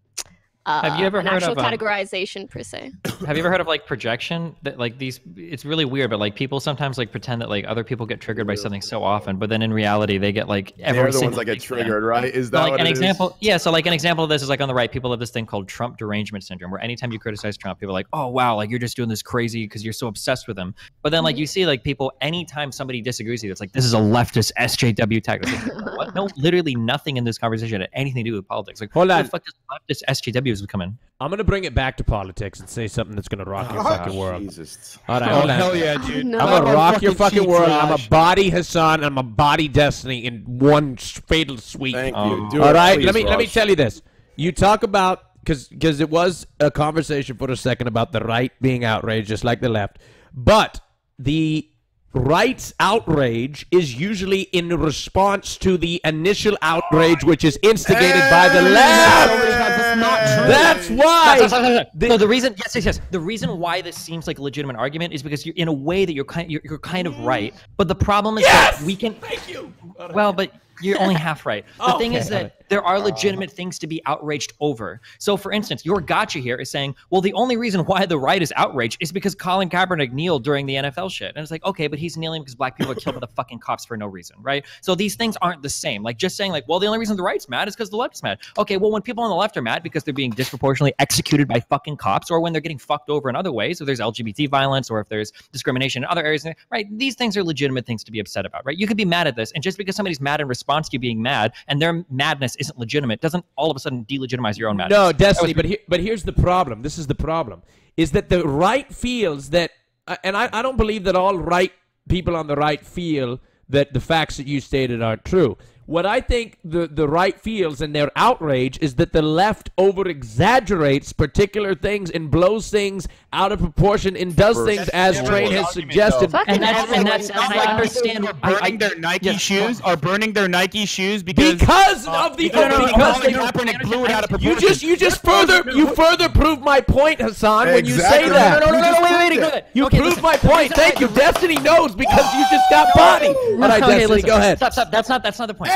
S11: Uh,
S1: Have you ever
S11: an
S1: heard
S11: actual
S1: of, um,
S11: categorization per se?
S1: Have you ever heard of like projection? That like these, it's really weird, but like people sometimes like pretend that like other people get triggered by something so often, but then in reality they get like every
S2: They're the ones that get
S1: thing
S2: triggered, right? Is
S1: So,
S2: that
S1: like
S2: what
S1: an
S2: it is?
S1: example? Yeah. So like an example of this is like on the right, people have this thing called Trump derangement syndrome, where anytime you criticize Trump, people are like, oh wow, like you're just doing this crazy because you're so obsessed with him. But then like you see like people, anytime somebody disagrees with you, it's like this is a leftist SJW tactic. Like, what? No, literally nothing in this conversation had anything to do with politics. Like
S8: Hold
S1: who
S8: on.
S1: the fuck does leftist SJW
S5: news would come in.
S8: I'm gonna bring it back to politics and say something that's gonna rock your
S2: Oh,
S8: fucking world.
S2: Jesus.
S8: All right,
S3: Oh,
S8: hold on.
S3: hell yeah, dude.
S11: No.
S8: I'm gonna
S3: our
S8: rock your
S3: fucking
S8: fucking world. I'm a body Hasan. I'm a body Destiny in one fatal sweep.
S2: Thank
S5: Oh.
S2: you. Do
S8: All
S2: it,
S8: right,
S2: please,
S8: let me let me tell you this. You talk about because because it was a conversation for a second about the right being outraged, just like the left, but the right's outrage is usually in response to the initial outrage, which is instigated by the left.
S5: That's not true.
S8: That's why.
S5: Stop, stop, stop, stop. No, the reason, yes, yes, yes. The reason why this seems like a legitimate argument is because you're in a way that you're kind, you're, you're kind of right. But the problem is that we can. Thank you. Well, but you're only half right. The oh. thing is that there are um, legitimate things to be outraged over. So, for instance, your gotcha here is saying, well, the only reason why the right is outraged is because Colin Kaepernick kneeled during the NFL shit. And it's like, okay, but he's kneeling because black people are killed by the fucking cops for no reason, right? So these things aren't the same. Like just saying, like, well, the only reason the right's mad is because the left is mad. Okay, well, when people on the left are mad because they're being disproportionately executed by fucking cops, or when they're getting fucked over in other ways, if there's LGBT violence or if there's discrimination in other areas, right? These things are legitimate things to be upset about, right? You could be mad at this, and just because somebody's mad in response to you being mad and their madness isn't legitimate doesn't all of a sudden delegitimize your own madness.
S8: No, Destiny, but he, but here's the problem. This is the problem: is that the right feels that, uh, and I, I don't believe that all right people on the right feel that the facts that you stated aren't true. What I think the, the right feels in their outrage is that the left over exaggerates particular things and blows things out of proportion and does things as Train has suggested.
S5: and that's and that's and I understand.
S3: Are
S5: I-
S3: burning
S5: I-
S3: their Nike
S5: yes.
S3: shoes are burning their Nike shoes because
S8: Because
S3: uh,
S8: of the
S3: because,
S8: no, no,
S3: because
S8: because they-
S3: Kaepernick blew it out of proportion.
S8: You just you just further you further prove my point, Hasan, when you say that.
S5: No, no, no,
S8: You
S5: no, wait, wait, wait,
S8: it.
S5: go ahead.
S8: You
S5: Okay,
S8: proved my point. Thank you. Destiny knows because you just got body. All right, Destiny, go ahead.
S5: Stop, stop. That's not that's not the point.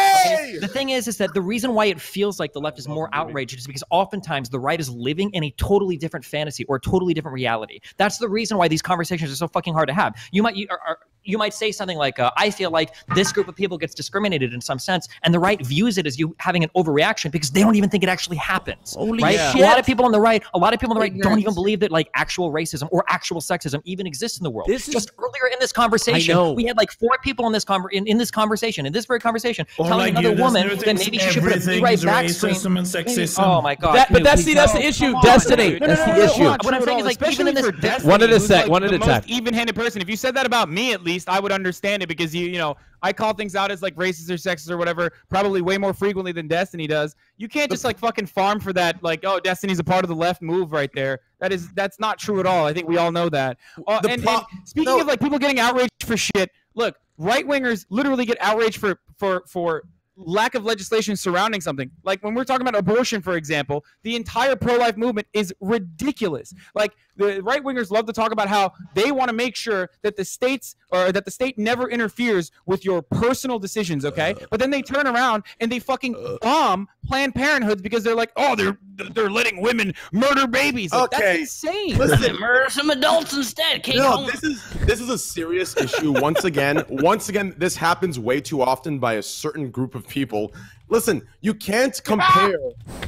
S5: The thing is, is that the reason why it feels like the left is more outraged is because oftentimes the right is living in a totally different fantasy or a totally different reality. That's the reason why these conversations are so fucking hard to have. You might you are. are you might say something like, uh, "I feel like this group of people gets discriminated in some sense," and the right views it as you having an overreaction because they don't even think it actually happens.
S8: Holy
S5: right?
S8: shit.
S5: A lot of people on the right, a lot of people on the right, don't even believe that like actual racism or actual sexism even exists in the world.
S8: This is-
S5: Just earlier in this conversation, we had like four people in this conver- in, in this conversation, in this very conversation,
S9: Or
S5: telling
S9: like
S5: another woman that maybe she should put a
S9: everything's
S5: B right
S9: back and sexism.
S5: Oh my god!
S8: That, but that's see, that's the issue. Destiny, that's the issue.
S5: What I'm saying is, like,
S3: especially
S5: even in this-
S3: Destiny,
S8: One at a sec, one at a time.
S3: even-handed person. If you said that about me, at least I would understand it because you, you know, I call things out as like racist or sexist or whatever, probably way more frequently than Destiny does. You can't just like fucking farm for that. Like, oh, Destiny's a part of the left move right there. That is, that's not true at all. I think we all know that. Uh,
S2: The
S3: and, and speaking
S2: no.
S3: of like people getting outraged for shit, look, right wingers literally get outraged for for for lack of legislation surrounding something. Like when we're talking about abortion, for example, the entire pro life movement is ridiculous. Like the right wingers love to talk about how they want to make sure that the states or that the state never interferes with your personal decisions, okay? Uh. But then they turn around and they fucking uh. bomb Planned Parenthoods because they're like, oh, they're they're letting women murder babies. Like,
S2: Okay.
S3: That's insane.
S2: Listen,
S13: Murder some adults instead. Kate
S2: No,
S13: Holmes.
S2: this is this is a serious issue. Once again, once again, this happens way too often by a certain group of people. Listen, you can't compare.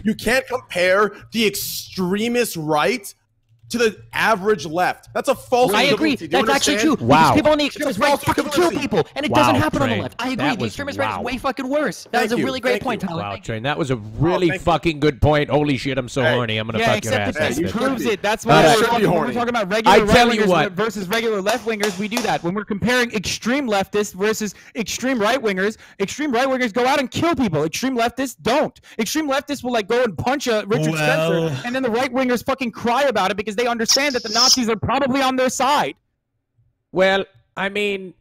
S2: You can't compare the extremist right to the average left. That's a false.
S5: I agree.
S2: Do
S5: That's actually true.
S8: Wow.
S5: Because people on the extremist right fucking kill people, and it
S8: Wow,
S5: doesn't happen on the left. I agree.
S8: That
S5: the
S8: was-
S5: extremist right is way fucking worse. That
S2: Thank
S5: was a
S2: you.
S5: really great
S2: Thank
S5: point,
S2: you.
S5: Tyler.
S8: Wow,
S5: Thank.
S8: Train, that was a really
S2: thank you.
S8: fucking good point. Holy shit, I'm so
S2: Hey.
S8: horny. I'm gonna
S3: Yeah,
S8: fuck your
S3: except
S8: ass.
S3: it just
S2: you
S3: proves it. That's why
S8: right.
S3: we're
S2: Should
S3: talking, we're talking about regular
S8: I
S3: right
S8: tell you
S3: wingers
S8: what.
S3: versus regular left wingers, we do that. When we're comparing extreme leftists versus extreme right wingers, extreme right wingers go out and kill people. Extreme leftists don't. Extreme leftists will like go and punch a Richard Spencer, and then the right wingers fucking cry about it because they understand that the Nazis are probably on their side.
S8: Well, I mean,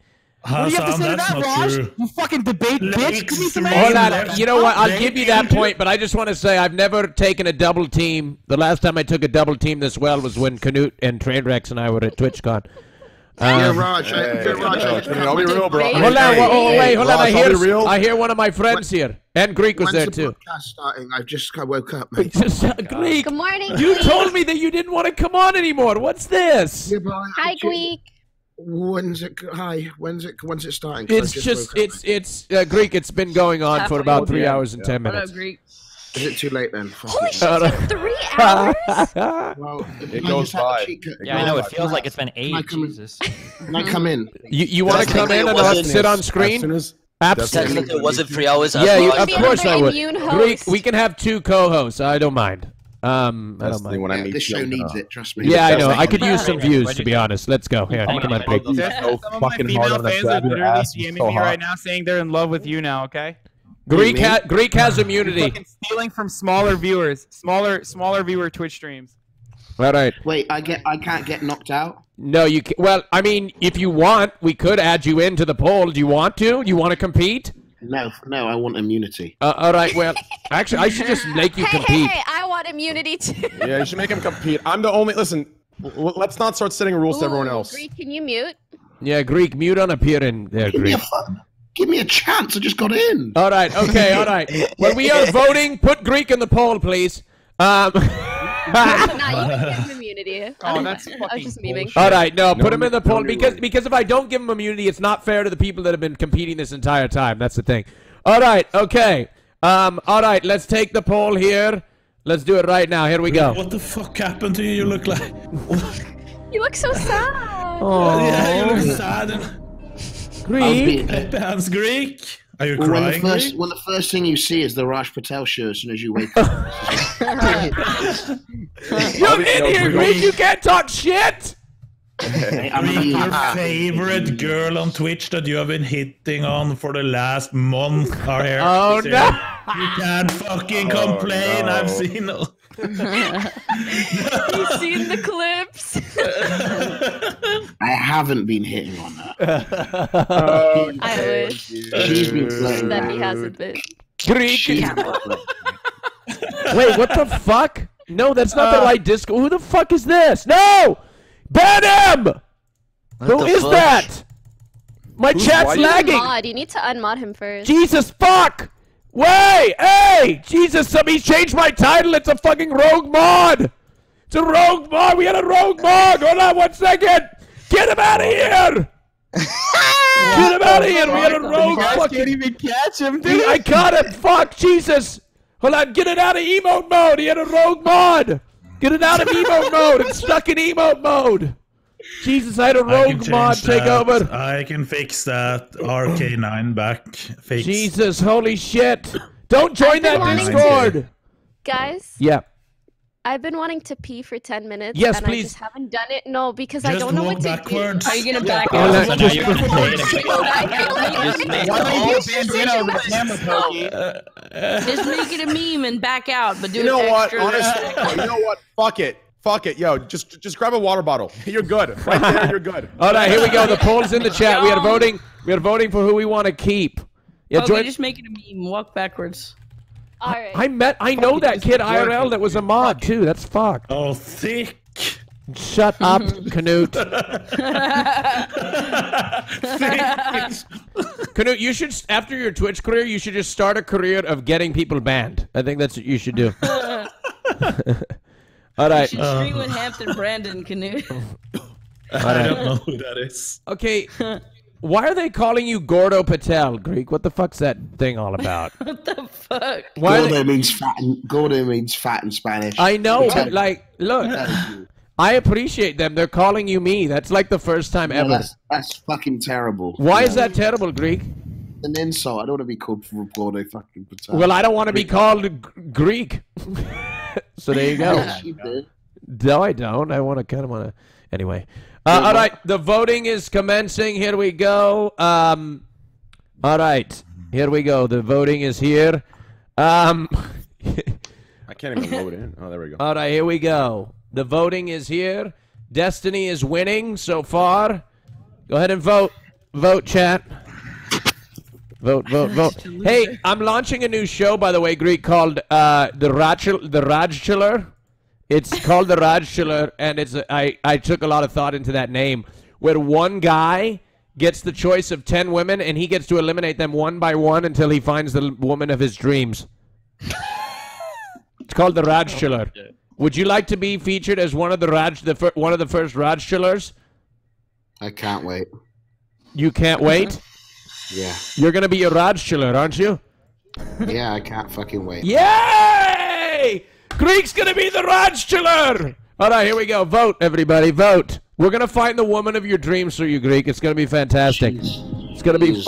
S3: What do you have to say to that,
S9: not
S3: Rajj?
S9: true.
S3: You fucking debate, bitch. Give me some
S9: Hold
S8: hold
S3: answers.
S8: on. You know what? I'll give you that point, but I just want to say I've never taken a double team. The last time I took a double team this well was when Knut and Trainwrecks and I were at TwitchCon.
S17: Yeah,
S8: Um,
S17: Rajj. I-
S2: Hey,
S17: yeah, Rajj, I-
S2: hey, I'll be real, bro.
S8: Hold on,
S2: Hey,
S8: whoa, oh,
S2: hey,
S8: wait, hold on. I hear. I hear one of my friends here, and Greek was
S17: When's
S8: there
S17: the
S8: too.
S17: starting? I've just woke up, mate.
S8: Greek,
S11: Good morning.
S8: you
S11: Greek.
S8: told me that you didn't want to come on anymore. What's this?
S17: Yeah, I-
S11: Hi, Greek.
S17: When's it? Hi. When's it? When's it starting? 'Cause I
S8: It's
S17: just
S8: just,
S17: woke up,
S8: it's, it's uh, Greek. It's been going on for about three hours and ten minutes.
S13: up, Greek?
S17: Mate. Is it too late then?
S11: Holy shit, three hours?
S17: Well,
S2: It goes
S17: just
S2: by.
S17: cheat code?
S5: Yeah, I know. It
S17: Can
S5: feels
S17: I-
S5: like it's been eight.
S17: I come?
S5: Jesus.
S17: Can I come in?
S8: You, you want to come in and
S7: wasn't-
S8: sit on screen?
S2: as
S8: Absolutely.
S7: Technically, it wasn't three hours.
S8: Yeah, you, of course I would.
S11: immune
S8: we can have two co-hosts. I don't mind. Um, I
S2: That's
S8: don't mind.
S2: when I
S17: Yeah,
S2: meet
S17: this show needs it, trust me.
S8: Yeah, I know. I could use some views, to be honest. Let's go. Here,
S1: Oh,
S8: come on,
S1: no,
S8: Greg.
S2: so
S3: some of my
S2: fucking
S3: female
S2: hard on
S3: fans are literally DMing me right now saying they're in love with you now. Okay.
S8: Greek,
S17: me?
S8: ha- Greek has
S3: You're
S8: immunity.
S3: fucking stealing from smaller viewers, smaller, smaller viewer Twitch streams.
S8: All right.
S17: Wait, I get, I can't get knocked out.
S8: No, you. Can- well, I mean, if you want, we could add you into the poll. Do you want to? You want to compete?
S17: No, no, I want immunity.
S8: Uh, all right. Well, actually, I should just make you
S11: Hey, hey,
S8: compete.
S11: hey! I want immunity too.
S2: Yeah, you should make him compete. I'm the only. Listen, l- let's not start setting rules to everyone else.
S11: Greek, can you mute?
S8: Yeah, Greek, mute on appearing there,
S17: Give me
S8: Greek.
S17: A, fu- give me a chance. I just got in.
S8: All right. Okay. All right. Well, we are voting. Put Greek in the poll, please. Um,
S11: nah, you can give him immunity.
S3: Oh,
S11: I'm-
S3: that's
S11: I was
S3: fucking
S11: just memeing.
S8: all right. No,
S2: No,
S8: put him in the poll
S2: you're
S8: because
S2: right.
S8: because if I don't give him immunity, it's not fair to the people that have been competing this entire time. That's the thing. All right. Okay. Um. All right. Let's take the poll here. Let's do it right now. Here we go.
S9: What the fuck happened to you? You look like.
S11: You look so sad.
S9: Oh, Yeah, you look sad and.
S17: I'll
S8: Greek.
S17: be-
S9: Pepe Hans Greek. Are you
S17: Well, when the
S9: crying?
S17: first
S9: Greek?
S17: when the first thing you see is the Rajj Patel shirt as soon as you wake up.
S8: You're in here, Greek. You can't talk shit.
S17: I'm
S9: Greek, your favorite girl on Twitch that you have been hitting on for the last month are here.
S8: Oh,
S9: So
S8: no.
S9: You can't fucking
S2: Oh,
S9: complain.
S2: no.
S9: I've seen.
S11: You've seen the clips.
S17: I haven't been hitting on her.
S2: Oh,
S11: I wish
S17: She's been flirting.
S11: that he hasn't been.
S8: Greek.
S17: She's been flirting.
S8: Wait, what the fuck? No, that's not the uh, right disco. Who the fuck is this? No! Ban him! Who is
S7: fuck?
S8: that? My chat's
S2: white?
S8: lagging.
S11: Mod, you need to unmod him first.
S8: Jesus fuck! Wait! Hey! Jesus, somebody changed my title. It's a fucking rogue mod. It's a rogue mod. We had a rogue mod. Hold on one second. Get him out of here! Get him out of here. We had a rogue fucking.
S3: even catch him,
S8: Dude, I caught him. Fuck, Jesus. Hold on, get it out of emote mode. He had a rogue mod. Get it out of emote mode. It's stuck in emote mode. Jesus, I had a
S9: I can
S8: rogue
S9: change
S8: mod take
S9: that.
S8: over.
S9: I can fix that. RK9 back. Fix.
S8: Jesus, holy shit. Don't join
S11: I've
S8: that
S11: wanting
S8: Discord.
S11: Guys,
S8: Yeah.
S11: I've been wanting to pee for 10 minutes.
S8: Yes,
S11: and
S8: please.
S11: I just haven't done it. No, because I don't know
S9: walk
S11: what to
S9: backwards.
S13: Are you gonna back
S8: Oh,
S13: out?
S8: let-
S1: So now
S8: just-
S1: you're gonna play it and
S11: do. I feel like
S1: Just make
S11: in
S1: the
S11: a
S1: whole
S11: weird
S3: bandana over the camera,
S11: situation.
S3: Pokey.
S13: Just make it a meme and back out, but do
S2: You
S13: it
S2: know what? Honestly, you know what? Fuck it. Fuck it. Yo, just just grab a water bottle. You're good. Right there, you're good.
S8: All right, here we go. The poll's in the chat. We are voting. We are voting for who we want to keep. Yeah,
S13: Okay,
S8: join.
S13: just make it a meme. Walk backwards.
S11: All right.
S8: I met. I know that kid IRL that was a mod too. That's fucked.
S9: Oh, thick.
S8: Shut up, Knut. Knut, you should after your Twitch career, you should just start a career of getting people banned. I think that's what you should do. All
S13: You
S8: right.
S13: should uh, stream with Hampton Brandon Knut.
S9: I don't know who that is.
S8: Okay. Why are they calling you Gordo Patel, Greek? What the fuck's that thing all about?
S13: what the fuck?
S8: Why
S17: Gordo
S8: they-
S17: means fat. In, Gordo means fat in Spanish.
S8: I know,
S17: Patel-
S8: but like, look, I appreciate them. They're calling you me. That's like the first time
S17: No,
S8: ever.
S17: that's, that's fucking terrible.
S8: Why is that terrible, Greek?
S17: an insult? I don't want to be called for Gordo fucking Patel.
S8: Well, I don't want to be called Greek. so there you go.
S17: Yes, you.
S8: No, I don't. I want to kind of want to. Anyway. Uh, all right. The voting is commencing. Here we go. Um, all right. Here we go. The voting is here. Um,
S2: I can't even load in. Oh, there we go.
S8: all right. Here we go. The voting is here. Destiny is winning so far. Go ahead and vote. Vote, chat. Vote, vote, vote. Hey, I'm launching a new show, by the way, Greek, called uh, the Rajchul- the Rajjchelor. It's called the Rajjchelor, and it's a, I I took a lot of thought into that name, where one guy gets the choice of ten women, and he gets to eliminate them one by one until he finds the woman of his dreams. it's called the Rajjchelor. Would you like to be featured as one of the Rajj, the fir- one of the first Rajjchelors?
S17: I can't wait.
S8: You can't wait.
S17: Yeah.
S8: You're gonna be a Rajjchelor, aren't you?
S17: Yeah, I can't fucking wait.
S8: Yay! Greek's gonna be the Rajjchelor! All right, here we go. Vote, everybody. Vote. We're gonna find the woman of your dreams for you, Greek. It's gonna be fantastic. It's gonna be.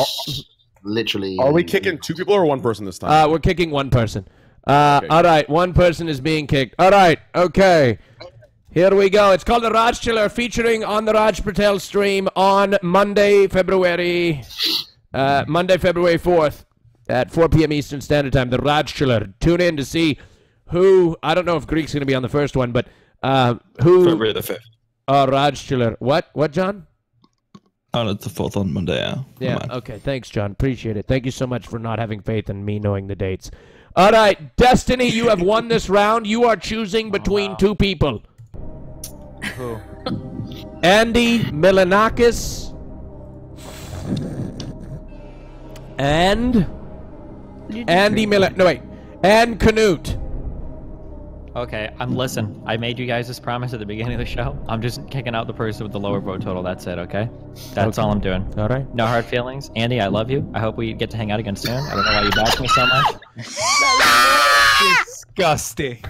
S17: Literally.
S2: Are we kicking two people or one person this time?
S8: Uh, we're kicking one person. Uh, All right, one person is being kicked. All right, okay. Here we go. It's called the Raj Chiller, featuring on the Rajj Patel stream on Monday, February, uh, Monday, February fourth, at 4 p.m. Eastern Standard Time. The Raj Chiller. Tune in to see who. I don't know if Greek's going to be on the first one, but uh, who?
S18: February the 5th.
S8: Oh, Raj Chiller. What? What, John?
S18: Oh, it's the 4th on Monday, yeah.
S8: Yeah. Okay. Thanks, John. Appreciate it. Thank you so much for not having faith in me knowing the dates. All right, Destiny, you have won this round. You are choosing between two people.
S3: Who?
S8: Andy Milonakis and Andy Miller. No wait, and Knut.
S5: Okay, I'm listen. I made you guys this promise at the beginning of the show. I'm just kicking out the person with the lower vote total. That's it. Okay, that's
S8: Okay.
S5: all I'm doing.
S8: All right.
S5: No hard feelings, Andy. I love you. I hope we get to hang out again soon. I don't know why you backed me so much.
S3: Disgusting.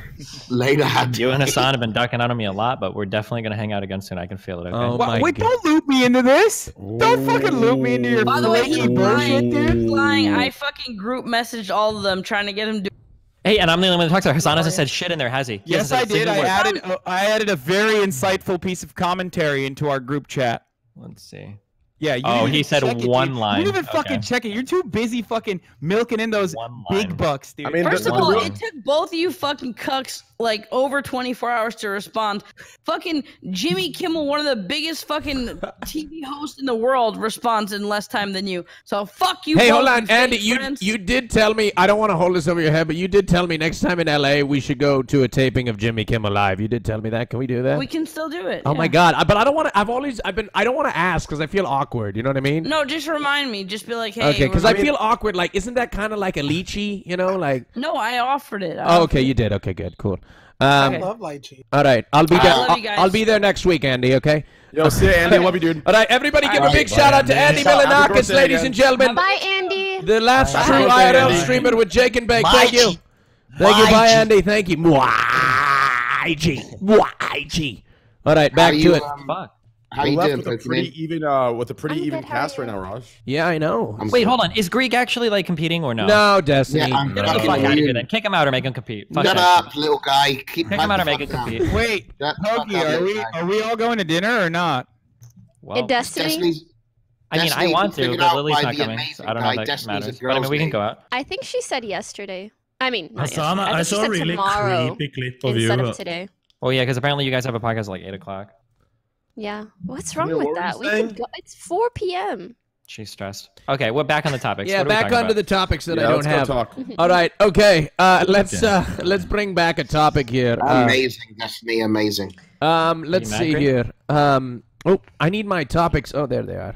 S17: Later had
S5: You and Hasan have been ducking out on me a lot, but we're definitely gonna hang out again soon. I can feel it. Okay.
S8: Oh
S3: Wha- Wait, don't loop me into this. Don't fucking loop me into your
S13: By the way,
S3: flaky
S13: he's lying.
S3: bullshit, dude.
S13: He's lying. I fucking group messaged all of them trying to get him to.
S5: Hey, and I'm the only one that talks to her. Hasan hasn't said shit in there, has he? He
S3: Yes, I did. I
S5: word.
S3: added. uh, I added a very insightful piece of commentary into our group chat.
S5: Let's see.
S3: Yeah. You
S5: Oh, he he said
S3: check it, dude.
S5: one
S3: You
S5: line.
S3: didn't even fucking
S5: Okay.
S3: check it. You're too busy fucking milking in those big bucks, dude.
S2: I mean,
S13: First of all,
S2: the-
S13: it took both of you fucking cucks like over 24 hours to respond. Fucking Jimmy Kimmel, one of the biggest fucking TV hosts in the world, responds in less time than you. So fuck you.
S8: Hey, hold
S13: you
S8: on,
S13: fake
S8: Andy. You
S13: friends.
S8: you did tell me. I don't want to hold this over your head, but you did tell me next time in L.A. we should go to a taping of Jimmy Kimmel Live. You did tell me that. Can we do that?
S13: We can still do it.
S8: Oh my. God! I- But I don't want to. I've always. I've been. I don't want to ask because I feel awkward. You know what I mean?
S13: No, just remind me. Just be like, hey.
S8: okay, because I
S13: remember-
S8: feel awkward. Like, isn't that kind of like a lychee? You know, like.
S13: No, I offered it. I
S8: Oh, okay,
S13: it.
S8: you did. Okay, good, cool. Um,
S13: Okay.
S14: love lychee.
S8: All right, I'll be
S13: I
S8: there.
S13: love
S8: I'll,
S13: you guys.
S8: I'll be there next week, Andy. Okay.
S2: Yo, see ya, Andy. Love you, dude.
S8: All right, everybody, give a
S2: All
S8: big
S2: right,
S8: shout out to Andy
S2: Andy. Milonakis,
S8: ladies
S2: again.
S8: and gentlemen.
S11: Bye, Andy.
S8: The last
S2: Bye.
S8: true
S2: Bye,
S8: IRL
S2: Andy.
S8: streamer with Jake and Bake.
S7: Bye,
S8: Thank you. Thank you.
S7: Bye,
S8: Bye, Andy. Thank you. Mwah, G. Mwah, All right, back
S17: How
S8: to it.
S17: um,
S5: Fuck.
S17: How
S2: We're
S17: you
S2: left
S17: doing,
S2: with a
S17: Pokimane?
S2: pretty even, uh, with a pretty
S11: I'm
S2: even
S11: good,
S2: cast right now, Rajj.
S8: Yeah, I know.
S17: I'm
S5: Wait,
S17: good.
S5: hold on. Is Greek actually like competing or no?
S8: No, Destiny.
S17: Yeah, I'm
S5: Get the fuck
S17: fucking
S5: out of here then. Kick him out or make him compete. Fuck
S17: Shut
S5: that.
S17: up, little guy. Keep
S5: Kick him out or make him compete.
S3: Wait,
S17: Shut
S3: Pokey, are we are we all going to dinner or not?
S5: Well,
S11: In Destiny,
S17: Destiny's,
S5: I mean, I want to, but Lily's not coming. So I don't
S17: guy.
S5: know if that
S17: Destiny's
S5: matters. But I mean, we can go out.
S11: I think she said yesterday. I mean, not
S9: Hasan,
S11: yesterday.
S9: I
S11: think she
S9: saw a
S11: said
S9: really
S11: tomorrow
S9: creepy clip of you.
S11: instead of today.
S5: Well, yeah, because apparently you guys have a podcast at like 8 o'clock.
S11: Yeah. What's wrong
S2: Yeah,
S11: with
S2: what
S11: that? We can go. It's 4 p.m.
S5: She's stressed. Okay, we're back on the topics.
S8: Yeah,
S5: What are
S8: back
S5: talking
S8: onto the
S5: about?
S8: topics that
S2: Yeah,
S8: I don't
S2: let's go
S8: have.
S2: talk.
S8: All right, okay. Uh, let's uh, let's bring back a topic here. Uh,
S17: Amazing, Destiny, amazing.
S8: um, let's see
S5: Greg?
S8: here. Um, oh, I need my topics. Oh, there they are.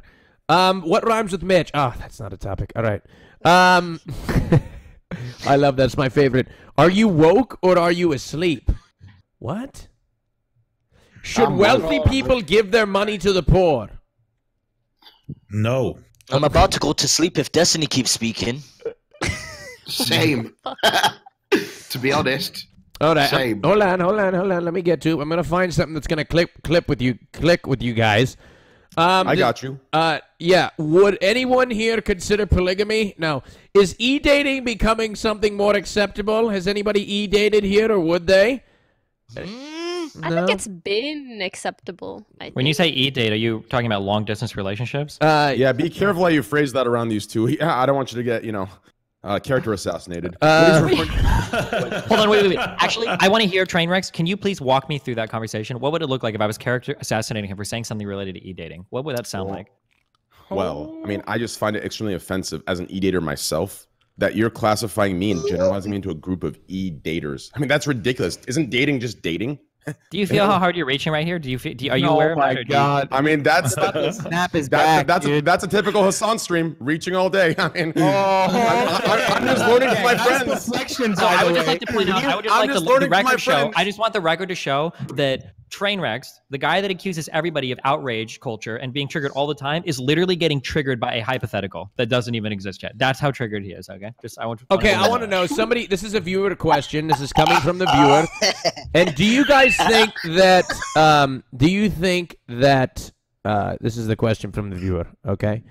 S8: Um, what rhymes with Mitch? Oh, that's not a topic. All right. Um, I love that's my favorite. Are you woke or are you asleep? What? Should
S17: I'm
S8: wealthy
S17: woke.
S8: people give their money to the poor?
S9: No.
S7: I'm about to go to sleep if Destiny keeps speaking.
S17: Same. to be honest.
S8: All right.
S17: Same.
S8: Hold on, hold on, hold on. Let me get to. it. I'm gonna find something that's gonna clip clip with you, click with you guys. Um,
S2: I got you.
S8: Uh, yeah. Would anyone here consider polygamy? No. Is e dating becoming something more acceptable? Has anybody e dated here, or would they?
S11: I think it's been acceptable. I
S5: When you say e-date, are you talking about long-distance relationships?
S8: Uh,
S2: Yeah, be careful how you phrase that around these two. Yeah, I don't want you to get, you know, uh, character assassinated.
S8: Uh,
S2: What he's referring-
S5: Hold on, wait, wait, wait. Actually, I want to hear Trainwrecks. Can you please walk me through that conversation? What would it look like if I was character assassinating him for saying something related to e-dating? What would that sound like?
S2: well, I mean, I just find it extremely offensive as an e-dater myself that you're classifying me and generalizing me into a group of e-daters. I mean, that's ridiculous. Isn't dating just dating?
S5: Do you feel how hard you're reaching right here? Do you feel? Do you, are you
S2: Oh
S5: aware of
S2: my
S5: that? or do you-
S2: God. I mean, that's
S3: Snap is
S2: that-
S3: back,
S2: that's a,
S3: dude.
S2: that's a typical Hasan stream, reaching all day. I mean,
S3: Oh,
S2: I'm, I'm- I'm just learning from my friends.
S3: deflections,
S5: So
S3: by
S5: I
S3: the
S5: would just
S3: way.
S5: like to point out. I would just
S2: I'm
S5: like
S2: just
S5: the, the
S2: learning
S5: record show. I just want the record to show that Trainwrecks, the guy that accuses everybody of outrage culture and being triggered all the time, is literally getting triggered by a hypothetical that doesn't even exist yet. That's how triggered he is. Okay, just I want. To,
S8: Okay, I want to know. Somebody, this is a viewer question. This is coming from the viewer. And do you guys think that? Um, do you think that? Uh, this is the question from the viewer. Okay.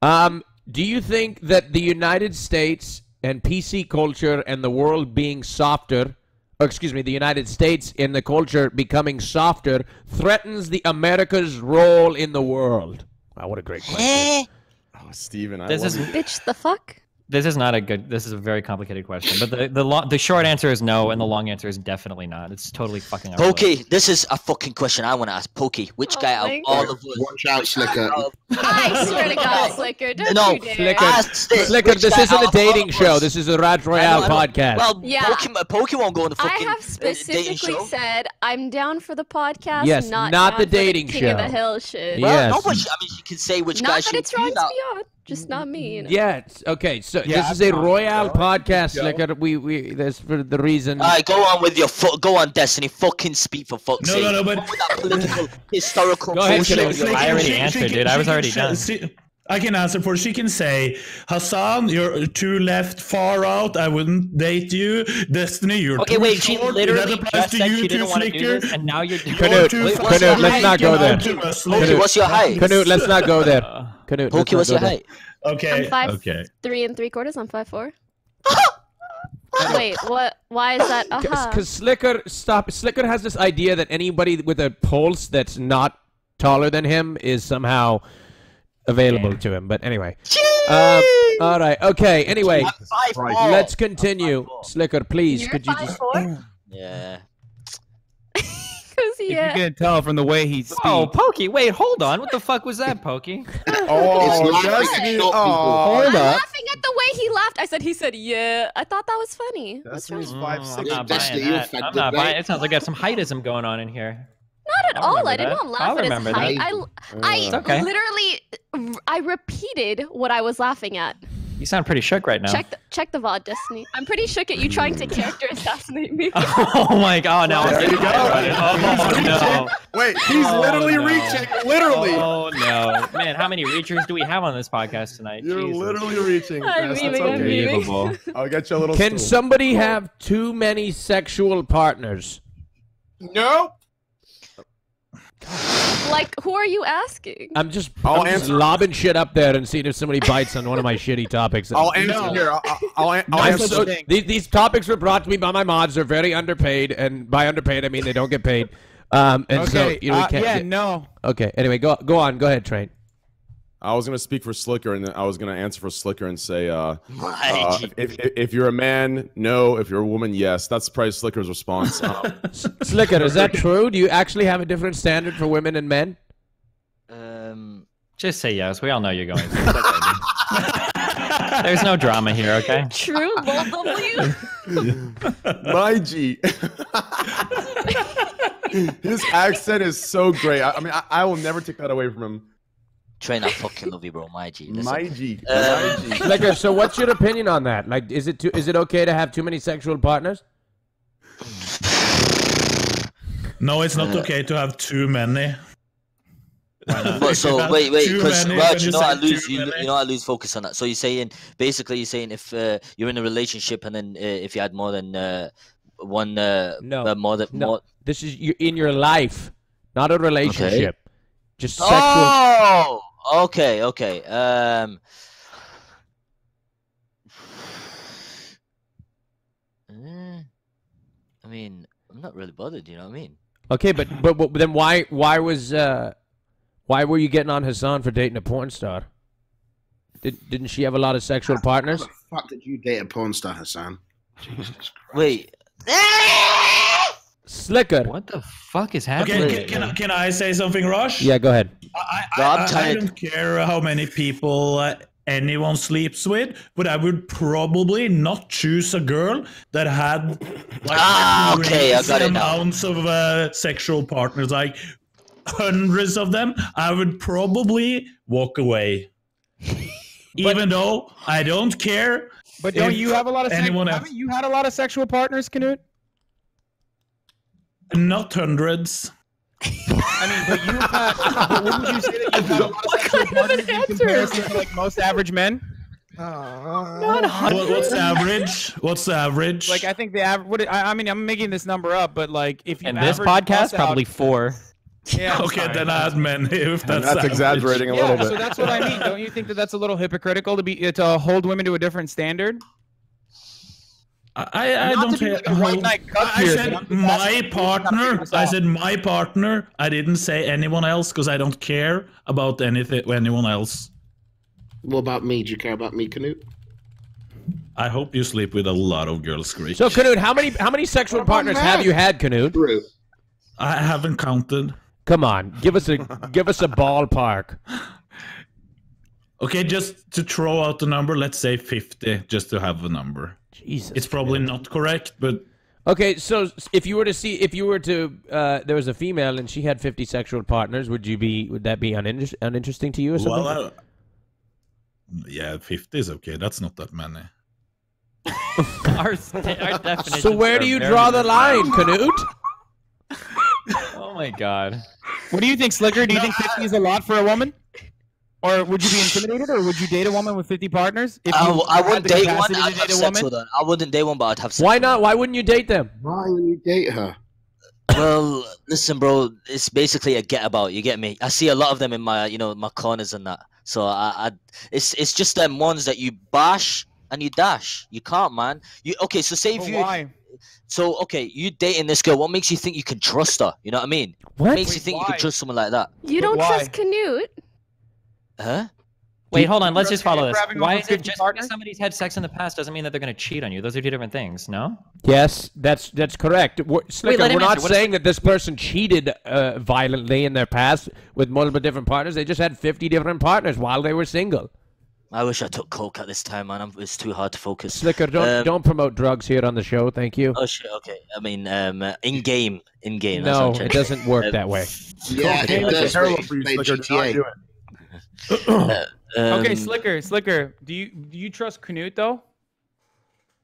S8: Um, do you think that the United States and PC culture and the world being softer, or Oh, excuse me, the United States in the culture becoming softer threatens the America's role in the world? Wow, what a great question. Eh.
S2: Oh, Steven, I
S5: This
S2: love
S5: is-
S2: you.
S11: Bitch, the fuck?
S5: This is not a good. This is a very complicated question, but the the lo- the short answer is no, and the long answer is definitely not. It's totally fucking. irrelevant.
S7: Pokey, this is a fucking question I want to ask. Pokey, which guy out
S11: my
S7: of all
S11: God.
S7: of us?
S17: Watch out, Sliker.
S11: I swear to God, Sliker, don't
S7: No,
S11: you dare.
S8: Sliker,
S7: Ask this, Sliker,
S8: this isn't a dating show. This is a Rajj
S7: I
S8: Royale podcast.
S7: Well,
S11: Yeah.
S7: Pokimane, Pokey won't go on the
S11: I
S7: fucking
S11: have
S7: uh, dating
S11: specifically
S7: show.
S11: said I'm down for the podcast.
S8: Yes,
S11: not,
S8: not
S11: down
S8: the
S11: for
S8: dating
S11: King of the
S8: show.
S11: Hill shit.
S7: Well,
S8: Yes.
S7: no, but she, I mean, she can say which
S11: Not
S7: guy
S11: that
S7: she
S11: it's wrong
S7: would
S11: to
S7: out.
S11: be on, just not me. You know?
S8: Yeah. Okay. So
S14: Yeah,
S8: this is a
S14: I'm on,
S8: Royale
S14: Joe.
S8: podcast,
S14: Joe.
S8: Sliker. Uh, we we that's for the reason.
S7: All right, go on with your fo- go on, Destiny. Fucking speak for fuck's
S9: No,
S7: sake.
S9: no, no, but-
S7: that political, historical
S8: Go ahead,
S7: bullshit.
S8: Kid.
S9: She-
S5: I already
S9: she-
S5: answered,
S9: she
S5: dude.
S9: can-
S5: I was
S9: she can
S5: already
S9: sh-
S5: done.
S9: She- I can answer for. She can say, Hasan, you're too left, far out. I wouldn't date you. Destiny, you're
S5: Okay,
S9: too
S5: wait. She
S9: short.
S5: literally
S9: that applies to
S5: said
S9: you
S5: she
S9: too,
S5: didn't want to do this, and now you're.
S9: You're
S8: Knut,
S9: too
S8: wait, Knut, let's not go there.
S9: Uh, out to us,
S7: Pokey,
S9: Sliker.
S7: what's your height?
S8: Knut, let's not go there. Knut, let's
S7: Pokey,
S8: not
S7: what's your
S8: there.
S7: height?
S9: Okay.
S11: I'm five
S9: Okay.
S11: three and three quarters. I'm five four. Wait, what? Why is that?
S8: Because Sliker, stop. Sliker has this idea that anybody with a pulse that's not taller than him is somehow available to him. But anyway. Um, all right. Okay. Anyway,
S7: Five
S8: let's continue. Sliker, please, could you just?
S7: Yeah.
S11: Because
S3: If
S11: yeah.
S3: you can tell from the way he speaks.
S5: Oh, Pokey! Wait, hold on. What the fuck was that, Pokey?
S2: Oh,
S17: It's laughing
S2: Destiny.
S17: at short
S2: Oh,
S11: I'm
S2: up.
S11: laughing at the way he laughed. I said he said yeah. I thought that was funny. What's wrong?
S2: Destiny's five
S5: Mm,
S2: six.
S5: I'm not buying
S17: you
S5: that. I'm not
S17: right?
S5: buying. It sounds like I have some heightism going on in here.
S11: Not at
S5: I'll
S11: all. I didn't
S5: that.
S11: laugh
S5: I'll
S11: at his height.
S5: that.
S11: I, I uh,
S5: okay.
S11: literally, I repeated what I was laughing at.
S5: You sound pretty shook right now.
S11: Check the check the VOD, Destiny. I'm pretty shook at you trying to character assassinate me.
S5: oh my god! Oh, now I'm
S2: There
S5: getting
S2: you go.
S5: Oh no!
S2: Wait, he's
S5: Oh,
S2: literally
S5: no.
S2: reaching. Literally.
S5: Oh no, man! How many reachers do we have on this podcast tonight?
S2: You're
S5: Jesus.
S2: literally reaching.
S11: I'm
S2: Yes, that's
S11: memeing, I'm
S2: okay.
S5: Unbelievable.
S2: I'll get you a little.
S8: Can
S2: stool.
S8: somebody have too many sexual partners?
S14: Nope.
S11: Like, who are you asking?
S8: I'm just,
S2: I'll
S8: I'm just
S2: answer.
S8: lobbing shit up there and seeing if somebody bites on one of my shitty topics.
S2: I'll answer
S14: No.
S2: here. I'll, I'll, I'll, an- I'll
S8: I'm
S2: answer.
S8: so-
S3: thing.
S8: these, these topics were brought to me by my mods. They're very underpaid, and by underpaid I mean they don't get paid. Um, and so
S3: Okay.
S8: you know we
S3: uh,
S8: can't.
S3: yeah.
S8: get-
S3: No.
S8: Okay. Anyway, go go on. Go ahead, Train.
S2: I was gonna speak for Sliker, and I was gonna answer for Sliker and say, uh, uh, if, if, if you're a man, no. If you're a woman, yes. That's probably Sliker's response. Um,
S8: Sliker, is that true? Do you actually have a different standard for women and men?
S7: Um,
S5: Just say yes. We all know you're going. to. There's no drama here, okay?
S11: True, Lil W.
S2: my G. His accent is so great. I, I mean, I, I will never take that away from him.
S7: Train, I fucking love you, bro. My G. Listen.
S2: My G.
S7: Um,
S2: My G.
S8: Sliker, so what's your opinion on that? Like, is it too, is it okay to have too many sexual partners?
S9: No, it's not
S7: Uh,
S9: okay to have too many.
S7: But so
S9: That's
S7: wait, wait, because
S9: many, Rajj,
S7: you
S9: you
S7: know I
S9: say
S7: lose, you, you know I lose focus on that. So you're saying basically you're saying if uh, you're in a relationship and then uh, if you had more than uh, one, uh,
S8: No.
S7: uh, more than
S8: No.
S7: more.
S8: This is you in your life, not a relationship. Just sexual.
S7: Oh, okay, okay. Um, eh, I mean, I'm not really bothered. You know what I mean?
S8: Okay, but, but but then why why was uh why were you getting on Hasan for dating a porn star? Did, didn't she have a lot of sexual partners?
S17: How the fuck did you date a porn star, Hasan? Jesus Christ.
S7: Wait.
S8: Sliker.
S5: What the fuck is
S9: Okay,
S5: happening?
S9: can, can, can I say something, Rush?
S8: Yeah, go ahead.
S9: I,
S7: I'm
S9: I, I, I don't care how many people uh, anyone sleeps with, but I would probably not choose a girl that had like
S7: Ah, okay, I
S9: crazy
S7: got it now.
S9: amounts of uh, sexual partners, like hundreds of them. I would probably walk away, even though I don't care.
S3: But don't you have a lot of? Sex-
S9: anyone else.
S3: haven't you had a lot of sexual partners, Knut?
S9: Not hundreds.
S3: I mean, but you've but wouldn't you say that you've had a lot of sexual partners in comparison to like most average men?
S9: Not What, what's the average? What's the average?
S3: Like I think the average. What I, I mean, I'm making this number up, but like if you
S5: In this podcast,
S3: us out-
S5: probably four.
S3: Yeah, I'm
S9: okay,
S3: sorry.
S9: then I had many. If that's,
S2: that's exaggerating a
S3: Yeah,
S2: little bit.
S3: so that's what I mean. Don't you think that that's a little hypocritical to be to hold women to a different standard?
S9: I, I don't
S3: care. be
S9: hear.
S3: like a white
S9: I
S3: here,
S9: said
S3: but I'm just
S9: my
S3: asking people not to
S9: partner. I said my partner. I didn't say anyone else because I don't care about anything anyone else.
S17: What about me? Do you care about me, Knut?
S9: I hope you sleep with a lot of girls, Greek.
S8: So Knut, how many how many sexual partners have you had, Knut?
S9: I haven't counted.
S8: Come on, give us a give us a ballpark.
S9: Okay, just to throw out the number, let's say 50, just to have a number.
S8: Jesus.
S9: It's probably not correct, but
S8: Okay, so if you were to see, if you were to, uh, there was a female and she had fifty sexual partners, would you be, would that be uninter- uninteresting to you or something?
S9: well, I, yeah, 50 is okay. That's not that many.
S5: our, our
S8: so where do you draw the line, Knut?
S3: Oh my god. What do you think, Sliker? Do you think 50 is a lot for a woman? Or would you be intimidated, or would you date a woman with 50 partners? If
S7: I,
S3: you
S7: w- I
S3: had
S7: wouldn't date one. I'd
S3: date
S7: have
S3: a
S7: sex
S3: woman?
S7: with her. I wouldn't date one, but I'd have sex.
S8: Why not? Why wouldn't you date them?
S17: Why would you date her?
S7: Well, listen, bro. It's basically a get about. You get me? I see a lot of them in my, you know, my corners and that. So I, I it's it's just them ones that you bash and you dash. You can't, man. You okay? So say if
S3: But
S7: you.
S3: why?
S7: So okay, you dating this girl. What makes you think you can trust her? You know what I mean?
S8: What
S7: makes you think you can trust someone like that?
S11: You don't
S3: why?
S11: trust Knut.
S7: Huh?
S5: Wait, hold on. Let's just follow this. Why is it just
S3: partners?
S5: because somebody's had sex in the past doesn't mean that they're going to cheat on you? Those are two different things. No.
S8: Yes, that's that's correct. We're, Sliker,
S5: let
S8: we're not
S5: answer. What is
S8: saying that this person cheated uh, violently in their past with multiple different partners. They just had 50 different partners while they were single.
S7: I wish I took coke at this time, man. I'm, it's too hard to focus.
S8: Sliker, don't
S7: Um,
S8: don't promote drugs here on the show. Thank you.
S7: Oh shit. Okay. I mean, um, uh, in game, in game.
S8: no, it doesn't work
S7: Um,
S8: that way.
S17: Yeah,
S2: Cocaine
S17: it
S2: is
S17: does.
S2: terrible for you, Sliker. Do not do it.
S7: Uh,
S3: Okay,
S7: um,
S3: Sliker, Sliker. Do you do you trust Knut though?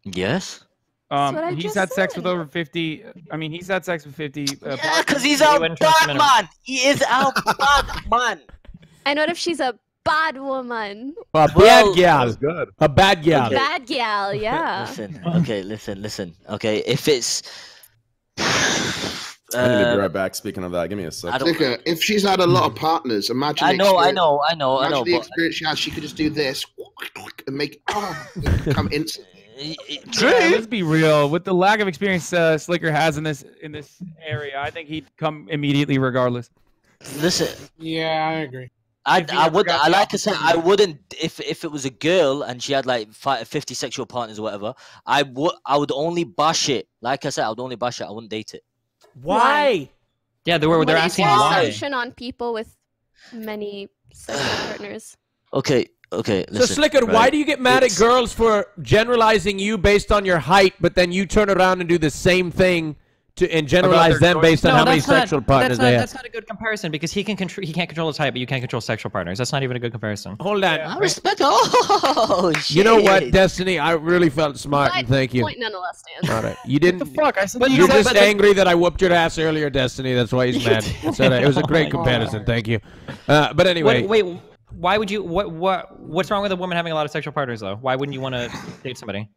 S7: Yes.
S3: Um, he's
S11: just
S3: had sex with over 50. I mean, he's had sex with 50. Uh,
S7: Yeah, because he's
S5: You
S7: our
S5: wouldn't trust him
S7: bad man. He is our bad man.
S11: And what if she's a bad woman?
S8: A bad
S7: Well,
S8: gal.
S2: That's good.
S8: A bad gal.
S11: Bad gal, yeah.
S7: Listen. Okay. Listen. Listen. Okay. If it's.
S2: I'm gonna be
S7: Uh,
S2: right back. Speaking of that, give me a second.
S7: don't-
S17: Sliker, if she's had a lot of partners, imagine.
S7: I know. I know. I know. I
S17: Imagine
S7: know.
S17: the
S7: But
S17: experience she has. She could just do this and make oh, come instant.
S7: True.
S3: Yeah, let's be real. With the lack of experience uh, Sliker has in this in this area, I think he'd come immediately regardless.
S7: Listen.
S14: Yeah, I agree.
S7: I,
S3: If
S7: I would I like I said I wouldn't if if it was a girl and she had like fi 50 sexual partners or whatever I would I would only bash it like I said I would only bash it I wouldn't date it
S8: Why?
S5: Yeah, they were. They're
S11: what is
S5: asking
S11: your
S5: why.
S11: assumption on people with many sexual partners?
S7: okay okay
S8: So
S7: listen,
S8: Sliker, why do you get mad
S7: It's-
S8: at girls for generalizing you based on your height, but then you turn around and do the same thing to and generalize them based on
S5: No,
S8: how many
S5: not-
S8: sexual partners
S5: that's not,
S8: they have?
S5: That's not a good comparison because he can control. He can't control his height, but you can't control sexual partners. That's not even a good comparison.
S8: Hold on.
S7: I respect oh shit.
S8: You know what, Destiny? I really felt smart,
S11: But
S8: and thank you.
S11: Point nonetheless stands.
S8: All right, you didn't.
S3: The fuck? I said
S5: But
S3: you
S8: You're
S5: said-
S8: just
S5: but-
S8: angry that I whooped your ass earlier, Destiny. That's why he's mad. It's all right. It was a great comparison. Thank you. Uh, but anyway,
S5: Wait, wait. Why would you? What? What? What's wrong with a woman having a lot of sexual partners though? Why wouldn't you want to date somebody?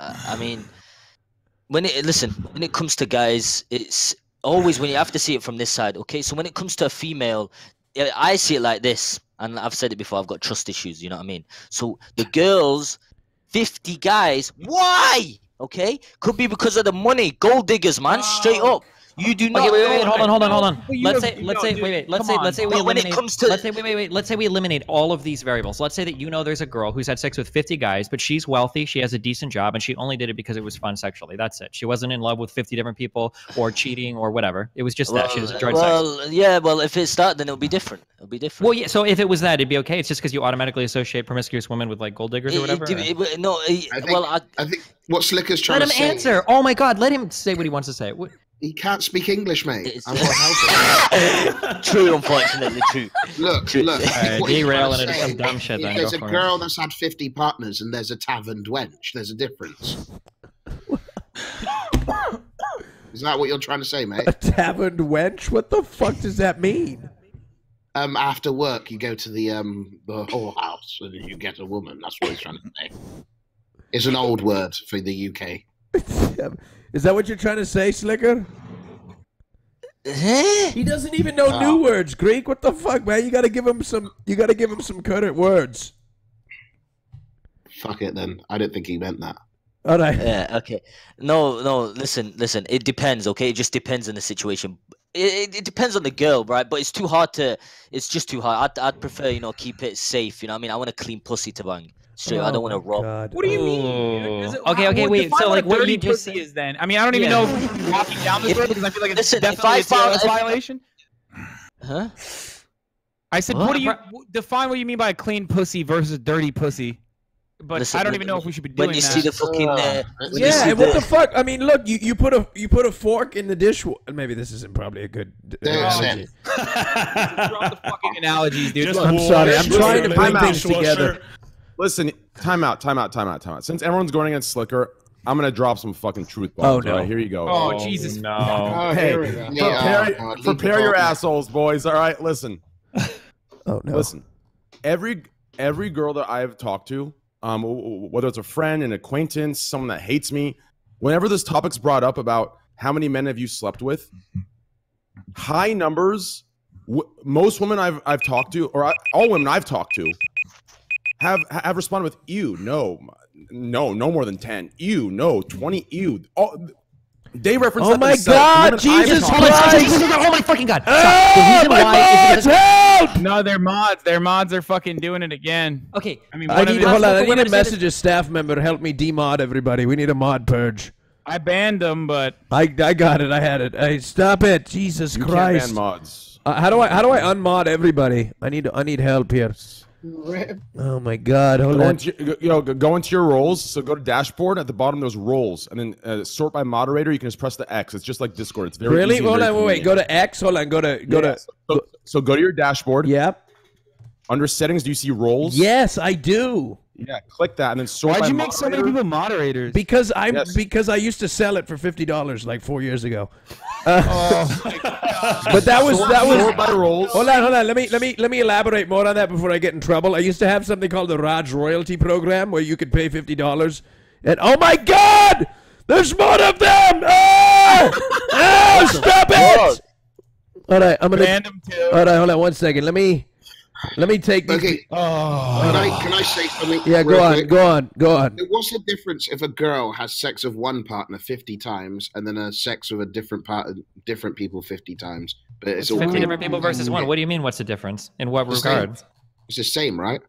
S7: Uh, I mean when it listen when it comes to guys it's always when you have to see it from this side okay? So when it comes to a female yeah, I see it like this and I've said it before I've got trust issues you know what I mean? So the girls 50 guys why? Okay? Could be because of the money. Gold diggers man straight up you do not
S5: Okay, wait, wait, wait, hold on, hold on, hold on. Let's say, let's say, wait, wait. Let's say, let's say we
S7: But when it
S5: eliminate.
S7: comes to-
S5: let's say, wait, wait, wait. Let's say we eliminate all of these variables. Let's say that you know there's a girl who's had sex with 50 guys, but she's wealthy, she has a decent job, and she only did it because it was fun sexually. That's it. She wasn't in love with 50 different people or cheating or whatever. It was just that she just enjoyed sex.
S7: well yeah well if it's that then it'll be different it'll be different
S5: Well, yeah. So if it was that, it'd be okay. It's just because you automatically associate promiscuous women with like gold diggers or whatever.
S7: it-
S5: or-
S7: it- no it-
S17: I think,
S7: well I,
S17: I think what Sliker's trying to
S5: Let him answer. Oh my God, let him say what he wants to say. What-
S17: He can't speak English, mate. I won't help him.
S7: true unfortunately true
S17: Look,
S7: True.
S17: look.
S5: Alright,
S17: what he's
S5: derail
S17: trying
S5: into some
S17: say
S5: dumb shit then,
S17: There's a
S5: for it.
S17: girl that's had 50 partners and there's a taverned wench. There's a difference. Is that what you're trying to say, mate?
S8: a taverned wench. What the fuck does that mean?
S17: Um, after work, you go to the um the whorehouse and you get a woman. That's what he's trying to say. It's an old word for the UK.
S8: Is that what you're trying to say,
S7: Sliker?
S8: He doesn't even know
S17: Oh.
S8: new words, Greek. What the fuck, man? You gotta give him some. You gotta give him some current words.
S17: Fuck it then. I don't think he meant that.
S8: All right.
S7: Yeah. Okay. No. No. Listen. Listen. It depends. Okay. It just depends on the situation. It, it, it depends on the girl, right? But it's too hard to. It's just too hard. I'd, I'd prefer, you know, keep it safe. You know. what I mean, I want a clean pussy to bang. Straight. I
S8: Oh
S7: don't want to
S8: my
S7: rob.
S8: God.
S3: What do you mean? Is it-
S5: Okay, okay, wait. So, like, what
S3: do
S5: you just
S3: pussy is then? I mean, I don't even
S7: Yeah.
S3: know if you're walking down this
S7: If-
S3: road because I feel like it's
S7: listen,
S3: definitely
S7: I
S3: a
S7: found-
S3: violation.
S7: Huh?
S3: I said,
S7: What?
S3: what do you w- define what you mean by a clean pussy versus dirty pussy? But
S7: Listen,
S3: I don't even know if we should be doing
S7: when
S3: doing
S7: you
S3: that.
S7: see the fucking. Uh,
S8: Yeah, and what
S7: the-
S8: the fuck? I mean, look, you, you put a you put a fork in the dish. Maybe this isn't probably a good d- analogy.
S3: Drop the fucking analogies, dude.
S9: Just
S8: I'm sorry, I'm trying to bring things together.
S9: Dishwasher.
S2: Listen, time out, time out, time out, time out. Since everyone's going against Sliker, I'm gonna drop some fucking truth bombs.
S8: Oh, no.
S2: All right, here you go.
S3: Oh, Jesus.
S5: No.
S14: Oh,
S2: Hey,
S14: here we go.
S17: Yeah,
S2: prepare,
S17: uh,
S2: prepare your assholes, boys. All right, listen.
S8: Oh no.
S2: Listen, every every girl that I've talked to, um, w- w- whether it's a friend, an acquaintance, someone that hates me, whenever this topic's brought up about how many men have you slept with, high numbers. W- most women I've I've talked to, or I, all women I've talked to, have have responded with "ew, no, no, no more than ten, ew, no, twenty, ew." All, they reference.
S8: Oh
S2: that
S8: my
S2: themselves.
S8: God,
S2: Women I've
S8: Jesus
S2: talked
S5: Hold
S2: to-
S5: on,
S8: Christ!
S5: Oh my fucking god!
S8: Oh,
S5: Stop. The reason
S8: my
S5: why
S8: mods,
S5: because-
S8: help!
S3: No, they're mods. Their mods are fucking doing it again.
S5: Okay,
S3: I mean,
S8: I
S3: one of
S8: need
S3: the-
S8: hold on. I need
S5: I'm
S8: a message a staff member to help me demod everybody. We need a mod purge.
S3: I banned them, but
S8: I I got it. I had it. Hey, stop it, Jesus
S2: You can't
S8: Christ!
S2: ban mods.
S8: Uh, how do I how do I unmod everybody? I need I need help here. Oh my God! Hold
S2: Go
S8: on.
S2: into, your- you know, go- go into your roles. So go to dashboard. At the bottom, there's roles, and then uh, sort by moderator. You can just press the X. It's just like Discord. It's very
S8: Really?
S2: easy
S8: Hold
S2: very
S8: on. Wait, wait. Go to X. Hold on. Go to go
S2: Yeah,
S8: to.
S2: So, so go to your dashboard.
S8: Yep.
S2: Under settings, do you see roles?
S8: Yes, I do.
S2: Yeah. Click that, and then sort
S3: why'd
S2: by
S3: you make so many people moderators?
S8: Because I'm
S2: Yes.
S8: because I used to sell it for fifty dollars like four years ago.
S3: oh, uh,
S8: But that was
S2: Sort-
S8: that was.
S2: sort by roles.
S8: Hold on, hold on. Let me let me let me elaborate more on that before I get in trouble. I used to have something called the Rajj Royalty Program where you could pay fifty dollars, and oh my God, there's more of them! Oh, oh stop it! All right, I'm gonna.
S3: banned them too.
S8: All right, hold on one second. Let me let me take these.
S17: Okay,
S9: Oh.
S17: can I can I say something?
S8: Yeah, go on,
S17: quick?
S8: go on, go on.
S17: What's the difference if a girl has sex with one partner fifty times and then has sex with a different part, different people fifty times? But it's all
S5: 50 different people versus one. What do you mean? What's the difference? In what
S17: The same. It's the same, right?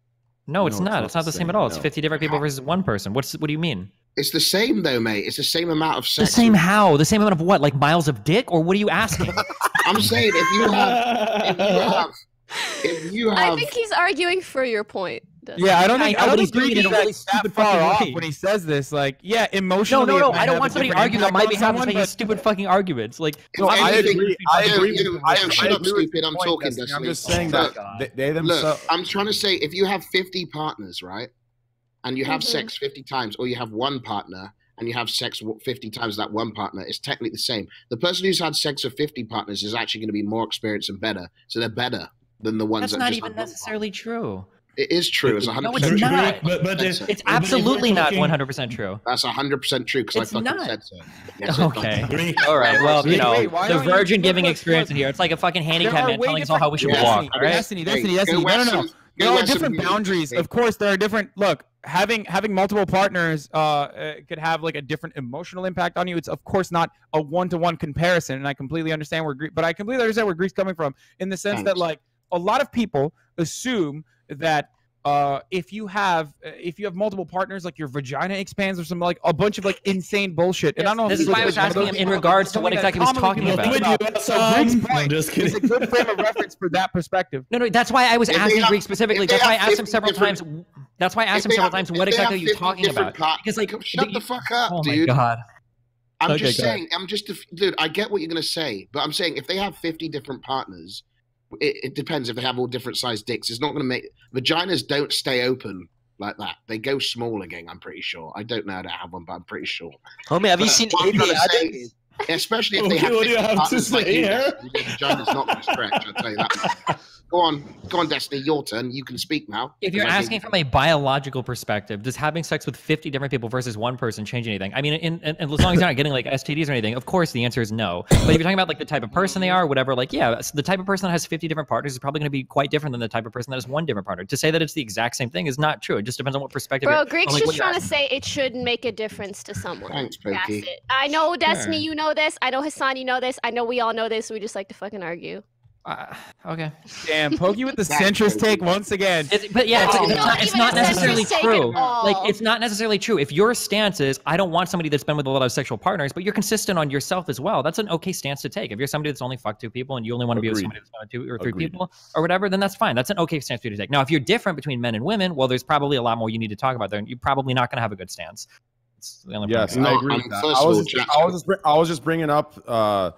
S5: No, it's
S2: No, it's
S5: not.
S2: not
S5: It's not
S2: the
S5: the same
S2: same,
S5: at all. It's 50 different people versus one person. What's what do you mean?
S17: It's the same though, mate. It's the same amount of sex.
S5: The
S17: sex.
S5: same how? The same amount of what? Like miles of dick? Or what are you asking?
S17: I'm saying if you have, if you have, if you
S11: I think he's arguing for your point. Dustin.
S3: Yeah, I don't think
S5: know,
S3: I
S5: but
S3: don't
S5: he's
S3: think
S5: doing it in a
S3: that,
S5: really
S3: that
S5: stupid
S3: far
S5: fucking
S3: off
S5: way.
S3: when he says this. Like, yeah, emotionally.
S5: no,
S3: it
S5: no. I don't want somebody arguing on
S3: impact
S5: my
S3: on
S5: behalf and
S3: someone,
S5: making
S3: but-
S5: stupid fucking arguments. Like, no,
S2: I
S17: anything-
S2: agree. I
S17: Yo,
S2: agree.
S17: yo,
S2: with- I,
S17: yo,
S2: I
S17: shut up,
S2: agree with
S17: stupid. I'm talking,
S2: Destiny. I'm just saying that they, they
S17: Look,
S2: themselves.
S17: I'm trying to say if you have 50 partners, right, and you have sex 50 times, or you have one partner and you have sex 50 times that one partner, it's technically the same. The person who's had sex with 50 partners is actually going to be more experienced and better, so they're better than the ones
S5: that's
S17: that
S5: not
S17: just
S5: even necessarily true.
S17: It is true. It's 100%
S5: No, it's
S17: true.
S5: not.
S9: But, but
S17: That's
S9: it-
S5: It's
S9: but if we're
S5: absolutely not 100% true.
S17: That's 100% true because I
S5: It's
S17: fucking
S5: not.
S17: said so. Yes,
S5: Okay. All right. Well, you know,
S3: wait, why
S5: the virgin giving
S3: look,
S5: experience
S3: look.
S5: in here. It's like a fucking
S3: There
S5: handicapped man telling us all how we should
S17: different-
S5: walk.
S17: Yes,
S5: All right.
S3: Destiny,
S17: Hey,
S3: Destiny, Destiny. No, no, no. There are different boundaries. Of course, there are different. Look, having having multiple partners uh, uh, could have like a different emotional impact on you. It's of course not a one to one comparison, and I completely understand where Greek, but I completely understand where Greek's coming from in the sense that like a lot of people assume that uh, if you have uh, if you have multiple partners, like your vagina expands or some like a bunch of like insane bullshit. And I don't know. if
S5: This is
S3: you
S5: why I was asking him in regards to what exactly he was talking
S3: people
S5: about.
S3: So
S9: you,
S3: Greek's point
S9: I'm just
S3: is
S9: kidding.
S3: a good frame of reference for that perspective.
S5: No, no, that's why I was
S17: If
S5: asking
S17: have-
S5: Greek specifically. That's why I asked him several times. That's why I asked him several
S17: have-
S5: times what exactly are you talking about?
S17: part-
S5: Because like,
S17: Shut the fuck up,
S5: oh my
S17: dude.
S5: god.
S17: I'm
S5: Okay,
S17: just saying. I'm just, dude. I get what you're gonna say, but I'm saying if they have 50 different partners, it, it depends. If they have all different sized dicks, it's not gonna make vaginas don't stay open like that. They go small again. I'm pretty sure. I don't know how to have one, but I'm pretty sure.
S7: Homie, have you seen
S17: what I'm
S7: Amy
S17: trying to say
S7: Adams?
S17: is- Especially if
S9: oh,
S17: they have
S9: what do you have to
S17: partners like
S9: say
S17: you,
S9: here?
S17: Destiny, vagina's not going to stretch. I'll tell you that. Much. Go on, go on, Destiny. Your turn. You can speak now.
S5: If you're asking
S17: think-
S5: from a biological perspective, does having sex with 50 different people versus one person change anything? I mean, in, in, as long as you're not getting like STDs or anything, of course the answer is no. But if you're talking about like the type of person they are, whatever, like yeah, the type of person that has 50 different partners is probably going to be quite different than the type of person that has one different partner. To say that it's the exact same thing is not true. It just depends on what perspective.
S11: Bro,
S5: you're-
S11: Greek's
S5: on, like,
S11: just trying to say it should make a difference to someone.
S17: Thanks,
S11: That's it. I know, Destiny,
S5: Sure.
S11: you know this. I know, Hasan, you know this. I know we all know this. We just like to fucking argue.
S5: Uh, okay.
S3: Damn, Pokey with the centrist take once again.
S5: But yeah, it's,
S11: Oh,
S5: it's
S11: not
S5: not, it's not necessarily true. Like, it's not necessarily true. If your stance is, I don't want somebody that's been with a lot of sexual partners, but you're consistent on yourself as well, that's an okay stance to take. If you're somebody that's only fucked two people and you only want to be with somebody that's fucked two or three
S2: Agreed.
S5: people or whatever, then that's fine. That's an okay stance for you to take. Now, if you're different between men and women, well, there's probably a lot more you need to talk about there, and you're probably not going to have a good stance. It's the only
S2: Yes. I agree.
S17: I
S2: with that.
S17: first
S2: I
S17: of
S2: was
S17: all,
S2: just, I was just, I was just bringing up, uh,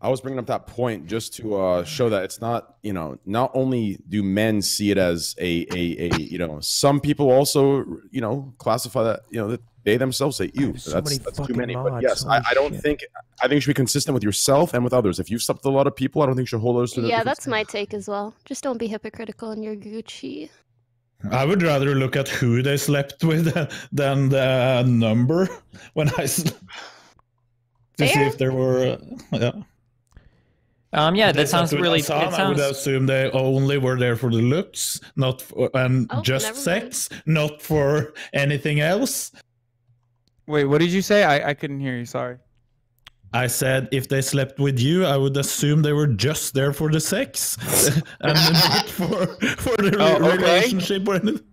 S2: I was bringing up that point just to uh, show that it's not, you know, not only do men see it as a, a, a, you know, some people also, you know, classify that, you know, that they themselves say, "You,
S8: so
S2: that's
S8: many
S2: that's too
S8: fucking
S2: many." But
S8: mods,
S2: yes, I, I don't
S8: shit.
S2: think, I think you should be consistent with yourself and with others. If you've slept with a lot of people, I don't think you should hold others to. the
S11: Yeah, that's my take as well. Just don't be hypocritical in your Gucci.
S9: I would rather look at who they slept with than the number when I s- to see if there were. Uh, yeah.
S5: Um, yeah, that sounds
S9: slept with
S5: really.
S9: Hasan,
S5: It
S9: I would assume they only were there for the looks, not for, and
S11: Oh,
S9: just
S11: never mind.
S9: sex, not for anything else.
S3: Wait, what did you say? I, I couldn't hear you. Sorry.
S9: I said if they slept with you, I would assume they were just there for the sex and not for for the
S3: Oh, okay.
S9: relationship or anything.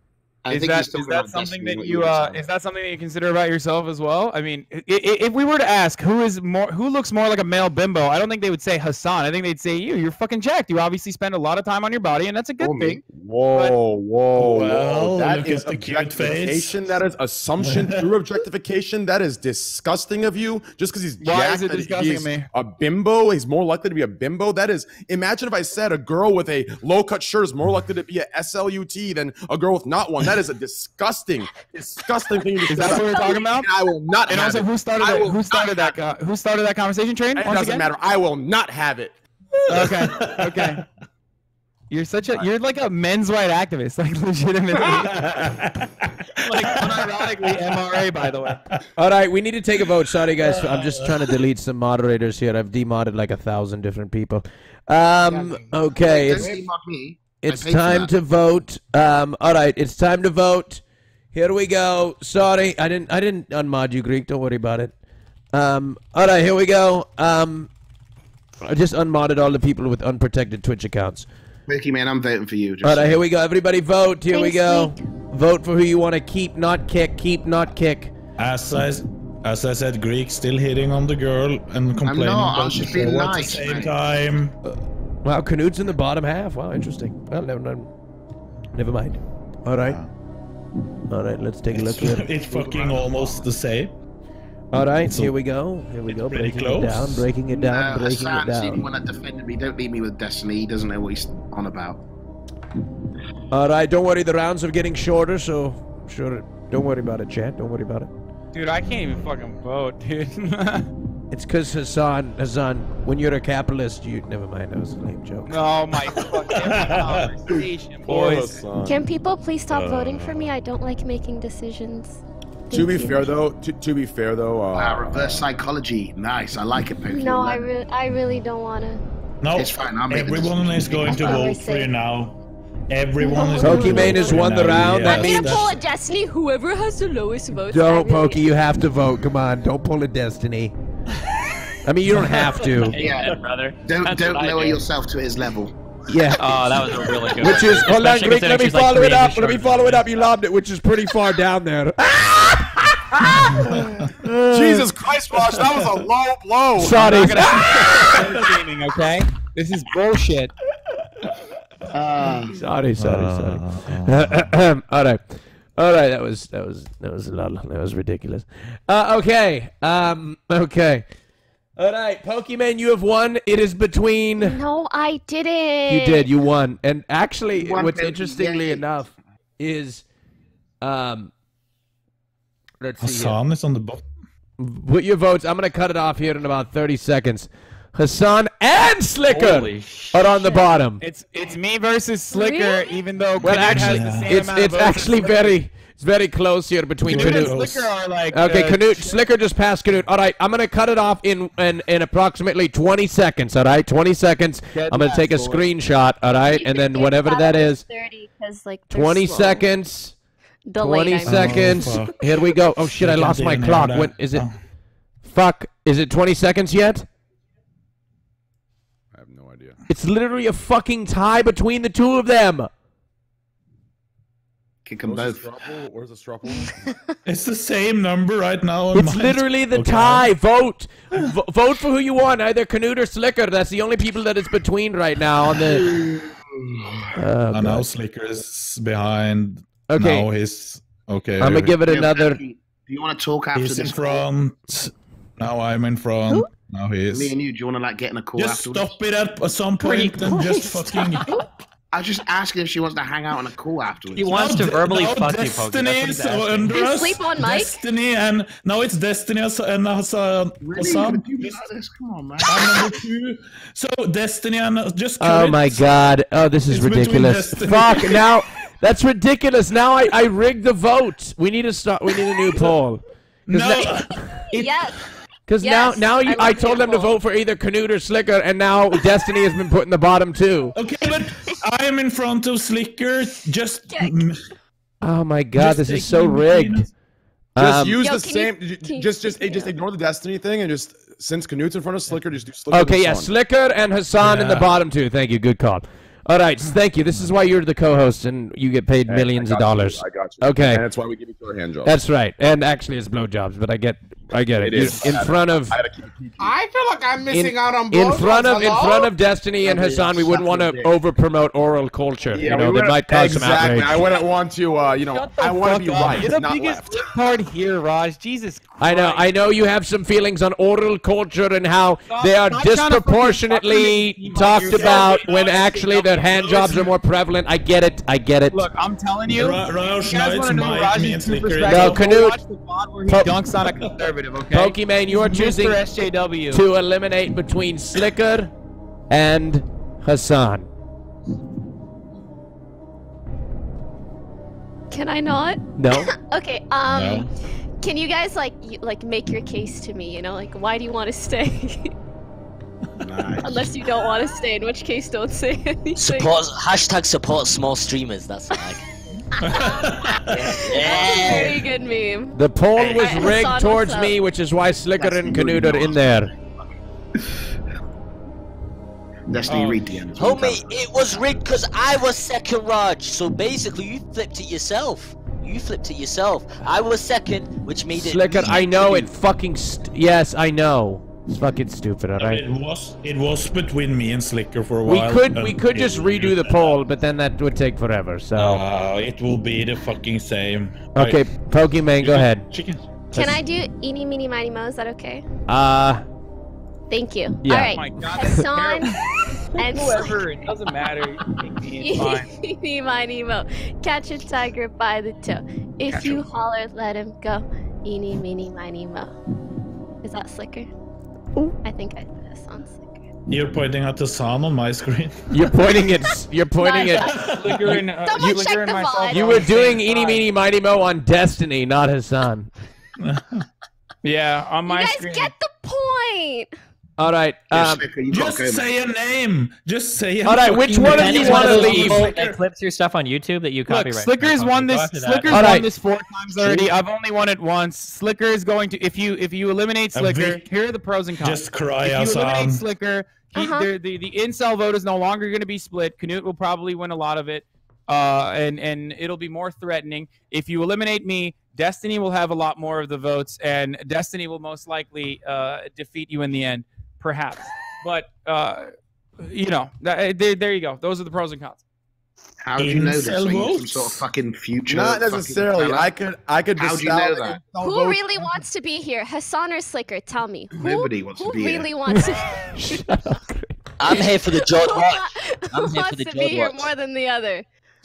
S17: I
S3: is
S17: think
S3: that
S17: he's talking
S3: is that something that
S17: what
S3: you uh is that something that you consider about yourself as well? I mean, i- i- if we were to ask who is more who looks more like a male bimbo, I don't think they would say Hasan. I think they'd say you. You're fucking jacked. You obviously spend a lot of time on your body, and that's a good
S2: Oh,
S3: thing.
S2: Whoa, whoa,
S9: Well,
S2: whoa! That
S9: look
S2: is
S9: at the cute
S2: objectification. That is assumption through objectification. That is disgusting of you. Just because he's
S3: Why
S2: jacked,
S3: is it
S2: that
S3: disgusting of me?
S2: A bimbo. He's more likely to be a bimbo. That is. Imagine if I said a girl with a low cut shirt is more likely to be a SLUT than a girl with not one. That is a disgusting, disgusting thing to
S3: Is that what we're talking about?
S2: I will not.
S3: And
S2: have
S3: also,
S2: it.
S3: who started
S2: I
S3: that? Who started that? co- Who started that conversation train?
S2: It doesn't
S3: again?
S2: matter. I will not have it.
S3: Okay, okay. You're such a you're like a men's right activist, like legitimately. like unironically MRA, by the way.
S8: All right, we need to take a vote. Sorry, guys. I'm just trying to delete some moderators here. I've demodded like a thousand different people. Um, okay,
S17: Don't
S8: it's,
S17: demod me. I
S8: it's time to vote. Um, all right, it's time to vote. Here we go. Sorry, I didn't. I didn't unmod you, Greek. Don't worry about it. Um, all right, here we go. Um, I just unmodded all the people with unprotected Twitch accounts.
S17: Mickey, man, I'm voting for you. Just
S8: All right,
S17: saying.
S8: here we go. Everybody vote. Here we go.
S11: Greek.
S8: Vote for who you want to keep, not kick. Keep, not kick.
S9: As I, as I said, Greek still hitting on the girl and complaining
S17: not, I
S9: about
S17: was
S9: the
S17: just being
S9: show at the same
S17: mate.
S9: time.
S8: Wow, Knut's in the bottom half. Wow, interesting. Well, never, never, never mind. All right. All right, let's take a look here.
S9: it's fucking almost the same.
S8: All right,
S9: So-
S8: here we go. Here we go.
S9: pretty
S8: Breaking it down, breaking it down,
S17: No,
S8: breaking it
S17: Hasan's even
S8: down.
S17: when I defended me, don't leave me with Destiny. He doesn't know what he's on about.
S8: All right, don't worry. The rounds are getting shorter, so sure. Don't worry about it, chat. Don't worry about it.
S3: Dude, I can't even fucking vote, dude.
S8: It's because Hasan, Hasan, when you're a capitalist, you never mind. That was a lame joke.
S3: no, my fucking conversation, boys.
S11: Can people please stop
S9: Uh.
S11: voting for me? I don't like making decisions.
S2: To be
S11: you.
S2: fair though, to, to be fair though, uh,
S17: Wow, reverse psychology. Nice. I like it, Pokey.
S11: No, I, re- I really don't want to.
S9: No,
S17: It's fine, I'll make the
S9: everyone is going to
S11: I'll
S9: vote
S11: always
S9: for you now. Everyone is
S8: Pokimane
S9: going to vote
S8: has
S9: for
S8: won the
S9: now.
S8: round, that
S11: I'm
S8: means-
S11: gonna pull a Destiny. Whoever has the lowest vote.
S8: Don't,
S11: really-
S8: Pokey. You have to vote. Come on. Don't pull a destiny. I mean, you don't have to.
S17: Yeah,
S1: brother.
S17: Don't
S1: That's
S17: don't lower
S1: do.
S17: yourself to his level.
S8: Yeah.
S1: Oh, that was a really good.
S8: Which is hold on,
S1: Especially
S8: Greek. Let me
S1: she's like
S8: follow it up. Let me follow it up. You lobbed it, which is pretty far down there.
S2: Jesus Christ, Rosh, that was a low blow.
S8: Sorry.
S3: I'm gonna gaming, okay? This is bullshit.
S17: Uh,
S8: Sorry, sorry, sorry. All right. All right, that was that was that was a lot. That was ridiculous. Uh, okay, um, okay. All right, Pokimane, you have won. It is between.
S11: No, I didn't.
S8: You did. You won. And actually,
S17: won,
S8: what's interestingly
S17: yay.
S8: enough is, um, let's see. here.
S9: Hasan is on the bottom.
S8: Put your votes. I'm gonna cut it off here in about 30 seconds. Hasan and Sliker
S3: Holy
S8: are on the bottom.
S3: It's it's me versus Sliker, even though
S8: Well,
S3: Knut
S8: actually,
S3: has the same
S8: it's
S3: amount of
S8: it's
S3: votes as
S8: actually
S3: Sliker.
S8: Very it's very close here between
S3: Knut and
S8: Knut.
S3: Sliker are like
S8: Okay,
S3: uh,
S8: Knut, Sliker just passed Knut. All right, I'm gonna cut it off in in, in approximately 20 seconds. All right, 20 seconds.
S11: Dead
S8: I'm gonna take a
S11: boy.
S8: screenshot. All right, and then whatever that is,
S11: 30 like
S8: 20
S11: slow.
S8: seconds.
S11: Delayed,
S8: 20
S11: I mean.
S8: seconds.
S9: Oh.
S8: Here we go. Oh shit! I lost my clock.
S9: now,
S8: When
S9: that-
S8: is it? Fuck! Is it 20 seconds yet?
S2: I have no idea.
S8: It's literally a fucking tie between the two of them.
S17: Kick them
S2: Where's
S17: both.
S2: the? Where's the struggle?
S9: It's the same number right now. on
S8: It's
S9: mine.
S8: literally the
S9: Okay.
S8: tie. Vote. V- vote for who you want, either Knut or Sliker. That's the only people that it's between right now on the. Oh,
S9: and now Sliker is behind.
S8: Okay.
S9: Now he's okay.
S8: I'm gonna give it another.
S17: Do you want to talk after
S9: He's in
S17: this?
S9: front. Now I'm in front. Now he is.
S17: Me and you, do you want to like get in a call
S9: Just
S17: afterwards?
S9: stop it at some point and just fucking.
S17: I was just asking if she wants to hang out on a call afterwards.
S5: He wants to verbally
S9: now
S5: fuck you, Pokey.
S9: Destiny
S5: That's
S9: is
S5: what he's asking.
S9: under
S11: You
S9: us.
S11: sleep on mic?
S9: Destiny and now it's Destiny and Hasan.
S17: Um, really?
S9: Hasan.
S17: Would you be like this? Come on, man.
S9: I'm number two. So Destiny and uh, just.
S8: Oh
S9: quit.
S8: my god. Oh, this is
S9: It's
S8: ridiculous. Fuck. Now that's ridiculous. Now I, I rigged the vote. We need to start. We need a new poll.
S9: No.
S11: yes.
S8: Because
S11: Yes,
S8: now, now you,
S11: I
S8: I, told them to vote for either Knut or Sliker, and now Destiny has been put in the bottom too.
S9: Okay, but I am in front of Sliker. Just.
S8: Oh my god,
S9: Just
S8: this is so rigged.
S2: Just
S8: Um,
S2: use
S11: Yo,
S2: the
S11: can you-
S2: same.
S11: you-
S2: just, just, hey, just ignore the destiny thing and just since Knut's in front of Sliker, just do Sliker.
S8: Okay, yeah, Sliker and Hasan in the bottom two. Thank you. Good call. All right, thank you. This is why you're the co-host and you get paid
S2: Hey,
S8: millions of
S2: got you,
S8: dollars.
S2: I got you.
S8: Okay.
S2: and that's why we give each other hand jobs.
S8: That's right. And actually, it's blowjobs, but I get, I get it.
S2: It is.
S8: in front of,
S2: I gotta keep it PG.
S14: I feel like I'm missing
S8: in,
S14: out on
S8: both.
S14: in
S8: front of, in front of Destiny and Hasan, we wouldn't want to
S2: suck your dick.
S8: over promote oral culture.
S2: Yeah,
S8: you know,
S2: we
S8: that might cause some outrage.
S2: I wouldn't want to. Uh, you know, I want to be right,
S3: You're the
S2: not
S3: biggest
S2: left.
S3: card here, Rajj. Jesus Christ.
S8: I know, I know you have some feelings on oral culture and how
S3: Stop-
S8: they are
S3: stop trying to fucking
S8: disproportionately talked about
S3: No,
S8: when actually their hand jobs are more prevalent. I get it. I get it.
S3: Look, I'm telling you.
S9: Rajj,
S3: you guys want
S9: it's
S3: to know Rajj's
S9: me and
S3: true
S9: Sliker.
S3: perspective?
S8: No,
S3: Go
S8: Knut.
S3: watch the VOD where he dunks on a conservative, okay?
S8: Pokimane, you are
S3: Mr.
S8: choosing
S3: SJW.
S8: to eliminate between Sliker and Hasan.
S11: Can I not?
S8: No.
S11: Okay. Um.
S9: No.
S11: Can you guys like you, like make your case to me? You know, like why do you want to stay? Unless you don't want to stay, in which case don't say anything.
S7: Support hashtag support small streamers. That's like.
S11: Very good meme.
S8: The poll was
S11: Alright,
S8: rigged
S11: Hasan,
S8: towards
S11: what's
S8: me, which is why Sliker
S17: That's
S8: and
S17: really
S8: Knut are in there.
S17: Destiny,
S3: Oh.
S17: read the end.
S7: Homie, it was rigged because I was second, Rajj. So basically, you flipped it yourself. You flipped it yourself. I was second, which made it. Sliker,
S8: I know
S7: Knut.
S8: it fucking. St- yes, I know. It's fucking stupid. All right.
S9: It was it was between me and Sliker for a while.
S8: We
S9: while.
S8: could we could just redo the poll, but then that would take forever. So
S9: Uh, it will be the fucking same.
S8: okay, Pokimane, go ahead.
S9: Chicken.
S11: Can I do eeny, meeny, miny, mo? Is that okay?
S8: Uh,
S11: Thank you.
S8: Yeah.
S11: All
S3: Oh my God, that's Hasan
S11: and
S3: Whoever, it doesn't matter. You take me.
S11: Eeny, miny, mo. Catch a tiger by the toe. If
S3: Catch
S11: you
S3: him.
S11: holler, let him go. Eeny, meeny, miny, mo. Is that Sliker? I think I said Hasan Sliker.
S9: You're pointing at the sun on my screen.
S8: you're pointing it. You're pointing it.
S3: Sliker and, uh,
S11: Someone
S3: Sliker
S11: check the
S3: myself
S11: VOD.
S8: You were doing eeny meeny miny mo on Destiny, not Hasan.
S3: Yeah, on my screen.
S11: you guys
S3: screen.
S11: get the point.
S8: All right. Um,
S17: Sliker, you gotta
S9: Just say a name. Just say. A
S8: All right, which one of
S9: name.
S8: you wanna
S5: one of those
S8: leave?
S5: people that clips your stuff on YouTube that you
S3: Look,
S5: copyright.
S3: Sliker's won this.
S5: after that.
S3: Sliker's
S8: All
S3: won
S8: right.
S3: this four times already. I've only won it once. Sliker is going to. If you if you eliminate
S9: Uh, Sliker,
S3: here are the pros and cons.
S9: Just cry,
S3: if you eliminate
S9: Hasan.
S3: Sliker, he,
S11: Uh-huh.
S3: the, the the incel vote is no longer going to be split. Knut will probably win a lot of it, uh, and and it'll be more threatening. If you eliminate me, Destiny will have a lot more of the votes, and Destiny will most likely uh, defeat you in the end, perhaps. But uh, you know, that, there, there you go. Those are the pros and cons.
S17: How do you know this? Are you some sort of fucking future?
S2: Not necessarily. I could. I could.
S17: How'd
S2: just
S17: you know that?
S11: Who really wants to be here? Hasan or Sliker? Tell me. Who,
S17: Nobody wants to
S11: who
S17: be here.
S11: really wants to
S7: I'm here for the George Watch. I'm
S11: who
S7: here
S11: wants
S7: for the
S11: to
S7: George
S11: be here
S7: Watch.
S11: more than the other?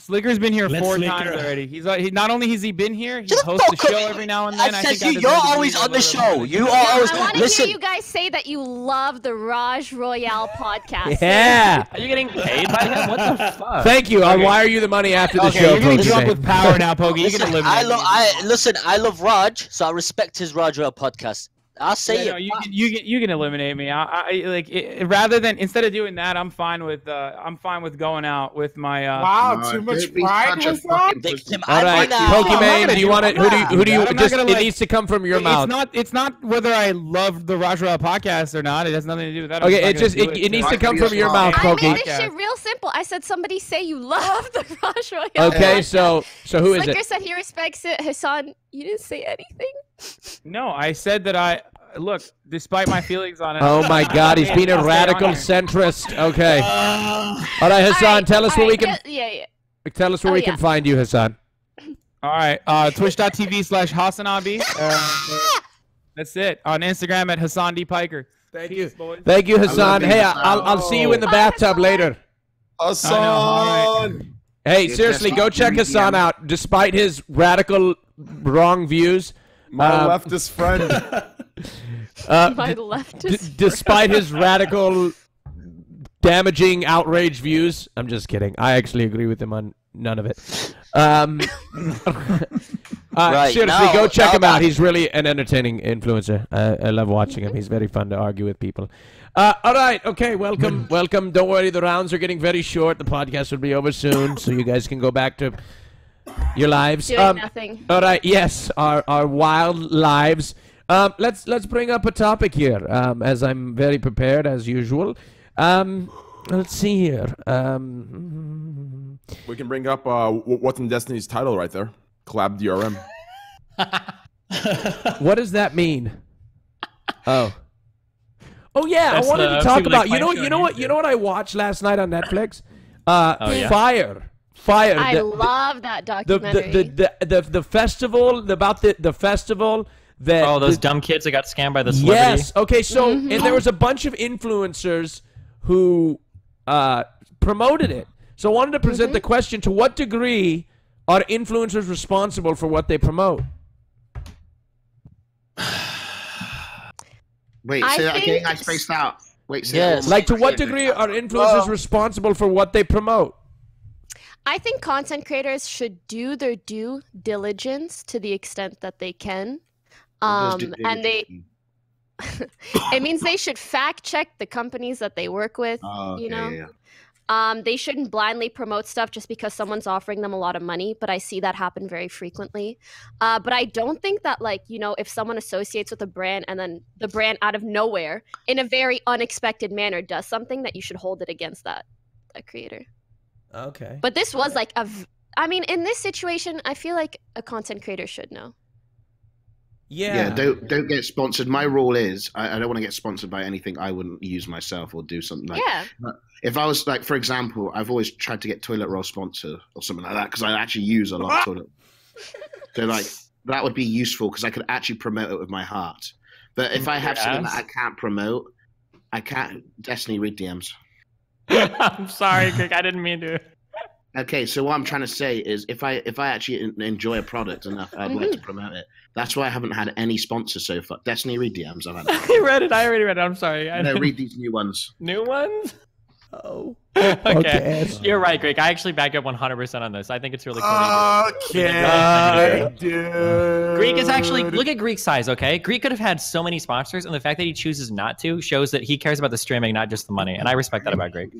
S3: Sliker's been here
S9: Let's
S3: four
S9: Sliker.
S3: times already. He's uh, he, not only has he been here, he hosts the show every now and then.
S7: I
S3: think
S7: said you,
S3: deserve
S7: you're always on the show.
S3: bit.
S7: You are always
S11: I want to
S7: listen.
S11: hear you guys say that you love the Rajj Royale podcast.
S8: Yeah.
S1: Are you getting paid by him? What the fuck?
S8: Thank you. I'll
S1: Okay.
S8: wire you the money after the
S3: Okay,
S8: show.
S3: you're gonna
S8: Pokey
S3: jump with power now, Pokey. You can
S7: Listen,
S3: eliminate
S7: I, lo-
S3: me.
S7: I listen. I love Rajj, so I respect his Rajj Royale podcast. I'll say
S3: Yeah, no,
S7: it.
S3: you can you can you can eliminate me. I, I like it, rather than instead of doing that, I'm fine with uh I'm fine with going out with my uh.
S14: Wow,
S17: No,
S14: too much pride,
S17: such a
S14: Hasan?
S17: fucking
S7: Victim. I'm
S8: right,
S7: gonna-
S3: I'm not
S8: Pokimane.
S3: gonna
S8: Do you want
S3: it.
S8: it? Who do you? Who do you?
S3: I'm
S8: Just
S3: gonna,
S8: it
S3: like-
S8: needs to come from your
S3: It-
S8: mouth.
S3: It's not. It's not whether I love the Rajj Royale podcast or not. It has nothing to do with that. I'm
S8: Okay, it just
S3: do
S8: it, it needs to come from your
S17: your
S8: mouth,
S11: I
S8: Pokey.
S11: made this shit real simple. I said somebody say you love the Rajj Royale.
S8: Okay, so so who is
S11: Sliker
S8: it?
S11: said he respects it. Hasan, you didn't say anything.
S3: No, I said that I look. Despite my feelings on it.
S8: Oh my God, he's being a
S3: I'll stay
S8: radical centrist. Okay.
S3: Uh,
S8: All right, Hasan,
S11: All right,
S8: tell us
S11: all
S8: where we can
S11: Yeah, yeah. yeah.
S8: tell us where
S11: Oh,
S8: we
S11: yeah.
S8: can find you, Hasan.
S3: All right, uh, twitch.tv slash Hasanabi. Uh, that's it. On Instagram at Hasan D. Piker.
S8: Thank
S3: Peace,
S8: you.
S3: boys.
S8: Thank you,
S17: love Hasan.
S8: Hey,
S17: Hasan.
S8: I'll I'll see you in the bathtub later.
S2: Hasan.
S8: Hey, seriously, go check
S17: doing Hasan
S8: out. Despite his radical wrong views,
S2: My
S8: um,
S2: leftist friend.
S8: uh,
S11: My
S8: d-
S11: leftist.
S8: d- despite his radical, damaging, outrage views, I'm just kidding. I actually agree with him on none of it. Um, uh,
S7: Right,
S8: seriously,
S7: now-
S8: go check
S7: now
S8: him out. He's really an entertaining influencer. I, I love watching him. He's very fun to argue with people. Uh, all right, okay, welcome, welcome. Don't worry, the rounds are getting very short. The podcast will be over soon, so you guys can go back to your lives.
S11: Doing
S8: Um,
S11: nothing.
S8: all right. Yes, our our wild lives. Um, let's let's bring up a topic here. Um, as I'm very prepared as usual. Um, let's see here. Um,
S2: We can bring up uh, what's in Destiny's title right there. Collab DRM.
S8: what does that mean? Oh. Oh yeah,
S1: That's
S8: I wanted
S1: the
S8: to talk
S1: Super League
S8: about. You know, you know what? You know what I watched last night on Netflix? Uh,
S1: Oh, yeah?
S8: Fyre, Fyre.
S11: I
S8: the-
S11: love that
S8: the,
S11: documentary.
S8: the, the, the, the, the festival about the the festival that
S1: Oh, those
S8: the-
S1: dumb kids that got scammed by the celebrity.
S8: Yes. Okay. So,
S11: Mm-hmm.
S8: and there was a bunch of influencers who uh, promoted it. So, I wanted to present
S11: Mm-hmm.
S8: the question: To what degree are influencers responsible for what they promote?
S17: Wait,
S11: I
S17: say that again. I spaced out. Wait, say
S7: Yes.
S17: that
S8: Like, to what degree are influencers responsible for what they promote?
S11: I think content creators should do their due diligence to the extent that they can. Um, and they, it means they should fact check the companies that they work with.
S17: Oh,
S11: you know,
S17: yeah, yeah.
S11: um, they shouldn't blindly promote stuff just because someone's offering them a lot of money. But I see that happen very frequently. Uh, but I don't think that, like, you know, if someone associates with a brand and then the brand out of nowhere, in a very unexpected manner, does something, that you should hold it against that that creator.
S8: Okay.
S11: But this was like a. v- I mean, in this situation, I feel like a content creator should know.
S8: Yeah.
S17: Yeah, don't don't get sponsored. My rule is I, I don't want to get sponsored by anything I wouldn't use myself or do something like.
S11: yeah.
S17: If I was like, for example, I've always tried to get toilet roll sponsor or something like that because I actually use a lot of toilet. So like that would be useful because I could actually promote it with my heart. But if I have something that I can't promote, I can't. Destiny read DMs.
S1: I'm sorry, Greg. I didn't mean to.
S17: Okay, so what I'm trying to say is, if I if I actually enjoy a product enough, I'd like to mm-hmm. promote it. That's why I haven't had any sponsors so far. Destiny read DMs. I've had.
S1: I read it. I already read it. I'm sorry. I
S17: no, read these new ones.
S1: New ones?
S8: Oh.
S1: okay.
S8: Okay.
S1: You're right, Greg. I actually back up 100% on this. I think it's really cool.
S2: Okay, dude.
S1: Greek is actually look at Greek's size, okay? Greek could have had so many sponsors, and the fact that he chooses not to shows that he cares about the streaming, not just the money. And I respect that about Greek.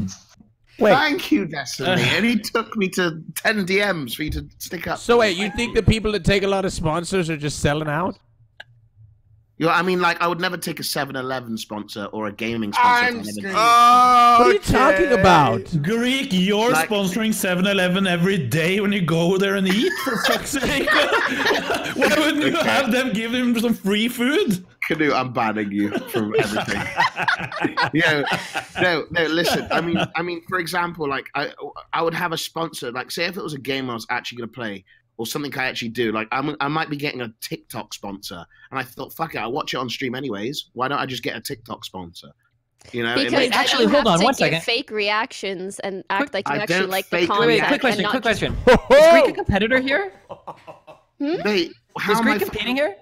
S17: Thank you, Destiny. and he took me to ten DMs for you to stick up.
S8: So wait, you think the people that take a lot of sponsors are just selling out?
S17: You know, I mean, like, I would never take a 7-Eleven sponsor or a gaming sponsor.
S14: I'm
S17: if I.
S8: What are you talking about?
S9: Greek, you're
S17: Like-
S9: sponsoring 7-Eleven every day when you go there and eat, for fuck's sake. Why wouldn't you have them give him some free food?
S17: Knut, I'm banning you from everything. yeah, no, no. Listen, I mean, I mean, for example, like I, I would have a sponsor. Like, say if it was a game I was actually going to play or something I actually do. Like, I'm, I might be getting a TikTok sponsor, and I thought, fuck it, I watch it on stream anyways. Why don't I just get a TikTok sponsor? You know,
S11: Because
S17: it makes,
S5: actually,
S11: you
S5: hold
S11: have
S5: on
S11: to
S5: one
S11: give
S5: second.
S11: fake reactions and act like you
S17: I
S11: actually like the
S17: fake-
S11: content.
S5: Wait, wait, quick question, quick
S11: just-
S5: question. Is Greek a competitor here? Hmm?
S17: Wait, how
S5: Is
S17: am I
S5: Greek
S17: f-
S5: competing here?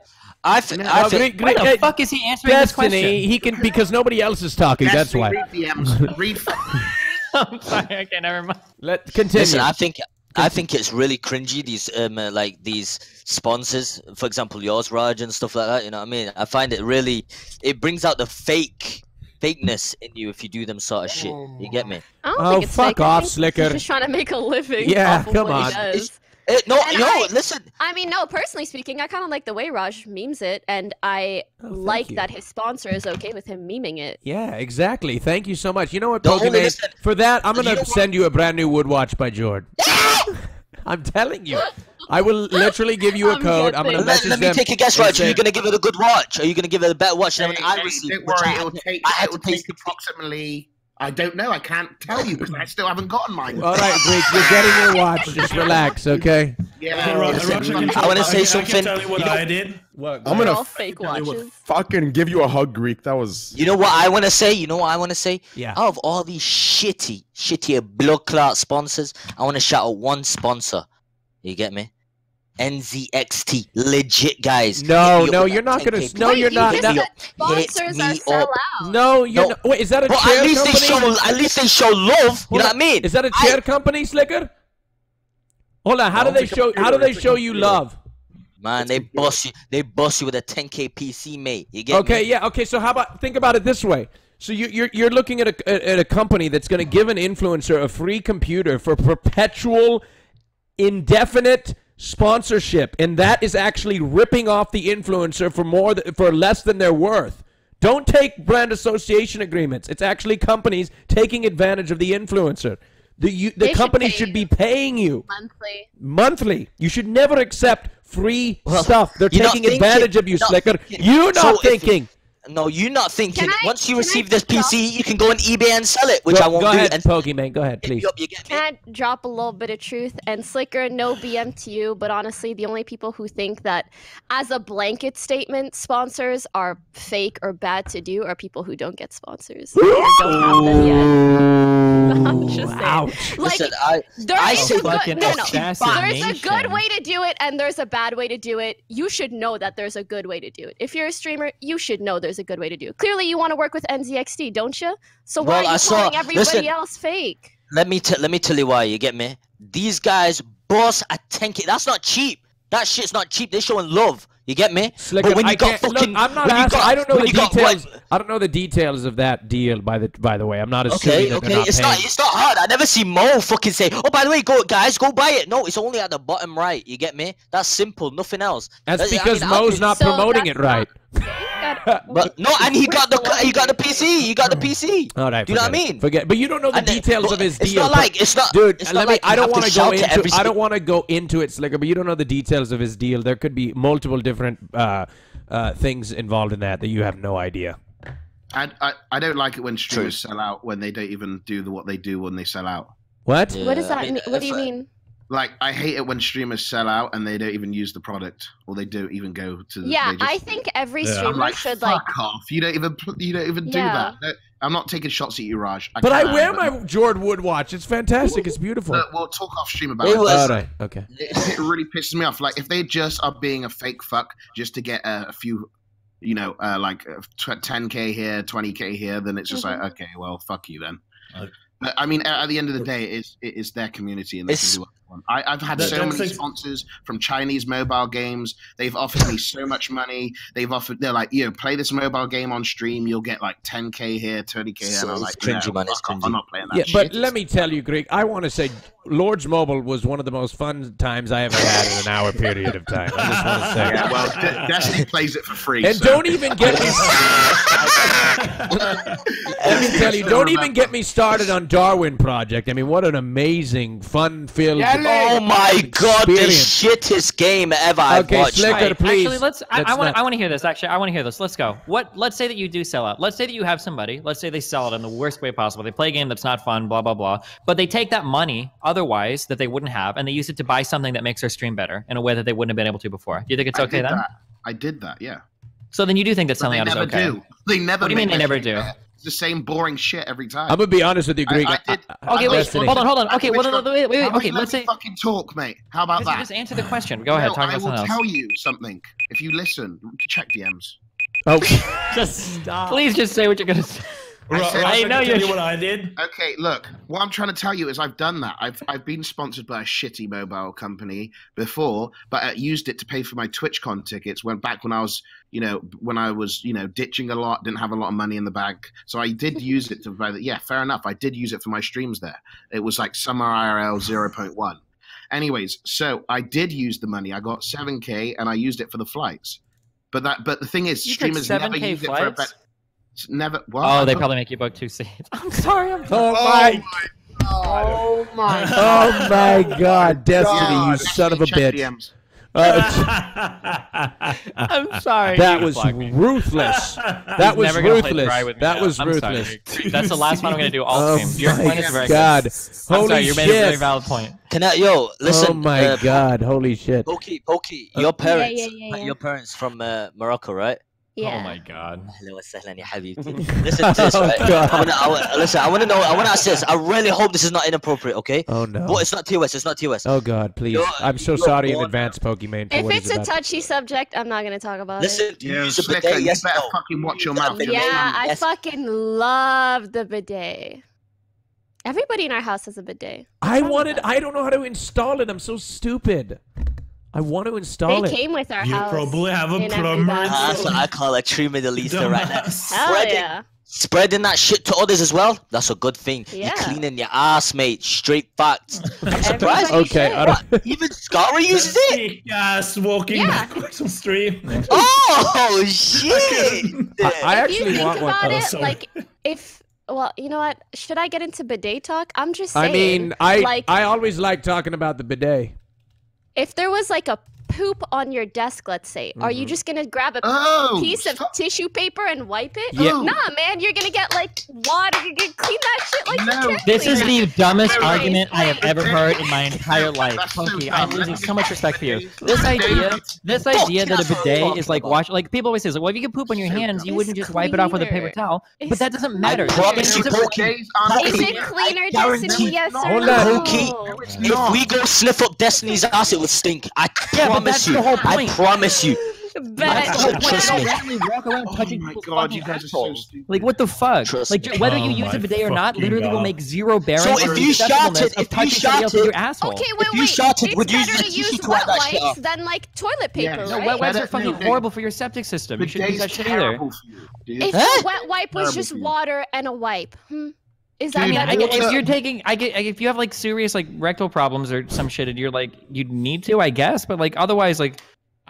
S7: I, th-
S8: No,
S7: I
S8: Greek- Greek-
S5: Why the fuck is he answering this question?
S8: He can because nobody else is talking. That's why.
S17: Read DMs. Read.
S5: I'm sorry. Okay, never mind.
S8: Let continue.
S7: Listen, I think I think it's really cringy. These um uh, like these sponsors, for example, yours, Rajj, and stuff like that. You know what I mean? I find it really. It brings out the fake fakeness in you if you do them sort of shit. You get me?
S11: I don't
S8: Oh,
S11: think it's
S8: fuck
S11: fake.
S8: Off,
S11: think he's
S8: Sliker.
S11: just trying to make a living.
S8: Yeah,
S11: off of
S8: come
S11: what
S8: on.
S11: He does.
S7: Eh, no,
S11: And
S7: no.
S11: I-
S7: listen.
S11: I mean, no. Personally speaking, I kind of like the way Rajj memes it, and I like
S8: Oh, you.
S11: that his sponsor is okay with him memeing it.
S8: Yeah, exactly. Thank you so much. You know what,
S7: No,
S8: Pokimane?
S7: listen-
S8: For that, I'm gonna
S7: know
S8: send you a brand new wood watch by Jord. I'm telling you. I will literally give you a
S11: I'm
S8: code. I'm gonna
S11: guessing.
S7: Let, let me
S8: them
S7: take a guess,
S8: and
S7: Rajj. Are you
S8: say-
S7: gonna give it a good watch? Are you gonna give it a better watch than
S17: Hey,
S7: I
S17: hey,
S7: received?
S17: don't
S7: which I
S17: worry,
S7: had
S17: it'll
S7: to-
S17: take
S7: I had
S17: it'll
S7: to
S17: take approximately. I don't know. I can't tell you because I still haven't gotten mine.
S8: All right, Greek, you're getting your watch. Just relax, okay?
S17: Yeah.
S9: Okay, Ro-
S7: listen,
S9: Roger,
S7: I wanna say
S9: I can
S7: something.
S9: tell you what
S7: You know-
S9: I did.
S8: What?
S2: I'm gonna
S11: all fake
S2: tell you what,
S11: watches.
S2: fucking give you a hug, Greek. That was.
S7: You know what I want to say? You know what I want to say?
S8: Yeah.
S7: Out of all these shitty, shitty blood clot sponsors, I want to shout out one sponsor. You get me? NZXT, legit guys.
S8: No, no, you're not gonna. No,
S11: Wait,
S8: you're not. no.
S11: said
S7: Hit
S11: sponsors
S7: me
S11: are sell
S7: up.
S11: out.
S8: No, you're
S7: No.
S8: not. Wait, is that a
S7: But
S8: chair
S7: at least
S8: company?
S7: they show, at least they show love. You
S8: Hold
S7: know
S8: on.
S7: what I mean?
S8: Is that a
S7: I-
S8: chair company, Sliker? Hold on. How do they show? How do they show you love?
S7: Man, they bust you. They bust you with a 10k PC, mate. You get
S8: Okay,
S7: me?
S8: yeah. Okay, so how about think about it this way? So you, you're you're looking at a at- at a company that's going to give an influencer a free computer for perpetual, indefinite sponsorship, and that is actually ripping off the influencer for more th- for less than they're worth. Don't take brand association agreements. It's actually companies taking advantage of the influencer. The you, the
S11: They should
S8: company
S11: pay
S8: should be paying you
S11: Monthly.
S8: monthly. You should never accept free
S7: Well,
S8: stuff. They're taking
S7: thinking-
S8: advantage of you,
S7: you're not
S8: Sliker.
S7: thinking.
S8: You're
S7: So
S8: not
S7: if-
S8: thinking.
S7: No, you're not thinking.
S11: I-
S7: Once you receive this
S11: drop-
S7: PC, you can go on eBay and sell it, which
S8: go,
S7: I won't
S8: go
S7: do.
S8: ahead,
S7: and
S8: Pokimane. Go ahead,
S7: hit me
S8: please.
S7: up, you?
S11: Can I drop a little bit of truth? And Sliker, no BM to you, but honestly, the only people who think that as a blanket statement, sponsors are fake or bad to do are people who don't get sponsors. or don't have them yet. I'm just saying.
S8: Ouch.
S11: Like,
S7: Listen, I,
S11: there
S7: I
S11: is a good, no, no. There's a good way to do it, and there's a bad way to do it. You should know that there's a good way to do it. If you're a streamer, you should know there's a good way to do it. Clearly, you want to work with NZXT, don't you? So why
S7: Well,
S11: are you
S7: I saw-
S11: calling everybody
S7: listen.
S11: else fake?
S7: let me t- let me tell you why. You get me? These guys boss a 10k. That's not cheap. That shit's not cheap. They're showing love. You get me?
S8: Sliker,
S7: but when you
S8: I
S7: got fucking,
S8: look, I'm not asking.
S7: got-
S8: I don't know the
S7: you got
S8: details. I don't know the details of that deal. By the by the way, I'm not assuming
S7: Okay,
S8: that
S7: okay,
S8: they're not
S7: it's
S8: paying.
S7: not it's not hard. I never see Mo fucking say, "Oh, by the way, go guys, go buy it." No, it's only at the bottom right. You get me? That's simple, nothing else.
S8: That's
S7: I mean,
S8: because
S7: I'll
S8: Mo's not
S11: So
S8: promoting it right.
S7: But no, and he got the he got the PC. He got the PC.
S8: All right,
S7: Do you know what I mean?
S8: Forget, but you don't know the
S7: And
S8: details
S7: but
S8: of his
S7: it's
S8: deal.
S7: not like- it's not-
S8: dude.
S7: it's
S8: let
S7: not
S8: me.
S7: like you
S8: I don't want to go into.
S7: every
S8: I don't want to go into it, Sliker. But you don't know the details of his deal. There could be multiple different uh, uh, things involved in that that you have no idea.
S17: I, I I don't like it when streamers sell out when they don't even do the, what they do when they sell out.
S8: What?
S11: what does that mean? What do you mean?
S17: Like I hate it when streamers sell out and they don't even use the product or they don't even go to. The,
S11: Yeah,
S17: just-
S11: I think every
S17: I'm
S11: streamer
S17: like,
S11: should
S17: fuck
S11: like.
S17: off. You don't even you don't even do that. I'm not taking shots at you, Rajj.
S8: But I wear
S17: but-
S8: my Jord Wood watch. It's fantastic. It's beautiful.
S17: But we'll talk off stream about
S7: It
S17: it.
S7: was-
S8: All right. Okay.
S17: it really pisses me off. Like if they just are being a fake fuck just to get a, a few, you know, uh, like ten k here, twenty k here, then it's just
S11: Mhm.
S17: like okay, well, fuck you then. But, I mean, at, at the end of the day, it's it is their community and they
S7: It's-
S17: can do what they want. I, I've had
S9: That-
S17: so many
S9: like-
S17: sponsors from Chinese mobile games. They've offered me so much money. They've offered. They're like, you know, play this mobile game on stream. You'll get like ten k here, twenty k here.
S7: So
S17: And I'm
S7: it's
S17: like,
S7: cringy,
S17: no,
S7: man, it's cringy.
S17: I'm not playing that
S8: Yeah,
S17: shit.
S8: but let me tell you, Greg. I want to say, Lords Mobile was one of the most fun times I ever had in an hour period of time. I just want to say.
S17: yeah, well, De- Destiny plays it for free.
S8: And
S17: so-
S8: don't even get me. Let me tell you, don't even get me started on Darwin Project. I mean, what an amazing, fun-filled.
S7: Oh my god, the
S8: experience.
S7: shittest game ever I've
S8: Okay,
S7: watched.
S8: Slicker,
S5: Alright,
S8: please.
S5: Actually, let's. I, I want.
S8: not-
S5: I want to hear this. Actually, I want to hear this. Let's go. What? Let's say that you do sell out. Let's say that you have somebody. Let's say they sell it in the worst way possible. They play a game that's not fun. Blah blah blah. But they take that money otherwise that they wouldn't have, and they use it to buy something that makes their stream better in a way that they wouldn't have been able to before. Do you think it's
S17: I
S5: okay
S17: did
S5: then?
S17: that. I did that. Yeah.
S5: So then you do think that
S17: But
S5: selling out
S17: never
S5: is okay?
S17: do. They never.
S5: What do you mean they never do?
S17: better. The same boring shit every time.
S8: I'm gonna be honest with you, Greek.
S17: I, I did,
S5: Okay, wait,
S8: Destiny.
S5: hold on, hold on. Okay, well, no, no, wait, wait, wait. Okay,
S17: let
S5: let's say.
S17: fucking talk, mate. How about
S5: Just,
S17: that?
S5: just answer the question. Go ahead. Talk
S17: I
S5: about
S17: will
S5: something else.
S17: tell you something if you listen. Check DMs.
S8: Oh,
S5: just stop. Please just say what you're gonna say.
S17: I, said-
S5: I know you.
S9: you what I did.
S17: Okay, look, what I'm trying to tell you is I've done that. I've I've been sponsored by a shitty mobile company before, but I used it to pay for my TwitchCon tickets. When back when I was, you know, when I was, you know, ditching a lot, didn't have a lot of money in the bank, so I did use it to buy. The, yeah, fair enough. I did use it for my streams there. It was like Summer IRL 0.1. Anyways, so I did use the money. I got 7k and I used it for the flights. But that, but the thing is,
S5: You
S17: streamers never
S5: 7K
S17: use it for a
S5: flights?
S17: bet. Never. What?
S5: Oh, they probably make you book two seats. I'm sorry. I'm
S8: Oh
S5: sorry.
S8: my!
S14: Oh my
S8: Oh my God, Destiny, you
S17: God.
S8: son of a bitch.
S17: DMs.
S8: Uh,
S5: I'm sorry.
S8: that was ruthless. That was
S5: never gonna play
S8: ruthless.
S5: dry with me
S8: That was ruthless.
S5: That's the last one I'm gonna do all
S8: Oh
S5: stream. Your
S8: my
S5: point is very
S8: God.
S5: good. I'm
S8: Holy
S5: sorry, you made a very
S8: shit.
S5: valid point.
S7: Can I, yo, listen.
S8: oh my
S7: uh,
S8: God! Holy shit!
S7: Pokey, Pokey, your parents,
S11: yeah, yeah, yeah.
S7: your parents from uh, Morocco, right?
S11: Oh yeah.
S5: Oh my god.
S7: Hello, وسهلا Listen to this. Right? Oh listen, I want to know, I want to ask this. I really hope this is not inappropriate, okay?
S8: Oh no.
S7: Well, it's not TOS, it's not TOS.
S8: Oh god, please.
S7: You're,
S8: I'm so sorry in advance, Pokimane.
S11: If it's a touchy to... subject, I'm not going to talk about
S7: listen, it. Listen,
S17: yeah,
S7: use
S17: the
S7: bidet,
S17: like,
S7: yes,
S17: better
S7: no.
S17: fucking watch your mouth.
S11: Yeah, I
S17: yes.
S11: fucking love the bidet. Everybody in our house has a bidet.
S8: I wanted, I don't know how to install it. I'm so stupid. I want to install
S11: They
S8: it.
S11: came with our
S9: You
S11: house.
S9: probably have a
S11: in every
S9: plumber.
S11: bathroom.
S7: Ah, that's what I call a true Middle Eastern right now.
S9: Dumbass.
S11: Hell
S7: Spreading,
S11: yeah.
S7: spreading that shit to others as well. That's a good thing.
S11: Yeah.
S7: You're cleaning your ass, mate. Straight facts. I'm surprised.
S8: Okay. I don't-
S7: Even Scarra uses it.
S9: Big ass walking
S11: Yeah.
S9: backwards on stream.
S7: Oh shit!
S8: I, I
S11: if you
S8: actually
S11: think
S8: want one.
S11: about
S9: Oh,
S11: it, like if well, you know what? Should I get into bidet talk? I'm just
S8: I mean, I
S11: like
S8: I always like talking about the bidet.
S11: If there was like a poop on your desk, let's say, are you mm-hmm. just gonna grab a
S17: Oh,
S11: piece of
S17: stop.
S11: tissue paper and wipe it?
S8: Yeah.
S11: Nah, man, you're gonna get like water. You're gonna clean that shit like
S17: No.
S11: you can't
S5: This
S11: clean
S5: is the dumbest
S17: Wait, wait,
S5: argument I have ever heard in my entire life.
S17: That's so
S5: I'm losing so much respect for you. This idea, this
S7: Fuck,
S5: idea that a
S7: that's what
S5: bidet
S7: talking
S5: is like
S7: about.
S5: wash. Like people always say, like, well, if you can poop on your hands, you wouldn't just wipe it off with a paper towel. But that doesn't matter.
S7: I promise you,
S5: It's a-
S7: Pokey.
S11: Is it cleaner, Destiny? Yes or
S8: Hold
S11: no?
S8: on.
S7: Pokey, if we go sniff up Destiny's ass, it would stink. I
S5: Yeah, but
S7: promise you. I promise you.
S11: Bet.
S5: That's the whole point.
S7: Trust me.
S5: walk around
S17: Oh my god, you
S5: fucking
S17: guys are so stupid.
S5: Like what the fuck?
S7: Trust
S5: like
S7: me.
S5: whether
S9: Oh
S5: you use
S9: my
S5: a bidet or not,
S9: fucking
S5: literally will make zero bearing
S7: So if
S5: the
S7: you
S5: acceptableness
S7: shouted-
S5: of
S7: if you
S5: touching somebody else with your asshole.
S11: Okay, wait,
S7: If you
S11: wait.
S7: shouted,
S11: it's
S7: would you use
S11: better
S7: the
S11: to use wet wipes than like toilet paper,
S17: Yes.
S5: No,
S11: right?
S5: wet wipes are fucking
S17: no, no.
S5: horrible for your septic system. You shouldn't use that
S17: Bidet's
S5: shit either.
S17: terrible for you, dude.
S11: If a wet wipe was just water and a wipe, hmm, is that
S5: I mean. I get, if you're taking, I get, if you have like serious like rectal problems or some shit, and you're like, you need to, I guess, but like otherwise, like,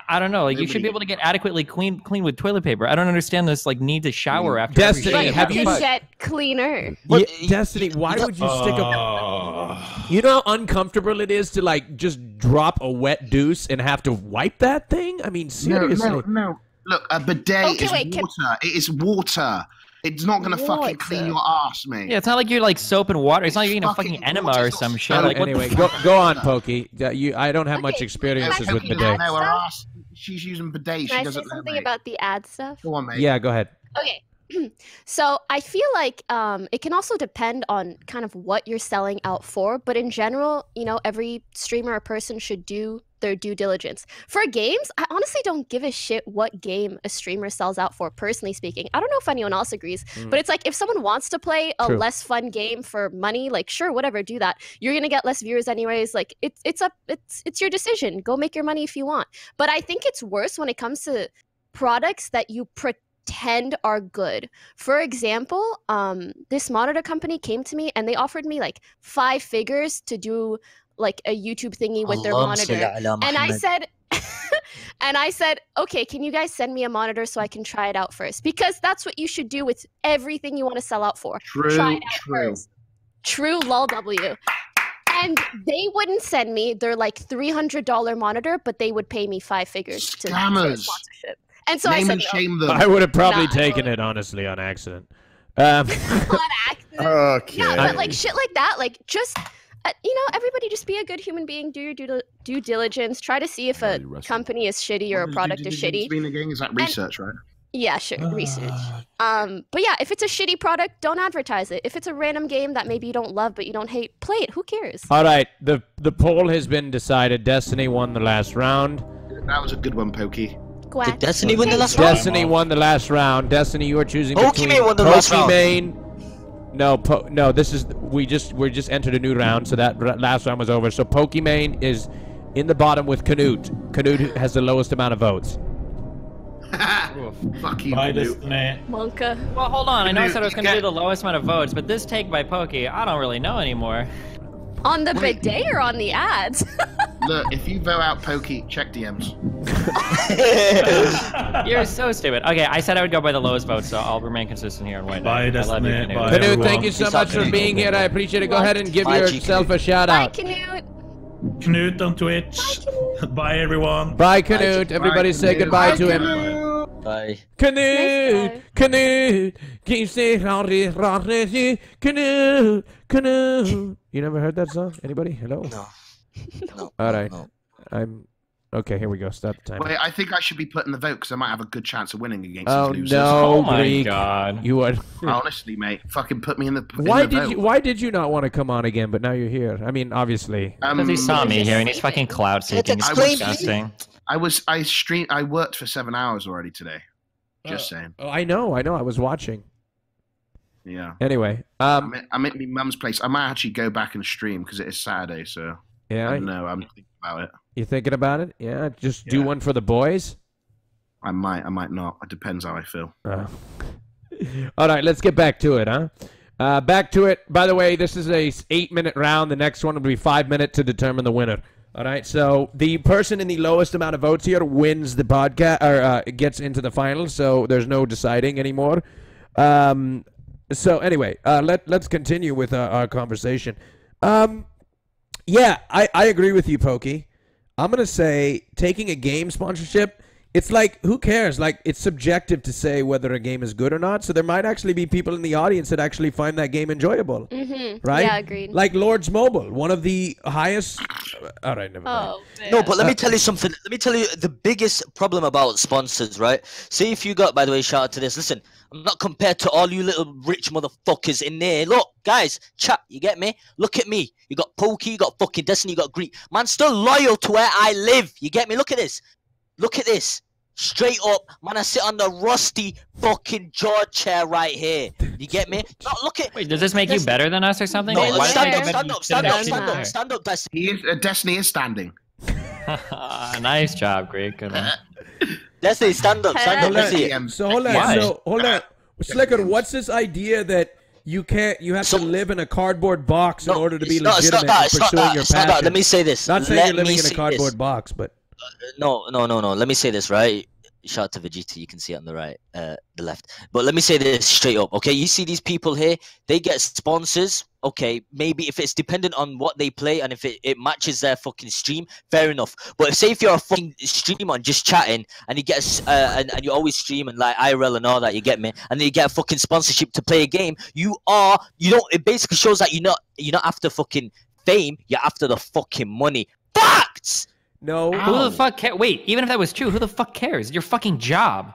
S5: I don't know, like you should be able to get adequately clean, clean with toilet paper. I don't understand this like need to shower mm. after every
S8: Destiny,
S11: but
S5: shit.
S8: have
S11: you
S8: you-
S11: get cleaner.
S8: Yeah, Destiny, why would you stick a?
S9: Oh.
S8: You know how uncomfortable it is to like just drop a wet deuce and have to wipe that thing. I mean,
S17: No,
S8: seriously.
S17: no, no. no. Look, a bidet
S11: Okay,
S17: is
S11: wait, can-
S17: water. It is water. It's not gonna fucking clean your ass, mate.
S5: Yeah, it's not like you're like soap and water. It's not like you're eating a
S17: Fucking
S5: fucking enema or
S17: it's
S5: some shit. Like
S8: anyway, go go on, Pokey. Uh, You, I don't have much experiences with
S11: I-
S17: Fucking
S8: bidet.
S17: no, her ass. She's using bidet. She
S11: Can I say
S17: doesn't know,
S11: something
S17: mate.
S11: about the ad stuff?
S17: Go on, mate.
S8: Yeah, go ahead.
S11: Okay. so I feel like um, it can also depend on kind of what you're selling out for, but in general, you know, every streamer or person should do their due diligence. For games, I honestly don't give a shit what game a streamer sells out for, personally speaking. I don't know if anyone else agrees, but it's like if someone wants to play a
S8: True.
S11: less fun game for money, like sure, whatever, do that. You're gonna get less viewers anyways. Like it's it's up it's it's your decision. Go make your money if you want. But I think it's worse when it comes to products that you pretend are good. For example, um, this monitor company came to me and they offered me like five figures to do like a YouTube thingy with their monitor. And I said and I said, "Okay, can you guys send me a monitor so I can try it out first? Because that's what you should do with everything you want to sell out for.
S17: True,
S11: try it out
S17: true.
S11: first. True lol W. And they wouldn't send me their like three hundred dollar monitor, but they would pay me five figures to for a
S17: Scammers.
S11: sponsorship. And so I
S17: Name
S11: said
S17: and
S11: no.
S17: shame them.
S8: I would have probably
S11: Nah,
S8: taken it honestly on accident. Um,
S2: Okay.
S11: Yeah, but like shit like that, like just uh, you know, everybody just be a good human being. Do your due, due diligence. Try to see if a company is shitty or a
S17: What does
S11: product
S17: due
S11: is
S17: diligence
S11: shitty.
S17: mean again? Is that research, right?
S11: Yeah, sure. Research. Um, but yeah, if it's a shitty product, don't advertise it. If it's a random game that maybe you don't love but you don't hate, play it. Who cares?
S8: All right, the the poll has been decided. Destiny won the last round.
S17: That was a good one, Pokey.
S11: Quack.
S7: Destiny win the last round?
S8: Destiny won the last round. Destiny, you are choosing
S7: Pokimane
S8: between
S7: won the last round.
S8: Pokimane- No, po- no. This is we just we just entered a new round, so that r- last round was over. So Pokimane is in the bottom with Knut. Knut has the lowest amount of votes.
S17: Fuck you,
S9: Bye,
S11: Monka.
S5: Well, hold on. I know I said I was going to do the lowest amount of votes, but this take by Pokey, I don't really know anymore.
S11: On the bidet or on the ads?
S17: Look, if you vote out Pokey, check DMs.
S5: You're so stupid. Okay, I said I would go by the lowest vote, so I'll remain consistent here and wait.
S9: Bye,
S5: I love you, Knut.
S9: Bye, Knut,
S8: thank you so
S7: Peace
S8: much for
S7: Knut.
S8: being here. I appreciate it. Go
S11: What?
S8: ahead and give
S7: Bye, G,
S8: yourself a
S7: Knut.
S8: shout
S11: Bye,
S8: out.
S11: Canute.
S9: Knut on Twitch. Bye, everyone.
S8: Bye, Knut. Everybody say
S17: Knut.
S8: goodbye
S17: Bye,
S8: to him.
S7: Bye.
S8: Knut,
S11: Nice
S8: Knut, keep saying rarry, rarry, Knut, Knut. You never heard that song? Anybody? Hello?
S7: No. No.
S8: All right.
S7: No.
S8: I'm okay. Here we go. Start the timer.
S17: Wait, I think I should be putting the vote because I might have a good chance of winning against
S8: Oh
S17: these losers.
S8: no,
S5: Oh my
S8: Greek.
S5: god.
S8: You are.
S17: Honestly, mate, fucking put me in the. in
S8: Why
S17: the
S8: did
S17: vote.
S8: you? Why did you not want to come on again? But now you're here. I mean, obviously.
S17: Um,
S5: Because he saw me here and he's fucking cloud seeking. It's
S7: explain-
S5: disgusting.
S17: I was I stream I worked for seven hours already today. Just saying.
S8: Oh, I know. I know. I was watching.
S17: Yeah.
S8: Anyway,
S17: I'm
S8: um,
S17: at, I'm at my mum's place. I might actually go back and stream because it is Saturday. So I
S8: yeah,
S17: don't know. I'm thinking about it.
S8: you thinking about it? Yeah, just do one for the boys.
S17: I might. I might not. It depends how I feel.
S8: Uh, all right, let's get back to it, huh? Uh, back to it. By the way, this is a eight-minute round. The next one will be five minutes to determine the winner. All right, so the person in the lowest amount of votes here wins the podcast or uh, gets into the finals. So there's no deciding anymore. Um, so anyway, uh, let let's continue with uh, our conversation. Um, yeah, I, I agree with you, Pokey. I'm gonna say taking a game sponsorship. It's like who cares? Like it's subjective to say whether a game is good or not. So there might actually be people in the audience that actually find that game enjoyable,
S11: Mm-hmm.
S8: right?
S11: Yeah, agreed.
S8: Like Lords Mobile, one of the highest. All right, never mind.
S11: oh, man.
S7: No, but let
S8: Uh,
S7: me tell you something. Let me tell you the biggest problem about sponsors, right? See if you got, by the way, shout out to this. Listen, I'm not compared to all you little rich motherfuckers in there. Look, guys, chat, you get me? Look at me. You got Pokey, you got fucking Destiny, you got Greek. Man, still loyal to where I live. You get me? Look at this. Look at this. Straight up, man, I sit on the rusty fucking jaw chair right here. You get me? No, look at.
S5: Wait, does this make you better than us or something?
S7: No,
S5: Why does
S7: stand up, stand up, stand up, stand up, stand up, Destiny.
S17: He is, uh, Destiny is standing.
S5: nice job, Greek. Good one.
S7: Destiny, stand up, stand up.
S8: Hold
S7: Let's see it.
S8: So hold on.
S5: Why?
S8: So hold on. Sliker, what's this idea that you can't? You have
S7: So-
S8: to live in a cardboard box in order to be
S7: it's not- it's not that,
S8: in
S7: it's not that,
S8: your
S7: it's not that. Let me say this.
S8: Not saying
S7: Let
S8: you're living in a cardboard
S7: this.
S8: box, but
S7: No, no, no, no. Let me say this, right? Shout out to Vegeta. You can see it on the right, uh, the left. But let me say this straight up, okay? You see these people here, they get sponsors. Okay, maybe if it's dependent on what they play and if it, it matches their fucking stream, fair enough. But if, say if you're a fucking streamer and just chatting and you get uh, and, and you always stream and like IRL and all that, you get me, and then you get a fucking sponsorship to play a game, you are you don't. It basically shows that you're not you're not after fucking fame, you're after the fucking money. Facts.
S8: No.
S5: Who the fuck cares? Wait, even if that was true, who the fuck cares? Your fucking job.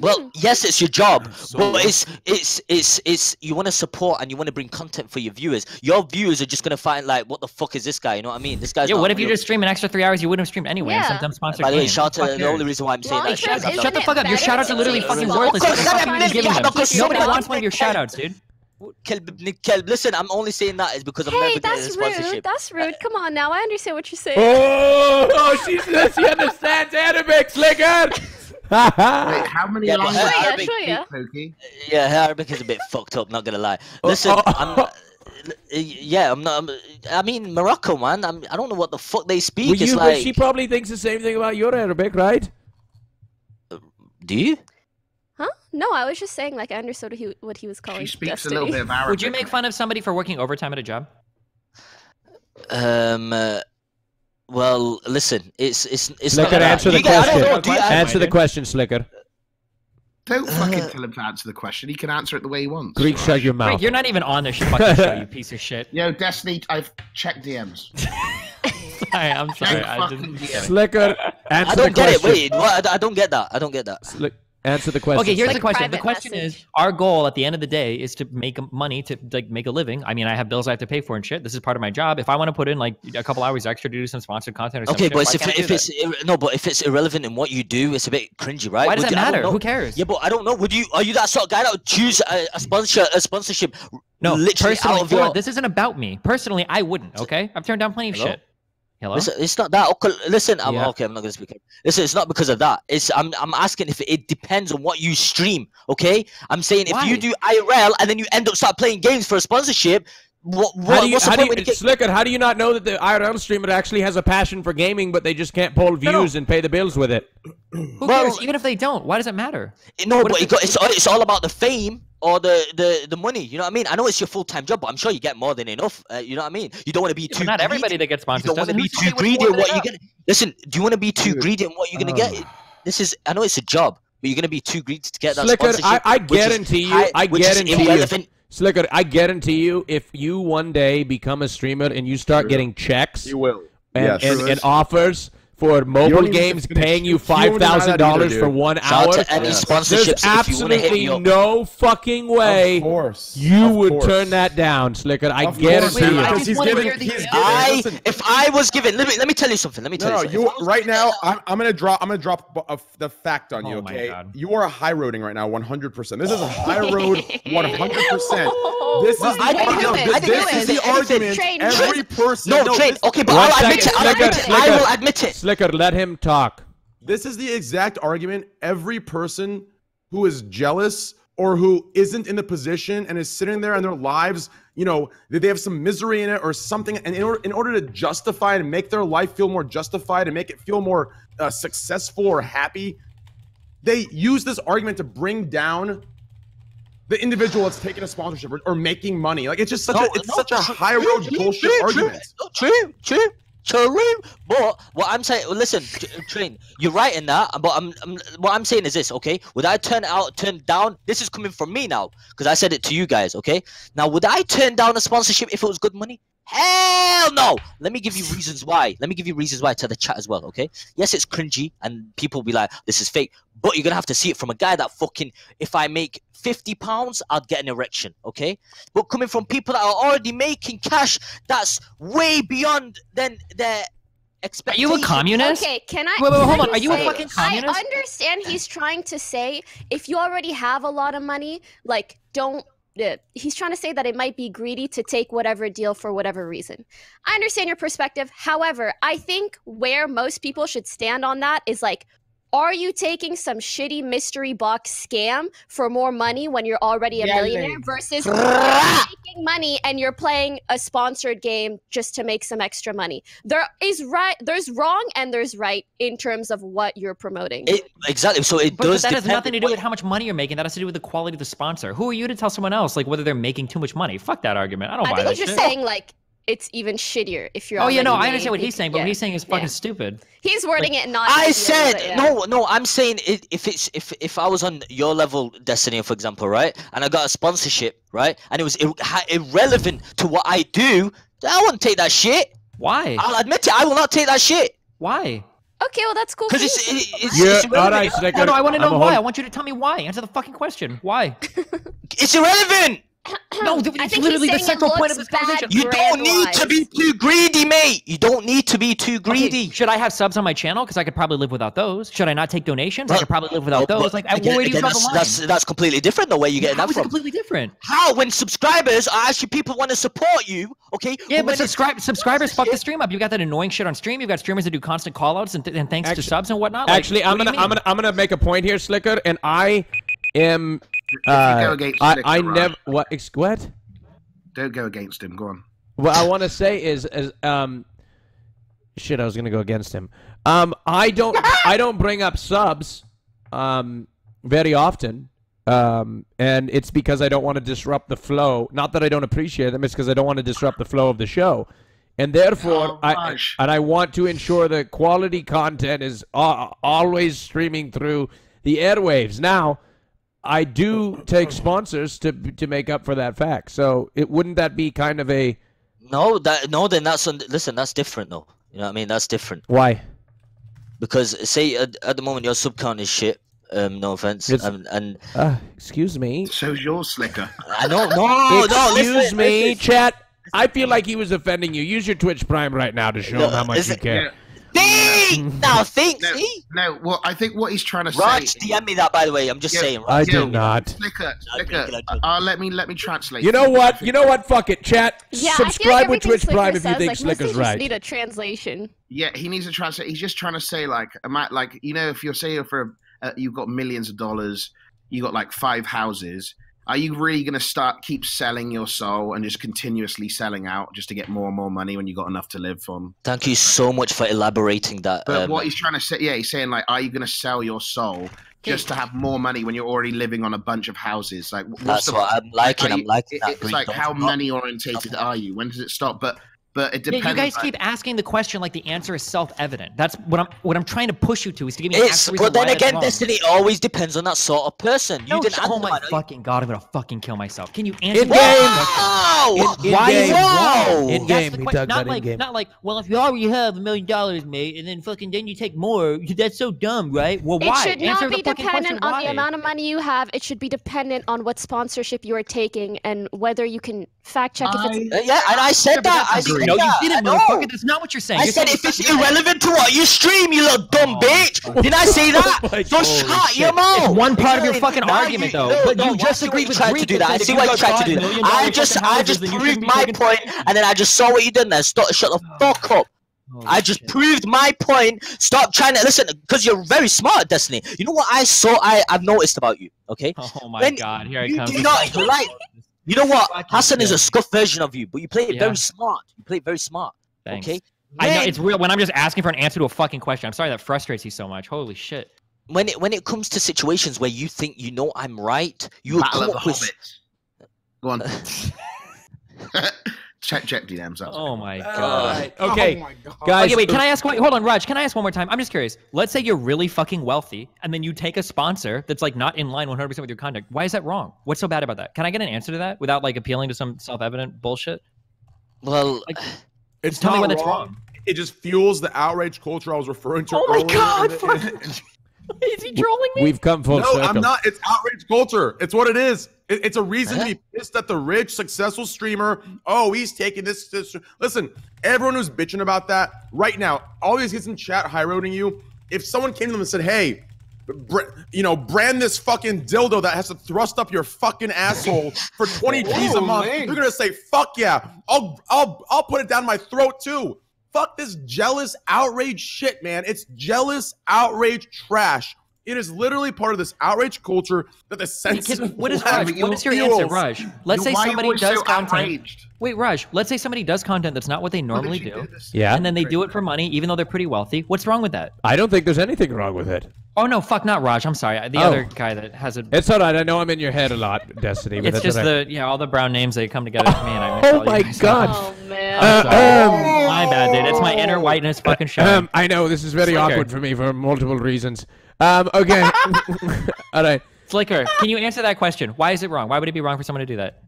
S7: Well, yes, it's your job,
S2: So
S7: but it's it's it's it's you want to support and you want to bring content for your viewers. Your viewers are just gonna find like, what the fuck is this guy? You know what I mean? This guy's.
S5: Yeah, what if you just stream an extra three hours you wouldn't have streamed anyway?
S11: Yeah.
S5: And sometimes sponsored
S7: By the way, shout out to the only reason why I'm saying
S11: Long
S7: that.
S11: term,
S7: Shut
S5: Shut the fuck up. Your shout outs
S11: to
S5: are literally
S11: be
S5: fucking
S11: small?
S5: worthless. What the
S7: Because I'm
S5: are you even giving them?
S7: a million
S5: Nobody wants one of your shout outs, dude.
S7: Kelb, Kelb, listen, I'm only saying that is because I'm
S11: Hey,
S7: never getting a
S11: that's rude.
S7: sponsorship.
S11: That's rude. Come on now. I understand what you're saying.
S8: Oh, oh she says she understands Arabic, Sliker.
S17: Wait, how many
S7: Yeah, but
S17: lines
S7: Show
S17: of
S7: ya,
S17: Arabic
S11: show ya.
S17: speak, Pokey?
S7: Yeah, Arabic is a bit fucked up. Not gonna lie. Oh, listen, oh, I'm. not- Yeah, I'm not. I'm, I mean, Morocco, man. I'm, I don't know what the fuck they speak.
S8: Well,
S7: it's
S8: you,
S7: like,
S8: she probably thinks the same thing about your Arabic, right?
S7: do you?
S11: Huh? No, I was just saying like I understood what he, what he was calling.
S17: She speaks
S11: Destiny.
S17: a little bit of Arabic.
S5: Would you make fun of somebody for working overtime at a job?
S7: Um. uh, well, listen, it's it's it's
S8: Sliker,
S7: not. that.
S8: answer the
S7: you get- I don't
S8: question.
S7: know, do you- I-
S8: Answer the question, Sliker.
S17: Don't fucking
S7: Uh,
S17: tell him to answer the question. He can answer it the way he wants.
S8: Greek, shut your
S5: Great,
S8: mouth.
S5: you're not even on this fucking show, you piece of shit.
S17: Yo, Destiny, I've checked DMs.
S5: Sorry, I'm sorry.
S17: Check
S5: I
S17: fucking
S5: didn't
S8: Sliker, answer
S7: I don't get it. Wait, what? I, I don't get that. I don't get that.
S8: Slick, Answer the question.
S5: Okay, here's the question. The question is, our goal at the end of the day is to make money to like make a living. I mean, I have bills I have to pay for and shit. This is part of my job. If I want to put in like a couple hours extra to do some sponsored content or something,
S7: Okay, but it's if, if it's ir- no, but if it's irrelevant in what you do, it's a bit cringy, right?
S5: Why does
S7: Would
S5: that
S7: you-
S5: matter? Who cares?
S7: Yeah, but I don't know. Would you? Are you that sort of guy that would choose a, a sponsor a sponsorship?
S5: no,
S7: literally
S5: personally,
S7: out of
S5: hold
S7: your.
S5: this isn't about me. Personally, I wouldn't. Okay, I've turned down plenty of
S7: Hello?
S5: shit. Hello.
S7: Listen, it's not that. Okay, listen, I'm
S5: Yeah.
S7: okay. I'm not gonna speak. Listen, it's not because of that. It's I'm I'm asking if it depends on what you stream. Okay, I'm saying if you do IRL and then you end up start playing games for a sponsorship, what,
S8: How do you,
S7: what's the
S8: how do you,
S7: you get?
S8: Sliker, how do you not know that the IRL streamer actually has a passion for gaming, but they just can't pull views and pay the bills with it?
S5: Who cares? Even if they don't, why does it matter?
S7: No,
S5: What
S7: but
S5: if
S7: it got, it's it's all about the fame or the the the money. You know what I mean? I know it's your full time job, but I'm sure you get more than enough. Uh, you know what I mean? You don't want to be
S5: Yeah,
S7: too.
S5: not
S7: greedy.
S5: everybody that gets
S7: You
S5: sponsors
S7: don't want to be too greedy
S5: one
S7: in what you're gonna. Listen, do you want to be too greedy in what you're gonna get? This is. I know it's a job, but you're gonna be too greedy to get that
S8: Sliker, I,
S7: sponsorship.
S8: I
S7: which is
S8: guarantee you,
S7: high-
S8: I guarantee you. Sliker, I guarantee you, if you one day become a streamer and you start getting checks,
S2: You will.
S8: and,
S2: Yes.
S8: and,
S2: True.
S8: and offers for mobile
S2: even
S8: games paying you
S2: You don't
S8: five
S2: even deny
S8: thousand
S2: that either,
S8: dollars for
S2: dude.
S8: one
S7: Shout
S8: hour,
S7: out to any
S8: there's
S7: sponsorships if you hit
S8: absolutely
S7: me
S8: no fucking way
S2: Of course.
S8: you
S2: Of
S8: would
S2: course.
S8: turn that down, Sliker. I
S2: Of
S8: guarantee you.
S2: because he's giving, he's giving.
S7: I if I was given, let me let me tell you something. Let me tell
S2: no, no,
S7: you. Something.
S2: you
S7: If I was
S2: right now.
S7: a-
S2: I'm, I'm gonna drop. I'm gonna drop b- of uh, the fact on you.
S5: Oh my
S2: Okay, you are high roading right now, 100. percent This is a high road, 100. percent This is
S7: Well,
S2: the
S7: I didn't
S2: argument.
S7: do. I didn't
S2: This
S7: do
S2: is
S7: it.
S2: the argument. Every person.
S7: No, train. Okay, but I'll admit it. I'll admit it. I will admit it.
S8: Sliker, let him talk.
S2: This is the exact argument every person who is jealous or who isn't in the position and is sitting there in their lives, you know, that they have some misery in it or something. And in order, in order to justify and make their life feel more justified and make it feel more uh, successful or happy, they use this argument to bring down the individual that's taking a sponsorship or, or making money. Like it's just such
S7: No,
S2: a it's
S7: no,
S2: such a high road bullshit
S7: true,
S2: argument.
S7: True, true, true. But what I'm saying, listen, train, you're right in that. But I'm, I'm, what I'm saying is this, okay? Would I turn out, turn down? This is coming from me now, because I said it to you guys, okay? Now, would I turn down a sponsorship if it was good money? Hell no! Let me give you reasons why. Let me give you reasons why to the chat as well, okay? Yes, it's cringy, and people will be like, "This is fake," but you're gonna have to see it from a guy that fucking, if I make fifty pounds, I'd get an erection, okay? But coming from people that are already making cash, that's way beyond than their
S5: Are
S7: expectations.
S5: you a communist?
S11: Okay, can I?
S5: Wait, wait,
S11: can
S5: hold on. Are you a fucking communist?
S11: I understand he's trying to say if you already have a lot of money, like don't. Uh, he's trying to say that it might be greedy to take whatever deal for whatever reason. I understand your perspective. However, I think where most people should stand on that is like, are you taking some shitty mystery box scam for more money when you're already a
S14: Yeah,
S11: millionaire versus making money and you're playing a sponsored game just to make some extra money? There is right, there's wrong and there's right in terms of what you're promoting.
S7: It, exactly. So it
S5: But, but
S7: does.
S5: that has nothing to do
S7: what-
S5: with how much money you're making. That has to do with the quality of the sponsor. Who are you to tell someone else like whether they're making too much money? Fuck that argument. I don't
S11: I
S5: buy
S11: think
S5: that
S11: he's just saying like it's even shittier if you're.
S5: Oh yeah, no, I understand what he's saying, but
S11: yeah.
S5: what he's saying is fucking
S11: Yeah.
S5: stupid.
S11: He's wording it not.
S7: I
S11: ideally,
S7: said
S11: but yeah.
S7: no, no. I'm saying i if it's if if I was on your level, Destiny, for example, right, and I got a sponsorship, right, and it was ir- irrelevant to what I do, I wouldn't take that shit.
S5: Why?
S7: I'll admit it. I will not take that shit.
S5: Why?
S11: Okay, well that's cool.
S7: Because
S11: for
S7: it's, it's,
S8: Yeah,
S7: it's
S8: all
S7: irrelevant.
S8: right, Sliker.
S5: No, no, I want to know why.
S8: whole-
S5: I want you to tell me why. Answer the fucking question. Why?
S7: It's irrelevant.
S5: No, th-
S11: I
S5: it's literally the central point of this
S11: bad
S5: conversation.
S7: You don't need to be too greedy, mate. You don't need to be too greedy.
S5: Okay, should I have subs on my channel? Because I could probably live without those. Should I not take donations? I could probably live without
S7: But-
S5: those. Like, at
S7: again-
S5: where do you draw the
S7: that's,
S5: line?
S7: that's that's completely different. The way you're getting
S5: How
S7: that
S5: is it
S7: from.
S5: completely different?
S7: How when subscribers are actually people want to support you, okay?
S5: Yeah,
S7: when
S5: but
S7: it's-
S5: subscribe subscribers fuck the stream up. You got that annoying shit on stream. You've got streamers that do constant callouts and, th- and thanks
S8: Actu-
S5: to subs and whatnot. Like,
S8: Actually, I'm
S5: what
S8: gonna I'm
S5: mean?
S8: gonna I'm gonna make a point here, Sliker, and I am.
S17: Go
S8: Uh,
S17: against
S8: I I never what ex- what.
S17: Don't go against him. Go on.
S8: What I want to say is, is um, shit. I was gonna go against him. Um, I don't, I don't bring up subs, um, very often. Um, and it's because I don't want to disrupt the flow. Not that I don't appreciate them. It's because I don't want to disrupt the flow of the show. And therefore, I and I want to ensure that quality content is uh, always streaming through the airwaves. Now, I do take sponsors to to make up for that fact. So, it wouldn't that be kind of a
S7: No, that no, then that's un- listen. That's different, though. You know what I mean? That's different
S8: why?
S7: because say at, at the moment your sub count is shit, Um, no offense. Um, and
S8: Uh, excuse me.
S17: So's your Sliker.
S7: I know. No, no.
S8: Excuse
S7: listen,
S8: me,
S7: listen.
S8: chat. I feel like he was offending you. Use your Twitch Prime right now to show him how much you
S7: listen-
S8: care.
S7: Think now, think.
S17: No,
S7: see,
S17: no, well, I think what he's trying to
S7: Rajj,
S17: say.
S7: DM me that by the way. I'm just
S17: Yeah,
S7: saying.
S8: I
S7: Rajj.
S8: did not.
S17: Sliker, Sliker, uh, let me let me translate.
S8: You know what? You know what? Fuck it, chat.
S11: Yeah,
S8: Subscribe
S11: I
S8: with
S11: feel like
S8: Twitch
S11: everything
S8: Prime
S11: Sliker
S8: if you
S11: says,
S8: think
S11: like,
S8: Sliker's
S11: mostly
S8: right.
S11: Just need a translation.
S17: Yeah, he needs to translate. He's just trying to say like, like you know, if you're saying for uh, you've got millions of dollars, you got like five houses. Are you really going to start keep selling your soul and just continuously selling out just to get more and more money when you got enough to live from?
S7: Thank you so much for elaborating that.
S17: But
S7: um,
S17: what he's trying to say, yeah, he's saying like, are you going to sell your soul just to have more money when you're already living on a bunch of houses? Like, what's
S7: That's
S17: the,
S7: what I'm liking,
S17: are
S7: I'm liking
S17: it-
S7: that,
S17: It's like how money orientated are you? When does it stop? But but it
S5: Yeah, you guys
S17: like-
S5: keep asking the question like the answer is self-evident. That's what I'm what I'm trying to push you to is to give me
S7: It's,
S5: actual reason
S7: but then again. Destiny always depends on that sort of person. You
S5: No,
S7: didn't
S5: sh- oh my
S7: mine.
S5: fucking god, I'm gonna fucking kill myself. Can you answer
S8: In game.
S7: Wow!
S8: In- in
S5: Why
S8: game.
S5: wow?
S8: In game, he talked
S5: not
S8: about
S5: like
S8: in game.
S5: not like well if you already have a million dollars, mate, and then fucking then you take more, that's so dumb, right? Well, why?
S11: It should not
S5: the
S11: be dependent on
S5: why?
S11: the amount of money you have. It should be dependent on what sponsorship you are taking and whether you can fact check if it's.
S7: Uh, yeah, and I said that. I said
S5: No, you didn't,
S7: I know.
S5: motherfucker. That's not what you're saying.
S7: I
S5: You're
S7: said
S5: saying
S7: if it's irrelevant to what you stream, you little dumb
S5: Oh,
S7: bitch. Did I say oh that? so shut your mouth.
S5: It's one part of your fucking
S7: Now
S5: argument,
S7: you-
S5: though.
S7: no,
S5: But
S7: no,
S5: you just agreed
S7: you
S5: with Greek
S7: to do
S5: that
S7: that. I see
S5: if
S7: why
S5: you
S7: you tried to do that. I just, I just proved my point, and then I just saw what you did. Then stop, shut the oh, fuck up. I just proved my point. Stop trying to listen, because you're very smart, Destiny. You know what I saw? I I've noticed about you. Okay.
S5: Oh my
S7: When
S5: god, here it
S7: you
S5: comes.
S7: do not like. You know what? Hasan is a scuff version of you, but you play it
S5: Yeah.
S7: very smart. You play it very smart.
S5: Thanks.
S7: Okay.
S5: I know it's real when I'm just asking for an answer to a fucking question. I'm sorry that frustrates you so much. Holy shit.
S7: when it when it comes to situations where you think you know I'm right, you will
S17: Battle
S7: come
S17: of
S7: up
S17: the
S7: with.
S17: Go on. check check DMs out.
S5: Oh my uh, god.
S8: Alright, okay.
S14: Oh my God.
S8: Guys,
S5: okay, wait. Can I ask? Wait, hold on, Rajj. Can I ask one more time? I'm just curious. Let's say you're really fucking wealthy, and then you take a sponsor that's like not in line 100 percent with your conduct. Why is that wrong? What's so bad about that? Can I get an answer to that without like appealing to some self-evident bullshit?
S7: Well, like,
S2: It's
S5: tell me
S2: not
S5: when it's
S2: wrong.
S5: wrong.
S2: It just fuels the outrage culture I was referring to.
S5: Oh my God,
S2: the-
S5: fuck. Is he trolling me?
S8: We've come full
S2: no,
S8: circle.
S2: I'm not. It's outrage culture. It's what it is. It- it's a reason to uh-huh. be pissed at the rich, successful streamer. Oh, he's taking this, this. Listen, everyone who's bitching about that right now, all these kids in chat high roading you. If someone came to them and said, "Hey," br- you know, brand this fucking dildo that has to thrust up your fucking asshole for 20 G's a month.
S14: man.
S2: You're gonna say, "Fuck yeah!" I'll, I'll, I'll put it down my throat too. Fuck this jealous outrage shit, man. It's jealous outrage trash. It is literally part of this outrage culture that the sensitive
S5: What is Rajj? What is your
S2: fuels.
S5: answer, Rajj? Let's say
S17: why are you
S5: somebody does
S17: so
S5: content.
S17: outraged?
S5: Wait, Rajj. Let's say somebody does content that's not what they normally
S17: she
S5: do.
S8: Yeah.
S5: And then they do it for money, even though they're pretty wealthy. What's wrong with that?
S8: I don't think there's anything wrong with it.
S5: Oh no, fuck, not Rajj. I'm sorry. The
S8: Oh.
S5: other guy that has a.
S8: It's all right. I know I'm in your head a lot, Destiny. But
S5: It's just
S8: all right.
S5: the yeah, all the brown names they come together for me, and I.
S8: Oh
S5: all
S8: my God.
S11: Oh man.
S8: Uh, um,
S5: my bad, dude. It's my inner whiteness fucking showing.
S8: Um, I know this is very awkward for me for multiple reasons. Um, okay. all right.
S5: Sliker, can you answer that question? Why is it wrong? Why would it be wrong for someone to do that?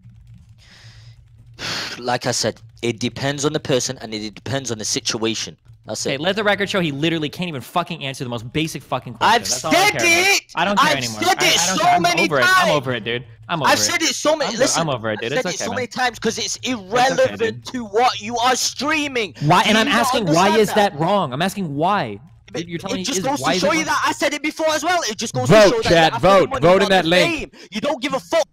S7: like I said, it depends on the person and it depends on the situation. That's
S5: Okay,
S7: it.
S5: let the record show he literally can't even fucking answer the most basic fucking question.
S7: I've
S5: That's all I
S7: said
S5: about.
S7: it!
S5: I don't care
S7: I've
S5: anymore.
S7: said
S5: I,
S7: it
S5: I don't
S7: so
S5: care. I'm
S7: many
S5: over it. I'm over it, dude. I'm over
S7: I've
S5: it.
S7: said it so many.
S5: I'm,
S7: Listen,
S5: I'm over it, dude.
S7: I've
S5: It's
S7: said
S5: okay,
S7: it so
S5: man.
S7: many times because it's irrelevant
S5: dude.
S7: to what you are streaming.
S5: Why?
S7: Do
S5: And I'm asking, why
S7: understand
S5: is that wrong? I'm asking why. You're telling
S7: It just
S5: is,
S7: goes to show you that I said it before as well. It just goes
S8: Vote,
S7: to show that
S8: chat,
S7: after the
S8: vote, vote in that
S7: the
S8: link.
S7: fame. You don't give a fuck.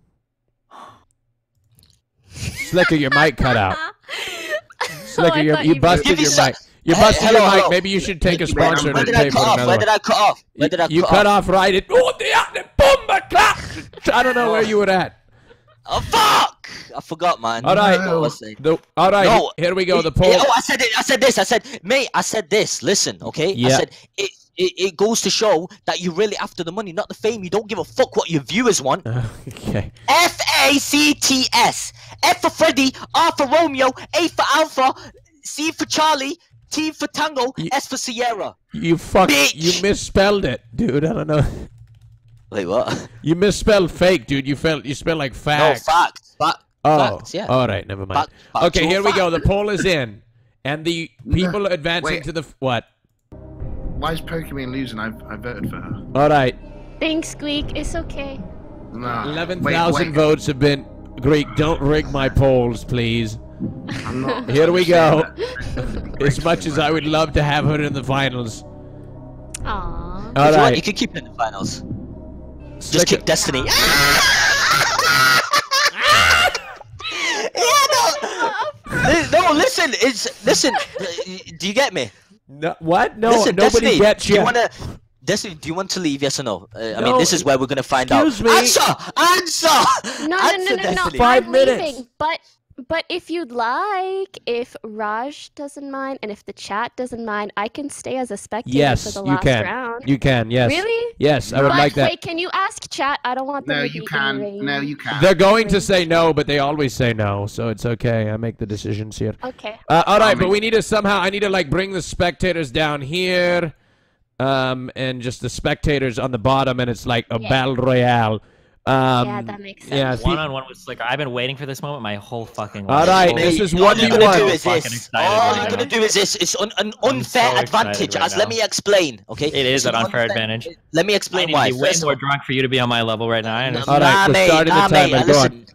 S8: Sliker, your mic cut out. Sliker, oh,
S11: I
S8: you you
S11: you
S8: busted
S7: Give
S8: your mic. You
S7: Hey,
S8: busted
S7: hello,
S8: your mic.
S7: hello.
S8: Maybe you should take a
S17: Thank you, man.
S8: sponsor
S7: Where
S8: and
S7: did I
S8: pay for
S7: off?
S8: another
S7: Where
S8: one.
S7: did I cut off? Where did I
S8: You
S7: cut
S8: cut
S7: off?
S8: off right at oh the the bomba clap. I don't know where you were at.
S7: Oh fuck! I forgot, man.
S8: All right.
S7: No. What I
S8: the, all right.
S7: No.
S8: Here we go. The
S7: It-
S8: poll.
S7: it- oh, I said it. I said this. I said, mate. I said this. Listen, okay.
S8: Yeah.
S7: I said it, it. It goes to show that you're really after the money, not the fame. You don't give a fuck what your viewers want.
S8: okay.
S7: F A C T S. F for Freddy. R for Romeo. A for Alpha. C for Charlie. T for Tango. S for Sierra.
S8: You fuck.
S7: Bitch.
S8: You misspelled it, dude. I don't know.
S7: Wait, what?
S8: You misspelled fake, dude. You felt you spelled like
S7: No,
S8: facts.
S7: Facts. Fact,
S8: Oh,
S7: facts, yeah.
S8: all right, never mind.
S7: Fact- factual
S8: okay, here we go. The poll is in, and the people advancing
S17: Wait.
S8: to the what?
S17: Why is Pokimane losing? I I voted for her.
S8: All right,
S11: Thanks, Squeak. It's okay.
S8: Eleven
S17: Wait,
S8: thousand
S17: wait.
S8: votes have been. Greek, don't rig my polls, please.
S17: not-
S8: Here we go. As much as I would love to have her in the finals.
S11: Aww.
S8: All
S7: if you want, you can keep it in the finals. Just kick Destiny. No, listen. It's listen. Do you get me?
S8: No, what? No,
S7: listen,
S8: nobody
S7: Destiny,
S8: gets
S7: do you
S8: you.
S7: wanna? Destiny, do you want to leave? Yes or no? Uh, I mean, this is where we're gonna find out.
S8: excuse me.
S7: Answer! Answer!
S11: No, no,
S7: Answer,
S11: no, no, no.
S7: Destiny.
S11: I'm leaving. But but if you'd like, if Rajj doesn't mind, and if the chat doesn't mind, I can stay as a spectator for
S8: Yes,
S11: the
S8: you
S11: last
S8: can.
S11: round.
S8: You can. Yes.
S11: Really?
S8: Yes, I would
S11: But
S8: like that.
S11: Wait, can you ask chat? I don't want them
S17: No,
S11: to
S17: you
S11: be
S17: can.
S11: enraged.
S17: No, you can.
S8: They're going to say no, but they always say no, so it's okay. I make the decisions here.
S11: Okay.
S8: Uh, all right,
S17: Um,
S8: but we need to somehow. I need to like bring the spectators down here, um, and just the spectators on the bottom, and it's like a
S5: Yeah.
S8: battle royale. Um,
S11: yeah, that makes sense.
S8: Yeah,
S5: One on one with Sliker. I've been waiting for this moment my whole fucking life.
S8: All right,
S5: Holy
S8: this is
S5: shit.
S8: one
S7: All you're
S8: v
S7: gonna do is this.
S5: excited
S7: All
S5: right
S7: you're gonna do is this. It's an, an unfair
S5: so
S7: advantage.
S5: right
S7: As let me explain. Okay.
S5: It is
S7: It's
S5: an unfair advantage.
S7: Let me
S5: I
S7: explain
S5: need
S7: why.
S5: to be way
S7: First
S5: more drunk for you to be on my level right now. I understand.
S8: All right,
S7: Nah,
S8: we're starting
S7: nah,
S8: the
S7: mate,
S8: timer.
S7: uh,
S8: Go on.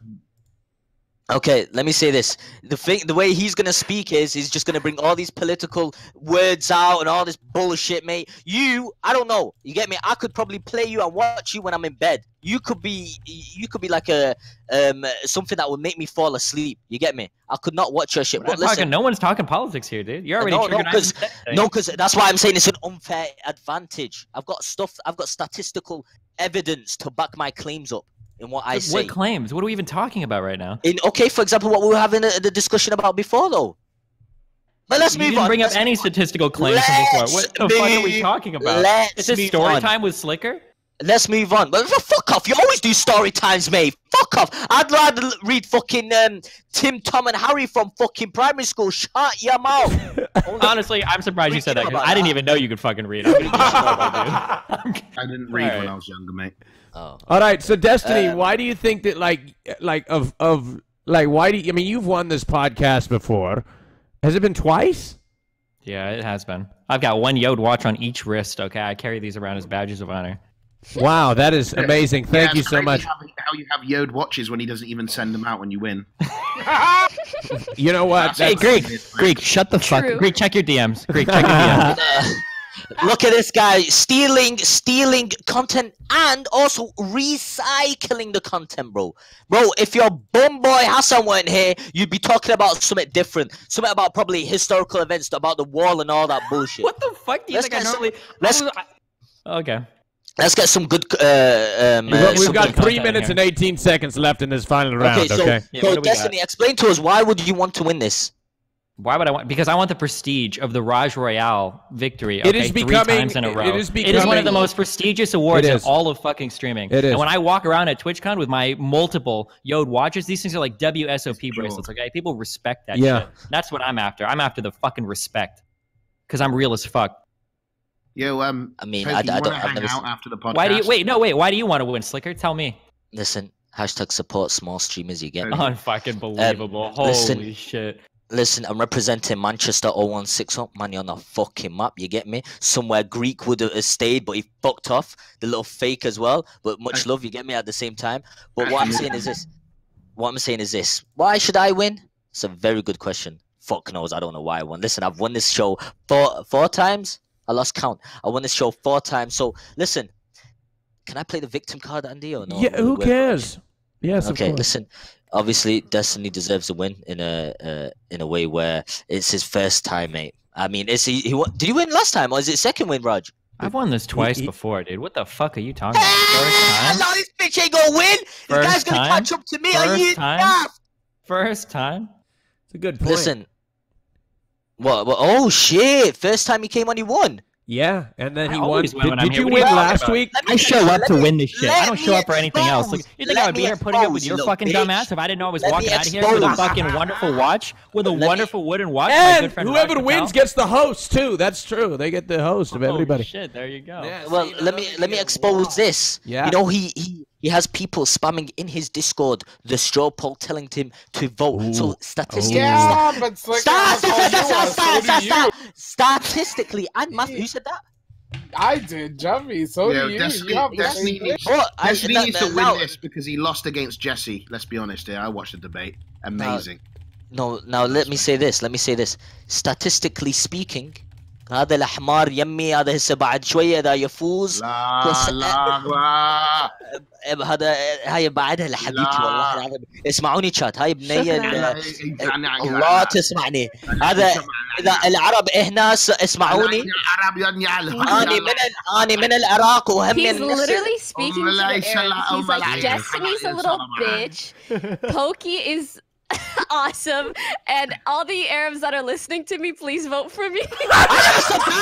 S7: Listen. Okay, let me say this. The thing, the way he's gonna speak is, he's just gonna bring all these political words out and all this bullshit, mate. You, I don't know. You get me? I could probably play you and watch you when I'm in bed. You could be, you could be like a, um, something that would make me fall asleep. You get me? I could not watch your shit.
S5: We're
S7: But
S5: not talking, no one's talking politics here, dude. You're already
S7: no, no, because no, because that's why I'm saying it's an unfair advantage. I've got stuff. I've got statistical evidence to back my claims up in what I say.
S5: What claims? What are we even talking about right now?
S7: In okay, for example, what we were having a, the discussion about before, though. But let's
S5: you
S7: move
S5: didn't
S7: on.
S5: bring up
S7: Let's
S5: any statistical claims from before. What the
S7: Let's
S5: fuck are we talking about? Is this story
S7: on.
S5: time with Sliker?
S7: Let's move on. But fuck off! You always do story times, mate. Fuck off! I'd rather read fucking um, Tim, Tom, and Harry from fucking primary school. Shut your mouth.
S5: Honestly, I'm surprised you said that.
S7: about
S5: I didn't
S7: that.
S5: even know you could fucking read. I'm gonna get you, dude.
S17: I didn't read when I was younger, mate.
S7: Oh.
S8: All right, so Destiny,
S7: Um,
S8: why do you think that like like of of like why do you, I mean you've won this podcast before? Has it been twice?
S5: Yeah, it has been. I've got one JORD watch on each wrist. Okay, I carry these around as badges of honor.
S8: Wow, that is amazing. Thank
S17: Yeah,
S8: you so much.
S17: How, how you have JORD watches when he doesn't even send them out when you win.
S8: You know what?
S5: Hey,
S8: That's-
S5: Greek, Greek, shut the fuck.
S11: True.
S5: Greek, check your DMs. Greek, check your DMs.
S7: Uh, look at this guy stealing, stealing content and also recycling the content, bro. Bro, if your bum boy Hasan weren't here, you'd be talking about something different. Something about probably historical events, about the wall and all that bullshit.
S5: What the fuck do you
S7: Let's
S5: think I
S7: get some-
S5: normally?
S7: let's-
S5: Okay.
S7: Let's get some good. Uh, um,
S8: We've
S7: uh,
S8: got- we've
S7: some
S8: got
S7: good
S8: three minutes
S7: here.
S8: and 18 seconds left in this final round,
S7: Okay, so,
S8: okay?
S5: Yeah,
S7: so
S5: what do we got?
S7: Destiny, explain to us why would you want to win this?
S5: Why would I want? Because I want the prestige of the Rajj Royale victory.
S8: It
S5: okay,
S8: is
S5: three
S8: becoming-
S5: times in a
S8: it
S5: row.
S8: is
S5: It is one of the most prestigious awards
S8: It
S5: in all of fucking streaming.
S8: It is.
S5: And when I walk around at TwitchCon with my multiple JORD watches, these things are like WSOP bracelets. Okay, people respect that.
S8: Yeah.
S5: shit. That's what I'm after. I'm after the fucking respect. Because I'm real as fuck.
S17: Yo, um,
S7: I mean,
S17: Pokey,
S7: I, I
S17: you
S7: don't.
S17: wanna
S7: I've
S17: hang
S7: never
S17: out after the podcast?
S5: Why do you wait? No, wait. Why do you want to win, Sliker? Tell me.
S7: Listen, hashtag support small streamers. You get me?
S5: Unfucking believable. Holy
S7: listen,
S5: shit.
S7: Listen, I'm representing Manchester 016 man, you're on a fucking map, you get me? Somewhere Greek would have stayed, but he fucked off. The little fake as well. But much love, you get me at the same time. But what I'm saying is this. What I'm saying is this. Why should I win? It's a very good question. Fuck knows, I don't know why I won. Listen, I've won this show four four times. I lost count. I won this show four times. So listen, can I play the victim card, Andy, or no?
S8: Yeah, who
S7: We're-
S8: cares? Yes, of
S7: okay,
S8: course.
S7: listen. Obviously, Destiny deserves a win in a uh, in a way where it's his first time, mate. I mean, is he? he won, did he win last time, or is it second win, Rajj?
S5: I've won this twice before, dude. What the fuck are you talking about? First
S7: I
S5: time?
S7: know this bitch ain't gonna win. This guy's
S5: First
S7: gonna
S5: time?
S7: catch up to me. Are
S5: First
S7: you
S5: time?
S7: daft?
S5: First time?
S8: It's a good point.
S7: Listen. What, what? Oh shit! First time he came on, he won.
S8: Yeah, and then
S5: I
S8: he won. Did, did you
S5: What are you
S8: win last
S5: about?
S8: week?
S5: I show up to win this shit. I don't
S7: me
S5: show up for anything else. Like, you think
S7: let
S5: I would be
S7: me
S5: here putting up with your
S7: you
S5: fucking
S7: little
S5: dumbass if I didn't know I was
S7: Let
S5: walking out of here with a fucking wonderful watch with a wonderful wooden watch? my good
S8: And whoever
S5: Rajj
S8: wins
S5: Patel?
S8: gets the host too. That's true. They get the host of
S5: Holy
S8: everybody.
S5: shit, there you go.
S7: Yeah, Well, let me let me expose this.
S8: Yeah.
S7: You know, he he he has people spamming in his Discord the straw poll telling him to vote. So statistically,
S14: Yeah, but
S7: Stop, stop, stop, stop, stop, stop. statistically, and math. Who said that?
S14: I did, Jubby. So
S17: Yeah,
S14: do you.
S17: Destiny,
S14: you have the
S17: Destiny,
S14: same
S17: needs, oh,
S14: thing.
S17: Destiny
S7: I-
S17: needs
S7: no,
S17: to win
S7: no.
S17: this because he lost against Jesse. Let's be honest here. I watched the debate. Amazing.
S7: No, now let me say this. Let me say this. Statistically speaking, هذا الحمار يمي هذا هسه بعد شوية إذا يفوز
S17: لا
S7: بس-
S17: لا لا
S7: هذا هاي بعدها لحبيبتي. والله العظيم اسمعوني شات هاي بنية
S17: شكراً.
S7: ال- الله تسمعني هذا إذا العرب هنا اسمعوني
S17: عرب ينعل
S7: اني من ال- اني من العراق وهم
S11: He's literally speaking to the Arabs. He's like. Destiny's a little bitch. Pokey is awesome. And all the Arabs that are listening to me, please vote for me.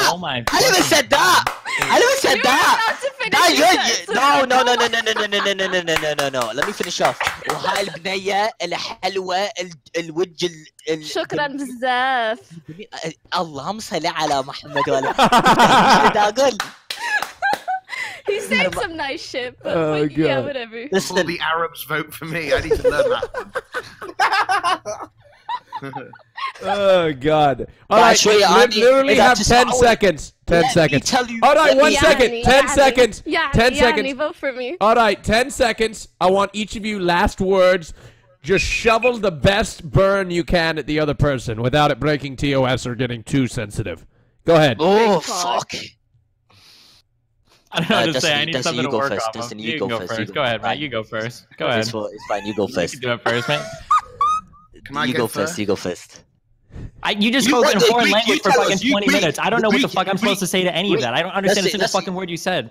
S1: Oh my.
S7: I never said that. I never said
S11: You were
S7: that.
S11: about to finish
S7: No,
S11: your
S7: you- you- no, no, no, no, no, no, no, no, no, no, no, no, no, no. Let me finish off. وهاي البنية الحلوة ال- الوجه ال- ال-
S11: شكرا بزاف.
S7: اللهم صل على محمد وعلى بدي اقول
S11: he said some nice shit, but
S17: oh,
S11: like, yeah, whatever.
S17: Listen, Will the Arabs vote for me? I need to learn that.
S8: oh God! All right, actually,
S7: I
S8: literally have ten
S7: solid.
S8: seconds. Ten
S7: let
S8: seconds.
S7: You,
S8: All right, one second. Ten
S11: yeah,
S8: seconds.
S11: Yeah,
S8: ten
S11: yeah,
S8: seconds.
S11: Yeah, vote for me.
S8: All right, ten seconds. I want each of you last words. Just shovel the best burn you can at the other person without it breaking TOS or getting too sensitive. Go ahead.
S7: Oh fuck.
S1: I don't know
S7: Uh,
S1: what to say. I need
S7: Destiny,
S1: something
S7: you
S1: to
S7: go
S1: work
S7: first.
S1: off of. You,
S7: you
S1: can
S7: go
S1: go
S7: first, you
S1: first.
S7: go
S1: Go ahead, man. You go first. Go ahead.
S7: It's, fine, it's fine. You go
S1: You
S7: first.
S1: can do it first, man.
S17: Can I
S7: You
S17: go
S7: go first.
S17: first?
S7: You go first.
S1: I, you just
S7: You
S1: spoke in a foreign language for fucking
S7: us,
S1: 20
S7: Greek,
S1: minutes. I don't know what the fuck I'm supposed to say to any of that. I don't understand a single fucking word you said.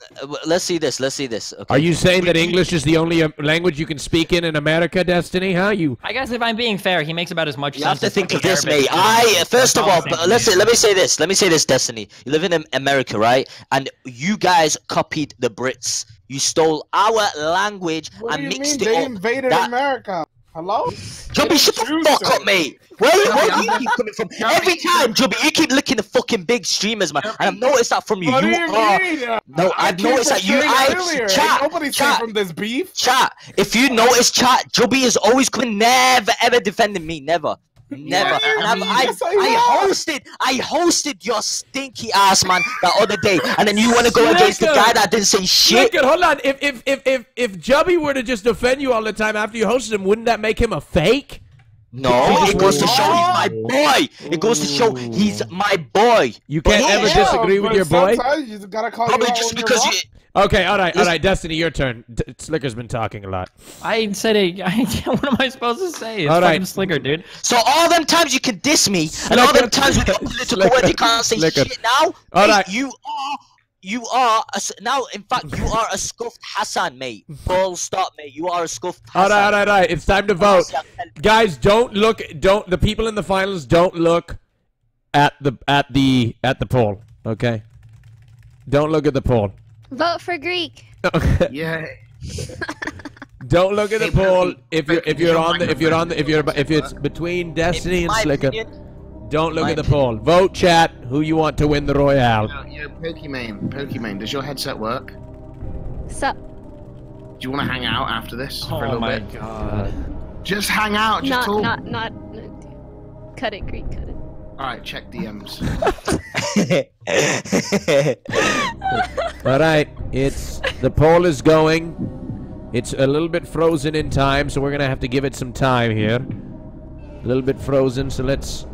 S7: Uh, w- let's see this. Let's see this. Okay.
S8: Are you saying that English is the only uh, language you can speak in in America, Destiny? Huh? You?
S1: I guess if I'm being fair, he makes about as much
S7: You
S1: sense
S7: have to think of this,
S1: Arabic
S7: mate. I first of all, but let's let me say this. Let me say this, Destiny. You live in America, right? And you guys copied the Brits. You stole our language
S14: What do
S7: and
S14: you mean
S7: mixed
S14: they
S7: it up.
S14: invaded
S7: That-
S14: America? Hello?
S7: Jubby, shut the fuck up, mate. Where, where do you keep coming from? Every time, Jubby, you keep looking at fucking big streamers, man. And I've noticed that from you.
S14: What
S7: you
S14: you
S7: are.
S14: mean?
S7: No,
S14: I
S7: I've noticed that you. I,
S14: earlier.
S7: chat,
S14: Ain't nobody
S7: chat,
S14: from this beef.
S7: Chat. If you notice, chat, Jubby is always coming, never ever defending me, never. Never. And I'm, I,
S14: yes, I
S7: I hosted, I hosted your stinky ass man that other day, and then you want to go against the guy that didn't say shit.
S8: Look, hold on. If if if if if Jubby were to just defend you all the time after you hosted him, wouldn't that make him a fake?
S7: No, it goes to show he's my boy. It goes to show he's my boy.
S8: You can't
S7: But
S8: ever
S7: yeah,
S8: disagree with your boy.
S14: you gotta call
S7: Probably
S14: you
S7: just because you.
S8: Okay, all right, all right, Destiny, your turn. D- Sliker's been talking a lot.
S1: I said it. I, what am I supposed to say? It's
S8: All right.
S1: fucking Sliker, dude.
S7: So all them times you can diss me, and all them times with your political words you can't say
S8: Sliker.
S7: shit now.
S8: All right.
S7: You are, you are a, s- now. In fact, you are a scuffed Hasan, mate. Full stop, mate. You are a scuffed
S8: All
S7: Hasan.
S8: right, all right, all right. It's time to vote, guys. Don't look. Don't the people in the finals don't look at the at the at the poll. Okay. Don't look at the poll.
S11: Vote for Greek.
S17: Yeah.
S8: Don't look at the
S17: Hey,
S8: poll if you're if you're on the if you're on the if you're if it's between Destiny and
S7: my
S8: Sliker.
S7: opinion-
S8: Don't look
S7: my
S8: at the poll. Vote chat who you want to win the Royale.
S17: Yo, yo, Pokimane, Pokimane, does your headset work?
S11: Sup?
S17: Do you want to hang out after this for a
S1: Oh
S17: little
S1: my
S17: bit?
S1: god.
S17: Just hang out, just
S11: Not,
S17: talk.
S11: not, not, not. Cut it, Greek. Cut it.
S17: All right, check DMs.
S8: All right, it's the poll is going. It's a little bit frozen in time, so we're gonna have to give it some time here. A little bit frozen, so let's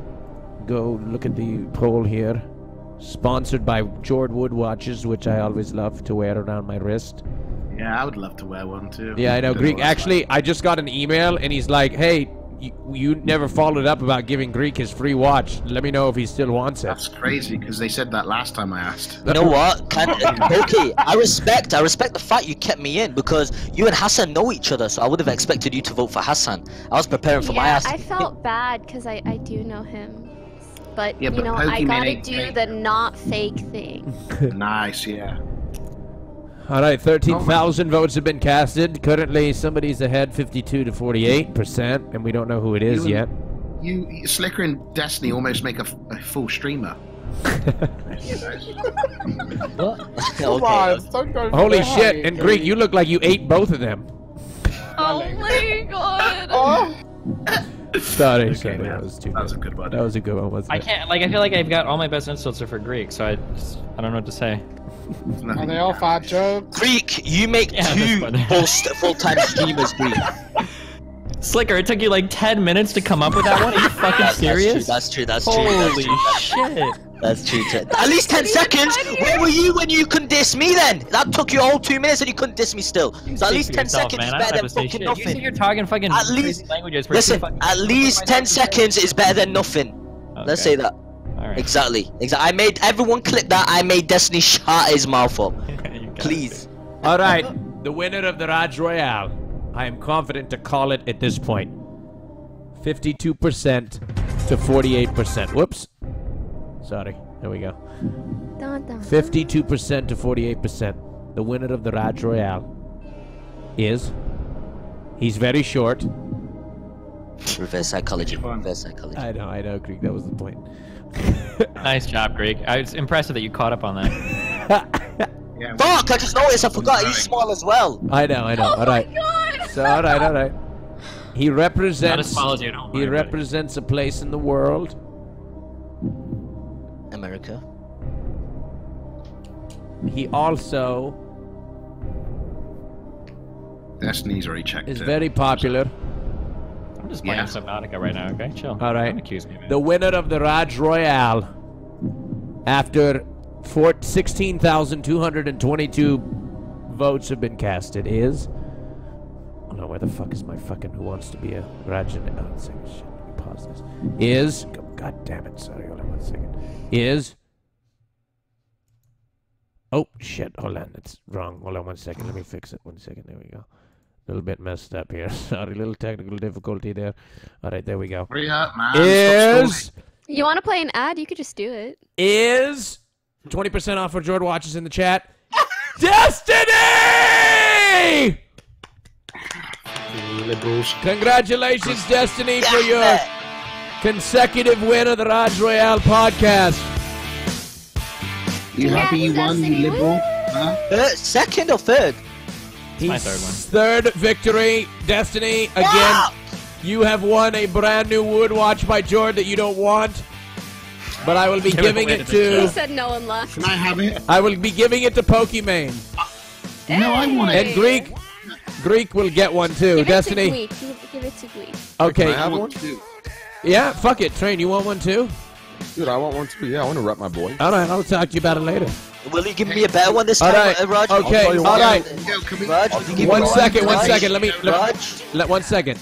S8: go look at the poll here. Sponsored by Jord Wood watches, which I always love to wear around my wrist.
S17: yeah, I would love to wear one too.
S8: Yeah, I know.
S17: Don't
S8: Greek.
S17: what
S8: Actually, I just got an email, and he's like, "Hey, you, you never followed up about giving Greek his free watch. Let me know if he still wants it."
S17: That's crazy because they said that last time I asked.
S7: You know what? Can, okay, I respect. I respect the fact you kept me in because you and Hasan know each other, so I would have expected you to vote for Hasan. I was preparing for my
S11: yeah,
S7: ass.
S11: I felt bad because I, I do know him. But,
S17: Yeah,
S11: you
S17: but
S11: know, I gotta
S17: ain't
S11: do
S17: fake.
S11: the not fake thing.
S17: nice, yeah.
S8: All right, 13,000 votes have been casted. Currently, somebody's ahead 52 to 48%, and we don't know who it is
S17: You-
S8: yet.
S17: You, you- Sliker and Destiny almost make a full streamer.
S7: okay.
S14: on, stop going for
S8: Holy shit,
S14: high.
S8: and Greek, you look like you ate both of them.
S11: oh my god.
S14: Oh,
S8: Sorry,
S19: Okay,
S8: sorry. That was
S19: That was a good one.
S8: That was a good one, wasn't
S5: I
S8: it?
S5: can't like I feel like I've got all my best insults are for Greek, so I just, I don't know what to say.
S14: Are they all fat jokes?
S7: Greek, you make
S5: Yeah,
S7: two
S5: that's
S7: full full-time streamers, Greek.
S5: Sliker, it took you like 10 minutes to come up with that one? Are you fucking
S7: That's-
S5: serious?
S7: That's true. That's true. That's
S5: Holy
S7: true. That's true.
S5: shit.
S7: That's true. too. At least 10 seconds. Where were you when you couldn't diss me then? That took you all two minutes and you couldn't diss me still. So at least 10
S5: yourself,
S7: seconds
S5: man.
S7: is better than
S5: to
S7: fucking
S5: shit. You
S7: nothing.
S5: said you're talking fucking
S7: At least,
S5: languages for
S7: listen,
S5: fucking
S7: at least 10 seconds is better than nothing. Let's say that.
S5: Alright.
S7: Exactly. Exactly. I made everyone clip that. I made Destiny shut his mouth up. Please.
S8: All right, the winner of the Rajj Royale. I am confident to call it at this point. 52% to 48%. Whoops. Sorry. There we go.
S11: Dun, dun.
S8: 52% to 48%. The winner of the Rajj Royale is. He's very short.
S7: Reverse psychology. Reverse psychology.
S8: I know, I know, Greek. That was the point.
S5: Nice job, Greek. I was impressive that you caught up on that.
S7: Fuck! I just noticed. I forgot he's small as well.
S8: I know, I know. all right. So, all right, all right. He represents.
S5: small as you, don't
S8: he
S5: worry, buddy.
S8: represents a place in the world.
S7: America.
S8: He also
S17: Destiny's already checked
S8: is
S17: it.
S8: very popular.
S5: I'm just playing
S17: Yeah.
S5: Subnautica right now, okay? Chill.
S8: All right.
S5: Don't accuse me, man.
S8: The winner of the Rajj Royale, after 16,222 votes have been casted, is. Oh no, where the fuck is my fucking Who Wants to Be a Rajj? Oh, one second. Shit, pause this. Is. God damn it. Sorry, hold on one second. Is. Oh, shit. Hold on. It's wrong. Hold on one second. Let me fix it. One second. There we go. A little bit messed up here. Sorry, A little technical difficulty there. All right, there we go.
S17: Hurry up, man.
S8: Is
S11: You want to play an ad? You could just do it.
S8: is 20% off for Jordan watches in the chat. Destiny!
S17: Liberals.
S8: Congratulations, Destiny, for your consecutive win of the Rajj Royale podcast.
S17: You happy you won, you liberal? Huh?
S7: Uh, second or third?
S5: my third one.
S8: Third victory, Destiny. Again, you have won a brand new wood watch by Jordan that you don't want. But I will be
S11: Give it
S8: giving it
S11: to the He said no one left.
S17: Can I have it?
S8: I will be giving it to Pokimane.
S17: No, I want it.
S8: And Greek, Greek will get one too.
S11: Give
S8: Destiny.
S11: it to Gleek. Give, give it to Greek.
S8: Okay.
S2: Can I have one?
S8: Yeah, fuck it. Train, you want one too?
S2: Dude, I want one too. Yeah, I want to rep my boy.
S8: All right, I'll talk to you about it later.
S7: Will you give me a better one this
S8: All
S7: time,
S8: right.
S7: uh, Rajj?
S8: Okay. All right.
S7: Rajj, will you give
S8: One
S7: me
S8: second. One Let me. Let, let one second.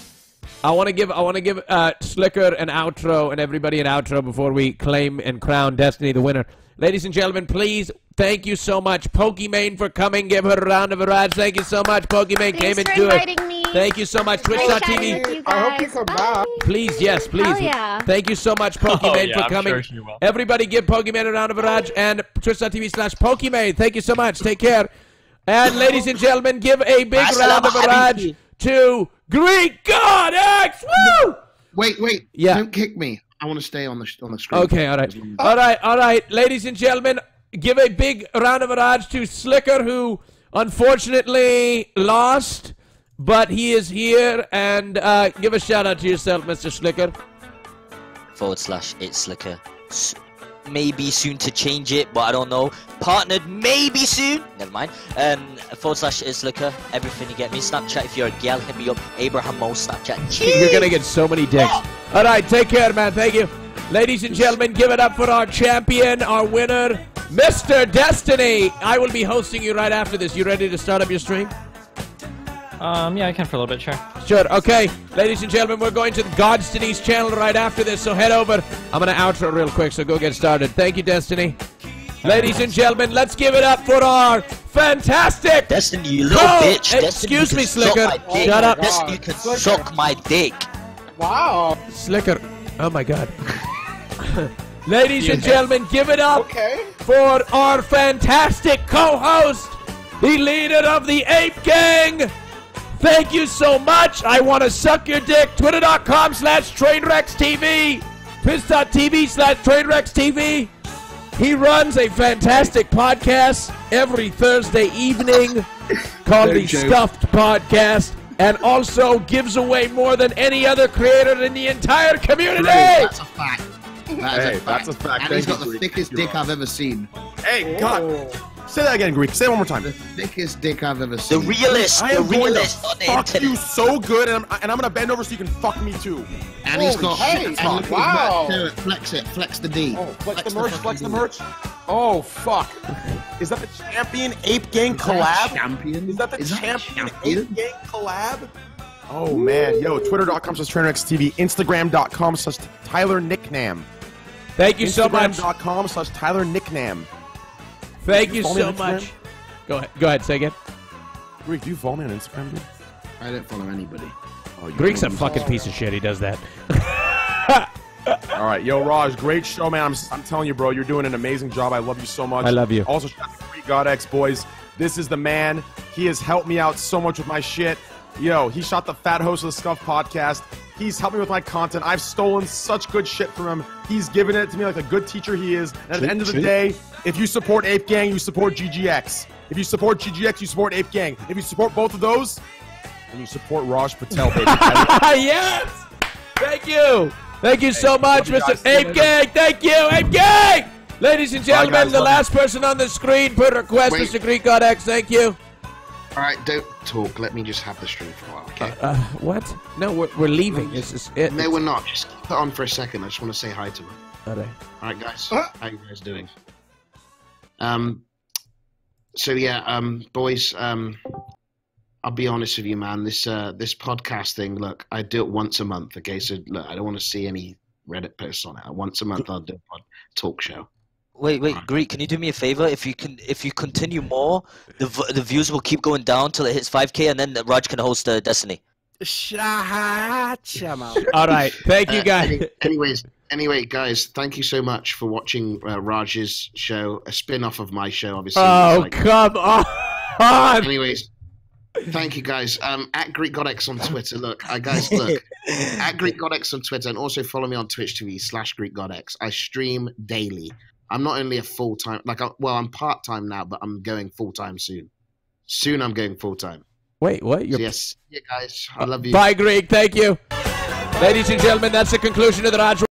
S8: I want to give. I want to give uh, Sliker an outro and everybody an outro before we claim and crown Destiny the winner. Ladies and gentlemen, please. Thank you so much, Pokimane, for coming. Give her a round of applause. Thank you so much, Pokimane. Came
S11: Thanks for
S8: into it.
S11: inviting me.
S8: Thank you so much,
S11: Nice chatting
S8: Twitch.tv.
S14: I hope you
S11: guys.
S14: come
S11: Bye.
S14: back.
S8: Please, yes, please.
S11: Hell yeah.
S8: Thank you so much, Pokimane, oh,
S5: yeah,
S8: for
S5: I'm
S8: coming.
S5: sure she will.
S8: Everybody give Pokimane a round of applause and twitch.tv slash Pokimane. Thank you so much. Take care. And ladies and gentlemen, give a big
S7: Assalamu
S8: round of applause
S7: alaikum.
S8: to Greek God X. Woo!
S17: Wait, wait.
S8: Yeah.
S17: Don't kick me. I want to stay on the on the screen.
S8: Okay, all right. All right, all right. Ladies and gentlemen, give a big round of applause to Sliker, who unfortunately lost, but he is here. And uh, give a shout out to yourself, Mr. Sliker.
S7: Forward slash it's sliker. Maybe soon to change it, but I don't know. Partnered maybe soon. Never mind. Um, forward slash sliker. Everything you get me. Snapchat if you're a gal, hit me up. Abraham Mo Snapchat.
S8: You're gonna get so many dicks. All right, take care, man. Thank you, ladies and gentlemen. Give it up for our champion, our winner, Mr. Destiny. I will be hosting you right after this. You ready to start up your stream?
S5: Um, yeah, I can for a little bit, sure.
S8: Sure. Okay, ladies and gentlemen, we're going to Godstony's channel right after this. So head over. I'm gonna outro real quick. So go get started. Thank you, Destiny. Ladies and gentlemen, let's give it up for our fantastic
S7: Destiny, you little
S8: co-
S7: bitch. Destiny,
S8: Excuse
S7: you
S8: me,
S7: can
S8: Sliker.
S7: my dick.
S8: Shut up.
S7: Destiny, you can suck my dick.
S14: Wow.
S8: Sliker. Oh my god. Ladies and gentlemen, give it up
S14: Okay.
S8: for our fantastic co-host, the leader of the Ape Gang. Thank you so much. I want to suck your dick. Twitter.com slash TrainWrecksTV. Twitch.tv slash TrainWrecksTV. He runs a fantastic podcast every Thursday evening called
S17: No
S8: the
S17: joke.
S8: Scuffed Podcast. and also gives away more than any other creator in the entire community.
S17: That's a fact. That is
S2: Hey,
S17: a fact.
S2: that's a fact.
S17: And he's
S2: Thank
S17: got the thickest dick. I've ever seen.
S2: Hey, God. Oh. Say that again, Greek. Say it one more time.
S17: The thickest dick I've ever seen.
S7: The
S17: seen.
S7: realist,
S2: I
S7: the
S2: am going to
S7: realist
S2: fuck
S7: internet.
S2: you so good, and I'm, and I'm gonna bend over so you can fuck me too.
S17: And he's got.
S2: shit.
S17: and look
S14: wow.
S17: it. Flex it. Flex the D.
S2: Oh, flex, the
S17: the
S2: merch,
S17: fucking
S2: flex the merch. Oh fuck! Is that the champion Ape Gang
S17: Is that
S2: collab?
S17: Champion.
S2: Is that the
S17: Is that
S2: champion,
S17: champion?
S2: Ape Gang collab? Oh man, yo, twitter.com slash TV, Instagram.com slash Tyler Nicknam.
S8: Thank you so much.
S2: Instagram.com slash Tyler Nicknam.
S8: Thank
S2: Do
S8: you so
S2: on Instagram?
S8: much. Go ahead. Go ahead. Say again.
S2: Greek, do you follow me on Instagram, dude?
S17: I don't follow anybody.
S2: Oh, you
S8: Greek's a
S2: don't.
S8: fucking piece of shit. He does that.
S2: All right, yo, Rajj, great show, man. I'm, I'm telling you, bro, you're doing an amazing job. I love you so much.
S8: I love you.
S2: Also, shout out to Greekgodx boys. This is the man. He has helped me out so much with my shit. Yo, he shot the Fat Host of the Scuff podcast. He's helped me with my content. I've stolen such good shit from him. He's given it to me like a good teacher he is. And at the end of the day, if you support Ape Gang, you support GGX. If you support GGX, you support Ape Gang. If you support both of those, then you support Rajj Patel, baby.
S8: Yes. Thank you. Thank you so much,
S2: you
S8: Mr.
S2: guys. See you
S8: Ape. Gang. Thank you, Ape Gang. Ladies and gentlemen,
S2: guys.
S8: the
S2: Love
S8: last person on the screen put a request,
S17: Wait.
S8: Mr. Greekgodx. Thank you.
S17: All right, don't talk. Let me just have the stream for a while, okay?
S8: Uh, what? No, we're, we're leaving. This is it.
S17: no, we're not. Just keep it on for a second. I just want to say hi to him.
S8: All right.
S17: All right, guys. How you guys doing? Um. So yeah, um, boys. Um, I'll be honest with you, man. This uh, this podcast thing. Look, I do it once a month. Okay, so look, I don't want to see any Reddit posts on it. Once a month, I'll do a pod- talk show.
S7: Wait, wait, Greek, can you do me a favor? If you can, if you continue more, the v- the views will keep going down till it hits 5k, and then Rajj can host uh, Destiny.
S8: All right. Thank you,
S17: Uh,
S8: guys.
S17: any- anyways, anyway, guys, thank you so much for watching uh, Rajj's show, a spin-off of my show, obviously.
S8: Oh,
S17: like-
S8: come on.
S17: Anyways, thank you guys. Um, at Greekgodx on Twitter. Look, I guys look at Greekgodx on Twitter, and also follow me on Twitch TV slash Greekgodx. I stream daily. I'm not only a full time, like, I, well, I'm part time now, but I'm going full time soon. Soon, I'm going full time.
S8: Wait, what? You're...
S17: yes, yeah, guys, I love you.
S8: Bye, Greek. Thank you. Ladies and gentlemen, that's the conclusion of the Rajj